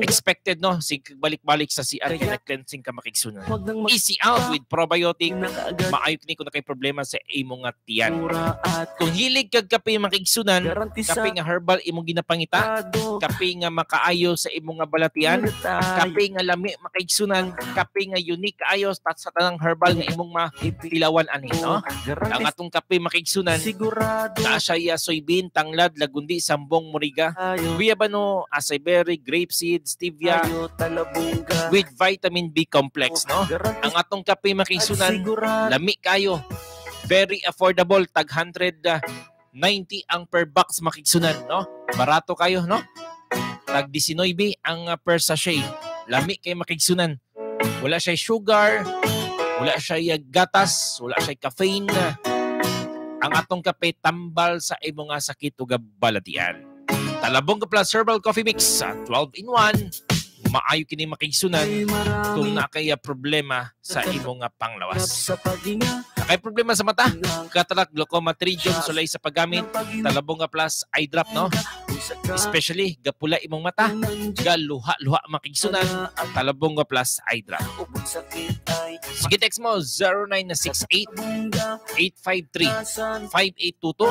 Expected no, sig balik-balik sa CR kaya cleansing ka makigsunan. Easy out with probiotic. Maayo kini kung na kay problema sa imong nga tiyan. Kung hilig kag kape makigsunan, kape nga herbal imong ginapangita, kape nga makaayo sa imong nga balatian, kape nga lami makaigsunan, kape nga unique tat sa tanang herbal nga imong mapilawan ani, no? Ang atong kape makaigsunan, naa siya soybean, tanglad, lagundi, sambong, moriga, guyabano, acai berry, grape seed, stevia, with vitamin B complex, no? Ang atong kape makaigsunan, lami kayo, very affordable, tag 190 ang per box makigsunan, no? Barato kayo, no? Tag 19 ang uh, per sachet. Lami kay makigsunan. Wala siya sugar, wala siya gatas, wala siya caffeine. Ang atong kape tambal sa imo nga sakit ug balatian. Talabong ka plus herbal coffee mix sa 12 in 1. Maayo kini makigsunan kung nakaya problema sa imo nga panglawas. Kay problema sa mata, katarak glaucoma tridium sulay sa paggamit, talabong nga plus eye drop no. Especially gapula imong mata, galuha-luha makigsunan, talabong nga plus eye drop. Sige text mo 0968 853 5822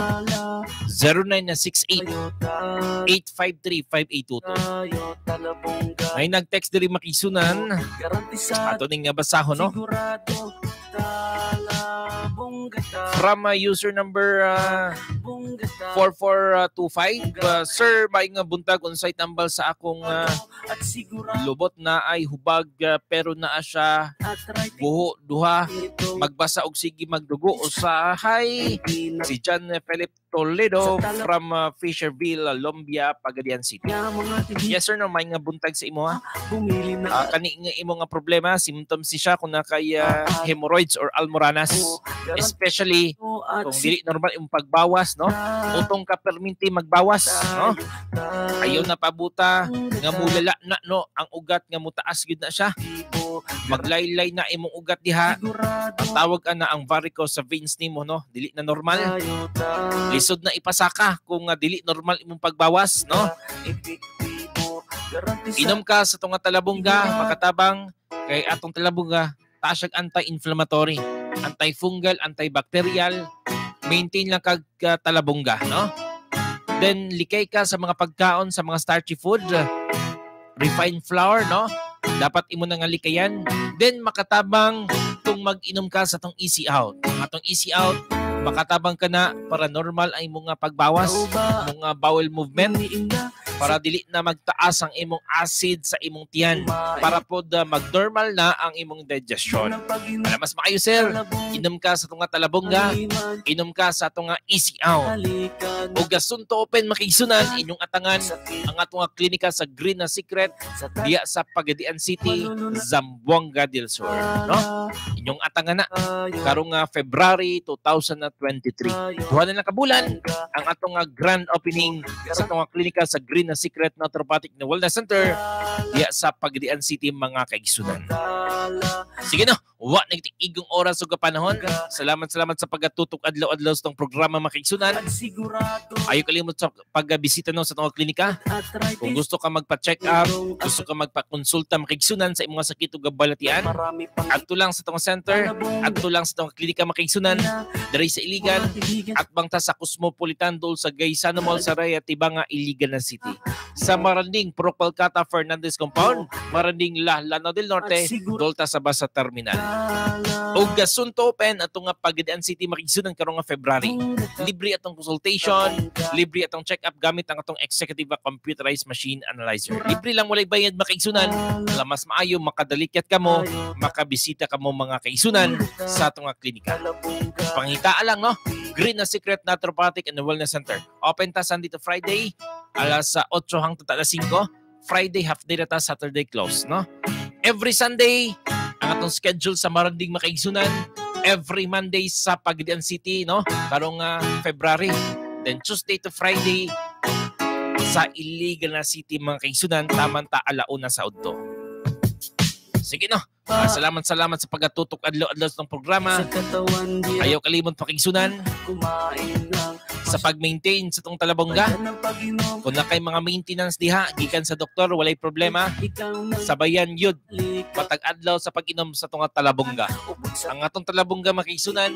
0968 853 5822 May nag-text diri makisunan. Ato ning nga basahon no. From uh, user number uh, 4425, uh, Sir, may nga buntag unsay tambal sa akong uh, lubot na ay hubag uh, pero naa siya buho duha. Magbasa og sige magdugo. Usahay. Si John Philip Toledo from uh, Fisherville, Lombia, Pagadian City. Yes sir, no, may nga buntag sa imo ha. Uh, kani nga imo nga problema, symptoms si siya kung nakay uh, hemorrhoids or almoranas. Especially kung dili normal imong pagbawas, no? Utong ka perminti magbawas, no? Ayaw na pabuta nga mulala na no ang ugat nga mutaas gid na siya. Maglaylay na imong ugat diha. Ang tawag ana ang varicose sa veins nimo no, dili na normal. Lisod na ipasaka kung uh, dili normal imong pagbawas, no? Inom ka sa tunga talabongga, makatabang kay atong talabongga, taas siyang anti-inflammatory, antifungal, antibacterial, maintain lang kag uh, talabongga, no? Then likay ka sa mga pagkaon sa mga starchy food, refined flour, no? Dapat imo na nga likayan. Then makatabang kung mag-inom ka sa tong easy out. Atong easy out, makatabang ka na para normal ay mga pagbawas, mga bowel movement para dili na magtaas ang imong acid sa imong tiyan para pod uh, mag-normal na ang imong digestion. Para mas maayo sir, inom ka sa tunga talabongga, inom ka sa tunga easy out. O gasunto open makigsunan inyong atangan. Ang atunga klinika sa Green na Secret diya sa Pagadian City, Zamboanga del Sur. No? Inyong atangan na. Karong uh, February 2023. Duha na lang kabulan ang atong uh, grand opening sa tunga klinika sa Green na Secret Naturopathic na Wellness Center diya sa Pagadian City mga kaigsunan. Sige no, wa nagtigigong oras ug panahon. Salamat salamat sa pagatutok adlaw-adlaw sa tong programa makigsunan. Ayo kalimot sa pagbisita no sa tong klinika. Kung gusto ka magpa-check up, gusto ka magpa-konsulta makigsunan sa imong sakit ug kabalatian, adto lang sa tong center, adto lang sa tong klinika makigsunan diri sa Iligan at bangta sa Cosmopolitan Dol sa Gaisano Mall sa Raya Tibanga Iligan na City. Sa Maranding Propalcata Fernandez Compound, Maranding La Lanao del Norte, Dolta sa Basa Terminal. O Gasunto Open atong nga Pagadian City makigsunan karong nga February. Libre atong consultation, libre atong check-up gamit ang atong executive computerized machine analyzer. Libre lang walay bayad makigsunan. Alam mas maayo makadalikat kamo, makabisita kamo mga kaisunan sa atong nga klinika. Panghitaan lang no. Green na Secret Naturopathic and Wellness Center. Open ta Sunday to Friday alas sa 8 hangtod alas 5. Friday half day na ta, Saturday close, no? Every Sunday, ang atong schedule sa Maranding Makaigsunan. Every Monday sa Pagadian City, no? Karong ah, February. Then Tuesday to Friday sa Iligan na City mga kaigsunan, taman ta alauna sa Udto. Sige no. Ah, salamat salamat sa pagatutok adlaw-adlaw ng programa. Ayaw kalimot pakigsunan sa pag-maintain sa tong talabongga. Kung na kay mga maintenance diha, gikan sa doktor, walay problema. Sabayan yun. Patag adlaw sa pag-inom sa tong talabongga. Ang atong talabongga makisunan,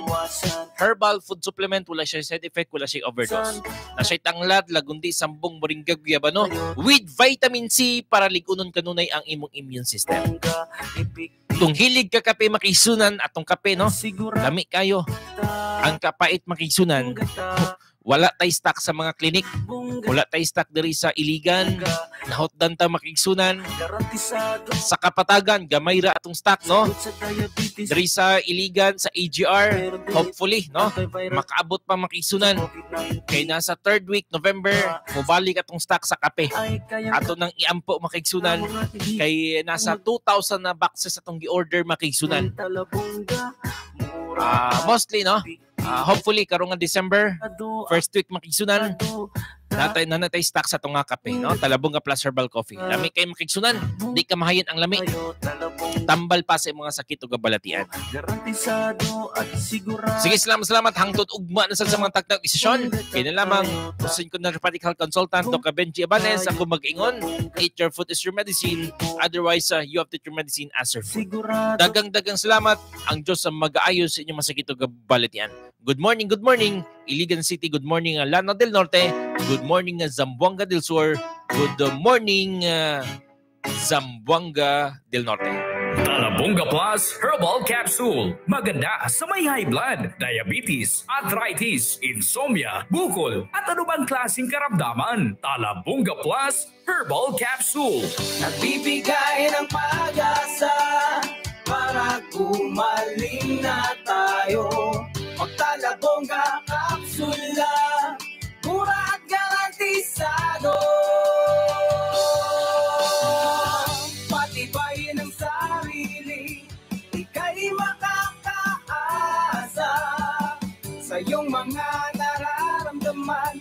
herbal food supplement, wala siya side effect, wala siya overdose. Na siya tanglad, lagundi, sambong, moringa, guyabano, with vitamin C para ligunon kanunay ang imong immune system. Kung hilig ka kape makisunan, atong kape, no? Lami kayo. Ang kapait makisunan, wala tay stock sa mga klinik. Wala tay stock diri sa Iligan. Nahotdan ta makigsunan. Sa Kapatagan, gamay ra atong stock, no? Diri sa Iligan, sa AGR, hopefully, no? Makaabot pa makigsunan. Kay nasa third week, November, mubalik atong stock sa kape. Ato nang iampo makigsunan. Kay nasa 2,000 na boxes atong gi-order makigsunan. Ah, mostly, no? Ah, hopefully karong nga December, first week makigsunan. Natay na natay stock sa tunga kape, no? Talabong plus herbal coffee. Lami kay makigsunan, di ka mahayan ang lami. Tambal pa sa mga sakit ug kabalatian. Sige, salamat salamat hangtod ugma na sa mga tagtag isisyon. Kaya lamang usin ko na medical consultant Dr. Benji Abanes ako mag-ingon. Eat your food is your medicine. Otherwise, uh, you have to take your medicine as your food. Dagang-dagang salamat. Ang Diyos ang mag-aayos sa inyong masakit ug kabalatian. Good morning, good morning. Iligan City, good morning. uh, Lanao del Norte, good morning. uh, Zamboanga del Sur, good morning. uh, Zamboanga del Norte. Talabunga Plus Herbal Capsule. Maganda sa may high blood, diabetes, arthritis, insomnia, bukol, at ano bang klaseng karamdaman. Talabunga Plus Herbal Capsule. Nagbibigay ng pag-asa para gumaling na tayo. Magtalabongga kapsula, mura at garantisado. Patibayin ang sarili, ika'y makakaasa. Sa iyong mga nararamdaman,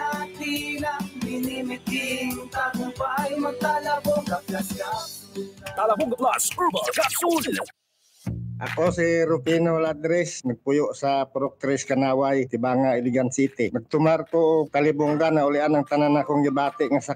marating natin ang minimiting tagumpay, magtalabong ka plus ka. Talabunga Plus Herbal Capsule. Ako si Rufino Ladres, nagpuyo sa Proctres Kanaway, Tibanga, Iligan City. Nagtumar ko kalibungga na ulian ang tanan akong gibati nga sa